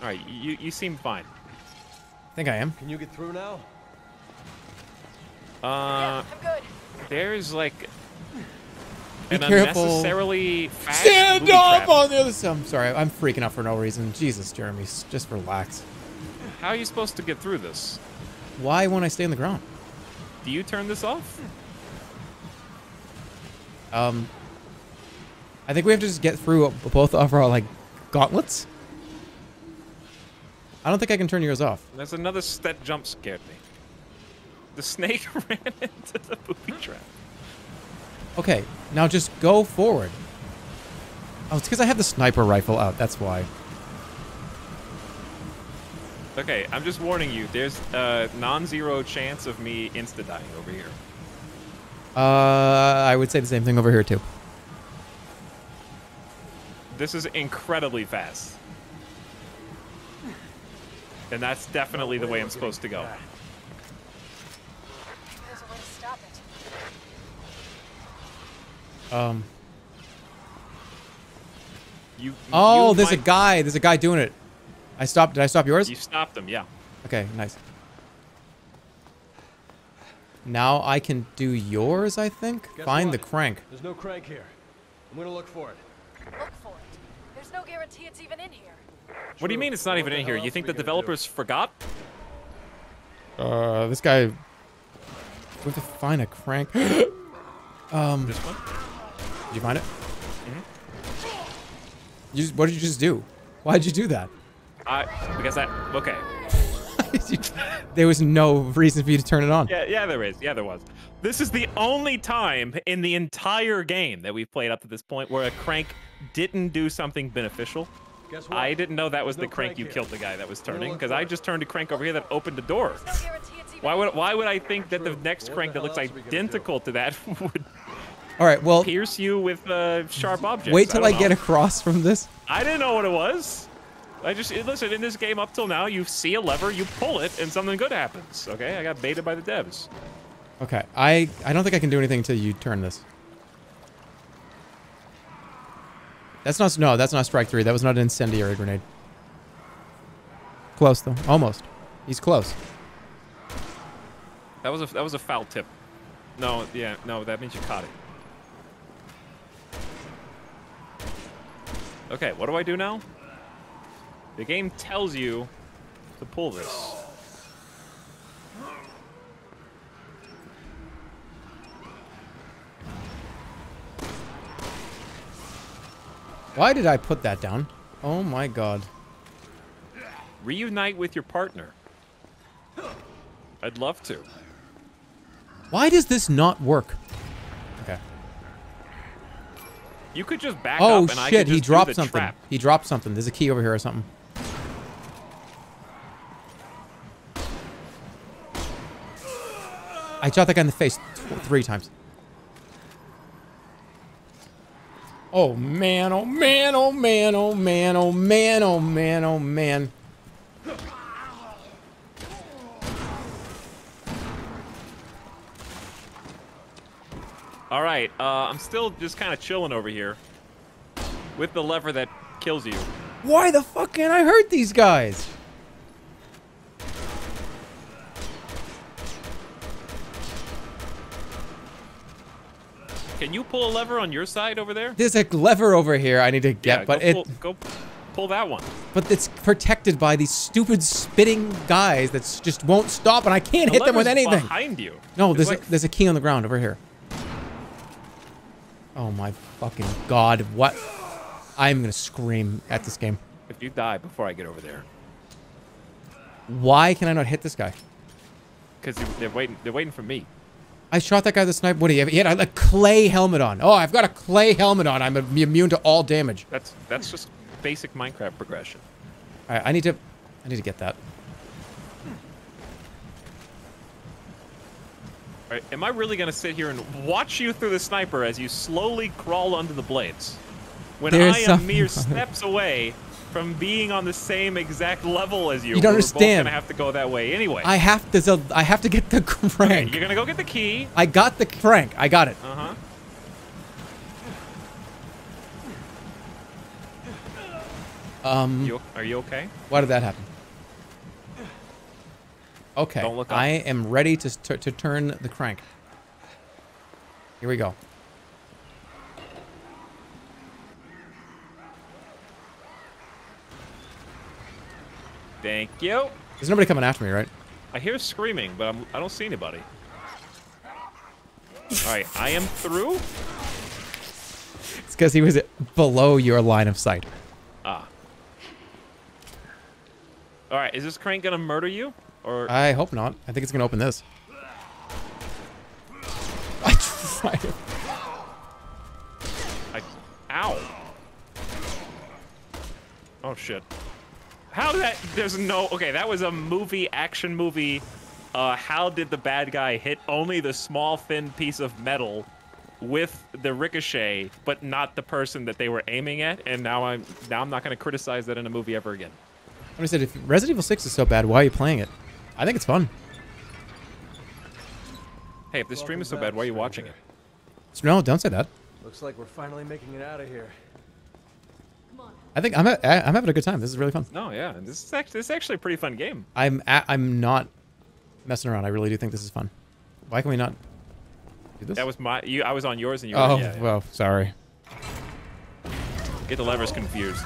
All right, you you seem fine. I think I am. Can you get through now? Uh, yeah, I'm good. there's like Be careful. unnecessarily fast Stand up on the other side. I'm sorry. I'm freaking out for no reason. Jesus, Jeremy, just relax. How are you supposed to get through this? Why won't I stay on the ground? Do you turn this off? Um, I think we have to just get through both of our like gauntlets. I don't think I can turn yours off. There's another step jump scared me. The snake <laughs> ran into the booby trap. Okay, now just go forward. Oh, it's because I have the sniper rifle out. That's why. Okay, I'm just warning you. There's a non-zero chance of me insta dying over here. Uh, I would say the same thing over here too. This is incredibly fast. And that's definitely the way I'm supposed to go. There's a way to stop it. Um. You. Oh, you there's a guy. There's a guy doing it. I stopped. Did I stop yours? You stopped him, yeah. Okay, nice. Now I can do yours, I think. Guess Find what? the crank. There's no crank here. I'm gonna look for it. Look for it. There's no guarantee it's even in here. What do you mean it's not even in here? You think the developers forgot? Uh, this guy. We have to find a crank. <gasps> um. This one? Did you find it? Mm-hmm. You just, what did you just do? Why did you do that? I because that okay. <laughs> There was no reason for you to turn it on. Yeah, yeah, there is. Yeah, there was. This is the only time in the entire game that we've played up to this point where a crank didn't do something beneficial. Guess what? I didn't know that was There's the crank crank you here. killed the guy that was turning because I just turned a crank over here that opened the door. Why would why would I think that the next crank that looks hell else are we gonna do? identical to that <laughs> would All right. Well, pierce you with uh, sharp objects? wait till I, I, get across from this. I didn't know what it was. I just listen in this game up till now. You see a lever, you pull it, and something good happens. Okay, I got baited by the devs. Okay. I I don't think I can do anything until you turn this. That's not no. That's not strike three. That was not an incendiary grenade. Close though. Almost. He's close. That was a that was a foul tip. No, yeah, no, that means you caught it. Okay, what do I do now? The game tells you to pull this. Why did I put that down? Oh my god. Reunite with your partner. I'd love to. Why does this not work? You could just back Oh up and I shit! He dropped something. trap. He dropped something. There's a key over here or something. I shot that guy in the face th- three times. Oh man, oh man, oh man, oh man, oh man, oh man, oh man. All right, uh, I'm still just kind of chilling over here with the lever that kills you. Why the fuck can't I hurt these guys? Can you pull a lever on your side over there? There's a lever over here I need to get, yeah, but go it pull, go pull that one. but it's protected by these stupid spitting guys that just won't stop, and I can't The hit them with anything. Behind you. No, there's like- a, there's a key on the ground over here. Oh my fucking god! What? I'm gonna scream at this game. If you die before I get over there, Why can I not hit this guy? because they're waiting. They're waiting for me. I shot that guy with a sniper. What do you have? He had a, a clay helmet on. Oh, I've got a clay helmet on. I'm immune to all damage. That's that's just basic Minecraft progression. All right, I need to, I need to get that. Are All right, am I really gonna sit here and watch you through the sniper as you slowly crawl under the blades? When There's I am mere steps away from being on the same exact level as you. You don't we're understand. Both gonna have to go that way anyway. I have to. I have to get the crank. You're gonna go get the key. I got the crank. I got it. Uh huh. Um. You, are you okay? Why did that happen? Okay. Don't look up. I am ready to to turn the crank. Here we go. Thank you. There's nobody coming after me, right? I hear screaming, but I'm, I don't see anybody. All right, I am through. It's because he was below your line of sight. Ah. All right, is this crank gonna murder you, or I hope not. I think it's gonna open this. <laughs> I ow. Oh shit. How that? There's no. Okay, that was a movie, action movie. Uh, how did the bad guy hit only the small thin piece of metal with the ricochet, but not the person that they were aiming at? And now I'm now I'm not going to criticize that in a movie ever again. I said, if Resident Evil 6 is so bad, why are you playing it? I think it's fun. Hey, if this stream is so bad, why are you watching it? No, don't say that. Looks like we're finally making it out of here. I think I'm, a, I'm having a good time. This is really fun. No, yeah, this is actually this is actually a pretty fun game. I'm a, I'm not messing around. I really do think this is fun. Why can we not do this? That was my. You, I was on yours, and you. Were, oh, yeah, yeah. well, sorry. Get the levers confused.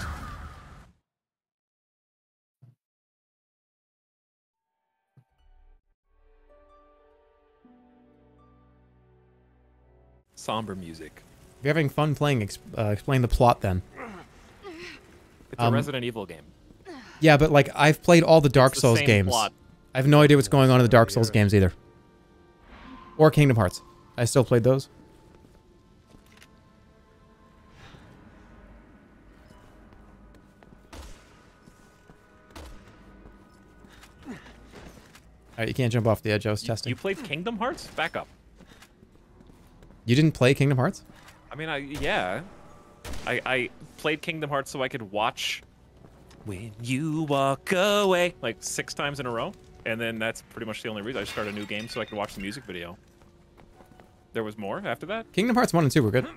Somber music. If you're having fun playing, ex uh, explain the plot then. It's a Um, Resident Evil game. Yeah, but like I've played all the Dark It's the Souls same games. plot. I have no idea what's going on in the Dark Souls games either. Or Kingdom Hearts. I still played those. Alright, you can't jump off the edge. I was testing. You played Kingdom Hearts? Back up. You didn't play Kingdom Hearts? I mean, I yeah. I I played Kingdom Hearts so I could watch when you walk away like six times in a row, and then that's pretty much the only reason I started a new game so I could watch the music video. There was more after that. Kingdom Hearts 1 and 2 were good. Hmm.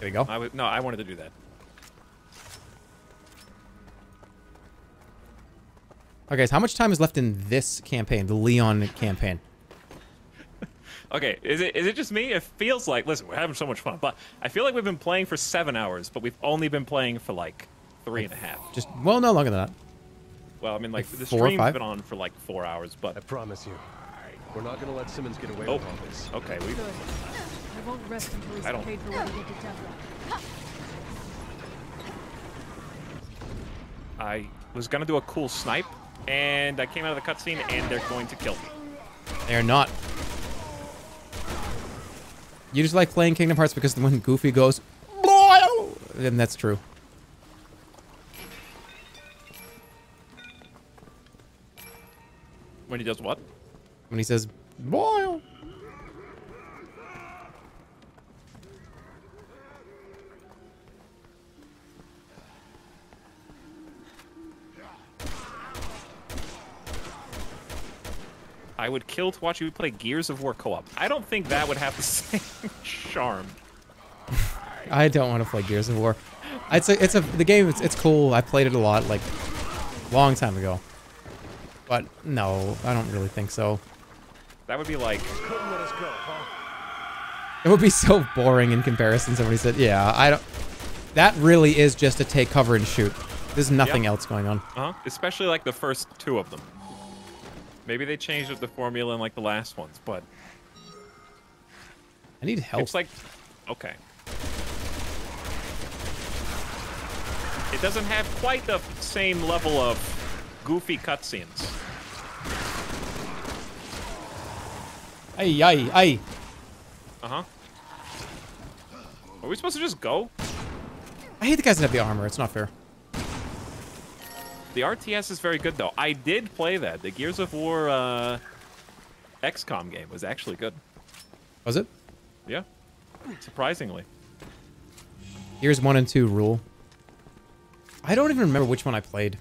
There you go. I was no, I wanted to do that. Okay, so how much time is left in this campaign, the Leon campaign? Okay, is it is it just me? It feels like listen, we're having so much fun, but I feel like we've been playing for seven hours, but we've only been playing for like three and a half. Just well, no longer than that. Well, I mean, like, Like the four or stream's five? been on for like four hours, but I promise you, we're not gonna let Simmons get away Oh, with all this. okay, we. Good. I won't rest until he's I don't- paid for what he did to Teflon. I was gonna do a cool snipe, and I came out of the cutscene, and they're going to kill me. They're not. You just like playing Kingdom Hearts because when Goofy goes, then that's true. When he does what? When he says, boil. I would kill to watch you play Gears of War co-op. I don't think that would have the <laughs> same charm. I don't want to play Gears of War. It's a, it's a, the game, it's, it's cool. I played it a lot, like, long time ago. But no, I don't really think so. That would be like Couldn't let us go, huh? It would be so boring in comparison. Somebody said, yeah, I don't, that really is just to take cover and shoot. There's nothing Yep. else going on. Uh huh. Especially like the first two of them. Maybe they changed up the formula in like the last ones, but I need help. it's like okay. It doesn't have quite the same level of goofy cutscenes. Ay, ay, ay. Uh huh. Are we supposed to just go? I hate the guys that have the armor. It's not fair. The RTS is very good though. I did play that. The Gears of War uh, XCOM game was actually good. Was it? Yeah, surprisingly. Here's one and two rule. I don't even remember which one I played.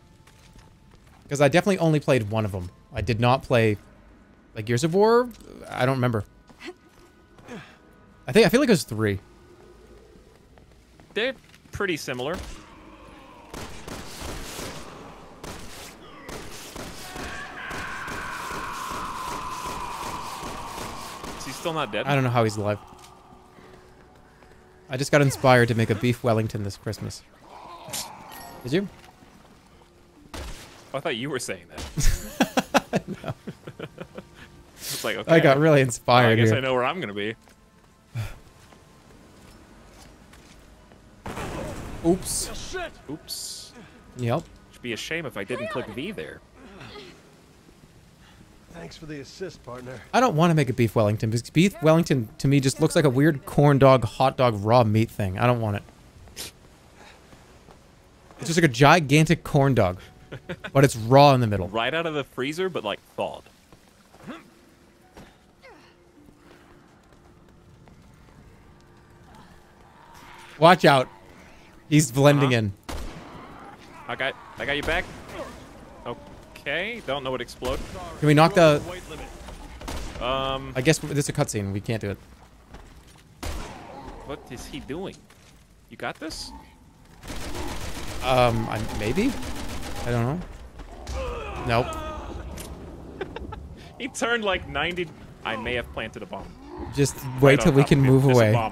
Because I definitely only played one of them. I did not play like Gears of War. I don't remember. I think I feel like it was three. They're pretty similar. Still not dead? I don't know how he's alive. I just got inspired to make a beef Wellington this Christmas. Did you? Oh, I thought you were saying that. <laughs> no. it's like okay. I got really well, oh, I inspired guess here. I know where I'm gonna be. Oops. Oops. Yep. Should be a shame if I didn't click V there. Thanks for the assist, partner. I don't want to make a beef Wellington because beef Wellington to me just looks like a weird corn dog, hot dog, raw meat thing. I don't want it. It's just like a gigantic corn dog, but it's raw in the middle. Right out of the freezer, but like thawed. Watch out. He's blending Uh-huh. in. I got, I got you back. Okay, don't know what explode. Can we knock the... Um, I guess this is a cutscene. We can't do it. what is he doing? You got this? Um, I, maybe? I don't know. Nope. <laughs> He turned like 90. I may have planted a bomb. Just Right wait till we can move There's away.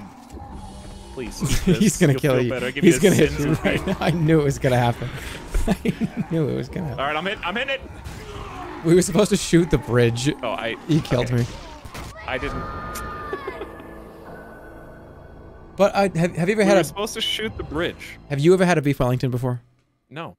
Please. <laughs> He's gonna You'll kill you. better. He's gonna hit you right now. I knew it was gonna happen. I <laughs> knew it was gonna happen. All right, I'm hit. I'm hitting it. We were supposed to shoot the bridge. Oh, I. He killed okay. me. I didn't. <laughs> But I, have, have you ever We had were a supposed to shoot the bridge. Have you ever had a beef Wellington before? No.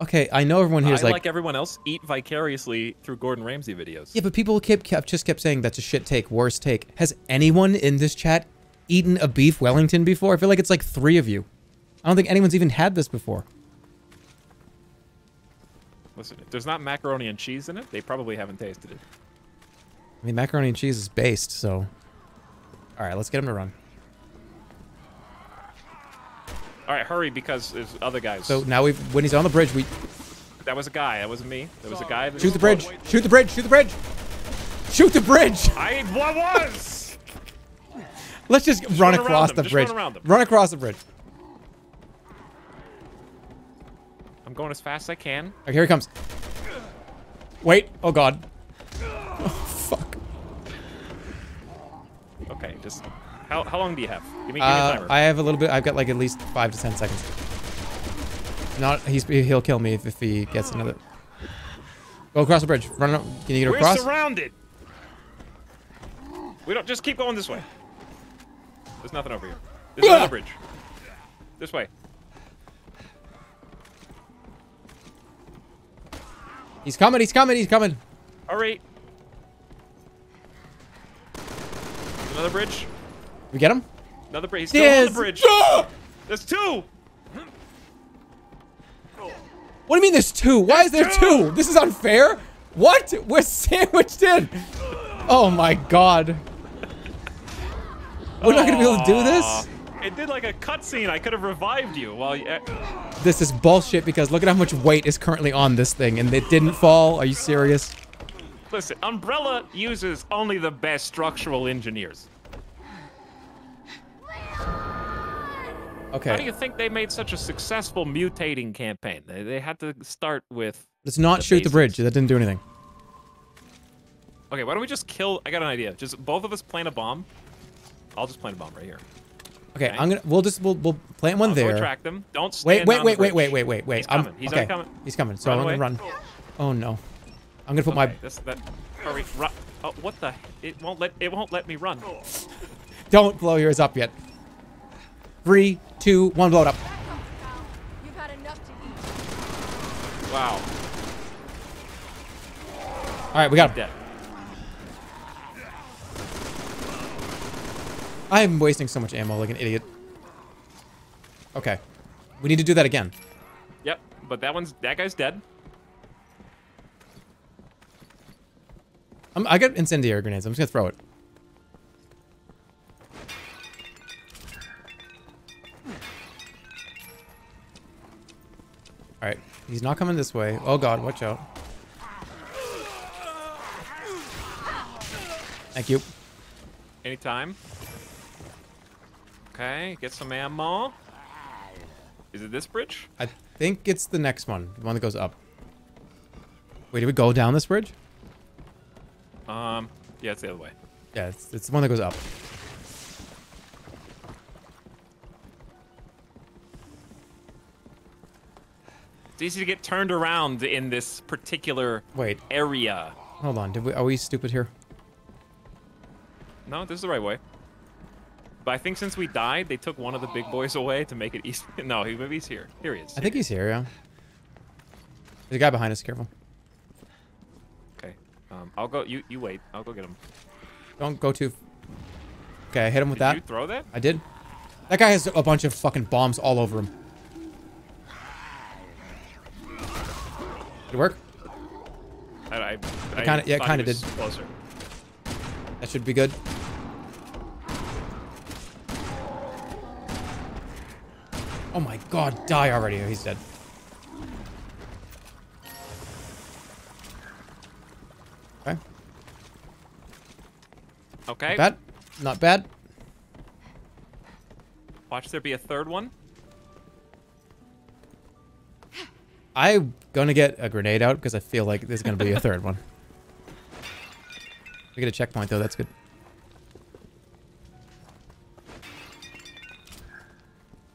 Okay, I know everyone here's I, like, like, everyone else, eat vicariously through Gordon Ramsay videos. yeah, but people kept, kept just kept saying that's a shit take, worst take. Has anyone in this chat eaten a beef Wellington before? I feel like it's like three of you. I don't think anyone's even had this before. Listen, if there's not macaroni and cheese in it, they probably haven't tasted it. I mean, macaroni and cheese is based, so. All right, let's get him to run. All right, hurry because there's other guys. So now we've when he's on the bridge, we that was a guy. That wasn't me. That was a guy. That shoot the bridge, shoot the bridge, shoot the bridge, shoot the bridge. I what was? Let's just, Just run run across them, the just bridge. Run across the bridge. I'm going as fast as I can. Okay, here he comes. Wait. Oh God. Oh fuck. Okay, just how how long do you have? Give me, give me a Uh, timer. I have a little bit. I've got like at least five to ten seconds. Not he's he'll kill me if, if he gets another. Go across the bridge. Run. up- Can you get We're across? surrounded. We don't just keep going this way. There's nothing over here. There's another bridge. This way. He's coming. He's coming. He's coming. Hurry. There's another bridge. We get him. Another bridge. He's still on the bridge. There's two. What do you mean there's two? Why is there two? This is unfair. What? We're sandwiched in. Oh my god. We're not gonna be able to do this. It did like a cutscene. I could have revived you while you. uh, This is bullshit because look at how much weight is currently on this thing and it didn't fall. Are you serious? Listen, Umbrella uses only the best structural engineers. Okay. How do you think they made such a successful mutating campaign? They, they had to start with. Let's not the shoot the bridge. That didn't do anything. Okay, why don't we just kill? I got an idea. Just both of us plant a bomb. I'll just plant a bomb right here. Okay, I'm gonna. We'll just. We'll, we'll plant one I'll there. attract them. Don't Wait, stand wait, on wait, the wait, wait, wait, wait, wait. He's I'm- coming. He's okay. coming. He's coming. So Run I'm away. gonna run. Oh no. I'm gonna put my. Okay, this, that, hurry, run. Oh, what the? It won't let. It won't let me run. <laughs> Don't blow yours up yet. Three, two, one. Blow it up. You've enough to eat. Wow. All right, we got him. Dead. I'm wasting so much ammo like an idiot. Okay. We need to do that again. Yep. but that one's that guy's dead. I'm, I got incendiary grenades. I'm just gonna throw it. All right, he's not coming this way. Oh God, watch out. Thank you. Anytime. Okay, get some ammo. Is it this bridge? I think it's the next one, the one that goes up. Wait, did we go down this bridge? Um, yeah, it's the other way. Yeah, it's, it's the one that goes up. It's easy to get turned around in this particular Wait. area. Hold on, did we? Are we stupid here? No, this is the right way. But I think since we died, they took one of the big boys away to make it easy. <laughs> No, he, maybe he's here. Here he is. I think he's here. Yeah. There's a guy behind us. Careful. Okay. Um, I'll go. You you wait. I'll go get him. Don't go too. Okay, I hit him with Did that. you throw that? I did. That guy has a bunch of fucking bombs all over him. Did it work? I, I, I kinda- yeah, it thought he kinda did. Closer. That should be good. Oh my god, die already. Oh, he's dead. Okay. Okay. Not bad. Not bad. Watch there be a third one. I'm gonna get a grenade out because I feel like there's gonna be a third one. <laughs> We get a checkpoint though, that's good.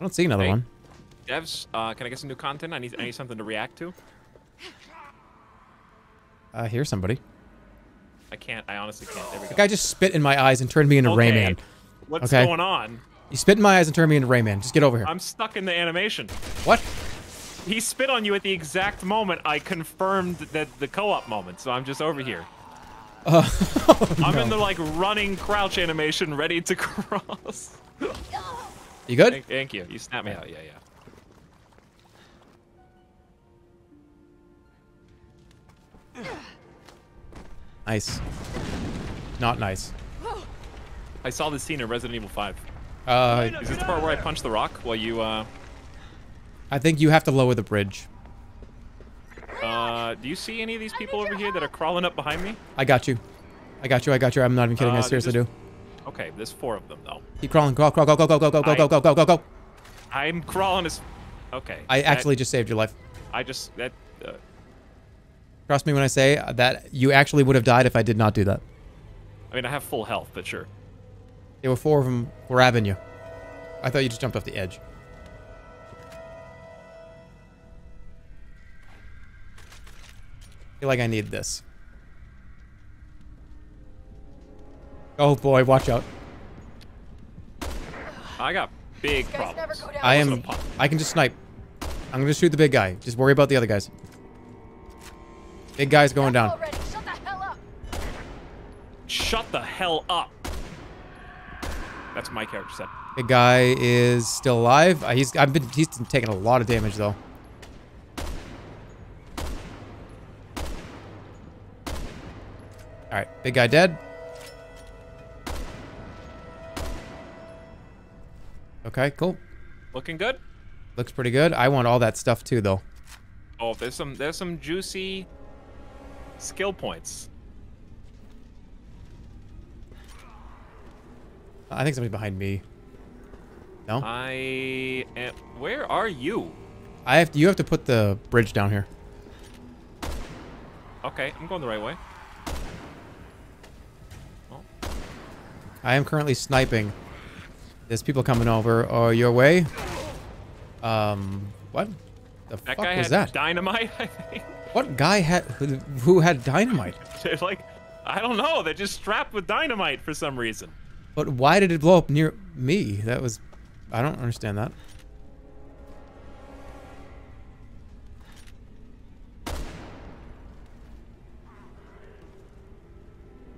I don't see another Hey. one. Devs, uh, can I get some new content? I need I need something to react to. I hear somebody. I can't. I honestly can't. There we The go. guy just spit in my eyes and turned me into Okay, Rayman. What's Okay? going on? You spit in my eyes and turned me into Rayman. Just get over here. I'm stuck in the animation. What? He spit on you at the exact moment I confirmed that the co-op moment, so I'm just over here. Uh, <laughs> I'm no. in the like running crouch animation, ready to <laughs> cross. You good? Thank, thank you. You snapped me out. Yeah, yeah. Nice. Not nice. I saw this scene in Resident Evil 5. Uh, Is this the part where I punch the rock while you, uh, I think you have to lower the bridge. uh, do you see any of these people over here that are crawling up behind me? I got you. I got you. I got you. I'm not even kidding. I Uh, they're seriously just- do. Okay, there's four of them though. Keep crawling. Go, go, go, go, go, go, go, go, go, go, go, go, go. I'm crawling as. Okay. I actually just saved your life. I just that. Uh, Trust me when I say that you actually would have died if I did not do that. I mean, I have full health, but sure. There were four of them grabbing you. I thought you just jumped off the edge. I feel like I need this. Oh boy, watch out. I got big problems. I am. I can just snipe. I'm gonna shoot the big guy. Just worry about the other guys. Big guy's going down. Shut the hell up. Shut the hell up. That's my character said. Big guy is still alive. Uh, he's. I've been. He's taking a lot of damage though. All right, big guy dead. Okay, cool. Looking good. Looks pretty good. I want all that stuff too, though. Oh, there's some there's some juicy skill points. I think somebody's behind me. No, I am, where are you? I have. To, you have to put the bridge down here. Okay, I'm going the right way. I am currently sniping. There's people coming over or your way. Um, what? The That fuck guy was had that? dynamite. <laughs> I think. What guy had who, who had dynamite? <laughs> They're like, I don't know. They're just strapped with dynamite for some reason. But why did it blow up near me? That was, I don't understand that.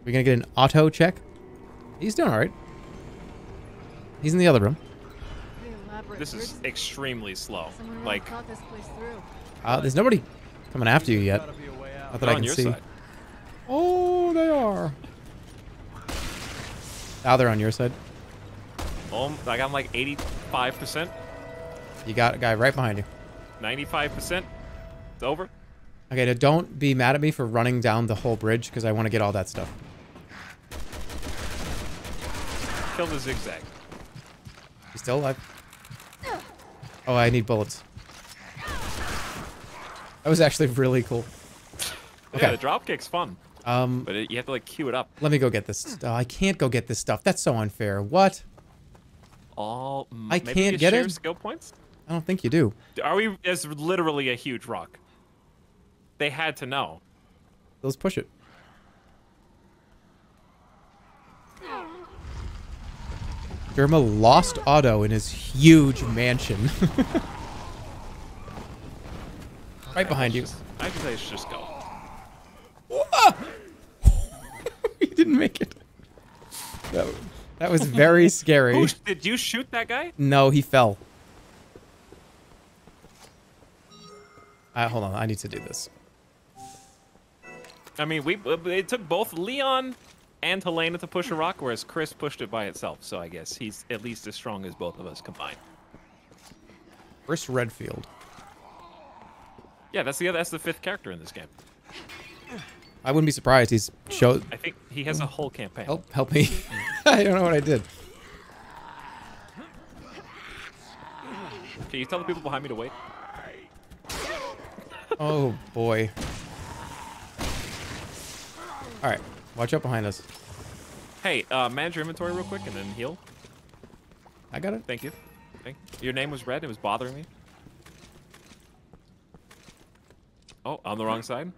We gonna get an auto check? He's doing all right. He's in the other room. This is extremely slow. Really Like, this place through. Uh, there's nobody coming after you yet. Not that I on can see. side. Oh, they are. Now they're on your side. Um, I got like 85%, You got a guy right behind you. 95%. It's over. Okay, now don't be mad at me for running down the whole bridge because I want to get all that stuff. Kill the zigzag. You still alive? Oh, I need bullets. That was actually really cool. Yeah, Okay. the drop kick's fun. Um, But it, you have to like queue it up. let me go get this. Oh, I can't go get this stuff. That's so unfair. What? All I can't get it? Skill points. I don't think you do. Are we? It's literally a huge rock. They had to know. Let's push it. Jerma lost Otto in his huge mansion. <laughs> right behind you. I can say let's just go. he <laughs> didn't make it. That, that was very <laughs> scary. Did you shoot that guy? No, he fell. Uh, hold on, I need to do this. I mean, we it took both Leon and Helena to push a rock, whereas Chris pushed it by itself. So I guess he's at least as strong as both of us combined. Chris Redfield. Yeah, that's the other, that's the fifth character in this game. I wouldn't be surprised. He's showed. I think he has a whole campaign. Help! Help me! <laughs> I don't know what I did. Can you tell the people behind me to wait? Oh boy. All right, watch out behind us. Hey, uh, manage your inventory real quick and then heal. I got it. Thank you. Thank Your name was red. It was bothering me. Oh, on the wrong side.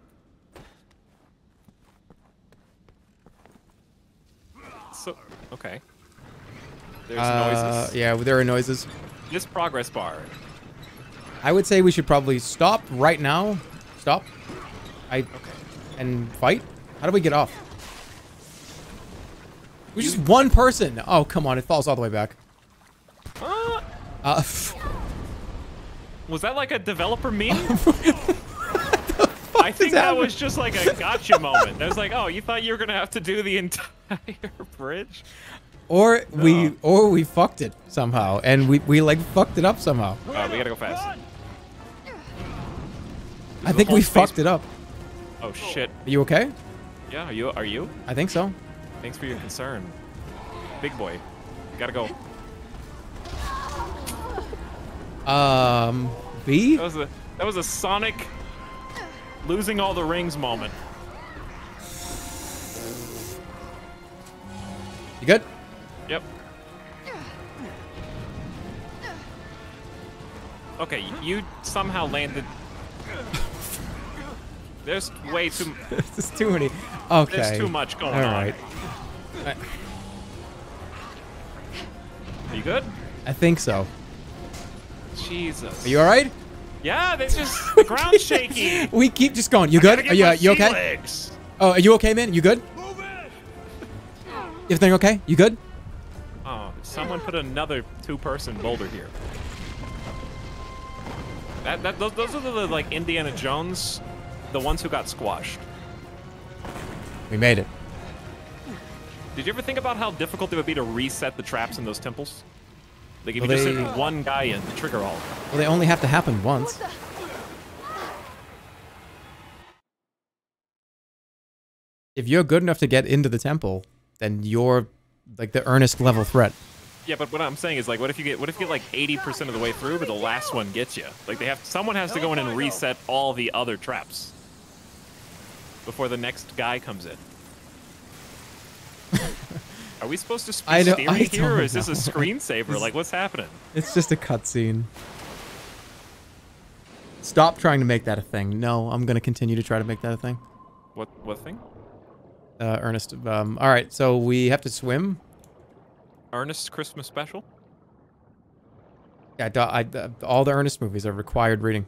So, okay. There's Uh, noises. Yeah, there are noises. This progress bar. I would say we should probably stop right now. Stop. I okay. And fight. How do we get off? We're just one person. Oh come on! It falls all the way back. Uh, Uh, was that like a developer meme? <laughs> I think that was just like a gotcha moment. I was like, oh, you thought you were gonna have to do the entire <laughs> bridge? or we or we fucked it somehow, and we we like fucked it up somehow. Alright, we gotta go fast. I think we fucked it up. Oh shit. Are you okay? Yeah, are you? Are you? I think so. Thanks for your concern, big boy. Gotta go. Um, B. That was a that was a Sonic losing all the rings moment. You good? Yep. Okay, you somehow landed. There's way too. <laughs> There's too many. Okay. There's too much going All on. right. Are you good? I think so. Jesus. Are you all right? Yeah, they just <laughs> the ground's shaky. We keep just going. You good? Are you, my uh, you okay? legs. Oh, are you okay, man? You good? Everything okay? You good? Oh, someone put another two-person boulder here. That, that those, those are the like Indiana Jones, the ones who got squashed. We made it. Did you ever think about how difficult it would be to reset the traps in those temples? Like if Well, you just they- hit one guy in, trigger all. Of them. Well, they only have to happen once. If you're good enough to get into the temple, then you're like the Ernest level threat. Yeah, but what I'm saying is like, what if you get, what if you get like 80% of the way through, but the last one gets you? Like they have, someone has to go in and reset all the other traps before the next guy comes in. Are we supposed to I be don't- steering I here, or is this a know. <laughs> screensaver? Like, what's happening? It's just a cutscene. Stop trying to make that a thing. No, I'm gonna continue to try to make that a thing. What what thing? Uh, Ernest. Um, all right, so we have to swim. Ernest's Christmas special? Yeah, I, uh, all the Ernest movies are required reading.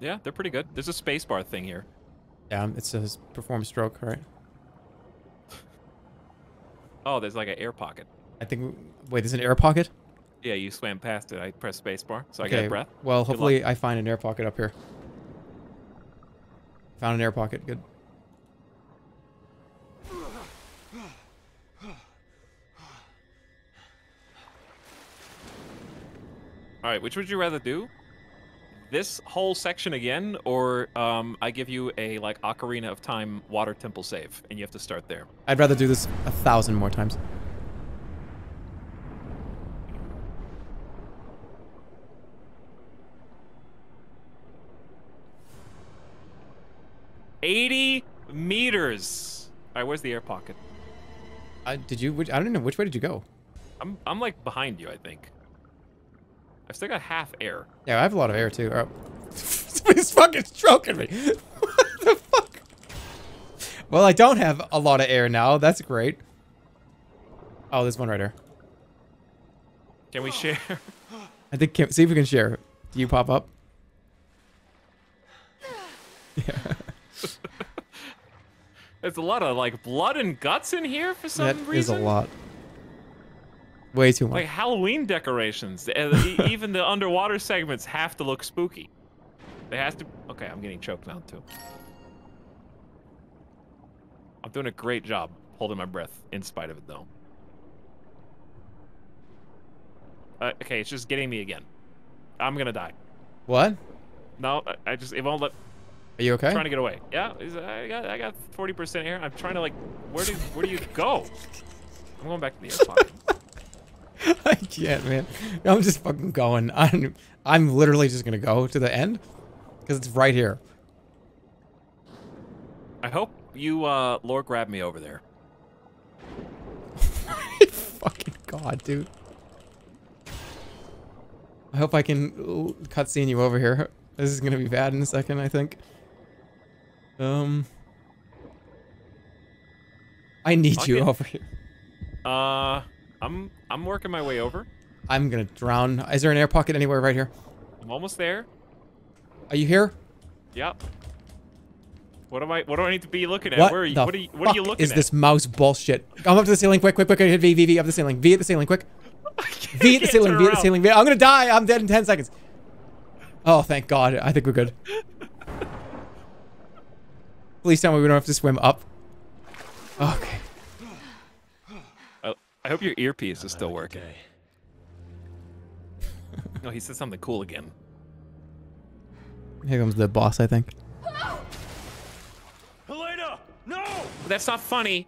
Yeah, they're pretty good. There's a spacebar thing here. Yeah, it says perform stroke, right? Oh, there's like an air pocket. I think. Wait, there's an air pocket. Yeah, you swam past it. I pressed spacebar, so I got Okay. a breath. Well, hopefully I find an air pocket up here. Found an air pocket. Good. All right, which would you rather do? This whole section again, or um, I give you a like Ocarina of Time water temple save, and you have to start there. I'd rather do this a thousand more times. Eighty meters. All right, where's the air pocket? I, did you? Which, I don't know. Which way did you go? I'm I'm like behind you, I think. I've still got half air. Yeah, I have a lot of air too. Oh. <laughs> Somebody's fucking stroking me. <laughs> what the fuck? Well, I don't have a lot of air now. That's great. Oh, there's one right here. Can we <gasps> share? I think. Can, see if we can share. Do you pop up? Yeah. <laughs> There's a lot of like blood and guts in here for some That is reason. a lot. Way too much. Like Halloween decorations. Uh, <laughs> Even the underwater segments have to look spooky. They have to. Okay, I'm getting choked now too. I'm doing a great job holding my breath in spite of it though. Uh, okay, it's just getting me again. I'm gonna die. What? No, I- just it won't let. Are you okay? I'm trying to get away. Yeah, I got I got 40% air. I'm trying to like, where do where do you go? I'm going back to the air pocket. <laughs> <laughs> I can't, man. I'm just fucking going. I'm, I'm literally just gonna go to the end because it's right here. I hope you uh lore grab me over there. <laughs> fucking god, dude. I hope I can cutscene you over here. <laughs> This is gonna be bad in a second, I think. Um, I need Fuck you it. over here. Uh, I'm I'm working my way over. I'm gonna drown. Is there an air pocket anywhere right here? I'm almost there. Are you here? Yep. What am I? What do I need to be looking at? What Where are you? the What are you? What are you looking is at? Is this mouse bullshit? Come up to the ceiling, quick, quick, quick, hit V, V, V, up the ceiling, V at the ceiling, quick. <laughs> V at the ceiling, V at the ceiling, V. I'm gonna die. I'm dead in ten seconds. Oh, thank God. I think we're good. <laughs> Please tell me we don't have to swim up. Okay. I, I hope your earpiece is still working. <laughs> no, he said something cool again. Here comes the boss, I think. Helena! No! That's not funny.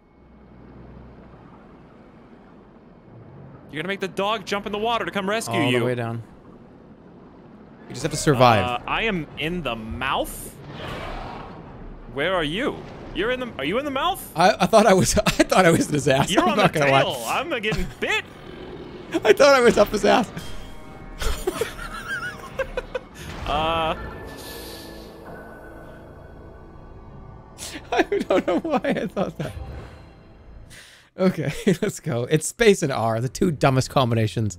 You're gonna make the dog jump in the water to come rescue All you. the way down. You just have to survive. Uh, I am in the mouth. Where are you? You're in the. Are you in the mouth? I, I thought I was. <laughs> I thought I was in his ass. You're I'm on not the gonna tail. lie. I'm getting bit. <laughs> I thought I was up his ass. <laughs> Uh, I don't know why I thought that. Okay, let's go. It's space and R, the two dumbest combinations.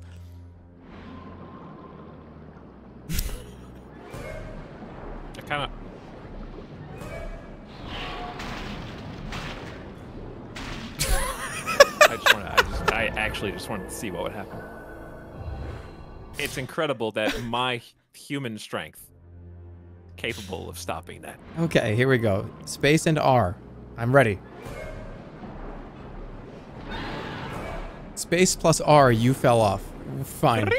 I kind of. Actually just wanted to see what would happen. It's incredible that <laughs> my human strength capable of stopping that. Okay, here we go. Space and R. I'm ready. Space plus R, you fell off. Fine.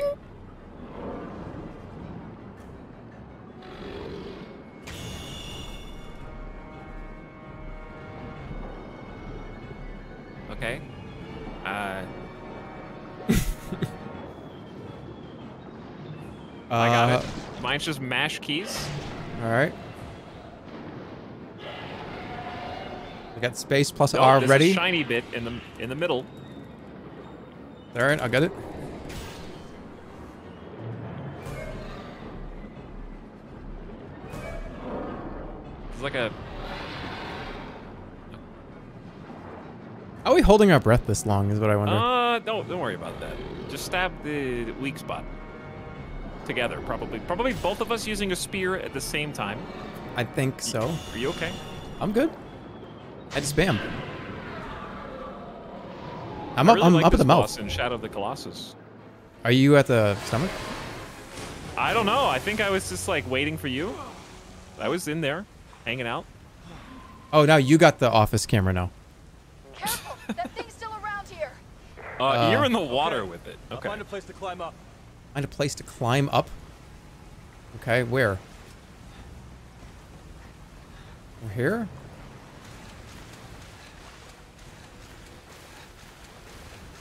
Okay. Uh. I got Uh, it. Mine's just mash keys. All right. I got space plus No, R ready. A shiny bit in the in the middle. All right, I got it. It's like a. How are we holding our breath this long? Is what I wonder. Uh, don't don't worry about that. Just stab the weak spot. Together, probably. Probably both of us using a spear at the same time. I think so. Are you okay? I'm good. I just spam. I'm up. really I'm like up at the mouth. boss in Shadow of the Colossus. Are you at the stomach? I don't know. I think I was just like waiting for you. I was in there, hanging out. Oh, now you got the office camera now. Careful, that thing's still around here. Uh, Uh, you're in the water with it. Okay. I'll Okay. find a place to climb up. Find a place to climb up. Okay, where? We're here?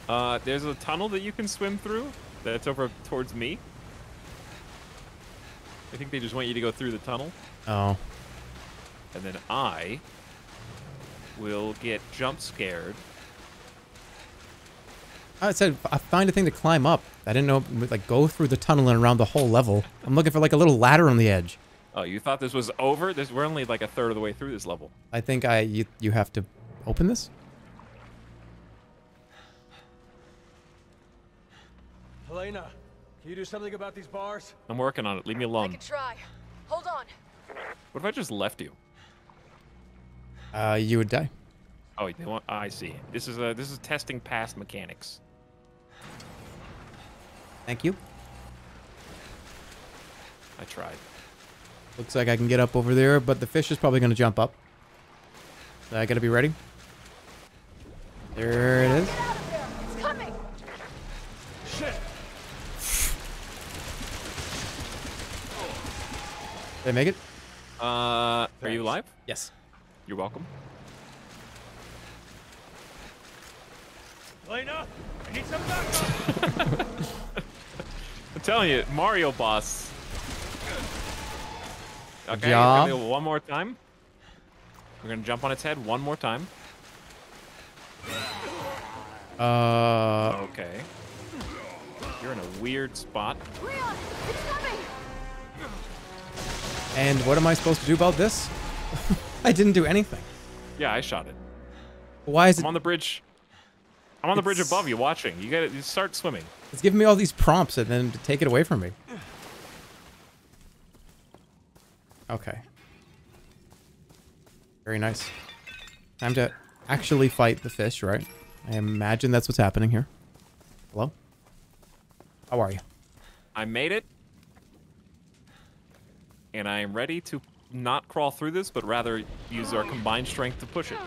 Uh, there's a tunnel that you can swim through. That's over towards me. I think they just want you to go through the tunnel, Oh. and then I will get jump scared. I said I find a thing to climb up. I didn't know like go through the tunnel and around the whole level. I'm looking for like a little ladder on the edge. Oh, you thought this was over? This we're only like a third of the way through this level. I think I you you have to open this. Helena, can you do something about these bars? I'm working on it. Leave me alone. I can try. Hold on. What if I just left you? Uh, you would die. Oh, they want. I see. This is a this is testing past mechanics. Thank you. I tried. Looks like I can get up over there, but the fish is probably going to jump up. So I got to be ready. There it is. It's coming. Shit! Did I make it? Uh, are you alive? Yes. You're welcome. Helena, I need some backup! <laughs> I'm telling you, Mario boss. Okay, job. we're gonna do it one more time. We're gonna jump on its head one more time. Uh, Okay. You're in a weird spot. Leon, it's coming. and what am I supposed to do about this? <laughs> I didn't do anything. Yeah, I shot it. Why is I'm it? on the bridge. I'm on the bridge above you, watching. You gotta you start swimming. It's giving me all these prompts and then to take it away from me. Okay. Very nice. Time to actually fight the fish, right? I imagine that's what's happening here. Hello? How are you? I made it, and I am ready to not crawl through this, but rather use our combined strength to push it.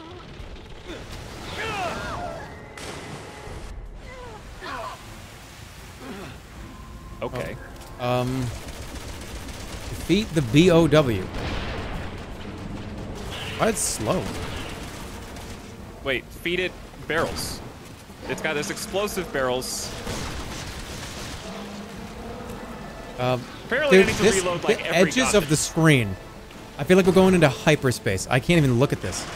Okay. Um, defeat the BOW. Why it's slow? Wait, feed it barrels. It's got this explosive barrels. Um, Apparently I need to this- reload, like, the edges of the screen. I feel like we're going into hyperspace. I can't even look at this. <laughs>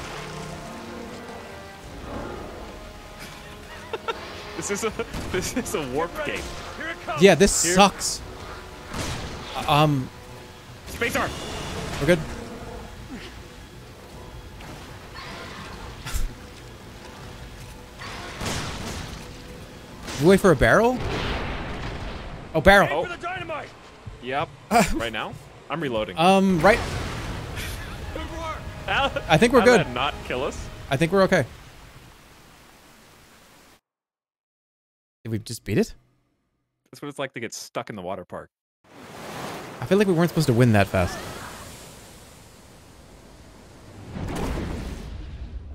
This is a <laughs> this is a warp gate. Yeah, this Here. sucks. Um, Space R. we're good. <laughs> You wait for a barrel? Oh, barrel. Oh. The dynamite! Yep. <laughs> right now, I'm reloading. Um, right. <laughs> I think we're good. not kill us. I think we're okay. Did we just beat it? That's what it's like to get stuck in the water park. I feel like we weren't supposed to win that fast.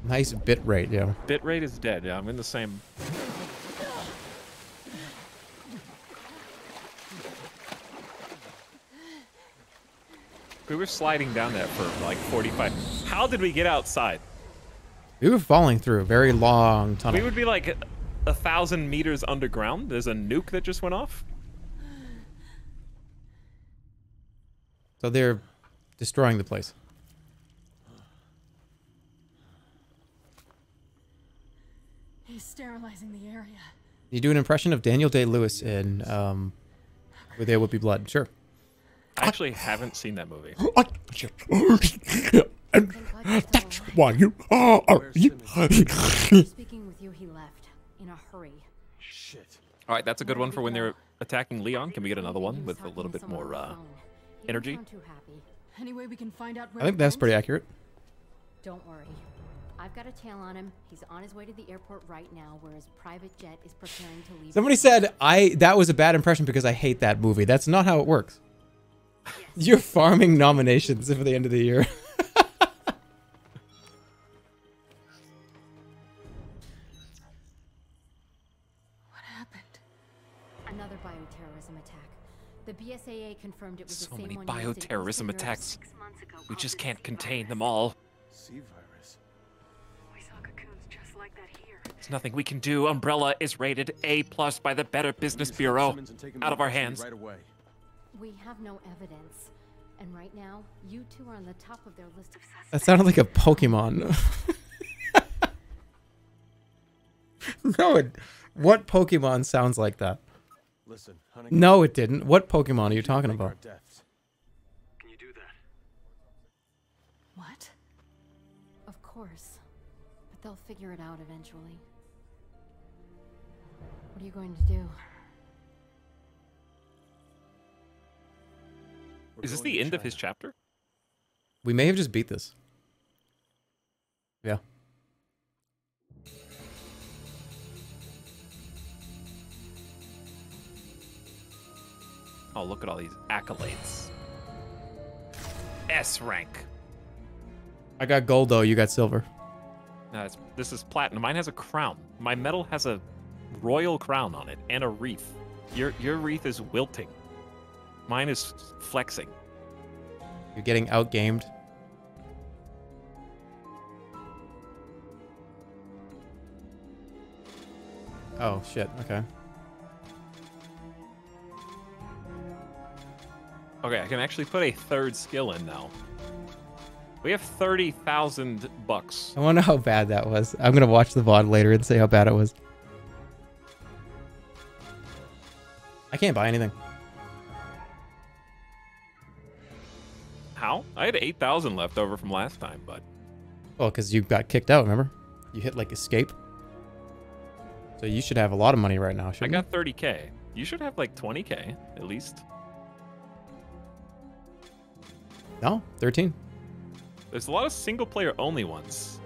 Nice bit rate, yeah. Bitrate is dead. Yeah, I'm in the same. We were sliding down that for like 45. How did we get outside? We were falling through a very long tunnel. We would be like a, a thousand meters underground. There's a nuke that just went off. So they're destroying the place. He's sterilizing the area. You do an impression of Daniel Day Lewis in um, Where There Would Be Blood. Sure. I actually haven't seen that movie. <gasps> <laughs> and that's why you are. <laughs> All right, that's a good one for when they're attacking Leon. Can we get another one with a little bit more uh, energy? Any way we can find out I think that's pretty accurate. Don't worry. I've got a tail on him. He's on his way to the airport right now, where his private jet is preparing to leave. Somebody said I that was a bad impression because I hate that movie. That's not how it works. <laughs> You're farming nominations for the end of the year. <laughs> The BSAA confirmed it was So the same many one used bioterrorism attacks. six months ago We just can't contain them all. C virus. We saw cocoons just like that here. There's nothing we can do. Umbrella is rated A plus by the Better Business Bureau. Out of our hands. Right away. We have no evidence. And right now, you two are on the top of their list of suspects. That sounded like a Pokemon. <laughs> no, it, what Pokemon sounds like that? Listen, honey. No, it didn't. What Pokemon are you talking about? Can you do that? What? Of course. But they'll figure it out eventually. What are you going to do? We're Is this the to end of his chapter? We may have just beat this. Yeah. Oh, look at all these accolades. S rank. I got gold though. You got silver. This is platinum. Mine has a crown. My medal has a royal crown on it and a wreath. Your your wreath is wilting. Mine is flexing. You're getting outgamed. Oh shit. Okay. Okay, I can actually put a third skill in now. We have thirty thousand bucks. I wonder how bad that was. I'm gonna watch the VOD later and say how bad it was. I can't buy anything. How? I had eight thousand left over from last time, but Well, because you got kicked out, remember? You hit like escape. So you should have a lot of money right now, I got thirty k. You should have like twenty k at least. No, 13. There's a lot of single player only ones.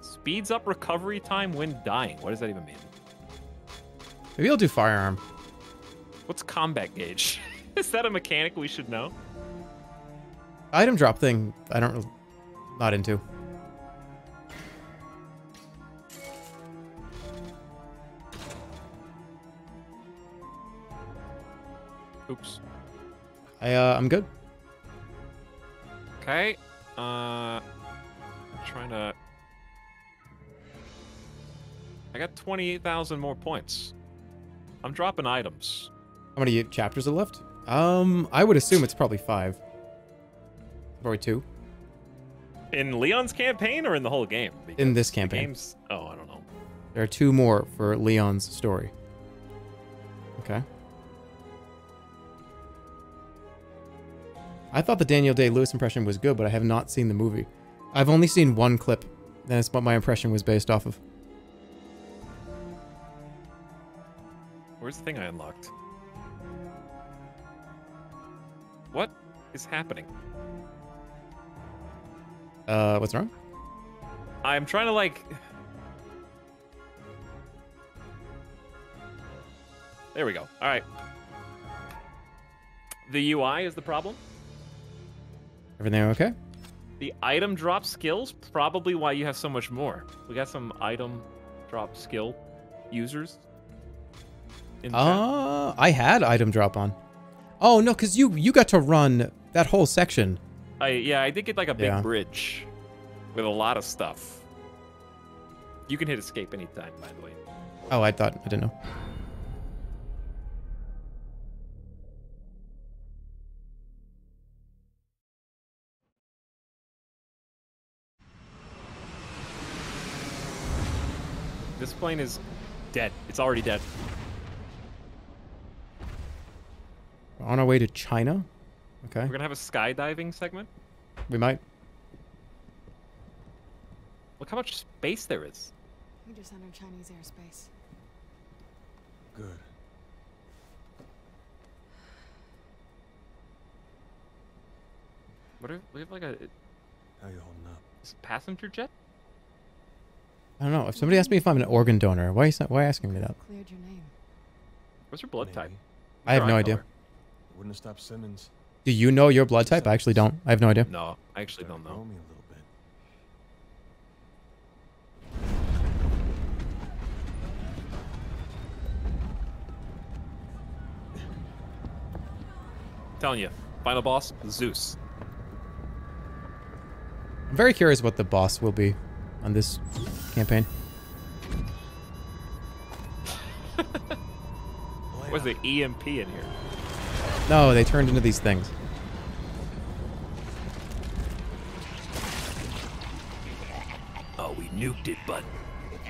Speeds up recovery time when dying. What does that even mean? Maybe I'll do firearm. What's combat gauge? <laughs> Is that a mechanic we should know? Item drop thing, I don't, not into. Oops. I, uh, I'm good. Okay. Uh, trying to. I got twenty-eight thousand more points. I'm dropping items. How many chapters are left? Um, I would assume it's probably five. Probably two. In Leon's campaign or in the whole game? In this campaign. game's. Oh, I don't know. There are two more for Leon's story. Okay. I thought the Daniel Day Lewis impression was good, but I have not seen the movie. I've only seen one clip. and That's what my impression was based off of. Where's the thing I unlocked? What is happening? Uh, what's wrong? I'm trying to like. <sighs> There we go. All right. The UI is the problem. Everything okay? The item drop skills probably why you have so much more. We got some item drop skill users. In. Uh, I had item drop on. Oh no, cause you you got to run that whole section. I yeah, I did get like a big Yeah. bridge with a lot of stuff. You can hit escape anytime, by the way. Oh, I thought I didn't know. This plane is dead. It's already dead. We're on our way to China. Okay, We're gonna have a skydiving segment. we might. Look how much space there is. We just entered Chinese airspace. Good. What if we have like a How you holding up? Is it passenger jet? I don't know. If somebody asked me if I'm an organ donor, why is that, why asking me that? Cleared your name. What's your blood type? I have no eye idea. color? Wouldn't have stopped Simmons. Do you know your blood type? I actually don't. I have no idea. No, I actually don't know. Grow me a little bit. telling you, final boss, Zeus. I'm very curious what the boss will be on this campaign. What's the EMP in here? No, they turned into these things. Oh, we nuked it, but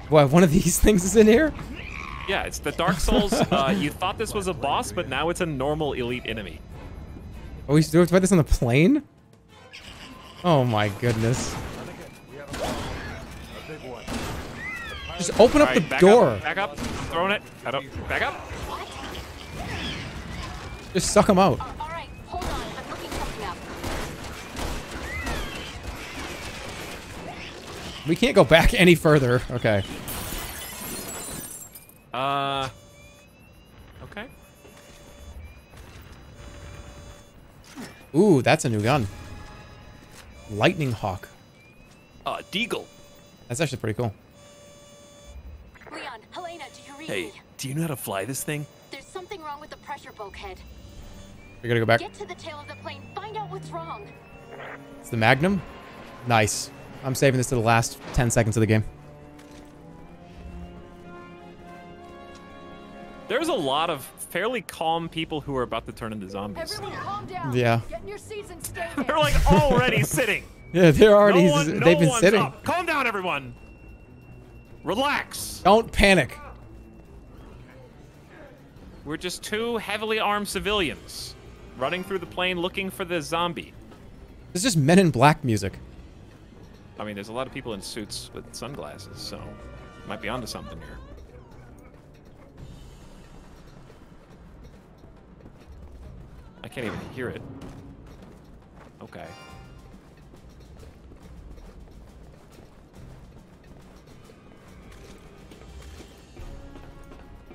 What, one of these <laughs> things is in here? Yeah, it's the Dark Souls. uh, you thought this was a boss, but now it's a normal elite enemy. Oh, we still have to fight this on the plane? Oh my goodness. Just open up All the back door. Up, back up. Throwing it. I don't. Back up. Just suck them out. All right, hold on. I'm looking something up. We can't go back any further. Okay. Uh. Okay. Ooh, that's a new gun. Lightning Hawk. uh, Deagle. That's actually pretty cool. Leon, Helena, do you read Hey, do you know how to fly this thing? There's something wrong with the pressure bulkhead. We gotta go back. Get to the tail of the plane. Find out what's wrong. It's the Magnum. Nice. I'm saving this to the last 10 seconds of the game. There's a lot of fairly calm people who are about to turn into zombies. Everyone calm down. Yeah. Get in your seats and stay <laughs> They're like already <laughs> sitting. Yeah, they're already. No one, they've no been sitting. up. Calm down, everyone. Relax. Don't panic. We're just two heavily armed civilians running through the plane looking for the zombie. It's just Men in Black music. I mean, there's a lot of people in suits with sunglasses, so might be onto something here. I can't even hear it. Okay.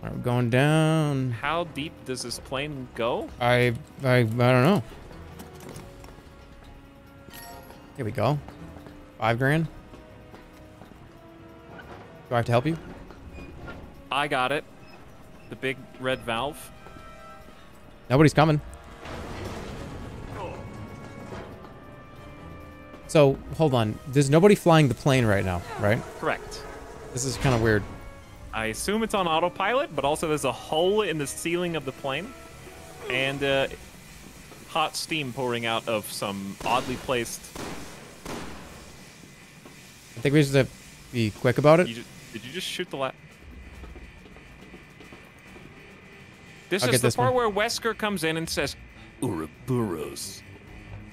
Right, we're going down. How deep does this plane go? I, I, I don't know. Here we go. Five grand. Do I have to help you? I got it. The big red valve. Nobody's coming. So, hold on. There's nobody flying the plane right now, right? Correct. This is kind of weird. I assume it's on autopilot, but also there's a hole in the ceiling of the plane, and uh, hot steam pouring out of some oddly placed. I think we just have to be quick about it. You ju- did you just shoot the la- This I'll is the this part one. where Wesker comes in and says, Ouroboros.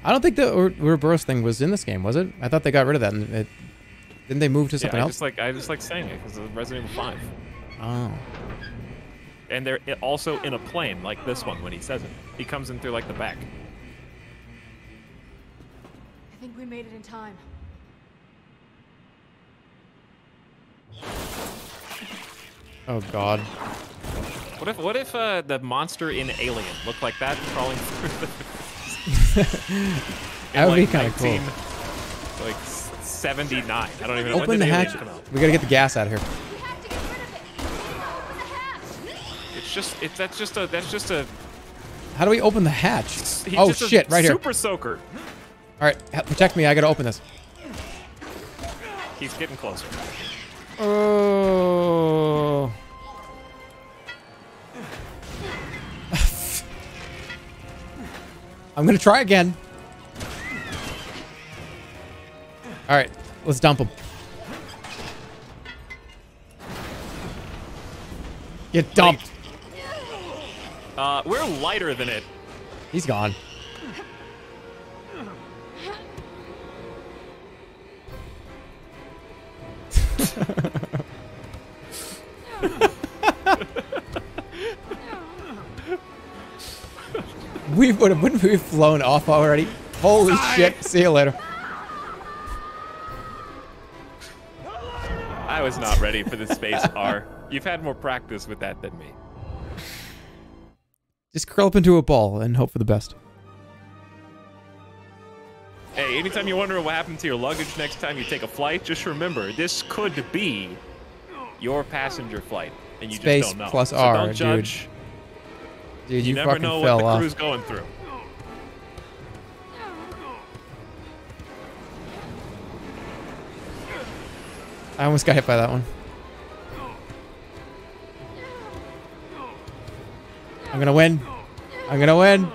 I don't think the Ur- Ouroboros thing was in this game, was it? I thought they got rid of that. And it, didn't they move to "Yeah, something I else? just like I just like saying it because of Resident Evil Five." Oh. And they're also in a plane like this one when he says it. He comes in through like the back. I think we made it in time. Oh God. What if what if uh, the monster in Alien looked like that crawling through the? <laughs> <laughs> That would be kinda cool. Like s- 79. I don't even know Open the hatch. We gotta get the gas out of here. It's just it's that's just a that's just a How do we open the hatch? he's Oh shit! Right here. Super soaker. All right, protect me. I gotta open this. He's getting closer. Oh. <laughs> I'm gonna try again. All right, let's dump him. Get dumped. Uh, we're lighter than it. He's gone. <laughs> we would have wouldn't we have flown off already? Holy shit! See you later. I was not ready for the space <laughs> R. You've had more practice with that than me. Just curl up into a ball and hope for the best. Hey, anytime you're wondering what happened to your luggage next time you take a flight, just remember this could be your passenger flight, and you Space just don't know. plus so R, don't dude. judge. Dude, you, you, never fucking know what fell the off. crew's going through. I almost got hit by that one. I'm gonna win. I'm gonna win.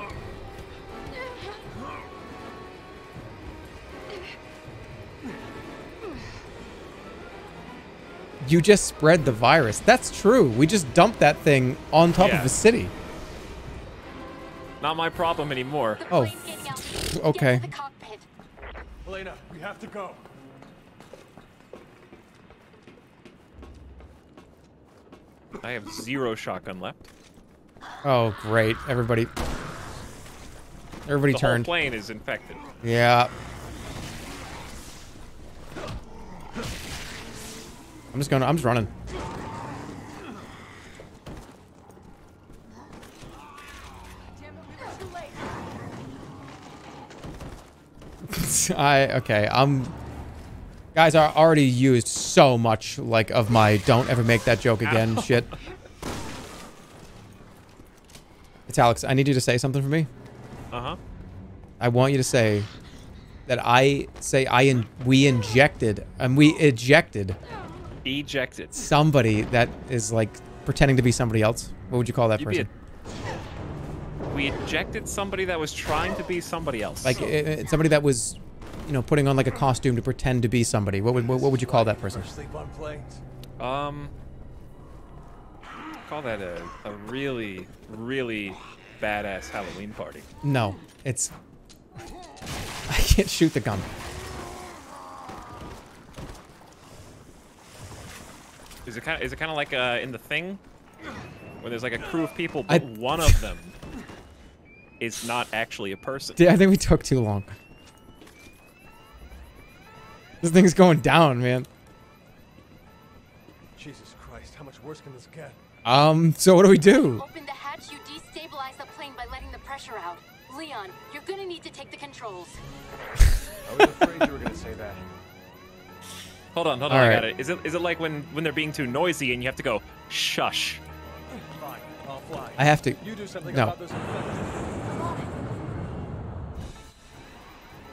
You just spread the virus. That's true. We just dumped that thing on top Yeah. of a city. Not my problem anymore. Oh, okay. Helena, we have to go. I have zero shotgun left. Oh, great. Everybody. Everybody the turned. whole plane is infected. Yeah. I'm just going to... I'm just running. <laughs> I okay. I'm. Guys, I already used so much like of my "don't ever make that joke again" Ow. shit. It's Alex. I need you to say something for me. Uh huh. I want you to say that I say I in, we injected and we ejected Ejected. somebody that is like pretending to be somebody else. What would you call that You'd person? We ejected somebody that was trying to be somebody else. Like uh, uh, somebody that was, you know, putting on like a costume to pretend to be somebody. What would what, what would you call that person? Sleep on planes. Um, call that a, a really, really badass Halloween party. No, it's I can't shoot the gun. Is it kind of is it kind of like uh, in the thing, where there's like a crew of people, I- but one of them is not actually a person. Dude, I think we took too long. This thing's going down, man. Jesus Christ, how much worse can this get? Um, so what do we do? Open the hatch, you destabilize the plane by letting the pressure out. Leon, you're gonna need to take the controls. I was afraid you were gonna say that. Hold on, hold on, All I right. got it. Is it is it like when when they're being too noisy and you have to go shush? Fine, I'll fly. I have to- You do something no. about this.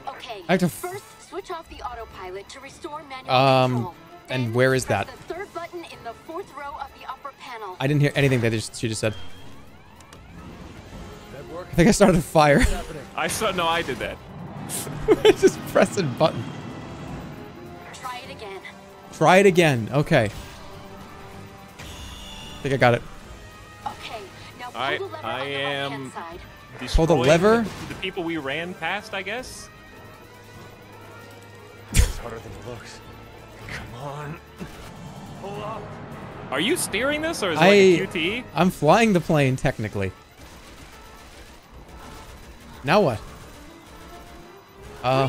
Okay. I have to First, switch off the autopilot to restore manual Um, control. and where is that? The third button in the fourth row of the upper panel. I didn't hear anything that just, she just said. I think I started a fire. <laughs> I saw no, I did that. <laughs> just pressing button. Try it again. Try it again. Okay. I think I got it. Okay. Now pull I the lever I on the left-hand am side. Pull the lever? The, the people we ran past, I guess. It's harder than it looks. Come on. Pull up. Are you steering this or is it like a QTE? I'm flying the plane technically. Now what? Uh,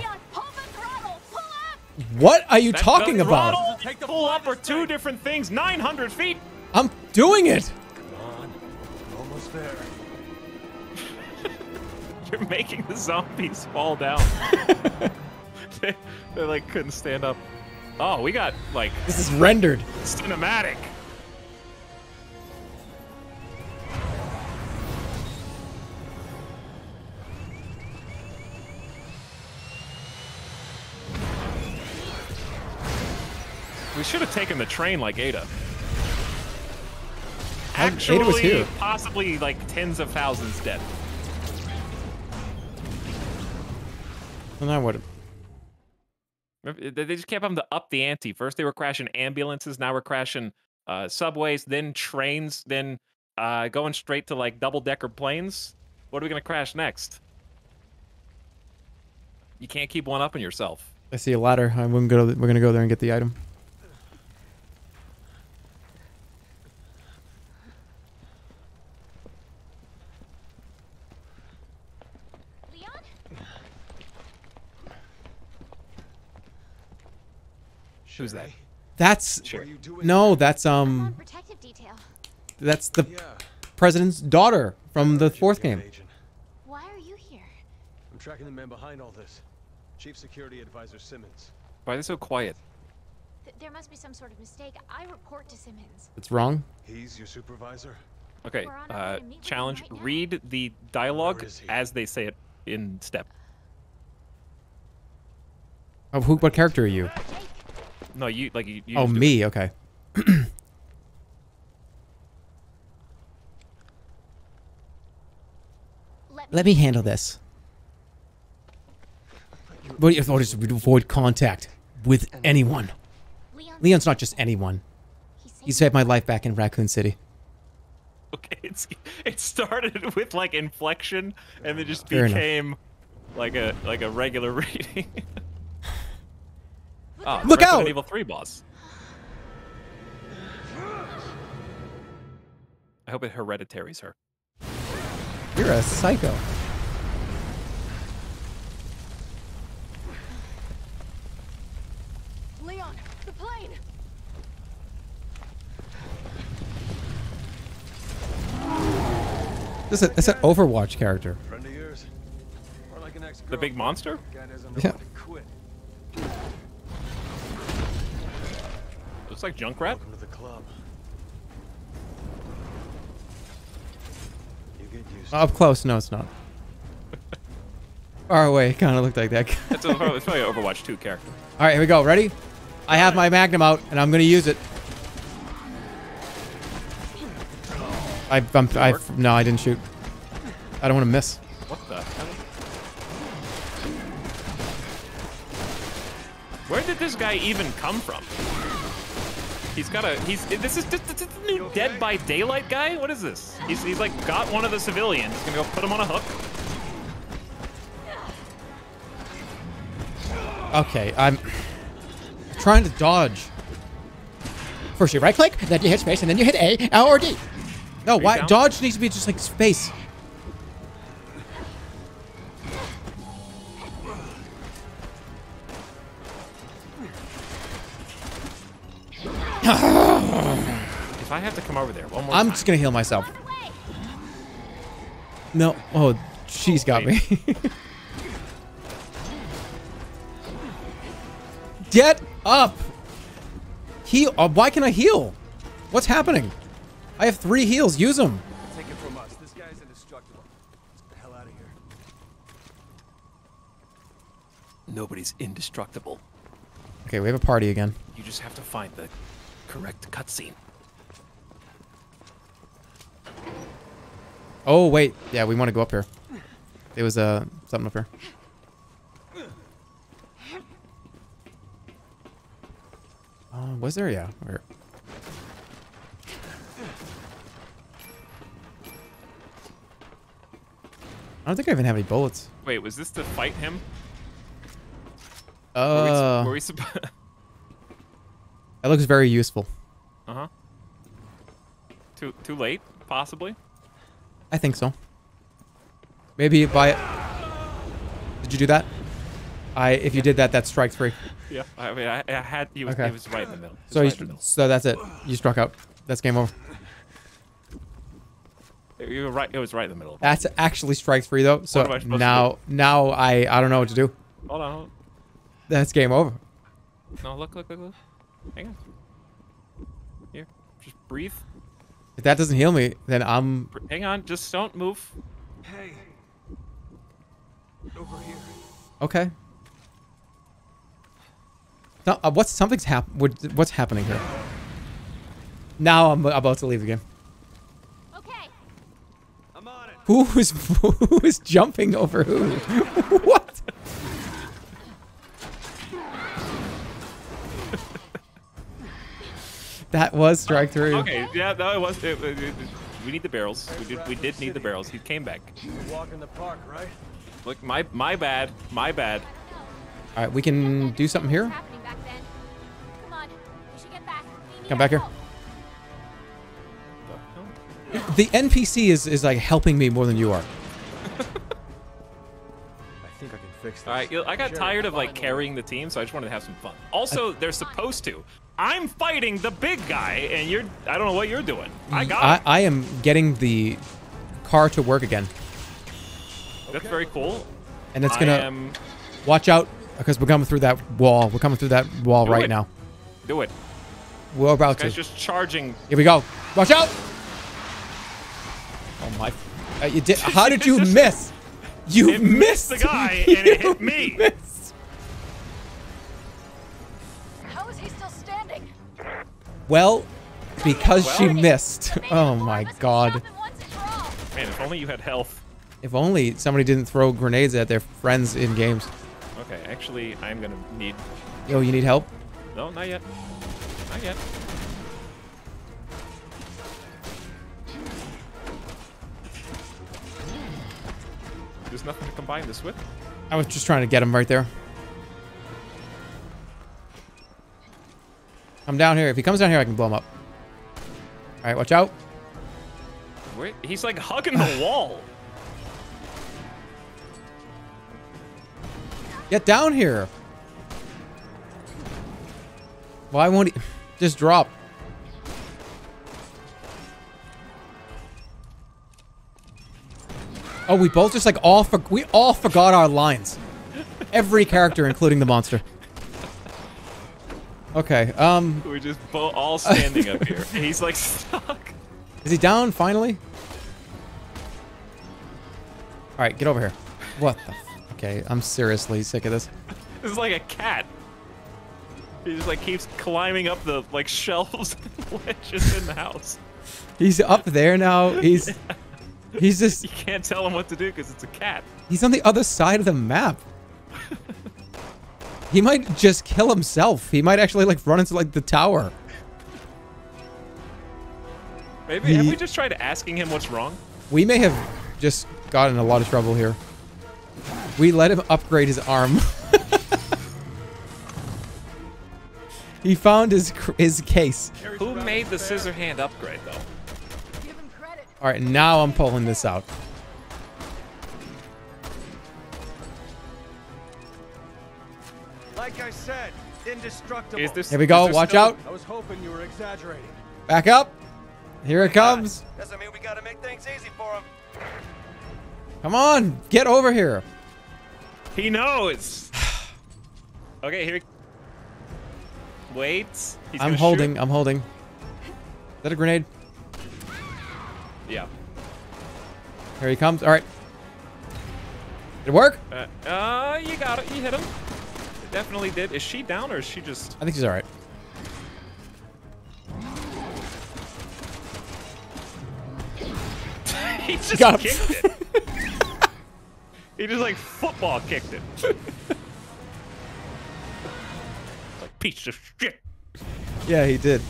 what are you That- talking about? throttle, Take the pull up are two different things. 900 feet. I'm doing it. Come on. We're almost there. <laughs> You're making the zombies fall down. <laughs> <laughs> they, like couldn't stand up. Oh, we got like This is rendered. cinematic. We should have taken the train like Ada. Ada Actually, was here. possibly like tens of thousands dead. Well, now what? They they just kept having to up the ante. First, they were crashing ambulances. Now we're crashing uh, subways, then trains, then uh, going straight to like double decker planes. What are we gonna crash next? You can't keep one up on yourself. I see a ladder. I'm gonna go. We're gonna go there and get the item. Who's that? That's sure. no, that's um, that's the president's daughter from the fourth game. Why are you here? I'm tracking the man behind all this. Chief Security Advisor Simmons. Why are they so quiet? Th- there must be some sort of mistake. I report to Simmons. It's wrong. He's your supervisor? Okay, We're on our uh, way to meet with challenge. right. Read the dialogue as they say it in step. Oh, who? What character are you? No, you like you. you Oh, just do it. me. Okay. Let me handle this. What do you just avoid contact with anyone? Leon's not just anyone. He saved my life back in Raccoon City. Okay, it's it started <laughs> with like inflection and then just Fair enough. became like a like a regular <laughs> reading. Oh, Look Resident out! Evil 3 boss. I hope it hereditaries her. You're a psycho. Leon, the plane. This is that's an Overwatch character. Friend of yours? Or like an ex The big monster? Guy doesn't know Yeah. When to quit. Looks like Junkrat. Welcome to the club. You get used Up close, no, it's not. <laughs> Far away, kind of looked like that. It's, a, it's probably an <laughs> Overwatch 2 character. All right, here we go. Ready? I have my Magnum out, and I'm gonna use it. I, I'm, I, no, I didn't shoot. I don't want to miss. What the hell? Where did this guy even come from? He's got a he's this is this is the new Dead by Daylight guy. What is this? He's he's like got one of the civilians. He's gonna go put him on a hook. Okay, I'm trying to dodge. First you right click, then you hit space, and then you hit A, L, or D. No, why? Dodge needs to be just like space. I have to come over there one more I'm time. just gonna heal myself. No. Oh, she's got me. <laughs> Get up. Heal. Uh, why can I heal? What's happening? I have three heals. Use them. Take it from us. This guy's indestructible. Let's get the hell out of here. Nobody's indestructible. Okay, we have a party again. You just have to find the correct cutscene. Oh wait, yeah, we want to go up here. There was uh, something up here. Uh, was there? Yeah. Where? I don't think I even have any bullets. Wait, was this to fight him? Uh, were we, supposed? <laughs> that looks very useful. uh huh. Too too late, possibly. I think so. Maybe by it. Did you do that? I. If you did that, that's strike three. Yeah. I mean, I, I had he was, Okay. he was right in the middle. So right you, in the middle. so that's it. You struck out. That's game over. You were right. It was right in the middle. That's actually strike three though. So am I supposed to now, now I I don't know what to do. Hold on. Hold That's game over. No, look, look, look, look. Hang on. Here, just breathe. If that doesn't heal me, then I'm Hang on. Just don't move. Hey. Over here. okay. No, uh, what's something's hap- What's happening here? Now I'm about to leave the game. Okay. I'm on it. Who is <laughs> who is jumping over who? <laughs> what? That was strike three. Okay. Yeah. No, it was. It, it- it- we need the barrels. We did. We did need the barrels. He came back. Walk in the park, right? Look, my my bad. My bad. All right, we can do something here. Happening back then. Come on. We should get back. Come back here. The NPC is is like helping me more than you are. <laughs> I think I can fix this. All right, you- I got tired of like carrying the team, so I just wanted to have some fun. Also, they're supposed to. I'm fighting the big guy, and you're. I don't know what you're doing. I got. I. I am getting the car to work again. That's very cool. And it's gonna am- watch out because we're coming through that wall. We're coming through that wall Do right it. now. Do it. We're about This to. guy's just charging. Here we go. Watch out! Oh my! Uh, you did. <laughs> How did you miss? You It missed missed the guy, <laughs> and it hit me. missed. Well, because she missed. <laughs> Oh my god! Man, if only you had health. If only somebody didn't throw grenades at their friends in games. Okay, actually, I'm gonna need. Yo, you need help? No, not yet. Not yet. There's nothing to combine this with. I was just trying to get him right there. I'm down here. If he comes down here, I can blow him up. All right, watch out. Wait, he's like hugging the <sighs> wall. Get down here. Why won't he <sighs> just drop? Oh, we both just like all for we all forgot our lines. Every character, including the monster. Okay, um, We're just all standing up here. <laughs> He's like stuck. is he down finally? All right, get over here. What the? F okay, I'm seriously sick of this. <laughs> This is like a cat. He just like keeps climbing up the like <laughs> shelves and ledges in the house. He's up there now. He's he's just You can't tell him what to do because it's a cat. He's on the other side of the map. He might just kill himself. He might actually like run into like the tower. Maybe have we just tried asking him what's wrong? We may have just gotten in a lot of trouble here. We let him upgrade his arm. <laughs> he found his his case. Who made the scissor hand upgrade though? All right, now I'm pulling this out. Like I said, indestructible. Is this- Here we go. is Watch out. I was hoping you were exaggerating. Back up. Here it comes. Doesn't mean we gotta make things easy for him. Come on, get over here. He knows. <sighs> okay, here. Wait. He's I'm holding. shoot. I'm holding. Is that a grenade? Yeah. Here he comes. All right. Did it work? Uh, uh, you got it. You hit him. It definitely did. Is she down or is she just? I think she's all right. <laughs> he just Got him. kicked it. <laughs> he just like football kicked it. <laughs> like piece of shit. Yeah, he did.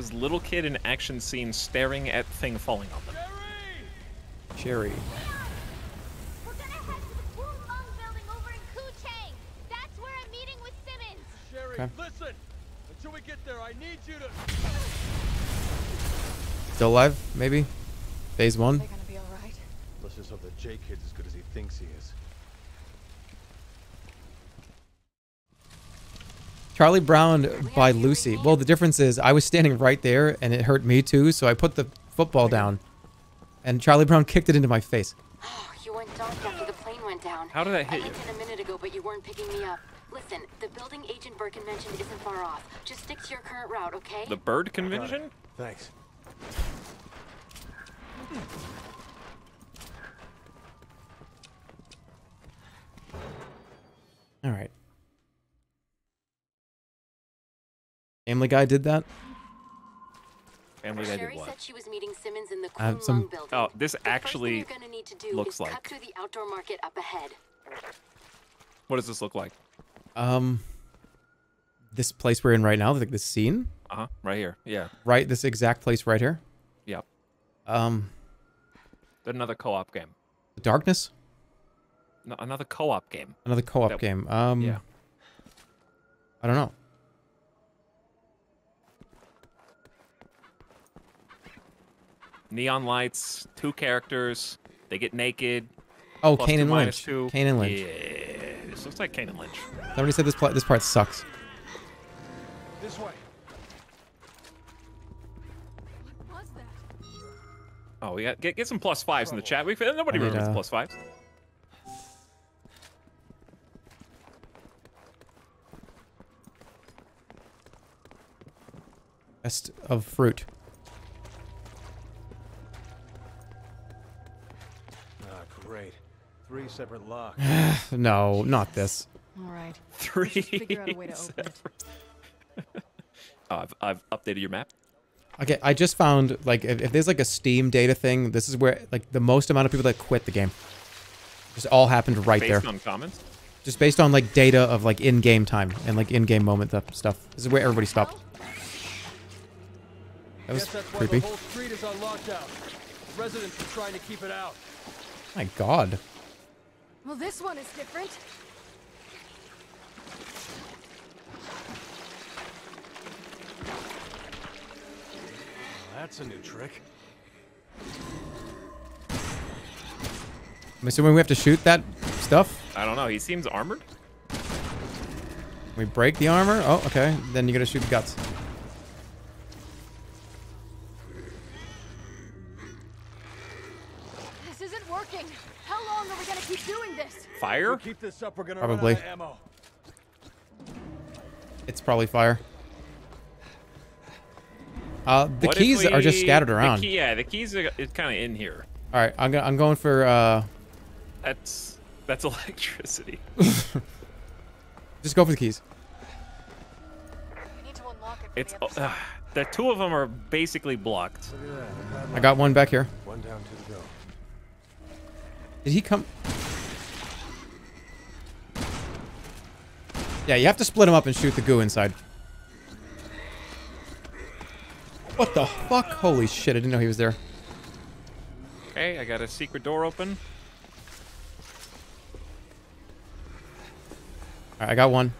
Was little kid in action scene staring at thing falling on them. Sherry. We're gonna head to the Wulong building over in Kuchang. That's where I'm meeting with Simmons. Sherry, Okay. listen. Until we get there, I need you to. Still alive? Maybe. Phase one. They're gonna be all right. Let's just hope that J Kid's as good as he thinks he is. Charlie Brown by Lucy. Well, the difference is I was standing right there and it hurt me too, so I put the football down. And Charlie Brown kicked it into my face. Oh, you went dark after the plane went down. How did that hit I you? looked in minute ago, but you weren't picking me up. Listen, the building Agent Birkin mentioned isn't far off. Just stick to your current route, okay? The bird convention? Thanks. All right. Family Guy did that? Family Guy Sherry did what? said she was meeting Simmons in the I have some- building. Oh, this The actually need to do looks is like- cut through the outdoor market up ahead. What does this look like? Um, this place we're in right now, like this scene, Uh huh. Right here. Yeah. right? This exact place right here. Yep. Um, Another co-op game. darkness, No, another co-op game. another co-op That- game. Um, yeah. I don't know. Neon lights, two characters. They get naked. Oh, plus Kane two, and minus Lynch. Two. Kane and Lynch. Yeah, this looks like Kane and Lynch. Somebody said this pla this part sucks. This way. Oh, we got get get some plus fives in the chat. We nobody I need, remembers uh, plus fives. Best of fruit. Three separate locks. <sighs> no, not this. All right. Three. Figure out a way to open it. Oh, <laughs> I've I've updated your map. Okay, I just found like if, if there's like a Steam data thing, this is where like the most amount of people that quit the game. Just all happened right Based there. on comments. Just based on like data of like in-game time and like in-game moment stuff. This is where everybody stopped. That was Guess that's creepy. why the whole street is on lockdown. Residents are trying to keep it out. My God. Well, this one is different. That's a new trick. I'm assuming we have to shoot that stuff. I don't know. He seems armored. We break the armor. Oh, okay. Then you gotta shoot the guts. Fire? Keep this up, we're gonna Probably. run out of ammo. It's probably fire. Uh, the What if keys are just we- scattered the around. key- yeah, the keys are kind of in here. All right, I'm, go- I'm going for uh, That's that's <laughs> electricity. <laughs> just go for the keys. We need to unlock it. It's uh, <sighs> the two of them are basically blocked. I got one back here. One down, two to go. Did he come? Yeah, you have to split them up and shoot the goo inside. What the fuck? Holy shit, I didn't know he was there. Okay, I got a secret door open. Right, I got one.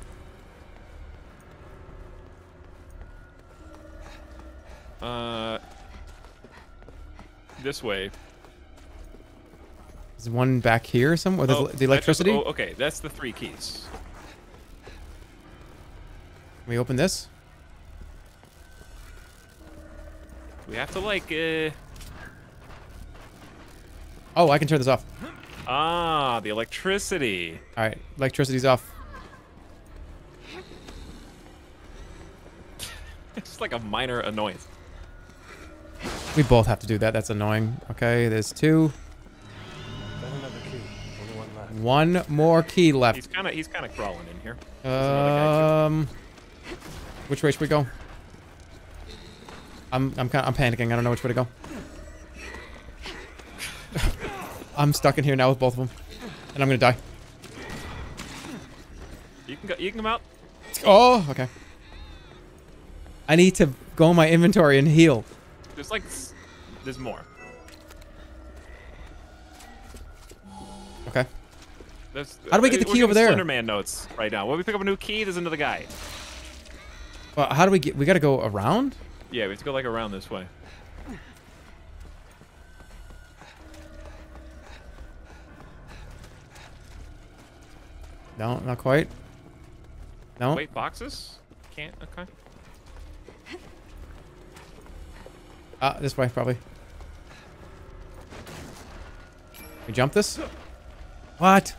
Uh, this way. Is one back here somewhere. Oh, the just- electricity. oh, okay, that's the three keys. Can we open this? We have to like uh Oh, I can turn this off. ah the electricity. All right, electricity's off. <laughs> It's like a minor annoyance. We both have to do that. That's annoying. Okay, there's two. Then another key. Only one left. One more key left. He's kind of he's kind of crawling in here. There's another guy, Um, which way should we go? I'm I'm kind I'm panicking. I don't know which way to go. <sighs> I'm stuck in here now with both of them, and I'm gonna die. You can go. You can come out. Oh, okay. I need to go in my inventory and heal. There's like there's more. Okay. There's, How do we get uh, the key over there? Slenderman notes right now. When we pick up a new key, there's another guy. Well, how do we get? We gotta go around. Yeah, we have to go like around this way. No, not quite. No. Wait, boxes? Can't. Okay. Ah, this way probably. We jump this? <gasps> What?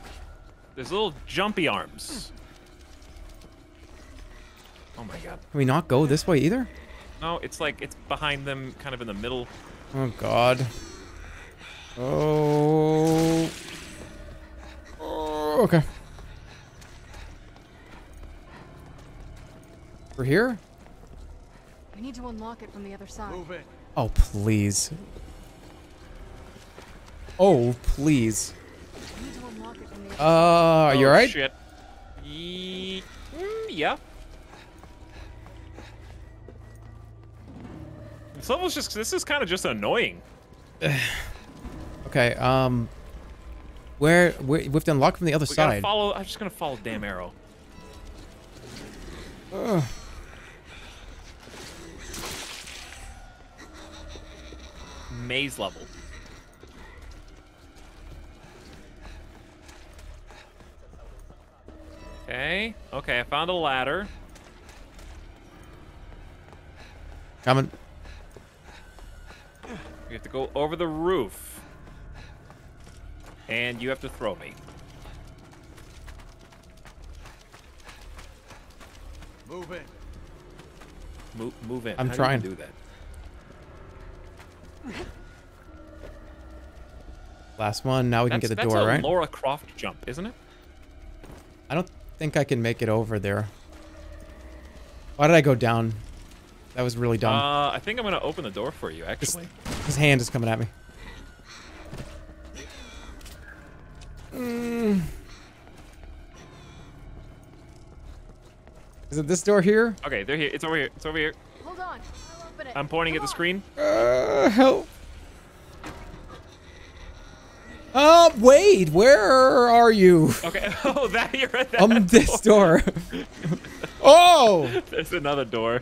There's little jumpy arms. Oh my god. Can we not go this way either? No, it's like it's behind them, kind of in the middle. Oh God. Oh. Oh, okay. We're here? We need to unlock it from the other side. Move it. Oh, please. Oh, please. We need to unlock it from the Uh, other are you oh, alright? Shit. Ye- mm, yeah. Level's just. This is kind of just annoying. <sighs> Okay, um. Where, where, we have to unlock from the other We side. follow. I'm just gonna follow damn arrow. maze level. Okay. Okay, I found a ladder. Coming. You have to go over the roof. And you have to throw me. Move in. Move, move in. I'm How trying. Do, you do that? Last one. Now we can get the door, right? that's door, a right? Laura Croft jump, isn't it? I don't think I can make it over there. Why did I go down? That was really dumb. Uh, I think I'm gonna open the door for you. Actually, His hand is coming at me. Mm. Is it this door here? okay, they're here. It's over here. It's over here. Hold on. I'll open it. I'm pointing at the screen. Uh, help. Uh, wait, where are you? Okay. <laughs> Oh, that you're at that. Um, this door. <laughs> oh! There's another door.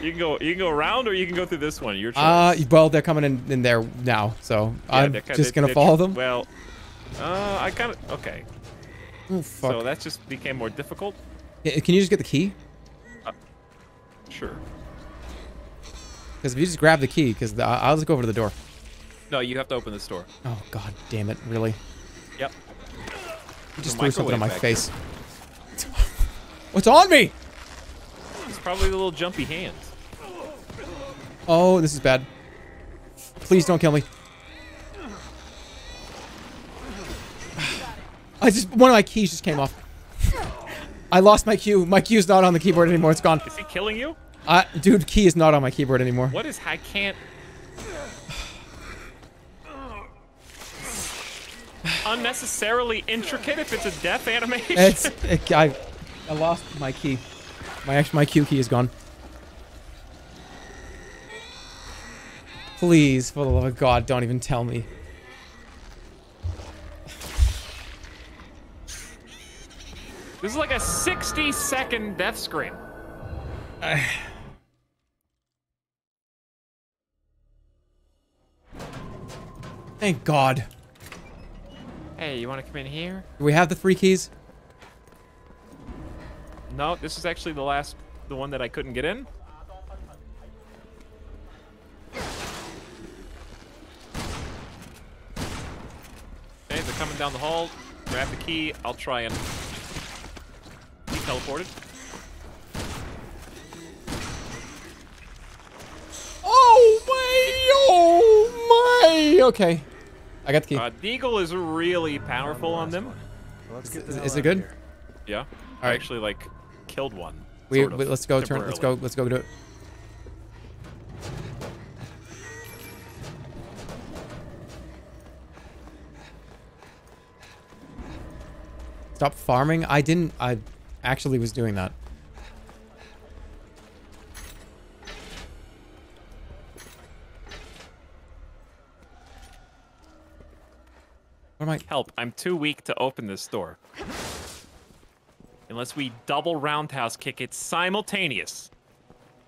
You can go. You can go around, or you can go through this one. Your choice. Uh, well, they're coming in, in there now, so Yeah, I'm just gonna they're- follow them. Well, uh, I kind of okay. Oh, fuck. So that just became more difficult. Yeah, Can you just get the key? Sure. Because if you just grab the key, because I'll just go over to the door. No, you have to open this door. Oh, god damn it, really? Yep. You just threw something on my face. <laughs> What's on me? It's probably the little jumpy hands. Oh, this is bad. Please don't kill me. I just one of my keys just came off. I lost my cue. My cue's not on the keyboard anymore. It's gone. Is he killing you? Uh, dude, key is not on my keyboard anymore. What is? I can't. Unnecessarily intricate if it's a death animation. It's it, I, I lost my key. My my Q key is gone. Please, for the love of God, don't even tell me. This is like a 60 second death scream. <sighs> Thank God. Hey, you want to come in here? Do we have the three keys? No, this is actually the last, the one that I couldn't get in. Okay, they're coming down the hall. Grab the key. I'll try and be teleported. Oh my! Oh my! Okay, I got the key. Uh, Deagle is really powerful on them. Let's get Is- is it good? Yeah. I actually like killed one. We, we- let's go turn. Let's go. Let's go do it. Stop farming. I didn't. I actually was doing that. What am I? Help! I'm too weak to open this door. Unless we double roundhouse kick it simultaneous.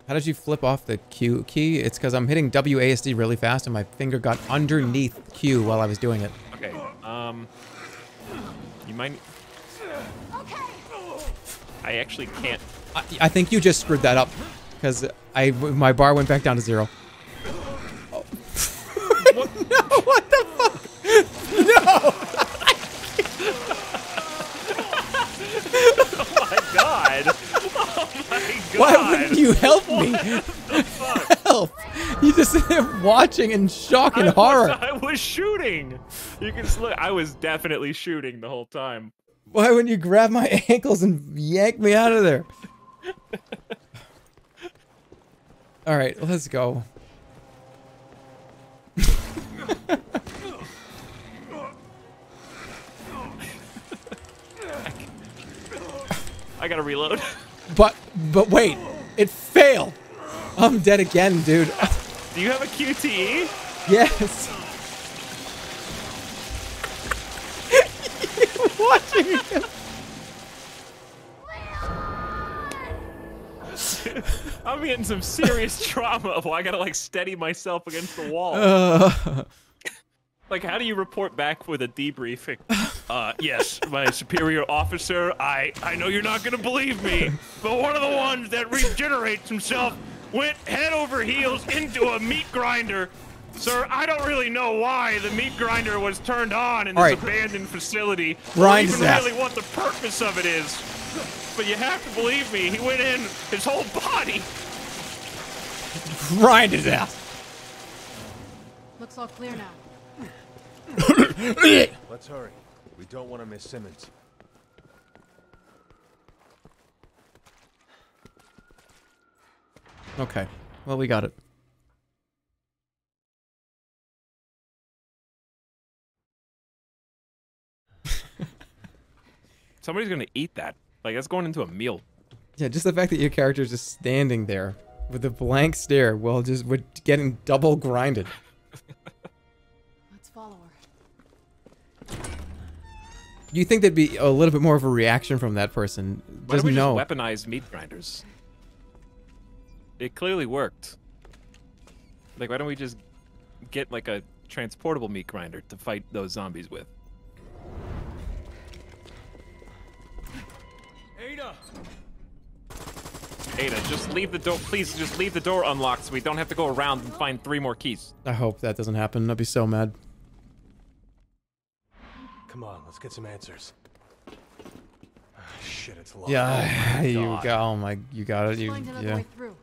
How did you flip off the Q key? It's because I'm hitting WASD really fast and my finger got underneath Q while I was doing it. Okay. Um. You might. I actually can't. I, I think you just screwed that up because I my bar went back down to zero. Oh. <laughs> What? no, what the fuck? No! <laughs> oh my god! Oh my god! Why wouldn't you help me? <laughs> Help! You just watching in shock and I horror. Was, I was shooting. You can look. I was definitely shooting the whole time. Why wouldn't you grab my <laughs> ankles and yank me out of there? <laughs> All right, let's go. <laughs> I gotta reload. But but wait, it failed. I'm dead again, dude. Do you have a QTE? Yes. Watching me. I'm getting some serious <laughs> trauma. Well, I gotta like steady myself against the wall. Uh, <laughs> Like, how do you report back with a debriefing? Uh, yes, my superior officer, I, I know you're not gonna believe me, but one of the ones that regenerates himself went head over heels into a meat grinder. Sir, I don't really know why the meat grinder was turned on in this right. abandoned facility, Grind or his even ass. really what the purpose of it is. But you have to believe me, he went in his whole body. grind his ass. Looks all clear now. <coughs> Let's hurry. We don't want to miss Simmons. Okay. Well, we got it. Somebody's gonna eat that. Like, that's going into a meal. Yeah, just the fact that your character is just standing there with a blank stare while just we're getting double grinded. <laughs> Let's follow her. You think there'd be a little bit more of a reaction from that person? Why don't Doesn't we know. just weaponize meat grinders? It clearly worked. Like, why don't we just get like a transportable meat grinder to fight those zombies with? Ada, just leave the door. Please, just leave the door unlocked so we don't have to go around and find three more keys. I hope that doesn't happen. I'd be so mad. Come on, let's get some answers. Ah, Shit, it's locked. Yeah, Oh my you God. got. Oh my, you got it. You, Find another yeah. way through.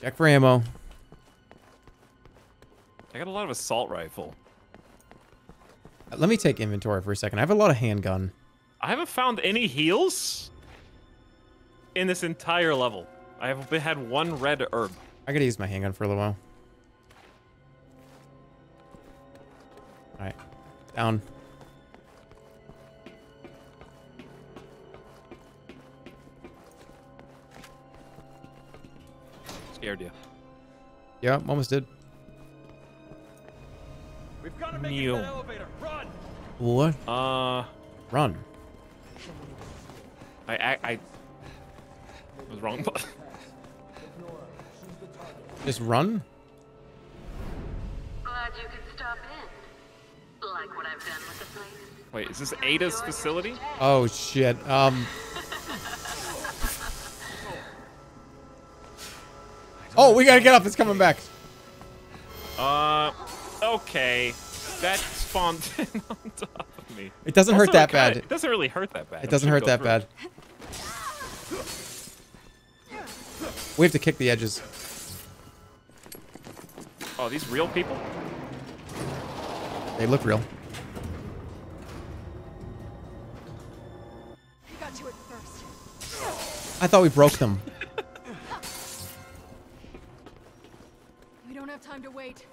Check for ammo. I got a lot of assault rifle. Let me take inventory for a second. I have a lot of handgun. I haven't found any heals in this entire level. I have been- had one red herb. I gotta use my handgun for a little while. Alright. Down. Scared you. Yeah, almost did. We've got to make Neil. it to that elevator. Run! What? Uh, Run. I, I, I was wrong, but Just run? Glad you could stop in. Like what I've done with the place. wait, is this Ada's facility? Oh shit. Um. <laughs> Oh, we gotta get up. It's coming back. Uh, okay. That spawned <laughs> in on top of me. It doesn't hurt that kinda- bad. It doesn't really hurt that bad. It doesn't hurt that gonna bad. We have to kick the edges. go through. Oh, these real people? They look real. You got to it first. I thought we broke them. <laughs> We don't have time to wait.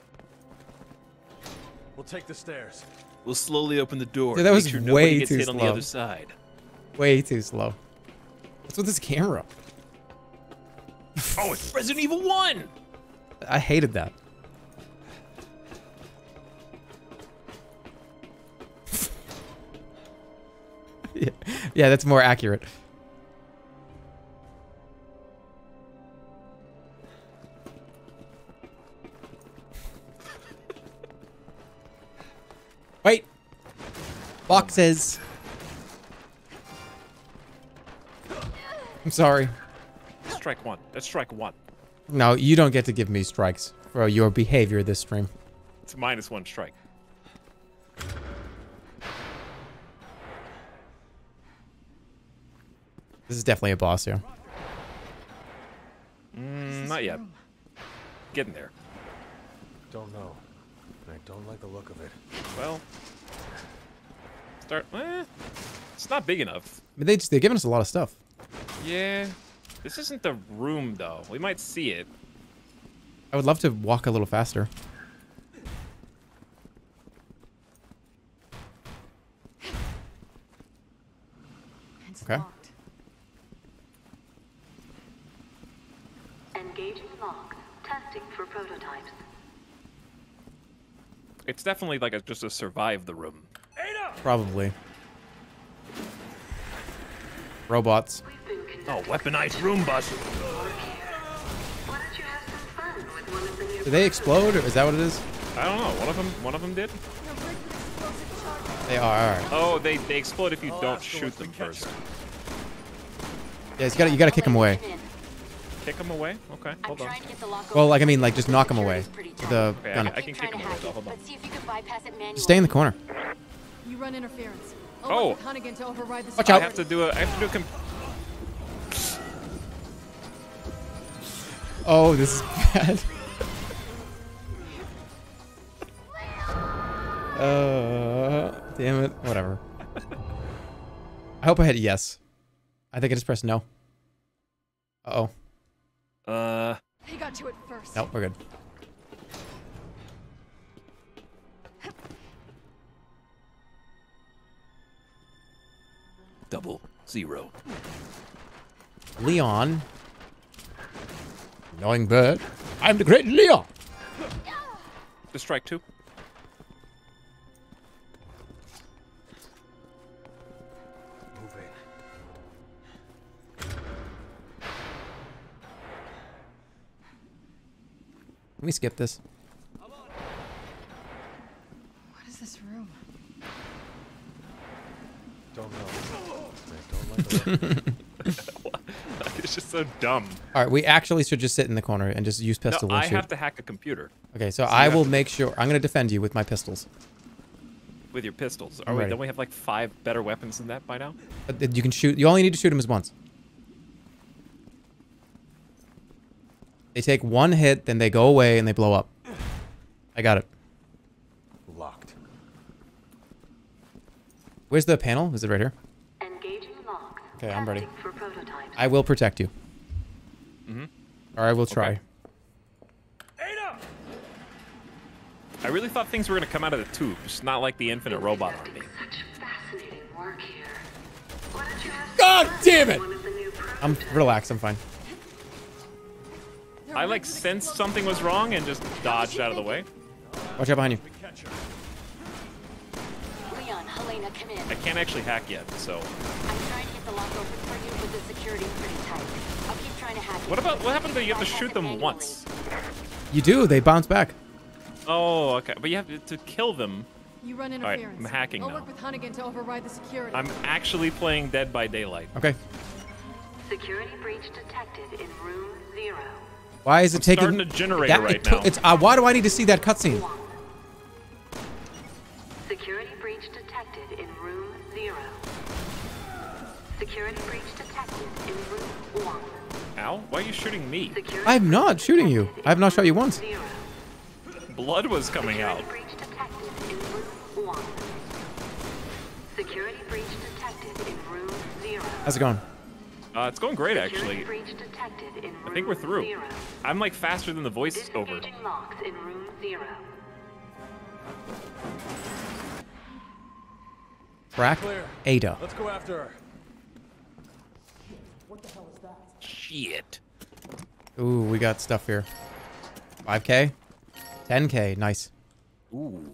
We'll take the stairs. We'll slowly open the door. Dude, that was sure way too hit on the slow. other side. Way too slow. What's with this camera? Oh, it's Resident Evil 1! I hated that. <laughs> yeah, yeah, that's more accurate. Boxes. I'm sorry. Strike one. That's strike one. No, you don't get to give me strikes for your behavior this stream. It's minus one strike. This is definitely a boss here. Mm, not yet. Getting there. Don't know. I don't like the look of it. Well, start. Eh, it's not big enough. But they just, they're giving us a lot of stuff. Yeah. This isn't the room, though. We might see it. I would love to walk a little faster. It's Okay. locked. Engaging lock. Testing for prototypes. It's definitely like a, just a survive the room. Probably. Robots. Oh, weaponized room bus. Do they explode? Or is that what it is? I don't know. One of them. One of them did. They are. All right. Oh, they they explode if you don't shoot them first. Yeah, you gotta you gotta kick them away. Kick them away. Okay, hold on. Well, like I mean, like just knock them away. The Okay, I, gun. can- I can kick them away. Though. Hold on. Just stay in the corner. You run interference. Oh. Hunnigan to override the Watch I out. have to do a. I have to do a. Com- Oh, this is bad. <laughs> Uh, damn it. Whatever. <laughs> I hope I hit yes. I think I just pressed no. Uh oh. uh. He got to it first. Nope, we're good. Double zero. Leon. Knowing bird. I'm the great Leon. The strike two. Can we skip this? What is this room? Don't know. I don't like the <laughs> it's just so dumb. All right, we actually should just sit in the corner and just use pistol no, I shoot. have to hack a computer Okay, so, So I will to- make sure. I'm gonna defend you with my pistols. with your pistols. I'm Are we? ready. Don't we have like five better weapons than that by now? Uh, but you can shoot. You only need to shoot them as once. They take one hit, then they go away and they blow up. I got it. Locked. Where's the panel? Is it right here? Engaging locks. Okay, I'm ready. I will protect you. Mhm. Or I will try. Ada! I really thought things were gonna come out of the tube, just not like the infinite robot army. Fascinating work here. Why don't you have God damn it! I'm relaxed. I'm fine. I like sensed something was wrong and just dodged out of the way. Watch out behind you. Leon, Helena, come in. I can't actually hack yet, so. Open for you, but the security's pretty tight. I'll keep trying to hack. What about what happens if you have to shoot them once? You do. They bounce back. Oh, okay. But you have to, to kill them. You run All right, interference. I'm hacking I'll now. work with Hunnigan to override the security. I'm actually playing Dead by Daylight. Okay. Security breach detected in room zero. Why is it I'm taking? starting a generator that, right it co- now. It's uh, why do I need to see that cutscene? Ow? Why are you shooting me? I'm not shooting you. I have not shot you once. Blood was coming out. Breach detected in room one. Security breach detected in room zero. How's it going? Uh, it's going great, actually. Breach detected in I think we're through. I'm like faster than the voice over. locks in room zero. Crack Ada. Let's go after her. Shit. Ooh, we got stuff here. 5k? 10k. Nice. Ooh.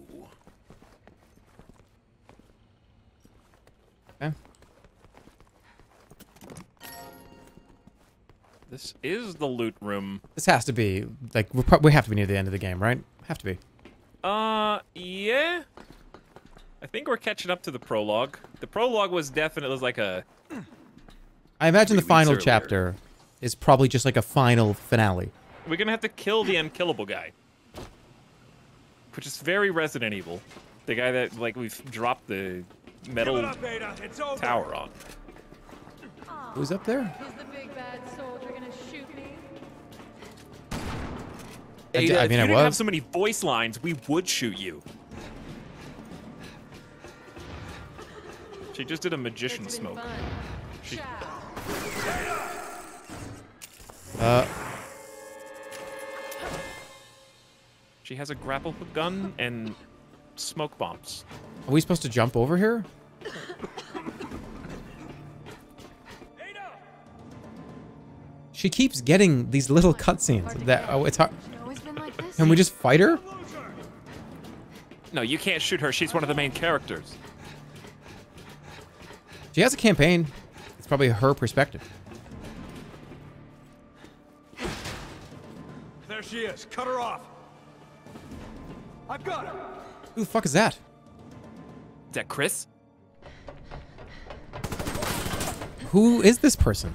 Okay. This is the loot room. This has to be like we have to be near the end of the game, right? Have to be. Uh, yeah. I think we're catching up to the prologue. The prologue was definitely was like a. I imagine the final earlier. chapter is probably just like a final finale. We're gonna have to kill the unkillable guy, which is very Resident Evil. The guy that like we've dropped the metal tower on. Oh, Who's up there? Is the big bad soldier gonna shoot me? Ada, I uh, if mean, you I didn't have so many voice lines, we would shoot you. She just did a magician smoke. fun. She, Uh, she has a grapple hook gun and smoke bombs. are we supposed to jump over here? She keeps getting these little cutscenes that oh, it's hard. Always been like this? Can we just fight her? No, you can't shoot her. She's one of the main characters. She has a campaign. It's probably her perspective. There she is. Cut her off. I've got her. Who the fuck is that? Is that Chris? Who is this person?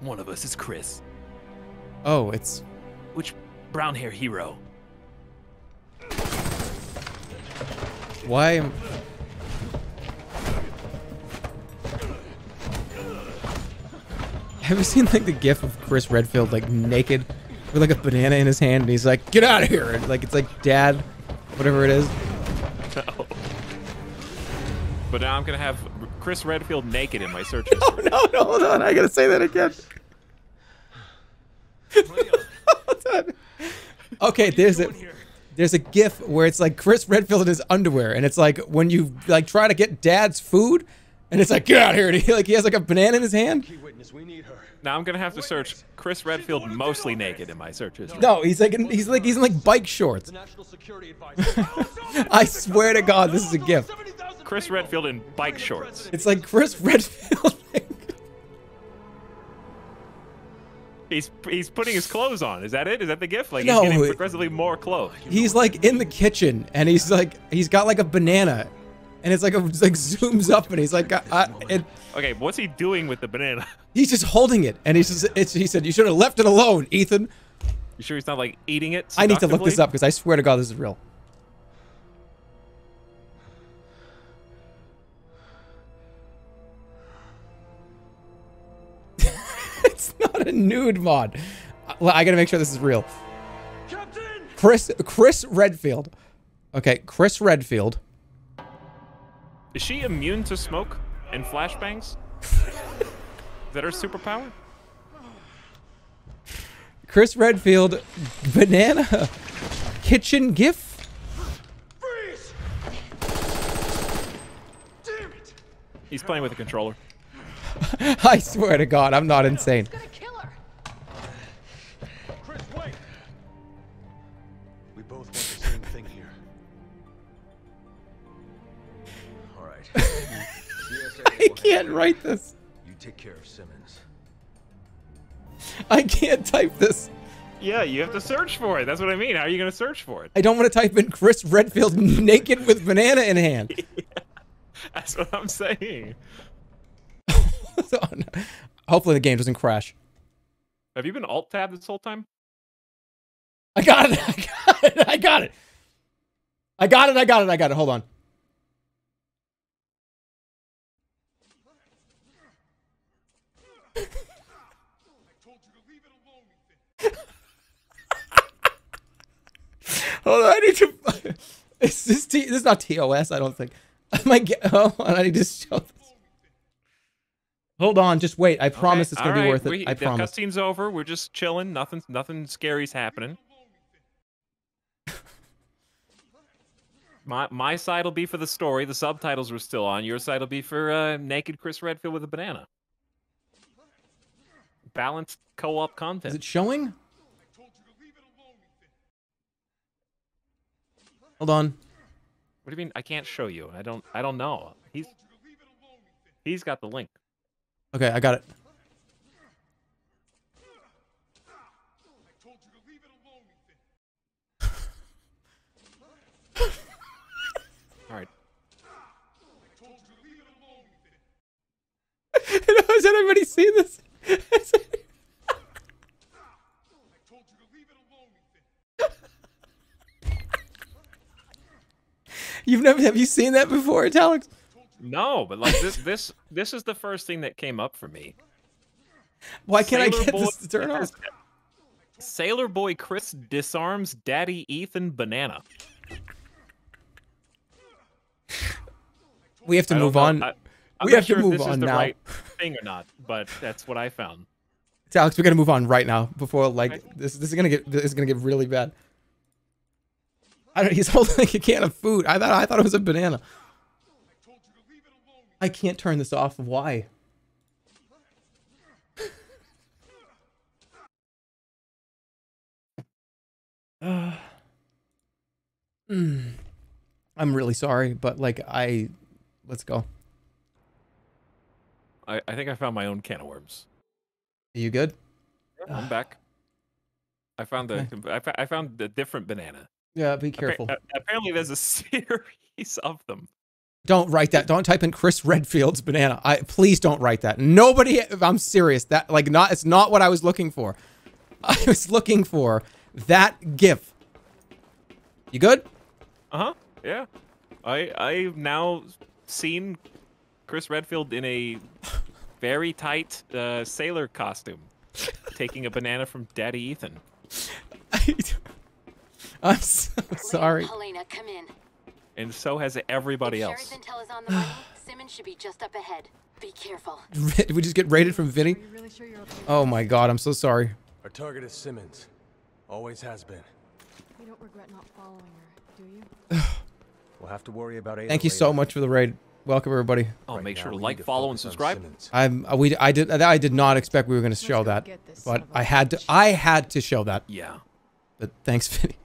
One of us is Chris. Oh, it's Which brown hair hero? why am Have you seen like the gif of Chris Redfield like naked with like a banana in his hand and he's like, "Get out of here!" And, like it's like dad, whatever it is. No. But now I'm gonna have Chris Redfield naked in my search <laughs> history. Oh no, no, hold on, I gotta say that again. Hold <laughs> on. okay, there's a there's a gif where it's like Chris Redfield in his underwear, and it's like when you like try to get dad's food, and it's like get out of here. And <laughs> he like he has like a banana in his hand. Now I'm gonna have to search Chris Redfield mostly naked in my search history. No, he's like in, he's like he's in like bike shorts. <laughs> I swear to God, this is a gift. Chris Redfield in bike shorts. It's like Chris Redfield. <laughs> He's he's putting his clothes on. Is that it? Is that the gift? Like No, he's getting progressively more clothes. He's like in the kitchen, and he's like he's got like a banana, and it's like a, it's like zooms up, and he's like uh, it, Okay, what's he doing with the banana? <laughs> he's just holding it, and he's just it's, he said you should have left it alone, Ethan. You sure he's not like eating it? I need to look this up because I swear to God this is real. <laughs> it's not a nude mod. Well, I gotta make sure this is real. Captain! Chris Chris Redfield. Okay, Chris Redfield. Is she immune to smoke and flashbangs? Is <laughs> that her superpower? Chris Redfield banana kitchen gif. He's playing with a controller. <laughs> I swear to God, I'm not insane. Can't write this. You take care of Simmons. I can't type this. Yeah, you have to search for it. That's what I mean. How are you gonna search for it? I don't want to type in Chris Redfield <laughs> naked with banana in hand. <laughs> That's what I'm saying. <laughs> Hopefully the game doesn't crash. Have you been alt tab this whole time? I got it. I got it. I got it. I got it. I got it. I got it. Hold on. <laughs> Hold on. I need to. <laughs> Is this T? This is not TOS. I don't think. <laughs> I might get. Hold on. I need to show this. Hold on. Just wait. I promise it's gonna be worth it. we- I the promise. cutscene's over. We're just chilling. Nothing. Nothing scary's happening. My my side will be for the story. The subtitles were still on. Your side will be for uh, naked Chris Redfield with a banana. Balanced co-op content. Is it showing? Hold on. What do you mean? I can't show you. I don't. I don't know. He's he's got the link. Okay, I got it. All right. <laughs> Has anybody seen this? <laughs> You've never have you seen that before, Alex? No, but like this this this is the first thing that came up for me. Why can't I Sailor get Boy- this to turn off? Sailor Boy Chris disarms Daddy Ethan banana. We have to I move on. I, I'm we not have sure to if move this is on the now. right thing or not, but that's what I found. It's <laughs> Alex, we gotta move on right now before like this. This is gonna get. This is gonna get really bad. I don't. <laughs> He's holding like a can of food. I thought. I thought it was a banana. I can't turn this off. Why? Uh, <sighs> <sighs> mm. I'm really sorry, but like I, let's go. I, I think I found my own can of worms. Are you good? I'm back. I found the I, I found a different banana. Yeah, be careful. uh, apparently, there's a <laughs> series of them. Don't write that. Don't type in Chris Redfield's banana. I please don't write that. Nobody. I'm serious. That like not. It's not what I was looking for. <laughs> I was looking for that GIF. You good? Uh huh. Yeah. I I've now seen Chris Redfield in a very tight uh, sailor costume, taking a banana from Daddy Ethan. <laughs> I'm so sorry. Helena, come in. And so has everybody if else. Sherry's intel is on the money, <sighs> Simmons should be just up ahead. Be careful. Did we just get raided from Vinny? Oh my god, I'm so sorry. Our target is Simmons. Always has been. You don't regret not following her, do you? <sighs> We'll have to worry about Ada Thank you so much for the raid. Welcome everybody. Oh, Right make now, sure to like, to follow, and subscribe. I'm uh, we I did I did not expect we were going to show that, but I had to I had to show that. Yeah. But thanks, Vinny.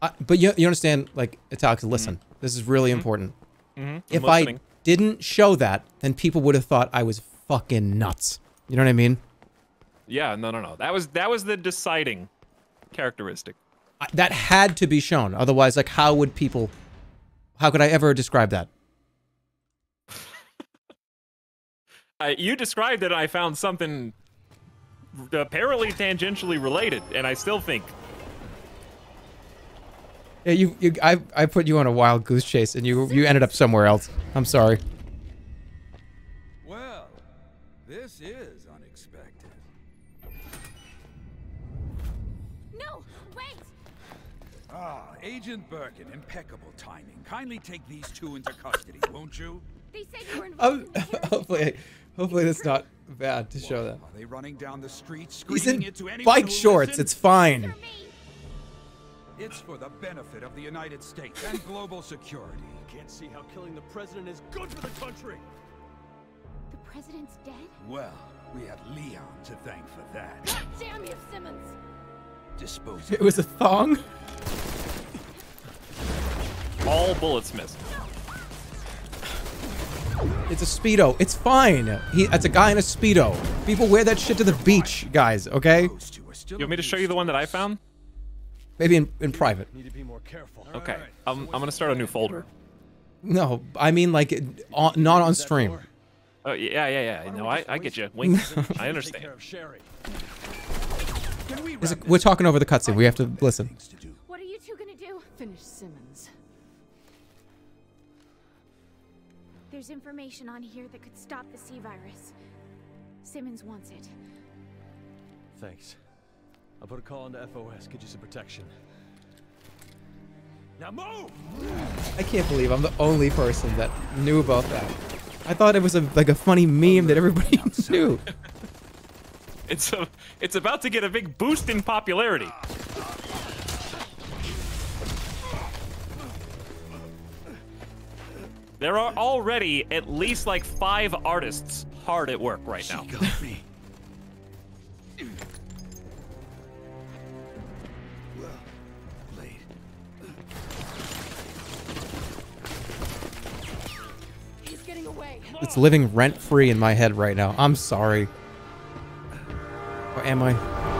I, but you you understand like Etalyx, listen. This is really important. Mhm, If I'm I didn't show that, then people would have thought I was fucking nuts. You know what I mean? Yeah. No. No. No. That was that was the deciding characteristic. I, that had to be shown. Otherwise, like how would people how could I ever describe that? <laughs> Uh, you described it. I found something apparently tangentially related, and I still think Yeah, you, you I I put you on a wild goose chase and you you ended up somewhere else. I'm sorry. Well, this is unexpected. No, wait! Ah, Agent Birkin, impeccable timing. Kindly take these two into custody, won't you? They said you were involved Um, in the <laughs> terror. hopefully hopefully that's not bad to show that. Are they running down the street He's screaming in it to anyone bike shorts. listen? It's fine. It's for the benefit of the United States and global security. <laughs> Can't see how killing the president is good for the country. The president's dead? Well, we have Leon to thank for that. God damn you, Simmons! Dispose It was a thong. All bullets missed. It's a speedo. It's fine. He it's a guy in a speedo. People wear that shit to the beach, guys. Okay. You want me to show you the one that I found? Maybe in in private. Need to be more careful. Okay. I'm um, I'm gonna start a new folder. No, I mean like on, not on stream. Oh yeah yeah yeah. No, I I get you. Wink. <laughs> I understand. Sherry. A- we're talking over the cutscene. We have to listen. What are you two gonna do? Finish Simmons. There's information on here that could stop the C virus. Simmons wants it. Thanks. I'll put a call into FOS, get you some protection. Now move! I can't believe I'm the only person that knew about that. I thought it was a like a funny meme that everybody <laughs> knew. It's a it's about to get a big boost in popularity. There are already at least like five artists hard at work right now. She got me. Blade. He's getting away. It's living rent free in my head right now. I'm sorry. Or am I?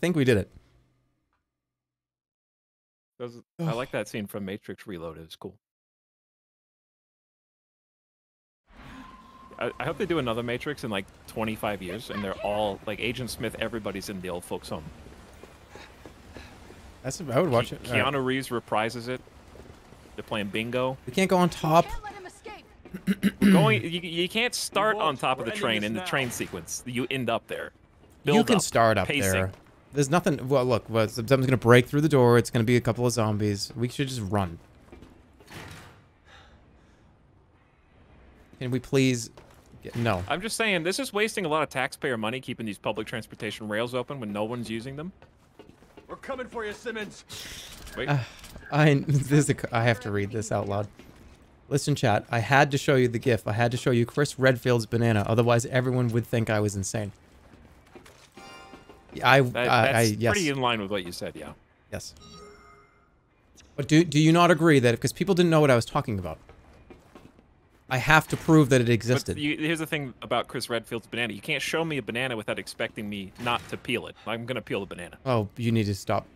Think we did it. Those- I like that scene from Matrix Reloaded. It's cool. I, I hope they do another Matrix in like 25 years, and they're all like Agent Smith. Everybody's in the old folks' home. That's I would watch it. Ke- All right. Keanu Reeves reprises it. They're playing bingo. We can't go on top. Let him escape. We're going. You, you can't start on top of the train in the now. train sequence. You end up there. you can up, start up pacing. there. There's nothing. Well, look, well, something's gonna break through the door. It's gonna be a couple of zombies. We should just run. Can we please? Get, no. I'm just saying, this is wasting a lot of taxpayer money keeping these public transportation rails open when no one's using them. We're coming for you, Simmons. Wait. Uh, I <laughs> this is a, I have to read this out loud. Listen, chat. I had to show you the GIF. I had to show you Chris Redfield's banana. Otherwise, everyone would think I was insane. I, That- I yes, pretty in line with what you said, yeah. yes. But do do you not agree that because people didn't know what I was talking about, I have to prove that it existed? you, here's the thing about Chris Redfield's banana. You can't show me a banana without expecting me not to peel it. I'm gonna peel the banana. Oh, you need to stop.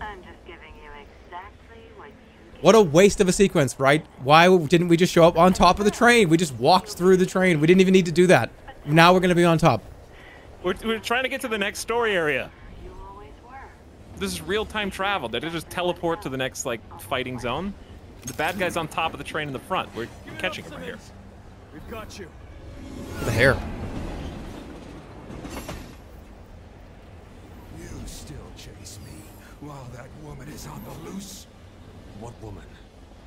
I'm just giving you exactly what you What a waste of a sequence, right? Why didn't we just show up on top of the train? We just walked through the train. We didn't even need to do that. Now we're gonna be on top. We're, we're trying to get to the next story area. This is real-time travel. They just teleport to the next like fighting zone. The bad guy's on top of the train in the front. We're catching him right here. We've got you. The hair. You still chase me while that woman is on the loose? What woman?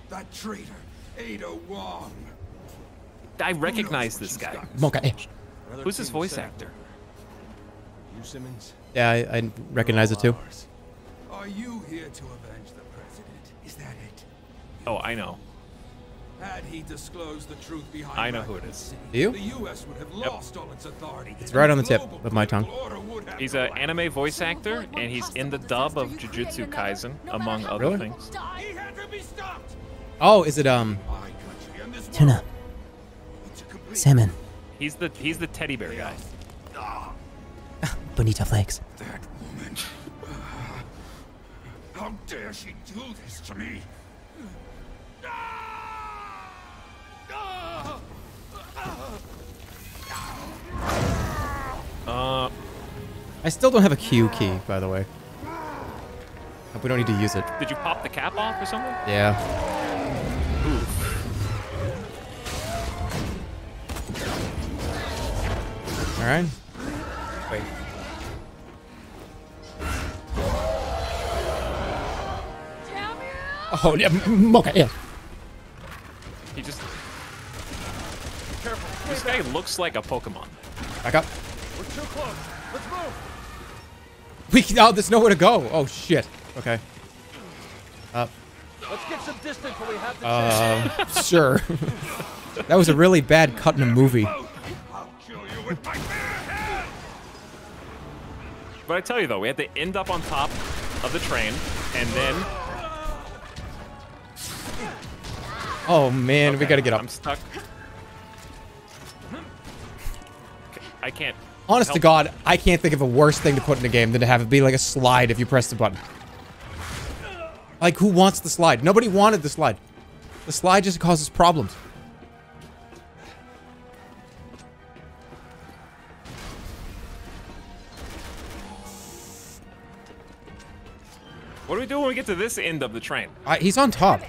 That traitor, Ada Wong. I recognize this guy. Mocha. Eh. Who's his voice actor? You, Simmons? Yeah, I, I recognize it too. Are you here to avenge the president? Is that it? Oh, I know. Had he disclosed the truth behind I know who it is. City, you? The U.S. would have lost all its authority. It's right on the tip of my tongue. He's an anime voice actor, and he's in the dub of Jujutsu Kaisen, among other Really? things. Oh, is it um? Tuna. Salmon. He's the he's the teddy bear guy. <laughs> Bonita flakes. How dare she do this to me? Uh, I still don't have a Q key, by the way. Hope we don't need to use it. did you pop the cap off or something? Yeah. All right. Wait. Oh, yeah, m- Mocha, yeah. He just. Careful. This guy looks like a Pokemon. Back up. We're too close. Let's move. We can, oh, there's nowhere to go. Oh, shit. Okay. Up. Let's get some distance when we have the chance. Um, sure. <laughs> that was a really bad cut in a movie. But I tell you though, we had to end up on top of the train, and then Oh, man, we gotta get up. I'm stuck. I can't. Honest to God, I can't think of a worse thing to put in a game than to have it be like a slide if you press the button. Like, who wants the slide? Nobody wanted the slide. The slide just causes problems. What do we do when we get to this end of the train? I, he's on top.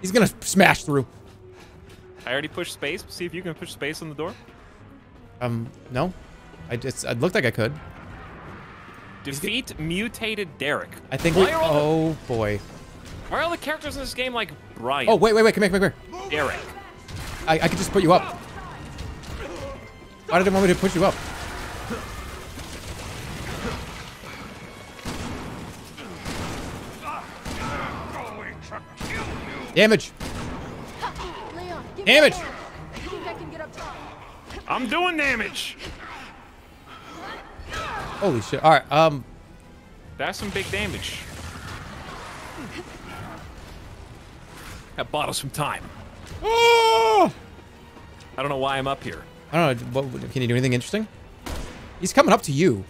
He's gonna smash through. I already pushed space. See if you can push space on the door. Um, no. I just, it looked like I could. Defeat mutated Derek. I think Why we, are all the- oh boy. Why are all the characters in this game like Brian? Oh, wait, wait, wait, come here, come here. Derek. I, I could just put you up. Why did it want me to push you up? Damage. Damage. Me a hand. I think I can get up top. I'm doing damage. Holy shit. All right. Um. That's some big damage. That bought us some time. Oh! I don't know why I'm up here. I don't know. What, can you do anything interesting? He's coming up to you.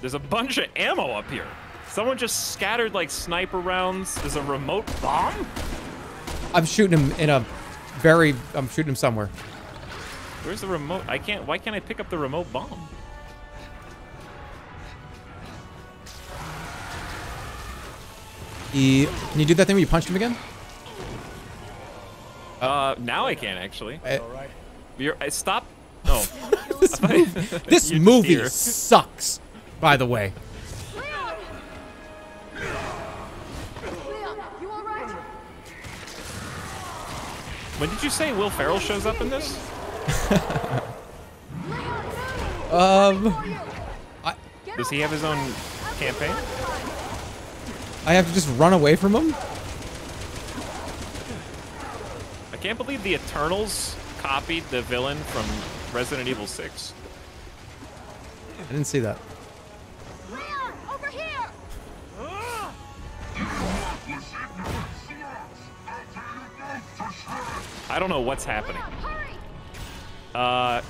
There's a bunch of ammo up here. Someone just scattered like sniper rounds. There's a remote bomb. I'm shooting him in a very. I'm shooting him somewhere. Where's the remote? I can't. Why can't I pick up the remote bomb? Can you do that thing where you punched him again? Uh, now I can actually. I, You're, I stop. No. <laughs> this <laughs> movie, this movie sucks. By the way. When did you say Will Ferrell shows up in this? <laughs> Um, Does he have his own campaign? I have to just run away from him. I can't believe the Eternals copied the villain from Resident Evil 6. I didn't see that. I don't know what's happening. Uh,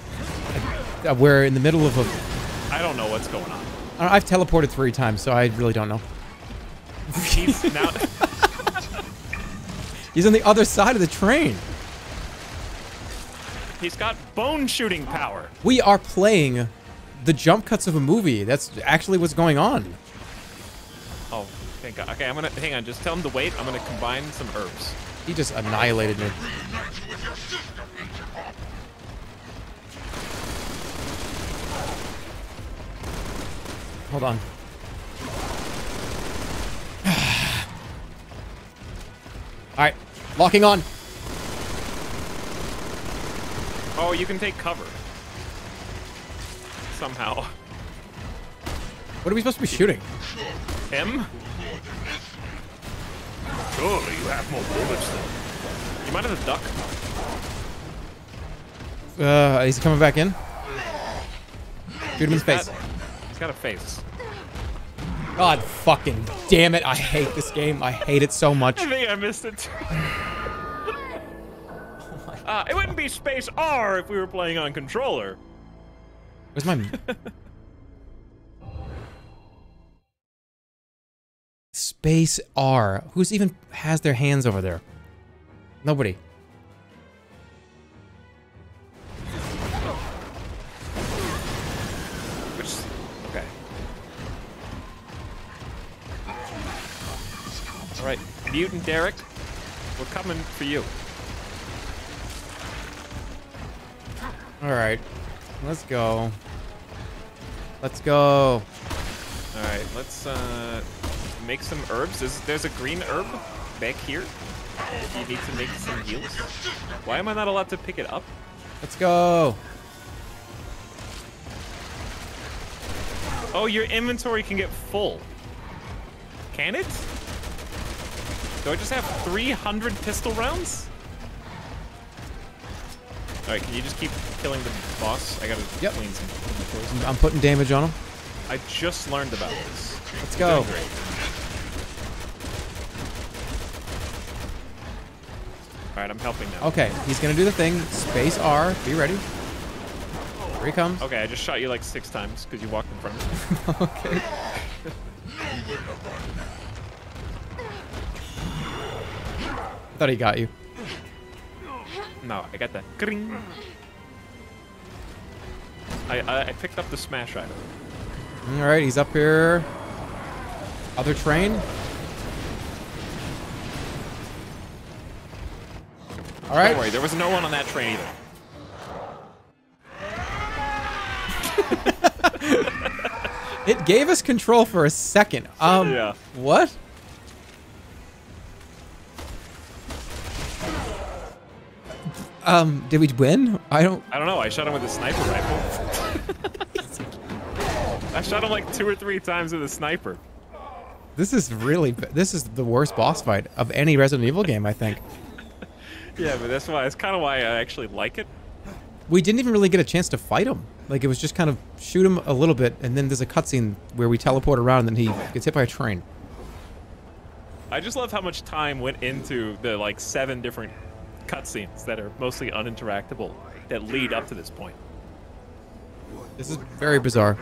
Uh, We're in the middle of a. I don't know what's going on. I've teleported three times, so I really don't know. He's <laughs> now. He's on the other side of the train. He's got bone shooting power. We are playing the jump cuts of a movie. That's actually what's going on. Oh, thank God. Okay, I'm gonna hang on. Just tell him to wait. I'm gonna combine some herbs. He just annihilated me. Hold on. <sighs> All right, locking on. Oh, you can take cover. Somehow. What are we supposed to be shooting? Him? Surely you have more bullets than. You might have a duck. Uh, he's coming back in. Shoot him in the He's face. Got- a face. God fucking damn it! I hate this game. I hate it so much. I think I missed it. too. <laughs> uh, it wouldn't be space R if we were playing on controller. Where's my? <laughs> Space R. Who's even has their hands over there? Nobody. All right, Mutant Derek, we're coming for you. All right, let's go. Let's go. All right, let's uh, make some herbs. Is there's a green herb back here? You need to make some heals. Why am I not allowed to pick it up? Let's go. Oh, your inventory can get full. Can it? Do I just have 300 pistol rounds? Alright, can you just keep killing the boss? I gotta Yep. clean some inventories. I'm putting damage on him. I just learned about this. Let's go. Alright, I'm helping now. Okay, he's gonna do the thing. Space R. Be ready. Here he comes. Okay, I just shot you like six times because you walked in front of me. <laughs> okay. <laughs> Thought he got you. No, I got that. I, I I picked up the smash item. All right, he's up here. Other train. All right. Don't worry, there was no one on that train either. <laughs> It gave us control for a second. Um, Yeah. What? Um, did we win? I don't. I don't know. I shot him with a sniper rifle. <laughs> I shot him like two or three times with a sniper. This is really. This is the worst boss fight of any Resident Evil game, I think. <laughs> Yeah, but that's why. It's kind of why I actually like it. We didn't even really get a chance to fight him. Like it was just kind of shoot him a little bit, and then there's a cutscene where we teleport around, and then he gets hit by a train. I just love how much time went into the like seven different cutscenes that are mostly uninteractable that lead up to this point. This is very bizarre.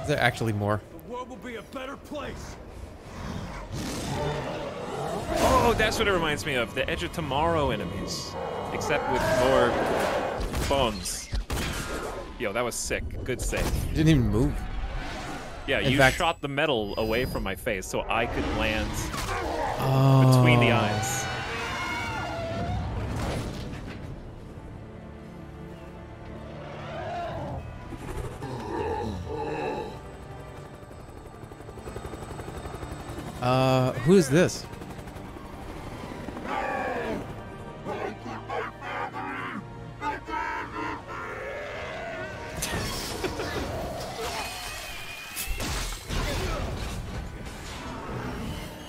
Is there actually more? The world will be a better place. Oh, that's what it reminds me of. The Edge of Tomorrow enemies. Except with more bones. Yo, that was sick. Good save. Didn't even move. Yeah, In you fact- shot the metal away from my face so I could land Oh. between the eyes. Uh, Uh, who is this?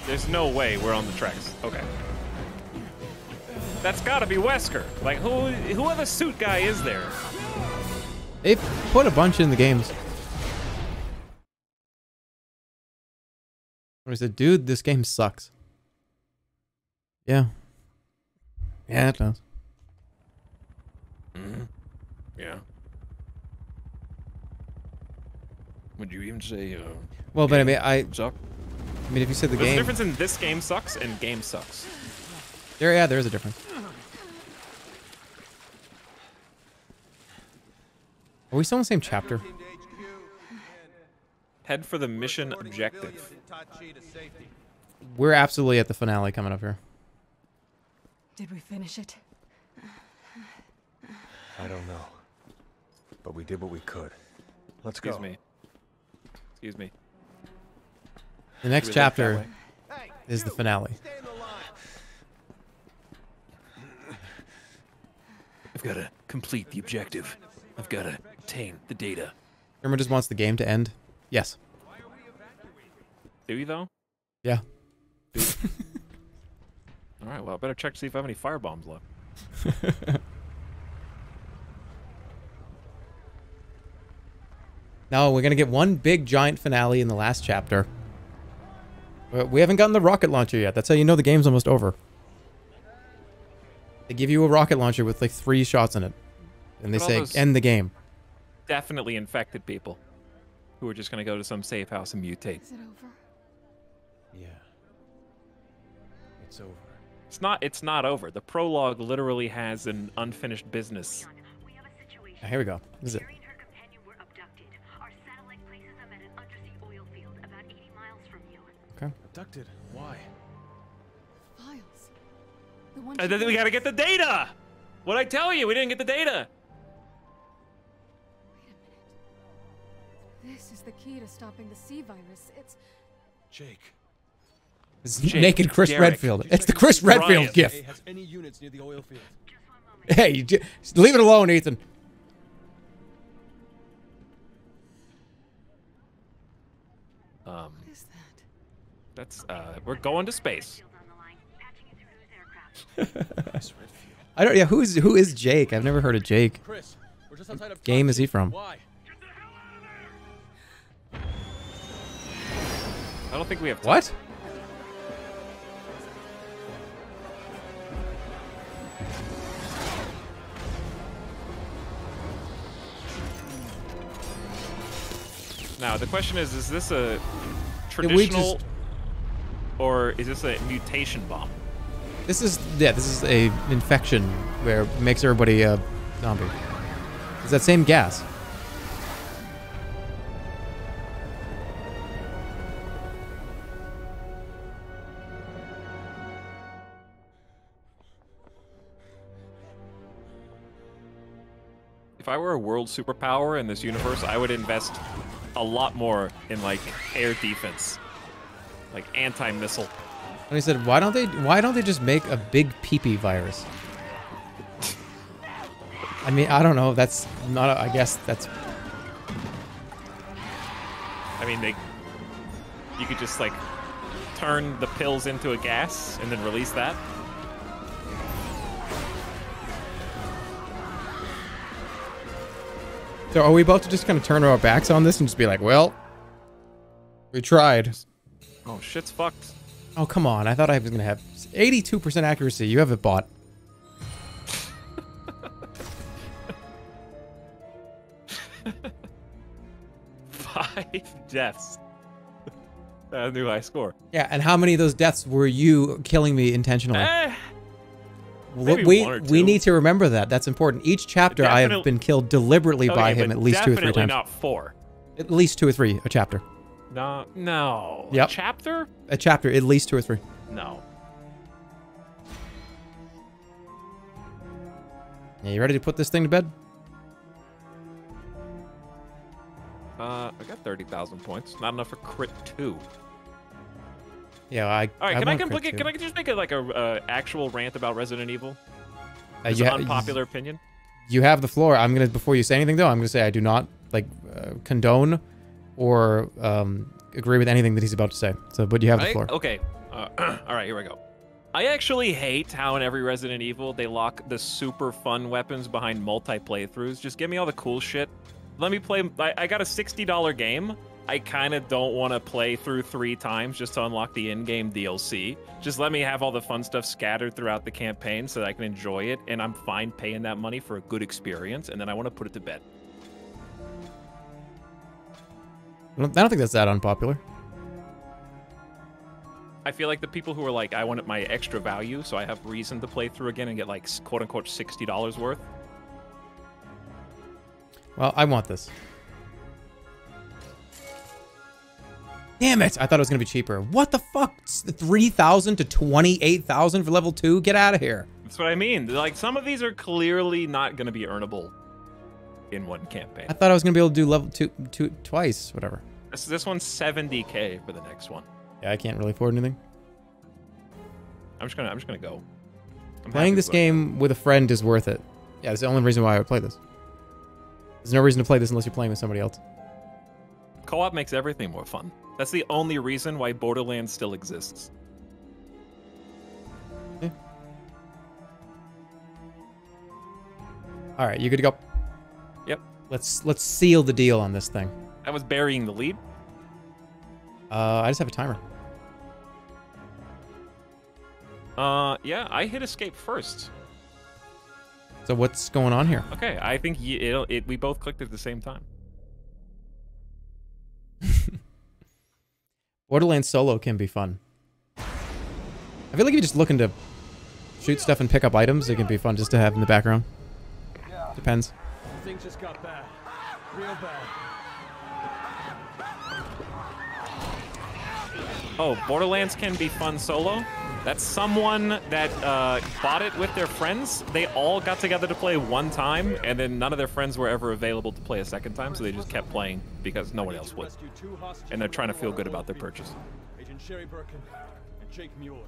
There's no way we're on the tracks. Okay. That's gotta be Wesker. Like, who who other suit guy is there? They've put a bunch in the games. I said, dude, this game sucks. Yeah. Yeah, it does. Mhm. Yeah. Would you even say? Uh, Well, but I mean, I. Suck. I mean, if you said the There's a difference in this game sucks and game sucks. there, yeah, there is a difference. Are we still in the same chapter? Head for the mission objective. We're absolutely at the finale coming up here. Did we finish it? I don't know. But we did what we could. Let's Excuse go. me. Excuse me. The next Should we look that chapter way? is the finale. I've got to complete the objective. I've got to obtain the data. Jerma just wants the game to end. Yes. Do you though? Yeah. <laughs> All right. Well, I better check to see if I have any firebombs left. <laughs> No, we're gonna get one big giant finale in the last chapter. But We haven't gotten the rocket launcher yet. That's how you know the game's almost over. They give you a rocket launcher with like three shots in it, and they Look say end the game. Definitely infected people who are just gonna go to some safe house and mutate. Is it over? Yeah. It's over. It's not. It's not over. The prologue literally has an unfinished business. Here we go. This is it. Abducted? Why? Files. The one And then we gotta get the data. What'd I tell you? We didn't get the data. This is the key to stopping the C virus. It's Jake. It's Jake, naked Chris Derek. Redfield. It's the Chris Redfield Brian. gif. Has any units near the oil field? Hey, leave it alone, Ethan. Um. That's. Uh. We're going to space. <laughs> I don't. Yeah, who is who is Jake? I've never heard of Jake. Chris, we're just outside of game is he from? Why? I don't think we have. Time. What? Now the question is: Is this a traditional, just- or is this a mutation bomb? This is yeah. This is a infection where it makes everybody a zombie. It's that same gas. If I were a world superpower in this universe, I would invest a lot more in like air defense, like anti-missile. And he said, "Why don't they? Why don't they just make a big peepee virus?" I mean, I don't know. That's not. A, I guess that's. I mean, they, you could just like turn the pills into a gas and then release that. So are we about to just kind of turn our backs on this and just be like, "Well, we tried." Oh, shit's fucked. Oh come on! I thought I was gonna have 82% accuracy. You have it bought. <laughs> Five deaths. A new high score. Yeah, and how many of those deaths were you killing me intentionally? Eh, we we need to remember that. That's important. Each chapter, I have been killed deliberately by him at least two or three times. definitely not four. At least two or three a chapter. No, no. Yep. Chapter? A chapter, at least two or three. No. Yeah, you ready to put this thing to bed? Uh, I got thirty thousand points. Not enough for crit two. Yeah, I. All right, can I, want can. I just make a, like a uh, actual rant about Resident Evil? Uh, It's you an ha- unpopular opinion. You have the floor. I'm gonna before you say anything though. I'm gonna say I do not like uh, condone or um, agree with anything that he's about to say. So, but you have the floor. Okay. Uh, <clears throat> all right, here we go. I actually hate how in every Resident Evil they lock the super fun weapons behind multi playthroughs. Just give me all the cool shit. Let me play. I, I got a $60 game. I kind of don't want to play through three times just to unlock the in game DLC. Just let me have all the fun stuff scattered throughout the campaign so that I can enjoy it. And I'm fine paying that money for a good experience. And then I want to put it to bed. I don't I don't think that's that unpopular. I feel like the people who are like, I want my extra value, so I have reason to play through again and get like quote unquote sixty dollars worth. Well, I want this. Damn it! I thought it was gonna be cheaper. What the fuck? Three thousand to twenty-eight thousand for level two? Get out of here! That's what I mean. Like some of these are clearly not going to be earnable in one campaign. I thought I was gonna be able to do level two, two twice, whatever. This this one's seventy k for the next one. Yeah, I can't really afford anything. I'm just gonna I'm just gonna go. I'm Playing this game with a friend is worth it. Yeah, it's the only reason why I would play this. There's no reason to play this unless you're playing with somebody else. Co-op makes everything more fun. That's the only reason why Borderlands still exists. All right, you good to go? Yep. Let's let's seal the deal on this thing. I was burying the lead. Uh, I just have a timer. Uh, yeah, I hit escape first. So what's going on here? Okay, I think y- it'll, it we both clicked at the same time. <laughs> Borderlands solo can be fun. I feel like if you're just looking to shoot stuff and pick up items, it can be fun just to have in the background. Depends. Things just got bad. Real bad. Oh, Borderlands can be fun solo. That's someone that uh, bought it with their friends. They all got together to play one time, and then none of their friends were ever available to play a second time, so they just kept playing because no one else would. And they're trying to feel good about their purchase. Agent Sherry Birkin and Jake Muller.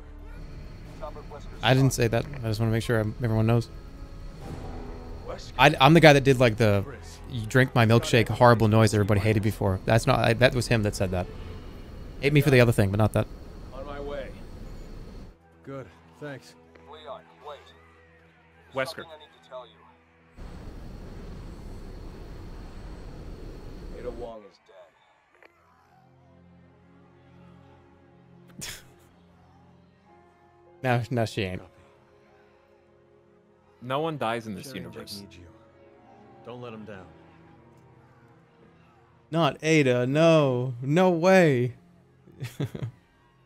I didn't say that. I just want to make sure everyone knows. I, am the guy that did like the "you drink my milkshake" horrible noise everybody hated before. That's not. I, that was him that said that. Hate me for the other thing, but not that. On my way. Good. Thanks. Leon, wait. Wesker. I need to tell you. Ada Wong is dead. <laughs> No, no, she ain't. No one dies in this Sherry and Jake universe. need you. Don't let him down. Not Ada. No, no way.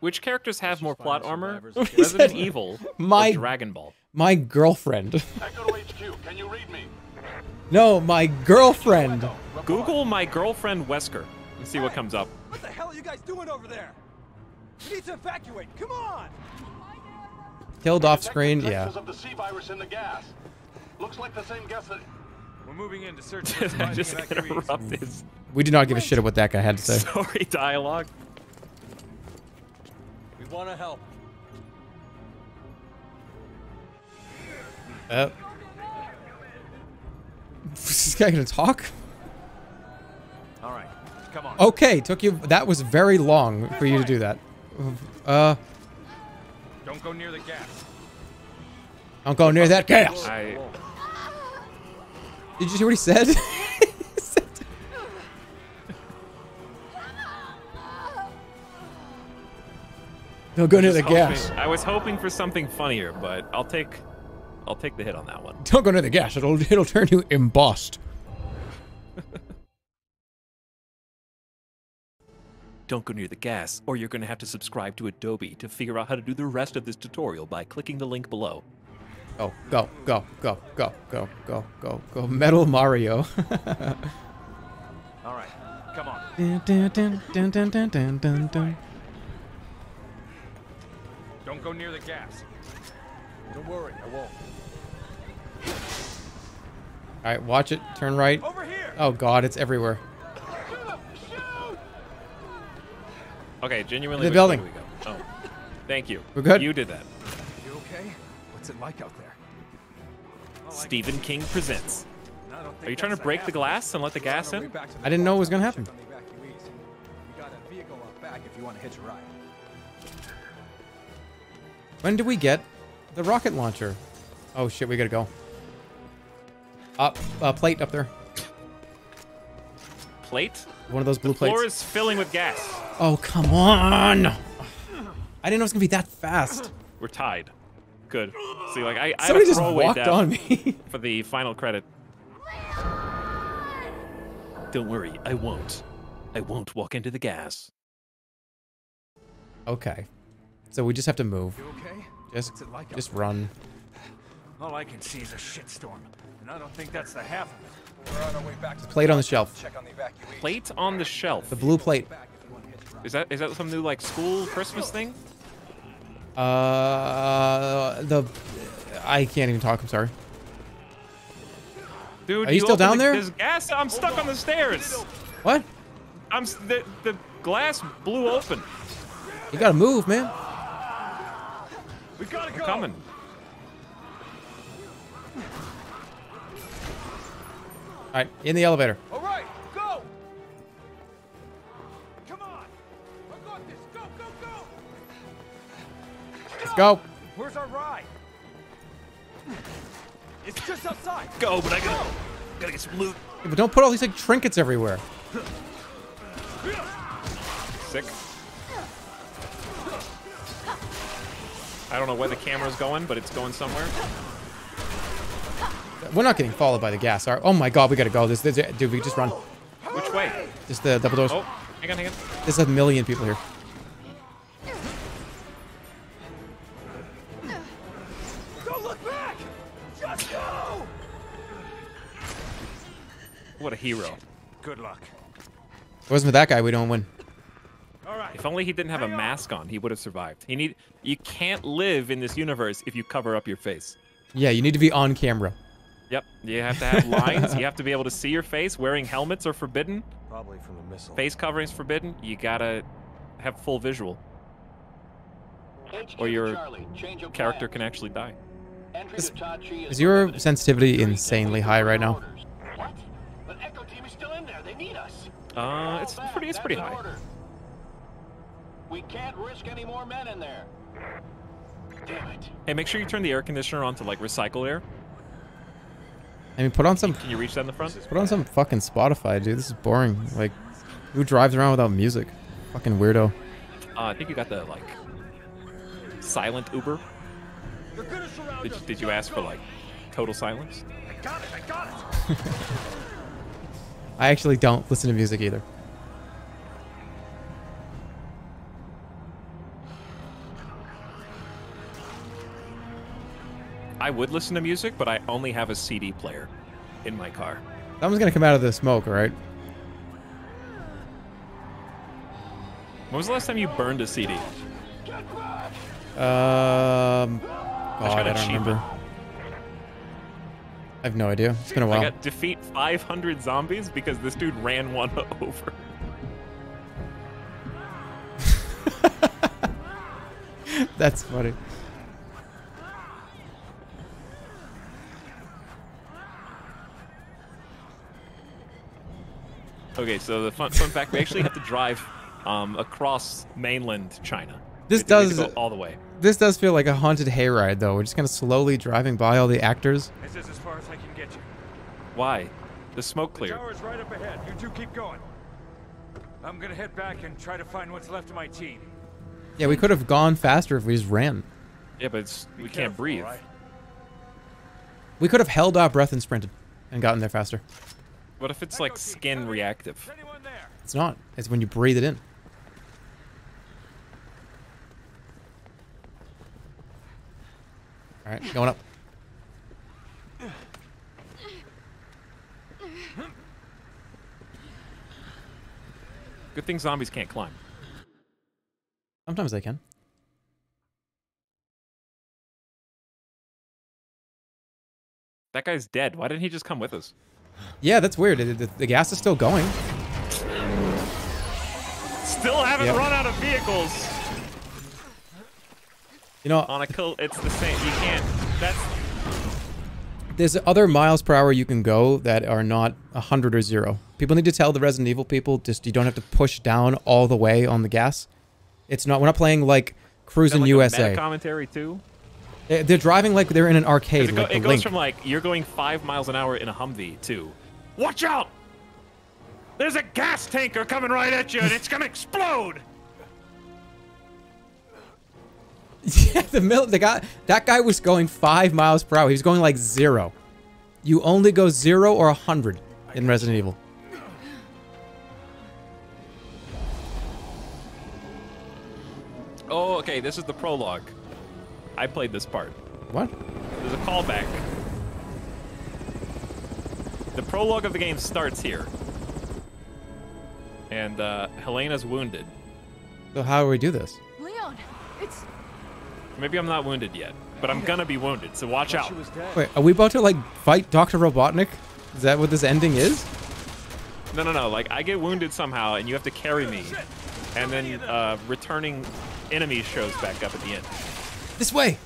Which characters have more plot armor? <laughs> Resident Evil my or Dragon Ball? My girlfriend. <laughs> Echo to HQ. Can you read me? no, my girlfriend. Google my girlfriend Wesker and see what comes up. What the hell are you guys doing over there? We need to evacuate. Come on! Killed off screen. Yeah. Of the C virus in the gas. Looks like the same gas that. We're moving in to search Did <laughs> for I just surviving evacuees. interrupt his We do not give a shit about what that guy had to say. story dialogue? We want to help. Uh, <laughs> is this guy gonna talk? All right, come on. Okay, took you. That was very long for you to do that. Uh, Don't go near the gas. don't go near that gas. I Did you see what he said? <laughs> don't go near was the hoping- gas. I was hoping for something funnier, but I'll take I'll take the hit on that one. Don't go near the gas. It'll it'll turn you embossed. <laughs> Don't go near the gas, or you're going to have to subscribe to Adobe to figure out how to do the rest of this tutorial by clicking the link below. Go go go go go go go go go. Metal Mario. <laughs> All right, come on. Dun, dun, dun, dun, dun, dun, dun, dun, dun. Don't go near the gas. Don't worry, I won't. All right, watch it. Turn right. Over here. Oh God, it's everywhere. Okay, genuinely. The building. we go? Oh. Thank you. We're good? You did that. You okay? What's it like out there? Stephen King presents. I Are you trying to break the glass and let the gas We're on our in? way back to the I didn't know it was gonna happen. Check on the evacuees. We got a vehicle out back if you want to hitch a ride. When do we get the rocket launcher? Oh shit, we gotta go. Up, uh, plate up there. Plate? One of those blue the floor is filling with gas. Oh come on! I didn't know it was gonna be that fast. We're tied. Good. See, like I, I Somebody have a just throwaway walked on me. for the final credit. Don't worry, I won't. I won't walk into the gas. Okay, so we just have to move. You okay? Just, What's it like out just run. All I can see is a shitstorm, and I don't think that's the half of it. We're on our way back to the Plate on the shelf. The. Plate on the shelf. The blue plate. Is that is that some new like school Christmas thing? Uh, the I can't even talk. I'm sorry. Dude, Are you still down the- there? There's gas. I'm stuck on the stairs. What? I'm the the glass blew open. You gotta move, man. We gotta I'm go. coming. All right, in the elevator. All right, go. Come on. I got this. Go, go, go. Let's go. Where's our ride? It's just outside. Go, but I gotta gotta get some loot. Yeah, but don't put all these like trinkets everywhere. Sick. I don't know where the camera's going, but it's going somewhere. We're not getting followed by the gas. Are oh my god, we gotta go. This, this dude, we just run. Which way? Just the double doors. Oh, hang on, hang on. There's a million people here. Don't look back. Just go. What a hero. Good luck. If it wasn't for that guy, we don't win. All right. If only he didn't have a mask on, he would have survived. He need you can't live in this universe if you cover up your face. Yeah, you need to be on camera. Yep, you have to have lines. you <laughs> have to be able to see your face. Wearing helmets are forbidden. Probably from the missile. Face coverings forbidden. You gotta have full visual, or your character can actually die. Is, is your sensitivity insanely high right now? What? But Echo Team is still in there. They need us. Uh, it's pretty. It's pretty high. We can't risk any more men in there. Damn it. Hey, make sure you turn the air conditioner on to like recycle air. I mean, put on some Can you reach that in the front? put on some fucking Spotify, dude. This is boring. Like, who drives around without music? Fucking weirdo. Uh, I think you got the like silent Uber. Did you, did you ask for like total silence? I got it. I got it. <laughs> I actually don't listen to music either. I would listen to music, but I only have a CD player in my car. Someone's gonna come out of the smoke, all right? When was the last time you burned a CD? Um, God, I a don't cheap remember. I have no idea. It's been a I while. I got defeat 500 zombies because this dude ran one <laughs> over. <laughs> That's funny. Okay, so the fun, fun fact: we actually have to drive um, across mainland China. This We have to does go all the way. This does feel like a haunted hayride, though. We're just kind of slowly driving by all the actors. This is as far as I can get you. Why? The smoke The cleared. tower's right up ahead. You two keep going. I'm gonna head back and try to find what's left of my team. Yeah, we could have gone faster if we just ran. Yeah, but it's, we can't breathe. alright? We could have held our breath and sprinted and gotten there faster. What if it's like skin reactive? It's not. It's when you breathe it in. All right, going up. Good thing zombies can't climb. Sometimes they can. That guy's dead. Why didn't he just come with us? Yeah, that's weird. The, the- the gas is still going. Still haven't Yep. run out of vehicles. You know, On a kill, it's the same. You can't. That's there's other miles per hour you can go that are not 100 or 0. People need to tell the Resident Evil people just you don't have to push down all the way on the gas. It's not we're not playing like Cruising like USA. commentary too. They- They're driving like they're in an arcade It, go- like it goes Link. from like you're going five miles an hour in a Humvee to, watch out! There's a gas tanker coming right at you, and it's gonna explode. <laughs> yeah, the mil- the guy that guy was going 5 miles per hour. He was going like 0. You only go 0 or a 100 in Resident Evil. Oh, okay. This is the prologue. I played this part. What? There's a callback. The prologue of the game starts here. And uh, Helena's wounded. So how do we do this? Leon, it's Maybe I'm not wounded yet, but I'm gonna be wounded, so watch out. Wait, are we about to like fight Dr. Robotnik? Is that what this ending is? No, no, no. Like, I get wounded somehow, and you have to carry me. And then uh, returning enemy shows back up at the end. This way.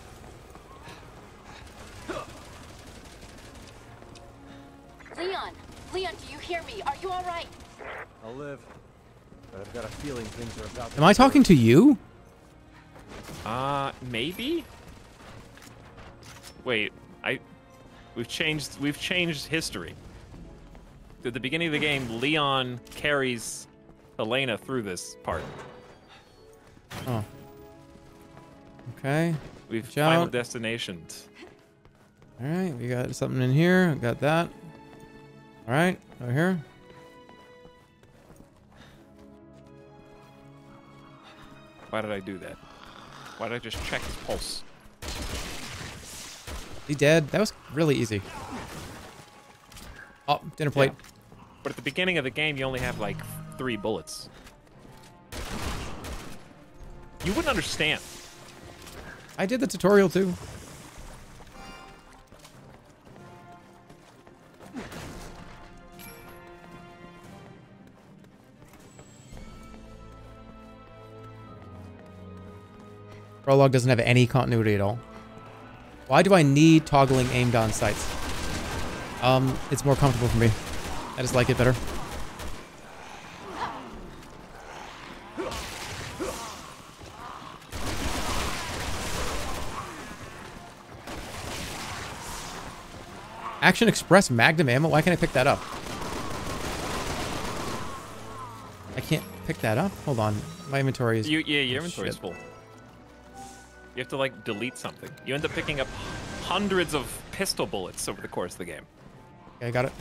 Leon! Leon, do you hear me? Are you alright? I'll live. But I've got a feeling things are about to Am I talking to you? Uh, maybe? Wait, I... We've changed, we've changed history. At the beginning of the game, Leon carries Helena through this part. Oh. Okay. We've Watch final out. destinations. All right, we got something in here. Got that. All right, over here. Why did I do that? Why did I just check his pulse? He dead. That was really easy. Oh, dinner plate. But at the beginning of the game, you only have like three bullets. You wouldn't understand. I did the tutorial too. Prologue doesn't have any continuity at all. Why do I need toggling aim down sights? Um, it's more comfortable for me. I just like it better. Action Express Magnum ammo? Why can't I pick that up? I can't pick that up? Hold on. My inventory is... You, yeah, your oh, inventory is full. You have to like delete something. You end up picking up hundreds of pistol bullets over the course of the game. Okay, I got it.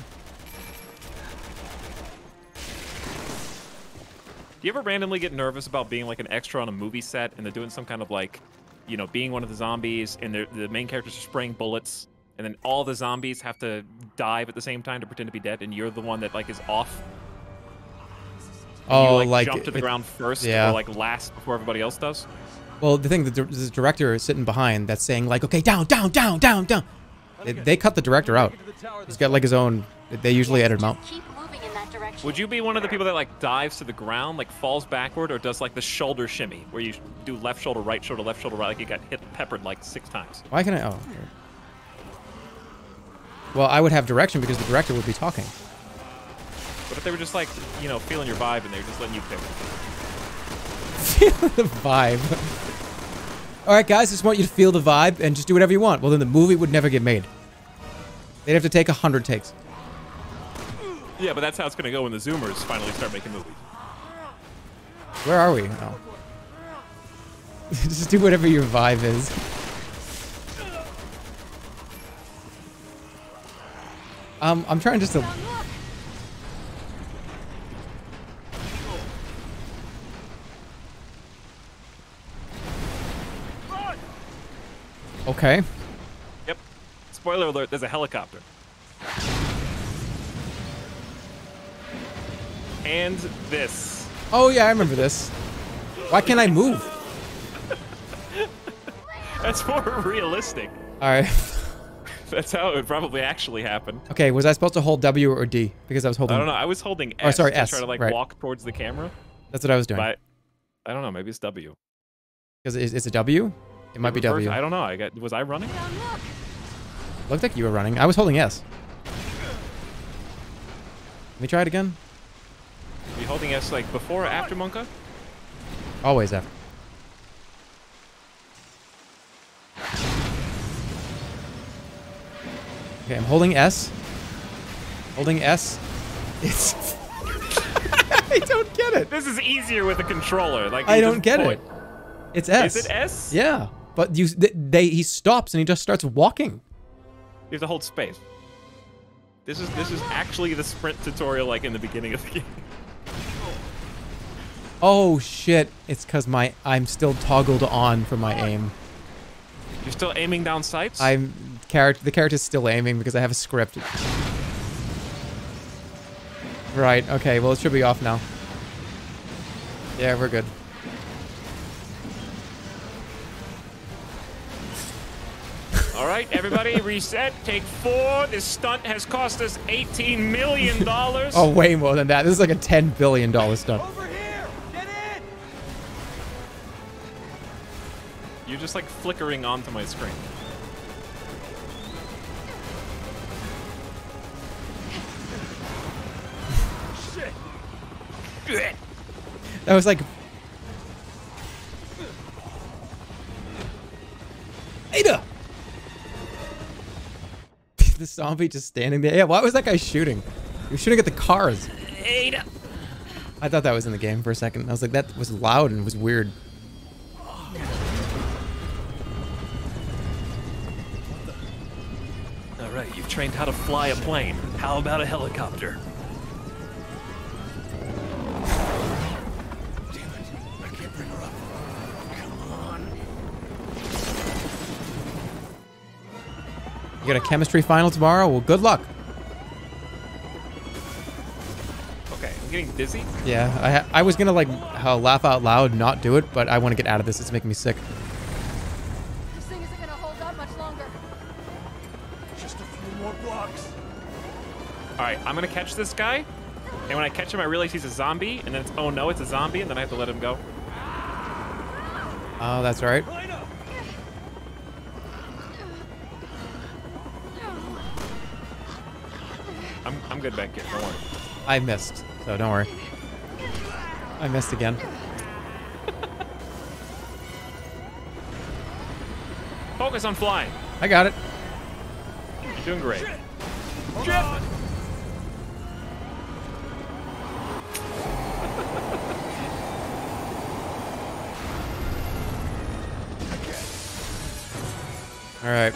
Do you ever randomly get nervous about being like an extra on a movie set and they're doing some kind of like, you know, being one of the zombies and the main characters are spraying bullets and then all the zombies have to dive at the same time to pretend to be dead and you're the one that like is off? Oh, you, like, like jump to the it- ground first yeah. or like last before everybody else does? Well, the thing, the, the director is sitting behind that's saying like, okay, down, down, down, down, down. They, they cut the director out. He's got like his own. They usually edit him out. Keep moving in that direction. Would you be one of the people that like dives to the ground, like falls backward, or does like the shoulder shimmy where you do left shoulder, right shoulder, left shoulder, right, like you got hit peppered like six times? Why can I? Oh. Well, I would have direction because the director would be talking. What if they were just like, you know, feeling your vibe and they were just letting you pick? Feel <laughs> the vibe. All right, guys, just want you to feel the vibe and just do whatever you want. Well, then the movie would never get made. They'd have to take a hundred takes. Yeah, but that's how it's gonna go when the Zoomers finally start making movies. Where are we? Oh. <laughs> just do whatever your vibe is. Um, I'm trying just to. Okay. Yep. Spoiler alert: there's a helicopter. And this. Oh yeah, I remember this. Why can't I move? <laughs> That's more realistic. All right. <laughs> That's how it would probably actually happen. Okay, was I supposed to hold W or D? Because I was holding. I don't know. I was holding Oh, S sorry, to S, try to like right. walk towards the camera. That's what I was doing. But I don't know. Maybe it's W. Because it's, it's a W. It might be W. I don't know. I got. Was I running? Looked like you were running. I was holding S. Let me try it again. Were you holding S like before or after Monka? Always F. Okay, I'm holding S. Holding S. It's. <laughs> I don't get it. This is easier with a controller. Like I don't get point. it. It's S. Is it S? Yeah, but you th- they he stops and he just starts walking. You have to hold space. This is this is actually the sprint tutorial like in the beginning of the <laughs> game. Oh shit! It's cause my I'm still toggled on for my aim. You're still aiming down sights? I'm character. The character's still aiming because I have a script. Right. Okay. Well, it should be off now. Yeah, we're good. <laughs> All right, everybody, reset. Take four. This stunt has cost us eighteen million dollars. <laughs> Oh, way more than that. This is like a ten billion dollar stunt. Over here! Get in! You're just like flickering onto my screen. That was like. Ada. <laughs> the zombie just standing there. Yeah. Why was that guy shooting? He was shooting at the cars. Ada. I thought that was in the game for a second. I was like, that was loud and was weird. All right, you've trained how to fly a plane. How about a helicopter? You got a chemistry final tomorrow? Well, good luck. Okay, I'm getting dizzy. Yeah, I I was gonna like uh, laugh out loud, not do it, but I want to get out of this. It's making me sick. This thing isn't gonna hold up much longer. Just a few more blocks. All right, I'm gonna catch this guy, and when I catch him, I realize he's a zombie, and then it's oh no, it's a zombie, and then I have to let him go. Oh, that's right. I'm I'm good back here. Don't worry. I missed, so don't worry. I missed again. Focus on flying. I got it. You're doing great. All right.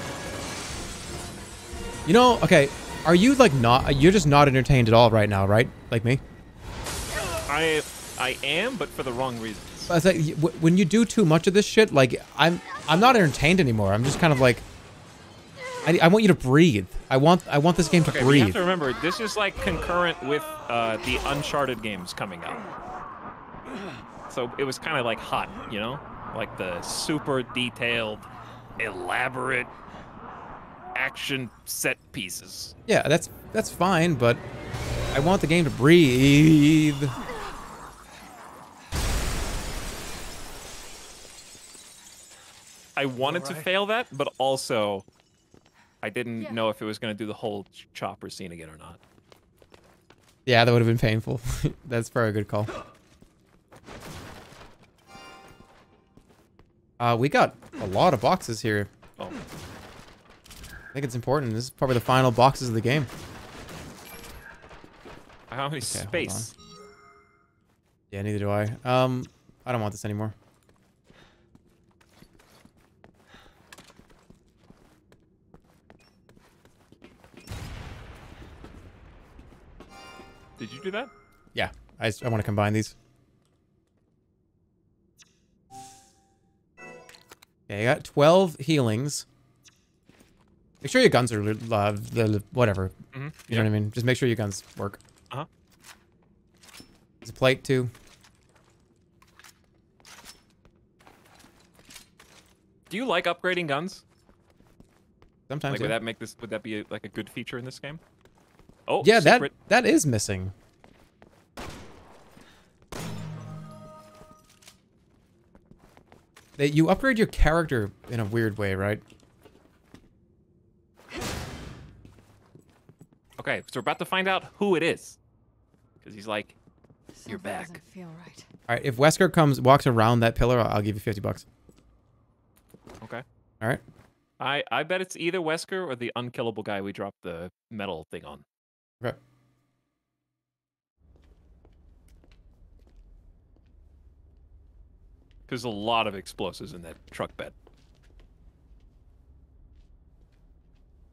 You know, okay. Are you like not? You're just not entertained at all right now, right? Like me. I I am, but for the wrong reasons. I was like, when you do too much of this shit, like I'm, I'm not entertained anymore. I'm just kind of like, I, I want you to breathe. I want, I want this game to Okay, but you have to remember this is like concurrent with uh, the Uncharted games coming out. So it was kind of like hot, you know, like the super detailed, elaborate action set pieces. Yeah, that's that's fine, but I want the game to breathe. I wanted to fail that, but also I didn't know if it was going to do the whole ch- chopper scene again or not. Yeah, that would have been painful. <laughs> that's probably a good call. Uh, we got a lot of boxes here. Oh. I think it's important. This is probably the final boxes of the game. How many Okay, space? Yeah, neither do I. Um, I don't want this anymore. Did you do that? Yeah, I, I want to combine these. Okay, I got 12 healings. Make sure your guns are uh, the whatever. Mhm, You know what I mean? Just make sure your guns work. Uh-huh. There's a plate too. Do you like upgrading guns? Sometimes. Like, yeah. would that make this? Would that be a, like a good feature in this game? Oh, yeah, secret. that that is missing. That you upgrade your character in a weird way, right? Okay, so we're about to find out who it is. Because he's like, you're Something back. Doesn't feel right. All right, if Wesker comes walks around that pillar, I'll, I'll give you 50 bucks. Okay. All right. I, I bet it's either Wesker or the unkillable guy we dropped the metal thing on. Okay. There's a lot of explosives in that truck bed.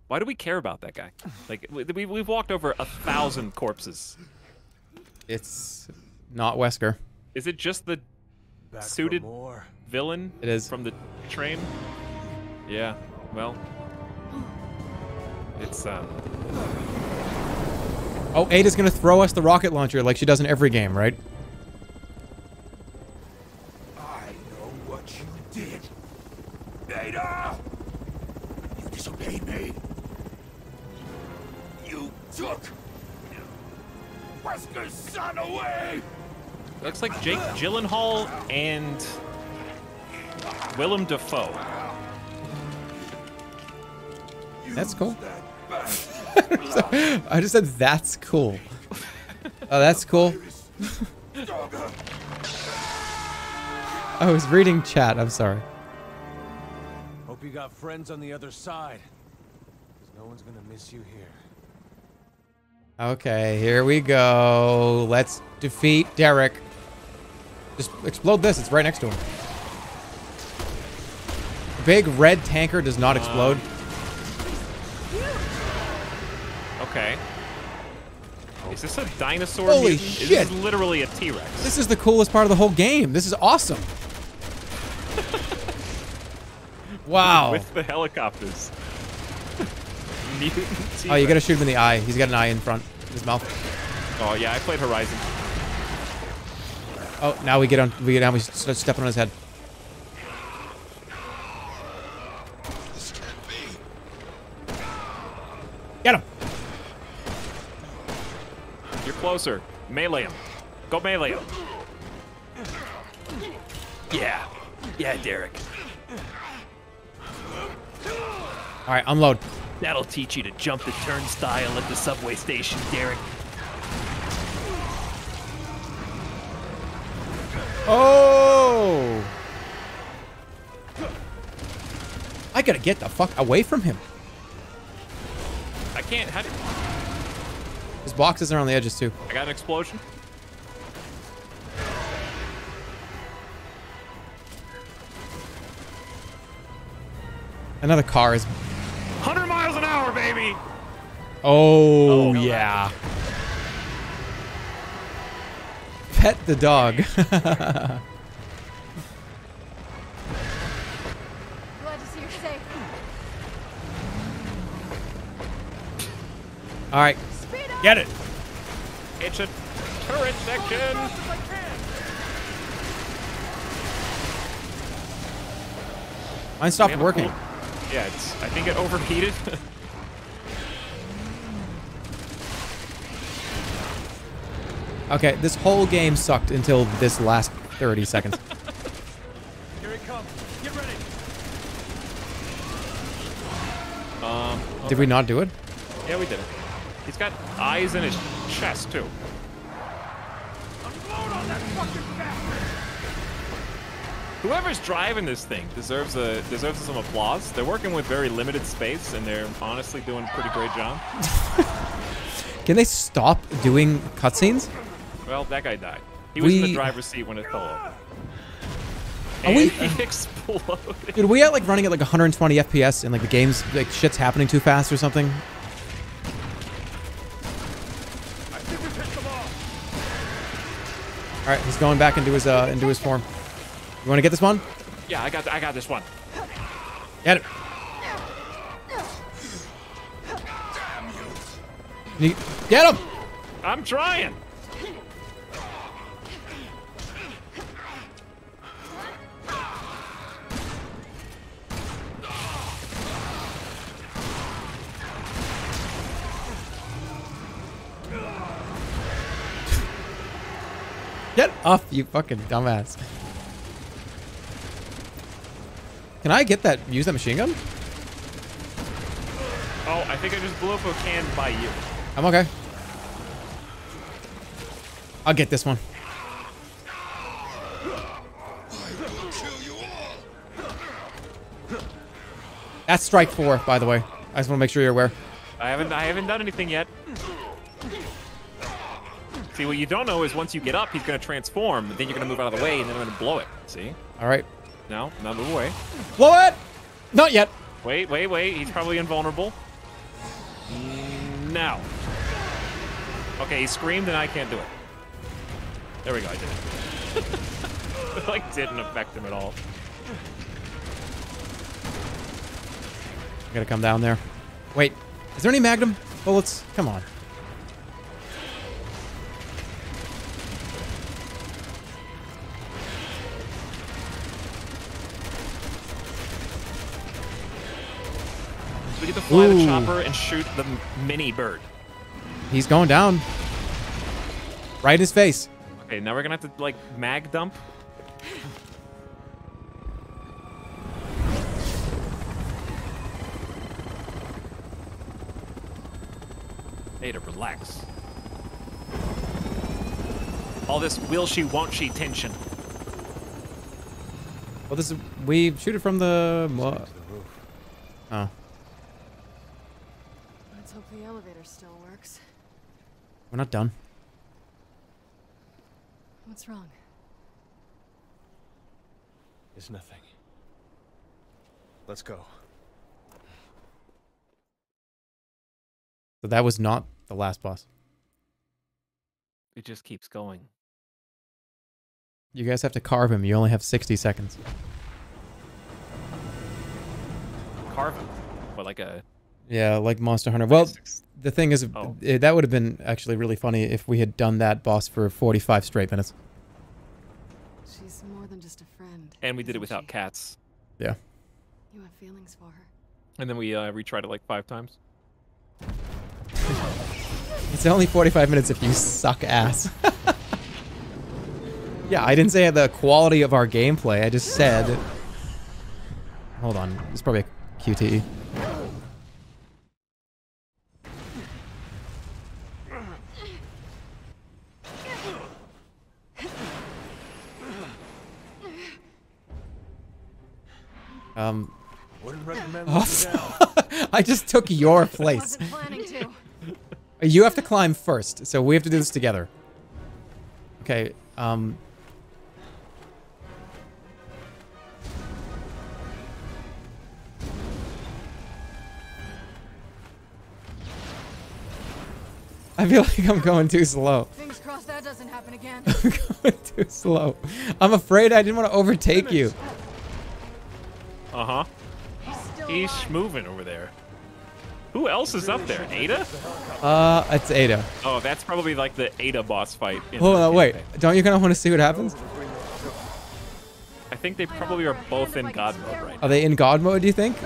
Why do we care about that guy? Like, we, we- we've walked over a thousand corpses. It's not Wesker. Is it just the Back suited more. villain It is. from the train? Yeah, well. It's, um. Oh, Ada's gonna throw us the rocket launcher like she does in every game, right? Took Wesker's son away! Looks like Jake Gyllenhaal and Willem Dafoe. That's cool. <laughs> I just said that's cool. Oh, that's cool. <laughs> I was reading chat. I'm sorry. Hope you got friends on the other side. Because no one's gonna miss you here. Okay, here we go. Let's defeat Derek. Just explode this. It's right next to him. The big red tanker does not explode. Uh, okay. Is this a dinosaur Holy mutant? shit. This is literally a T-Rex. This is the coolest part of the whole game. This is awesome. <laughs> wow. With the helicopters. Mutant. Oh, you gotta shoot him in the eye. He's got an eye in front, his mouth. Oh yeah, I played Horizon. Oh, now we get on. We get now we start stepping on his head. Get him! You're closer. Melee him. Go melee him. Yeah. Yeah, Derek. All right, unload. That'll teach you to jump the turnstile at the subway station, Derek. Oh! I gotta get the fuck away from him. I can't. How do, His boxes are on the edges too. I got an explosion. Another car is. Oh, oh yeah. Pet the dog. <laughs> Glad to see you're safe. All right, get it. It's a turret section. Mine stopped We have a working. cool- Yeah, it's. I think it overheated. <laughs> Okay, this whole game sucked until this last 30 <laughs> seconds. Here it comes. Get ready. um. Did we not do it? Yeah, we did it. He's got eyes in his chest too. Whoever's driving this thing deserves a deserves some applause. They're working with very limited space, and they're honestly doing a pretty great job. <laughs> Can they stop doing cutscenes? Well, that guy died. He was in the driver's seat when it fell over. Are And we- he <laughs> exploded. Dude, we at like running at like 120 FPS and like the game's like shit's happening too fast or something? All right, he's going back into his uh into his form. You want to get this one? Yeah, I got I got this one. Get it. You- Get him! I'm trying. Off, you fucking dumbass. Can I get that? Use that machine gun? Oh, I think I just blew up a can by you. I'm okay. I'll get this one. That's strike four, by the way. I just want to make sure you're aware. I haven't I haven't done anything yet. See, what you don't know is once you get up, he's gonna transform, then you're gonna move out of the way, and then I'm gonna blow it. See? All right. No, now move away. Blow it! Not yet. Wait, wait, wait. He's probably invulnerable. Now. Okay, he screamed and I can't do it. There we go, I did it. it <laughs> like didn't affect him at all. I gotta come down there. Wait, is there any magnum bullets? Come on. We get to fly the chopper and shoot the mini bird. He's going down. Right in his face. Okay, now we're gonna have to like mag dump. hey, to relax. All this will she, won't she tension. Well, this is we shoot it from the. mo- Oh, Let's hope the elevator still works. We're not done. What's wrong? It's nothing. Let's go. So that was not the last boss. It just keeps going. You guys have to carve him. You only have 60 seconds. Carve him. What, like a. Yeah, like Monster Hunter. Well, the thing is, Oh. eh, that would have been actually really funny if we had done that boss for 45 straight minutes. She's more than just a friend. And we did it without cats. Yeah. You have feelings for her. And then we uh, retried it like five times. <laughs> It's only 45 minutes if you suck ass. <laughs> yeah, I didn't say the quality of our gameplay. I just said. Hold on. It's probably a QTE. Um. Wouldn't recommend Oh. <laughs> I just took your place. To. You have to climb first, so we have to do this together. Okay, um... I feel like I'm going too slow. Fingers crossed that doesn't happen again. <laughs> I'm going too slow. I'm afraid I didn't want to overtake you. Uh huh. He's moving over there. Who else is up there? Ada? Uh, it's Ada. Oh, that's probably like the Ada boss fight. in Hold on, wait. Don't you kind of want to see what happens? I think they probably are both in God mode right Are they in God mode, do you think?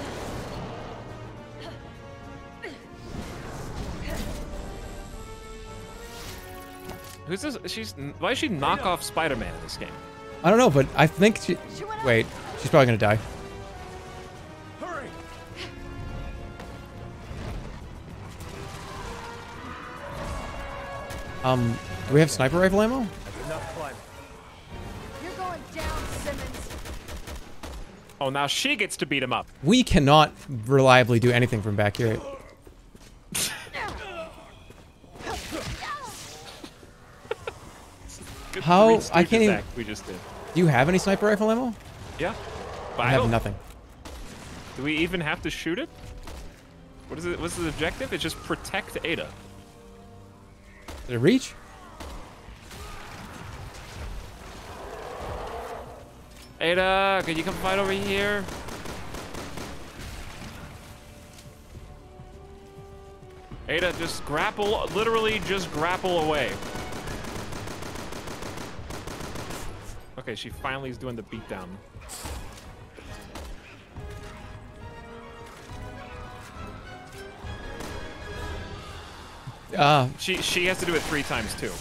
Who's this? She's why is she knock off Spider-Man in this game? I don't know, but I think she... Wait, she's probably going to die. Um, do we have sniper rifle ammo? Enough. You're going down, Simmons. Oh, now she gets to beat him up. We cannot reliably do anything from back here. How- I can't even- we just did. Do you have any sniper rifle ammo? Yeah. But I have don't- nothing. Do we even have to shoot it? What is it? What's the objective? It's just protect Ada. Did it reach? Ada, can you come fight over here? Ada, just grapple, literally just grapple away. Okay, she finally is doing the beatdown. Uh, She she has to do it three times too.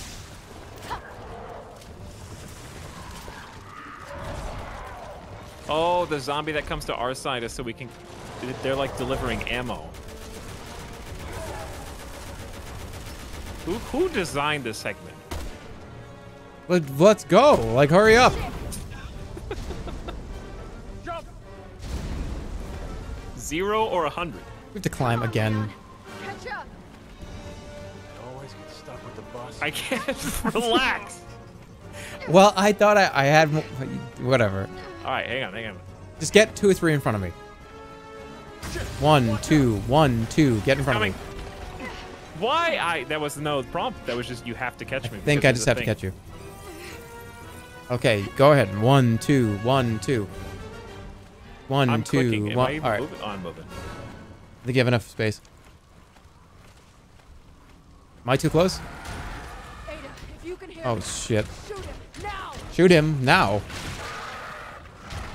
Oh, the zombie that comes to our side is so we can. They're like delivering ammo. Who who designed this segment? Let, let's go. Like, hurry up. <laughs> Zero or a hundred? We have to climb again. I can't <laughs> relax. Well, I thought I, I had whatever. All right, hang on, hang on. Just get two or three in front of me. One, two, one, two. Get in front Coming. of me. Why? I that was no prompt. That was just you have to catch me. I think I just have to catch you. Okay, go ahead. One, two, one, two. One, I'm two, clicking. Am one- I All right. moving? Oh, I'm moving. I think you have enough space. Am I too close? Oh shit! shoot him now. Shoot him now.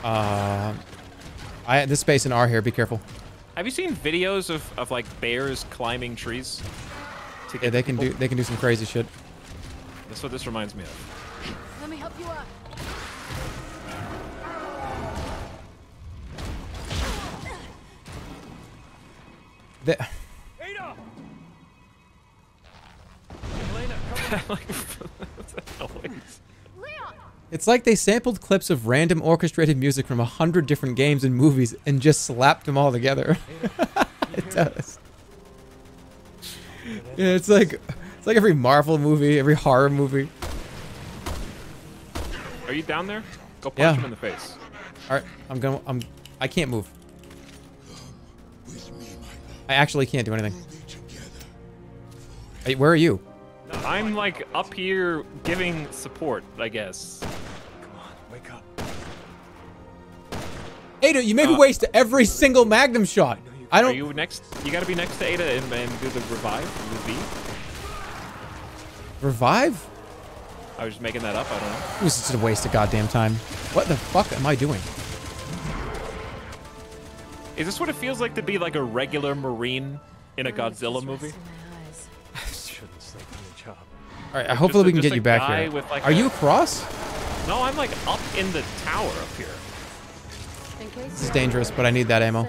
Uh, I this space in R here. Be careful. Have you seen videos of, of like bears climbing trees? To Yeah, they can do they can do some crazy shit. That's what this reminds me of. Let me help you up. They, Ada! <laughs> Like, what's <laughs> that noise? it's like they sampled clips of random orchestrated music from a hundred different games and movies and just slapped them all together. <laughs> it does. Yeah, it's like it's like every Marvel movie, every horror movie. Are you down there? Go punch Yeah. him in the face. All right, I'm gonna. I'm. I can't move. I actually can't do anything. Hey, where are you? I'm like up here giving support, I guess. Come on, wake up. Ada, you made me Uh, waste every single Magnum shot. I Are don't. you next? You gotta be next to Ada and, and do the revive, the V. Revive? I was just making that up. I don't know. It was just a waste of goddamn time. What the fuck am I doing? Is this what it feels like to be like a regular Marine in a Godzilla movie? All right, Just hopefully a- we can get you back here. with, like, Are a- you across? No, I'm like up in the tower up here. This is dangerous, but I need that ammo. <laughs>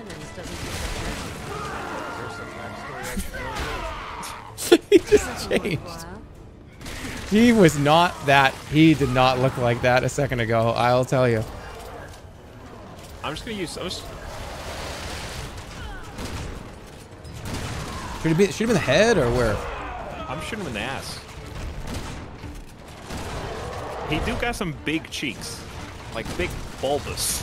he just changed. He was not that. He did not look like that a second ago. I'll tell you. I'm just gonna use. I'm just, Should it be? Should it be in the head or where? I'm shooting him in the ass. He do got some big cheeks, like big bulbous.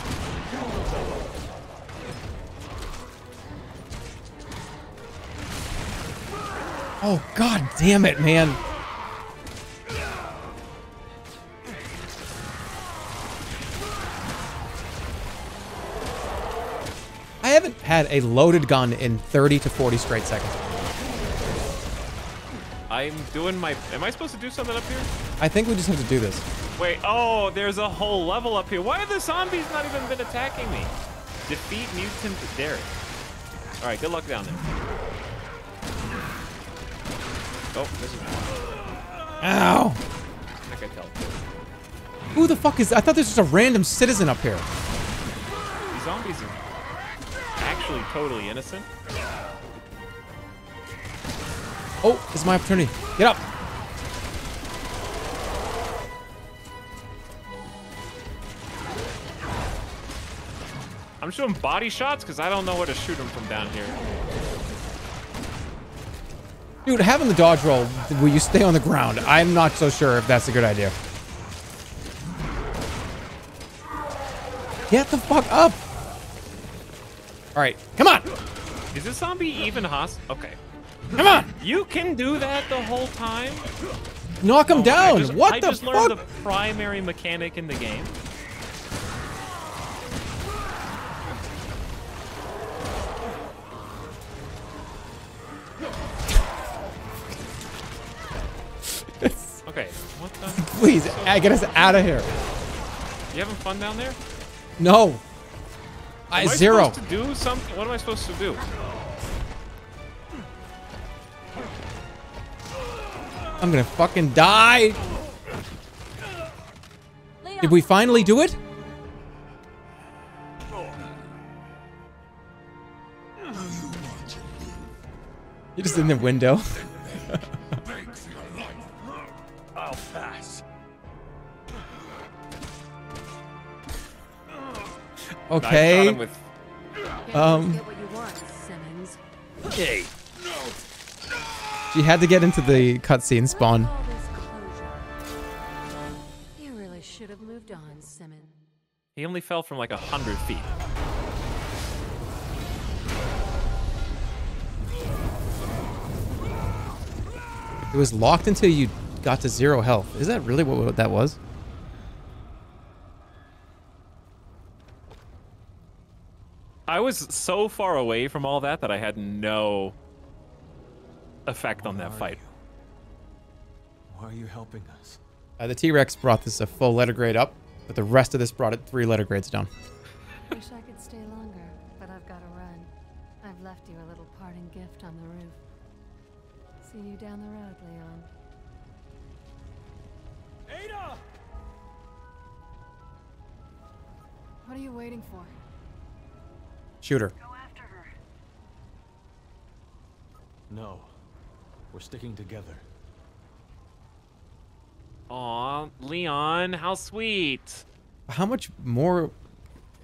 Oh god damn it, man. I haven't had a loaded gun in 30 to 40 straight seconds. I'm doing my. Am I supposed to do something up here? I think we just have to do this. Wait. Oh, there's a whole level up here. Why have the zombies not even been attacking me? Defeat mutant Derek. All right. Good luck down there. Oh, this is. Ow! I can tell. Who the fuck is? I thought there's just a random citizen up here. These zombies are actually totally innocent. Oh, it's my opportunity. Get up. I'm shooting body shots because I don't know where to shoot them from down here. Dude, having the dodge roll where you stay on the ground, I'm not so sure if that's a good idea. Get the fuck up. All right, come on. Is this zombie even host? Okay. Come on. You can do that the whole time? Knock him Oh, I down. just- what I the just fuck? learned the primary mechanic in the game. Okay, what the? <laughs> Please, uh, get us out of here. You having fun down there? No. I I zero. to do something? What am I supposed to do? I'm gonna fucking die. Did we finally do it? You're just in the window. <laughs> Okay. Um. Okay she had to get into the cutscene spawn. All this closure. You really should have moved on, Simmons. He only fell from like a hundred feet. It was locked until you got to zero health. Is that really what, what that was? I was so far away from all that that I had no effect on that fight. Why are you helping us? Uh, the T-Rex brought this a full letter grade up, but the rest of this brought it three letter grades down. Wish I could stay longer, but I've got to run. I've left you a little parting gift on the roof. See you down the road, Leon. Ada! What are you waiting for? Shoot her. No. We're sticking together. Aw, Leon, how sweet. How much more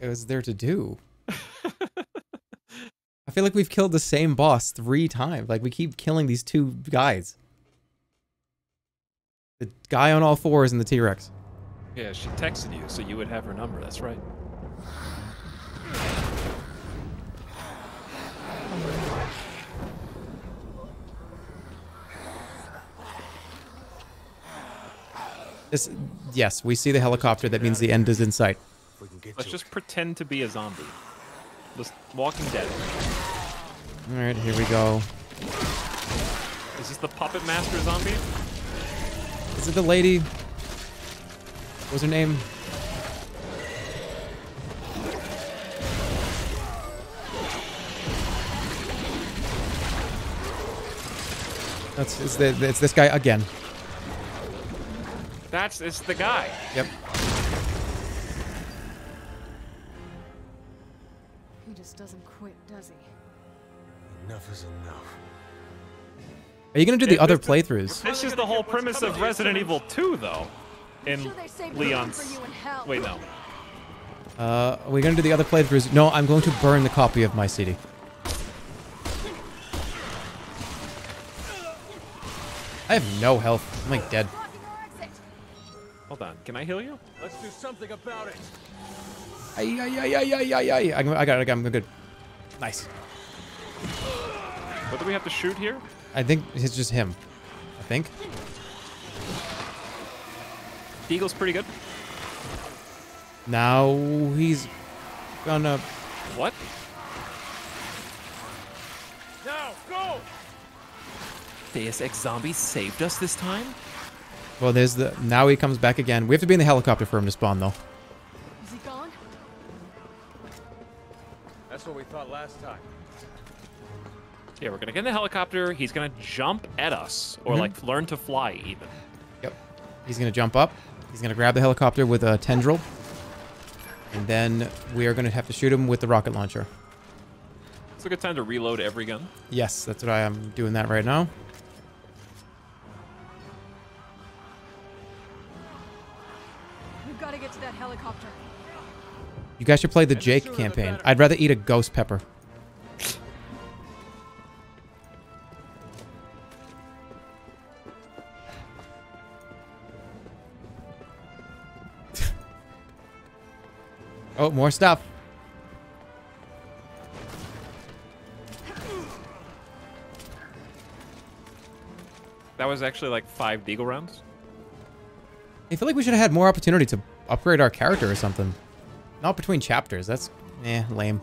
is there to do? <laughs> I feel like we've killed the same boss three times. Like we keep killing these two guys. The guy on all fours and the T-Rex. Yeah, she texted you, so you would have her number. That's right. This, yes, we see the helicopter. That means the end is in sight. Let's just pretend to be a zombie. Just Walking Dead. All right, here we go. Is this the Puppet Master zombie? Is it the lady? What's her name? That's it's, the, it's this guy again. That's it's the guy. Yep. He just doesn't quit, does he? Enough is enough. Are you gonna do the It- other this- playthroughs? This is the whole premise of Resident Evil 2, though. In Sure Leon's. room for you in. Wait, no. Uh, are we gonna do the other playthroughs? No, I'm going to burn the copy of my CD. I have no health. I'm like dead. Hold on. Can I heal you? Let's do something about it. Ay, ay, ay, ay, ay, ay, ay. I I got it. I got it. I'm good. Nice. What do we have to shoot here? I think it's just him. I think. Eagle's pretty good. Now he's gonna. What? Now, go! Deus Ex Zombies saved us this time? Well, there's the. Now he comes back again. We have to be in the helicopter for him to spawn, though. Is he gone? That's what we thought last time. Yeah, we're gonna get in the helicopter. He's gonna jump at us, or Mhm. like learn to fly even. Yep. He's gonna jump up. He's gonna grab the helicopter with a tendril, and then we are gonna have to shoot him with the rocket launcher. It's a good time to reload every gun. Yes, that's what I am doing that right now. Helicopter. You guys should play the Jake campaign. I'd rather eat a ghost pepper. <laughs> oh, more stuff. That was actually like five Deagle rounds. I feel like we should have had more opportunity to upgrade our character or something. Not between chapters. That's eh, lame.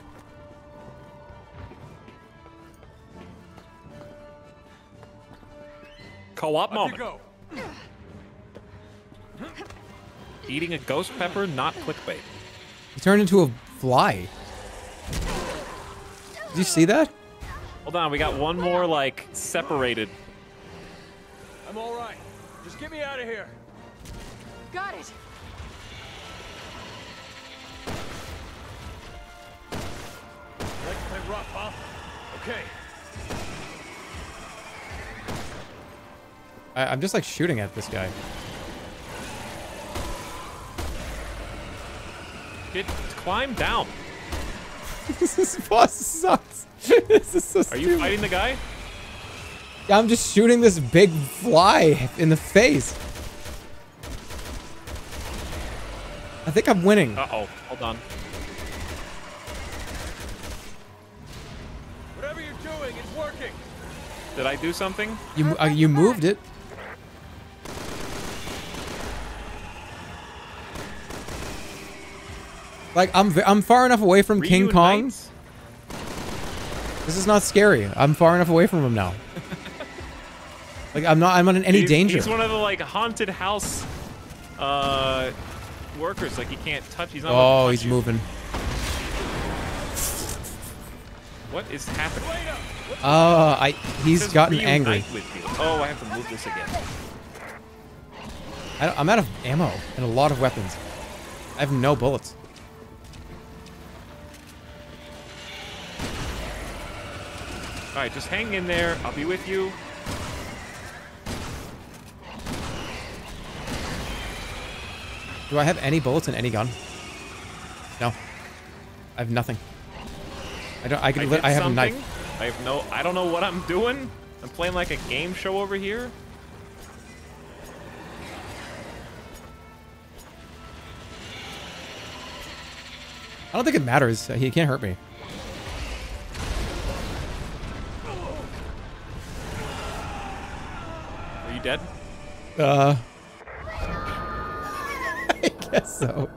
Co-op Up you moment. go. Eating a ghost pepper, not clickbait. He turned into a fly. Did you see that? Hold on, we got one more like separated. I'm all right. Just get me out of here. Got it. Rough, huh? Okay. I, I'm just like shooting at this guy. Get climb down. <laughs> this boss sucks. <laughs> this is so Are you fighting the guy? Yeah, I'm just shooting this big fly in the face. I think I'm winning. Uh oh. Hold on. Did I do something? You uh, you moved it. Like I'm I'm far enough away from King Kong. This is not scary. I'm far enough away from him now. <laughs> like I'm not I'm not in any He's- danger. He's one of the like haunted house uh workers. Like he can't touch. He's not. oh, he's you. moving. What is happening? Uh, I he's gotten angry. Oh, I have to move this again. I, I'm out of ammo and a lot of weapons. I have no bullets. All right, just hang in there. I'll be with you. Do I have any bullets in any gun? No. I have nothing. I don't. I can. did I have a knife. I have no. I don't know what I'm doing. I'm playing like a game show over here. I don't think it matters. He can't hurt me. Are you dead? Uh. <laughs> I guess so.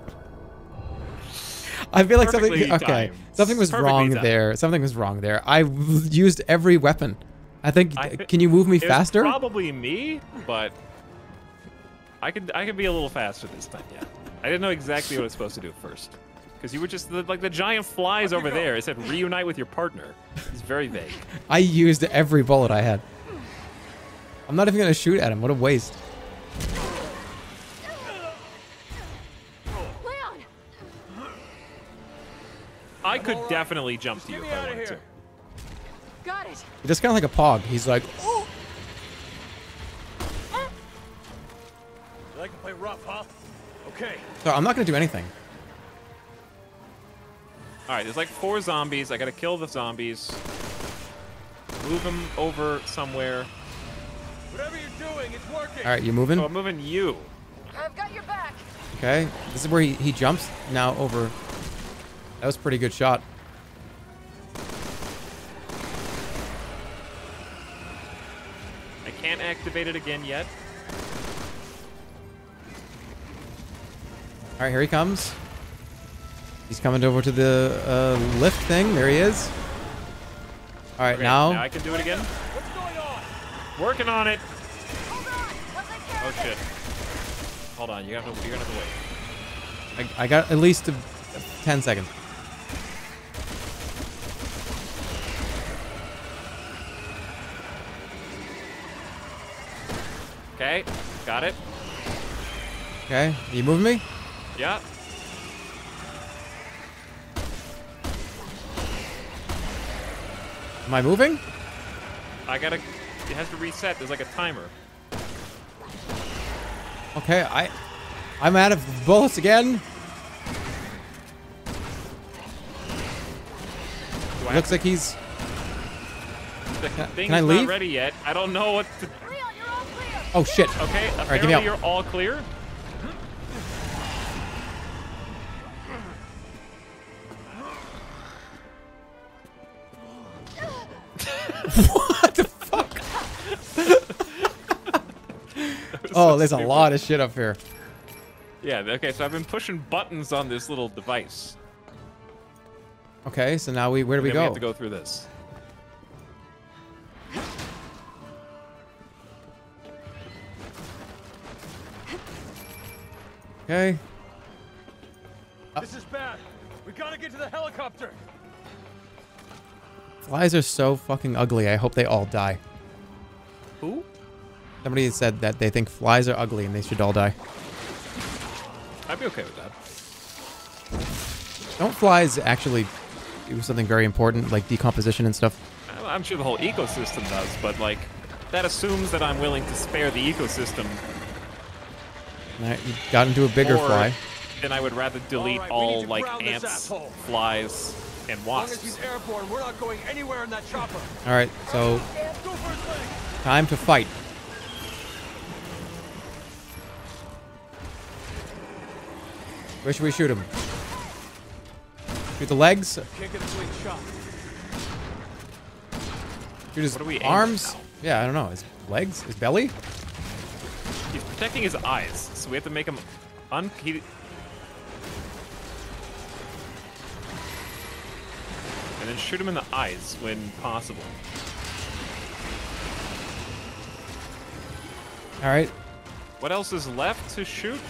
I feel like something. Okay, timed. something was Perfectly wrong timed. there. Something was wrong there. I used every weapon. I think. I uh, can you move me faster? Probably me, but I could. I could be a little faster this time. Yeah. I didn't know exactly what I was supposed to do at first. Because you were just the, like the giant flies over there. It said reunite with your partner. It's very vague. <laughs> I used every bullet I had. I'm not even gonna shoot at him. What a waste. I could definitely jump to you if I wanted to. Got it. He's just kind of like a pog. He's like, oh. You like to play rough, huh? Okay. so I'm not gonna do anything. All right, there's like four zombies. I gotta kill the zombies. Move them over somewhere. Whatever you're doing, it's working. All right, you moving? So I'm moving you. I've got your back. Okay, this is where he, he jumps now over. That was a pretty good shot. I can't activate it again yet. All right, here he comes. He's coming over to the uh, lift thing. There he is. All right, Okay, now, now I can do it again. What's going on? Working on it. Hold on. I'll take care Oh shit. Hold on, you have to. You're gonna have to wait. I, I got at least a, 10 seconds. Okay, got it. Okay, you moving me? Yeah. Am I moving? I gotta. It has to reset. There's like a timer. Okay, I, I'm out of bullets again. Do I Looks like he's. The Can- thing's I not ready yet. I don't know what to. Oh shit! Okay, All apparently right, give me out. you're all clear. <laughs> What the fuck? <laughs> oh, there's a lot of shit up here. Yeah. Okay. So I've been pushing buttons on this little device. Okay, so now we where do we go? We have to go through this. Okay. Uh. This is bad. We gotta get to the helicopter. Flies are so fucking ugly. I hope they all die. Who? Somebody said that they think flies are ugly and they should all die. I'd be okay with that. Don't flies actually do something very important like decomposition and stuff? I'm sure the whole ecosystem does, but like, that assumes that I'm willing to spare the ecosystem. Alright, you got into a bigger more fly. Then I would rather delete All right, all like ants, flies, and As long as wasps. he's airborne, we're not going anywhere in that chopper. Alright, so Go for his leg. time to fight. Where should we shoot him? Shoot the legs? Can't get a clean shot. Shoot his What are we arms? Yeah, I don't know. His legs? His belly? He's protecting his eyes, so we have to make him un. He... And then shoot him in the eyes when possible. Alright. What else is left to shoot?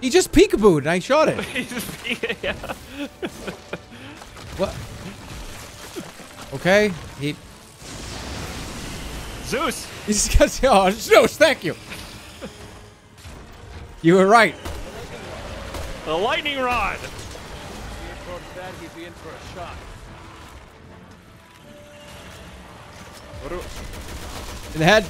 He just peekabooed and I shot it. <laughs> He just- <laughs> yeah. What? Okay. He. Zeus! He's got. Oh, Zeus, <laughs> thank you. You were right. The lightning rod! If he approached that, he'd be in for a shot. What do... In the head.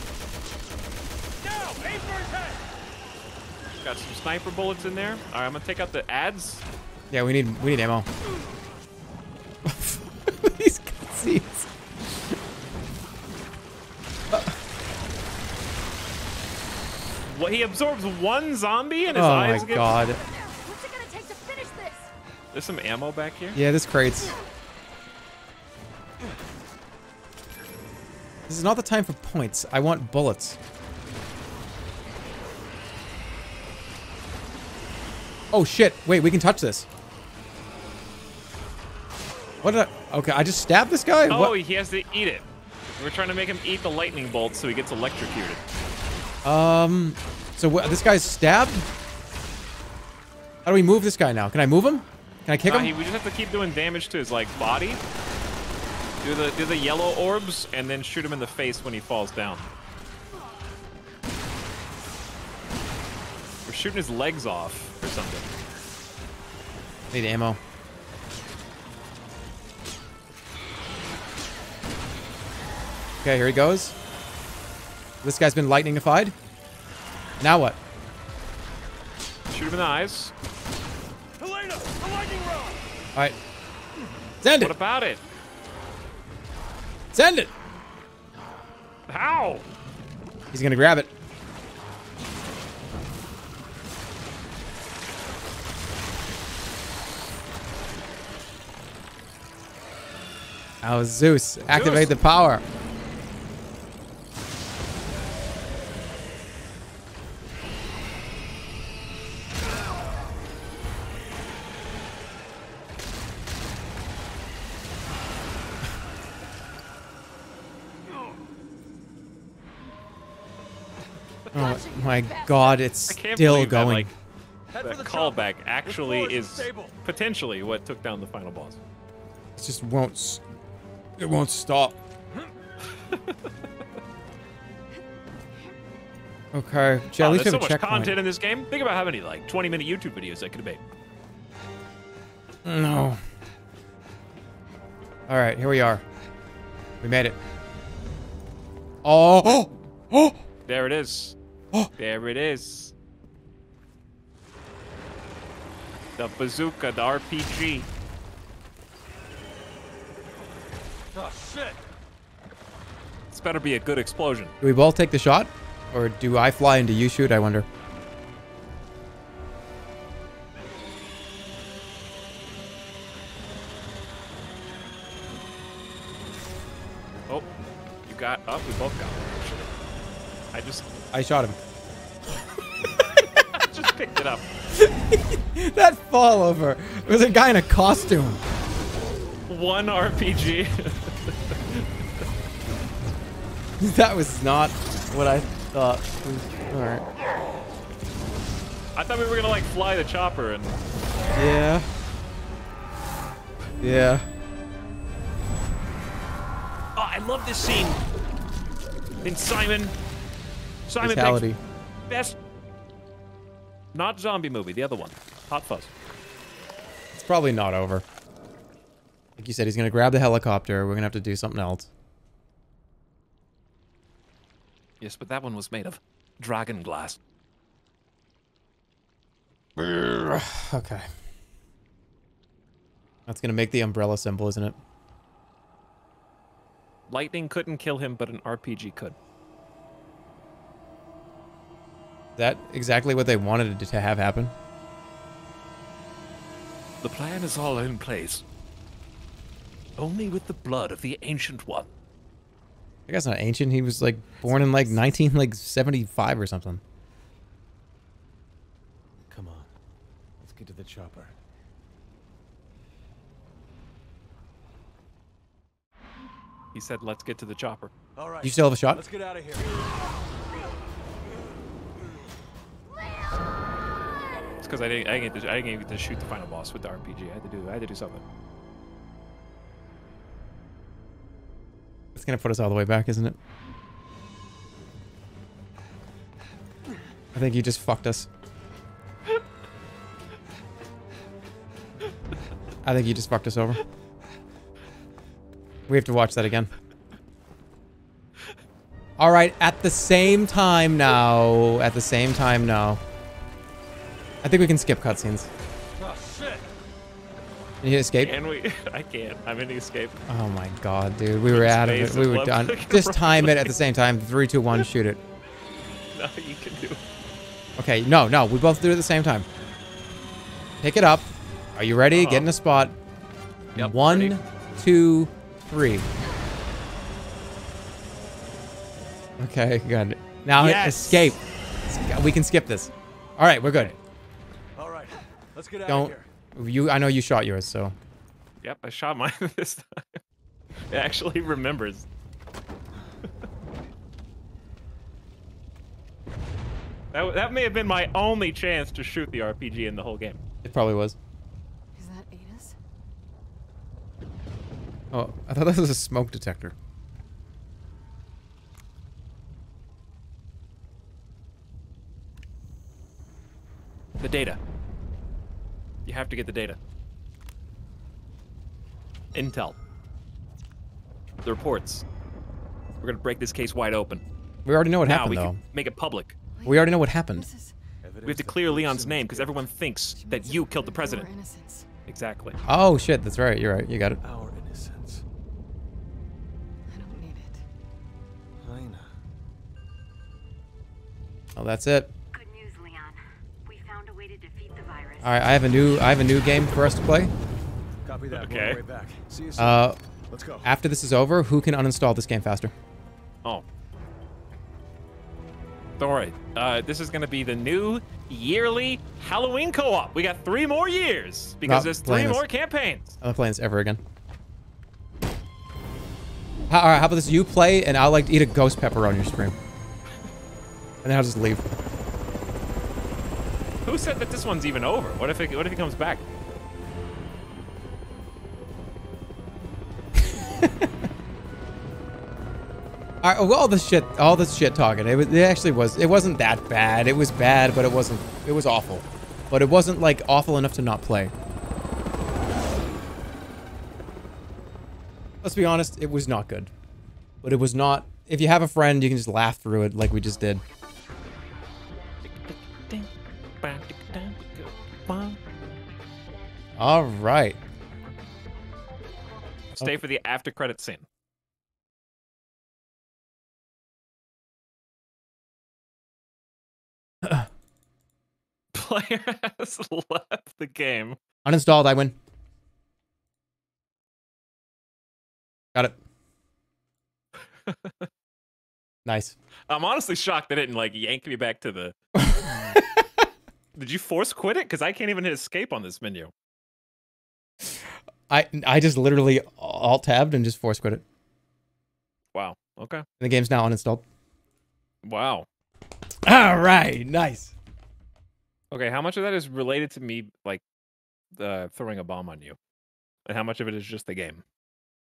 No, aim for his head. Got some sniper bullets in there. All right, I'm gonna take out the ads. Yeah, we need we need ammo. <laughs> These cutscenes. What he absorbs one zombie and his Oh my eyes get. god. What's it gonna take to finish this? There's some ammo back here. Yeah, this crates. This is not the time for points. I want bullets. Oh shit! Wait, we can touch this. What did I? Okay, I just stabbed this guy. Oh, What? he has to eat it. We're trying to make him eat the lightning bolt so he gets electrocuted. Um, so this guy's stabbed? How do we move this guy now? Can I move him? Can I kick Nah, him? he- we just have to keep doing damage to his like body. Do the do the yellow orbs and then shoot him in the face when he falls down. We're shooting his legs off or something. Need ammo. Okay, here he goes. This guy's been lightningified. Now what? Shoot him in the eyes. Helena, the lightning rod. All right. Send it. What about it? Send it. How? He's gonna grab it. Oh, Zeus, activate the power. Oh my god, it's I can't still believe that, going. like, that callback actually floor is is stable. potentially what took down the final boss. It just won't. It won't stop. <laughs> Okay, gee, at Wow, least we there's so have a much checkpoint. content in this game. Think about how many like 20 minute YouTube videos I could have made. No. All right, here we are. We made it. Oh, oh, <gasps> oh! There it is. Oh. There it is. The bazooka, the RPG. Oh shit. This better be a good explosion. Do we both take the shot, or do I fly into you shoot? I wonder. I just, I shot him. <laughs> I just picked it up. <laughs> that fall over. It was a guy in a costume. One RPG. <laughs> that was not what I thought. All right. I thought we were gonna like fly the chopper and. Yeah. Yeah. Oh, I love this scene. In Simon. Simon Pegg's Fatality. best. Not zombie movie, the other one. Hot Fuzz. It's probably not over. Like you said, he's gonna grab the helicopter. We're gonna have to do something else. Yes, but that one was made of dragon glass. <sighs> okay. That's gonna make the umbrella symbol, isn't it? Lightning couldn't kill him, but an RPG could. That exactly what they wanted to have happen? The plan is all in place. Only with the blood of the Ancient One. That guy's not ancient. He was like born in like 19 like 75 or something. Come on. Let's get to the chopper. He said, "Let's get to the chopper." All right. You still have a shot? Let's get out of here. Because I didn't, I didn't to, I didn't get to shoot the final boss with the RPG. I had to do, I had to do something. It's gonna put us all the way back, isn't it? I think you just fucked us. I think you just fucked us over. We have to watch that again. All right, at the same time now. At the same time now. I think we can skip cutscenes. Oh shit! Can you escape? Can we? <laughs> I can't. I'm in the escape. Oh my god, dude. We were out of it. We were done. <laughs> Just time it at the <laughs> same time. Three, two, one, shoot it. No, you can do. It. Okay, no, no. We both do it at the same time. Pick it up. Are you ready? Get in a uh-huh. spot. Yep, One, ready. two, three. Okay, good. Now Yes. escape. We can skip this. All right, we're good. All right. Let's get out Don't of here. you? I know you shot yours, so Yep, I shot mine <laughs> this time. It actually remembers. <laughs> that, that may have been my only chance to shoot the RPG in the whole game. it probably was. Is that Ada's? Oh, I thought that was a smoke detector. The data. You have to get the data. Intel. The reports. We're gonna break this case wide open. We already know what now happened, we though. can make it public. We already know what happened. We have to clear Leon's name because everyone thinks that you killed the president. Exactly. Oh shit, that's right. You're right. You got it. Our innocence. I don't need it. I know. Oh, that's it. Good news, Leon. We found a way to defeat the virus. All right, I have a new I have a new game for us to play. Copy that. Okay. We're way back. See you soon. Uh, Let's go. After this is over, who can uninstall this game faster? Oh. Don't worry. Uh, this is going to be the new yearly Halloween co-op. We got three more years because Not there's three playing this. more campaigns. I'm not playing this ever again. How, all right, how about this? You play, and I'll like to eat a ghost pepper on your stream, and then I'll just leave. Who said that this one's even over? What if it, what if he comes back? <laughs> All, right, all this shit, all this shit talking. It, was, it actually was. It wasn't that bad. It was bad, but it wasn't. It was awful, but it wasn't like awful enough to not play. Let's be honest. It was not good, but it was not. If you have a friend, you can just laugh through it like we just did. All right. Stay for the after credit scene. <clears throat> Player <laughs> has left the game. Uninstalled. I win. Got it. <laughs> nice. I'm honestly shocked they didn't like yank me back to the. <laughs> Did you force quit it? Because I can't even hit escape on this menu. I I just literally alt tabbed and just force quit it. Wow. Okay. And the game's now uninstalled. Wow. All right. Nice. Okay, how much of that is related to me like uh, throwing a bomb on you, and how much of it is just the game?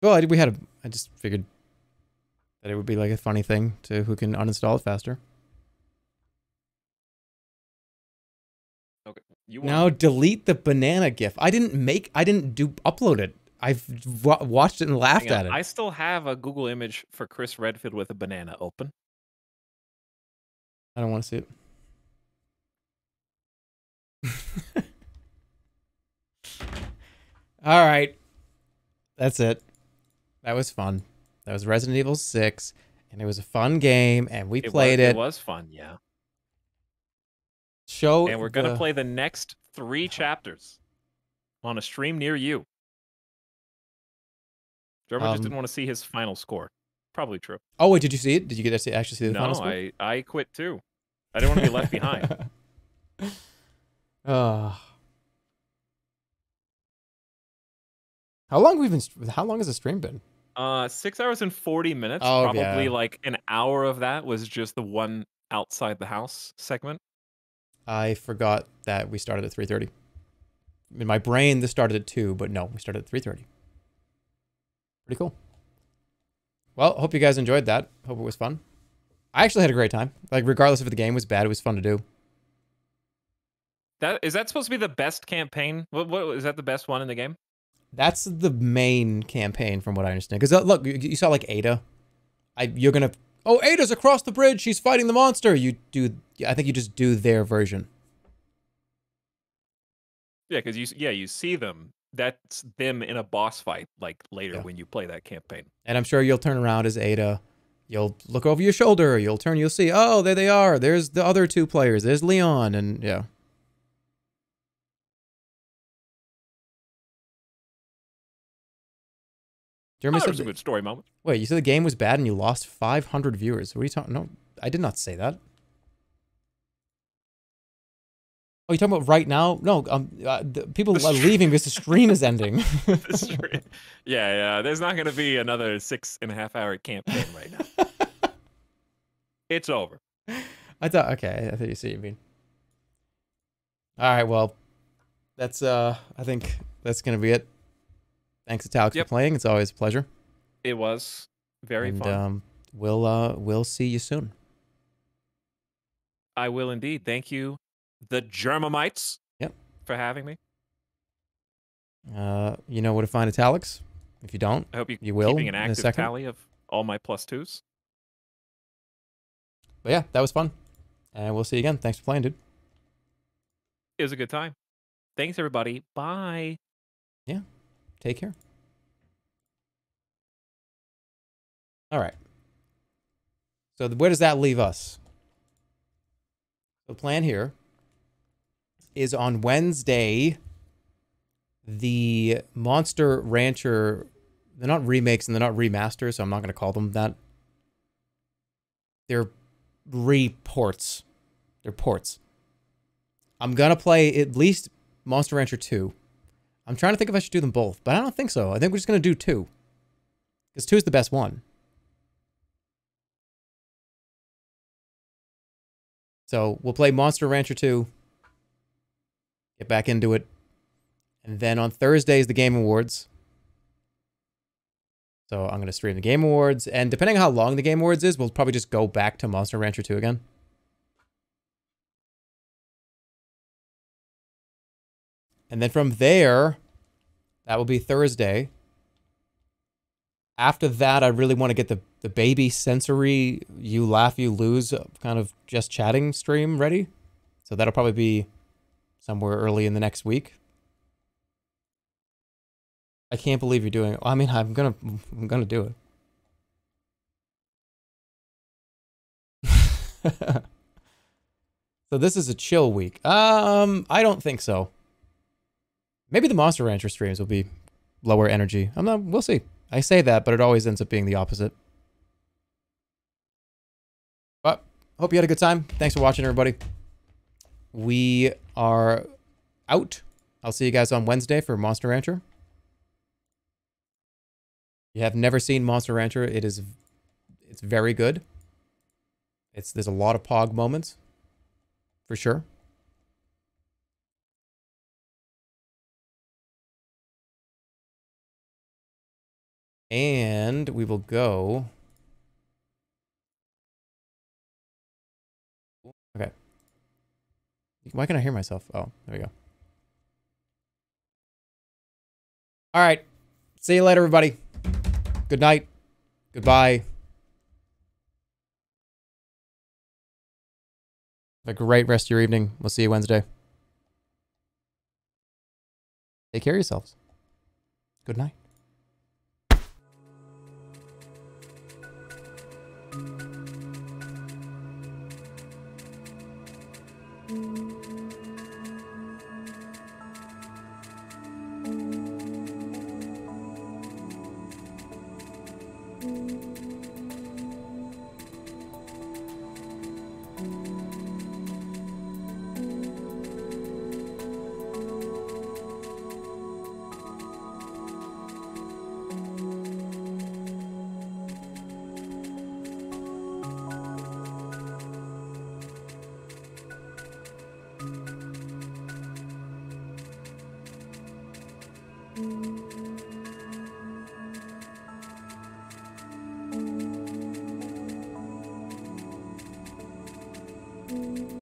Well, I, we had a. I just figured that it would be like a funny thing to who can uninstall it faster. You Now delete the banana gif. I didn't make. I didn't do upload it. I've wa- watched it and laughed at it. I still have a Google image for Chris Redfield with a banana open. I don't want to see it. <laughs> All right. That's it. That was fun. That was Resident Evil 6 and it was a fun game and we It played was, it. It was fun, yeah. Show And we're gonna the- play the next three chapters on a stream near you. Jeremy Um, just didn't want to see his final score. Probably true. Oh, wait, did you see it? Did you get to see, actually see the no, final score? No, I I quit too. I didn't want to be left behind. Oh. <laughs> How long we've been how long has the stream been? Uh, six hours and forty minutes. Oh, Probably yeah. like an hour of that was just the one outside the house segment. I forgot that we started at 3:30. In my brain this started at 2, but no, we started at 3:30. Pretty cool. Well, hope you guys enjoyed that. Hope it was fun. I actually had a great time. Like regardless if the game was bad, it was fun to do. That is that supposed to be the best campaign? What what is that the best one in the game? That's the main campaign from what I understand. Cuz uh, look, you, you saw like Ada. I you're going to Oh, Ada's across the bridge. She's fighting the monster. You do I think you just do their version. Yeah, because you yeah you see them. That's them in a boss fight like later when you play that campaign. And I'm sure you'll turn around as Ada. You'll look over your shoulder. You'll turn. You'll see. Oh, there they are. There's the other two players. There's Leon, and yeah. Jeremy Oh, that said. was a good story moment. Wait, you said the game was bad and you lost 500 viewers. What are you talking? No, I did not say that. Oh, you talking about right now? No, um, uh, the, people are leaving because the <laughs> stream is ending. <laughs> Stream- yeah, yeah. There's not gonna be another six and a half hour campaign right now. <laughs> it's over. I thought okay, I thought you see what you mean. All right, well, that's uh I think that's gonna be it. Thanks to Etalyx Yep. for playing. It's always a pleasure. It was very and fun. um we'll uh we'll see you soon. I will indeed. Thank you, the Germamites. Yep. For having me. Uh you know where to find Etalyx? If you don't, I hope you you will keeping an in a active second. tally of all my plus twos. But yeah, that was fun. And we'll see you again. Thanks for playing, dude. It was a good time. Thanks everybody. Bye. Yeah. Take care. All right. So where does that leave us? The plan here is on Wednesday, the Monster Rancher, they're not remakes and they're not remasters, so I'm not going to call them that. They're reports. They're ports. I'm going to play at least Monster Rancher 2. I'm trying to think if I should do them both, but I don't think so. I think we're just going to do 2. Because 2 is the best one. So we'll play Monster Rancher 2. Get back into it. And then on Thursday is the Game Awards. So I'm going to stream the Game Awards. And depending on how long the Game Awards is, we'll probably just go back to Monster Rancher 2 again. And then from there, that will be Thursday. After that, I really want to get the, the baby sensory, you laugh, you lose kind of just chatting stream ready. So that'll probably be somewhere early in the next week. I can't believe you're doing it. I mean, I'm gonna, I'm gonna do it. <laughs> so this is a chill week. Um, I don't think so. Maybe the Monster Rancher streams will be lower energy. I'm not. We'll see. I say that, but it always ends up being the opposite. But hope you had a good time. Thanks for watching, everybody. We are out. I'll see you guys on Wednesday for Monster Rancher. If you have never seen Monster Rancher, it is it's very good. It's there's a lot of pog moments for sure. And we will go. Okay. Why can I hear myself? Oh, there we go. All right. See you later, everybody. Good night. Goodbye. Have a great rest of your evening. We'll see you Wednesday. Take care of yourselves. Good night.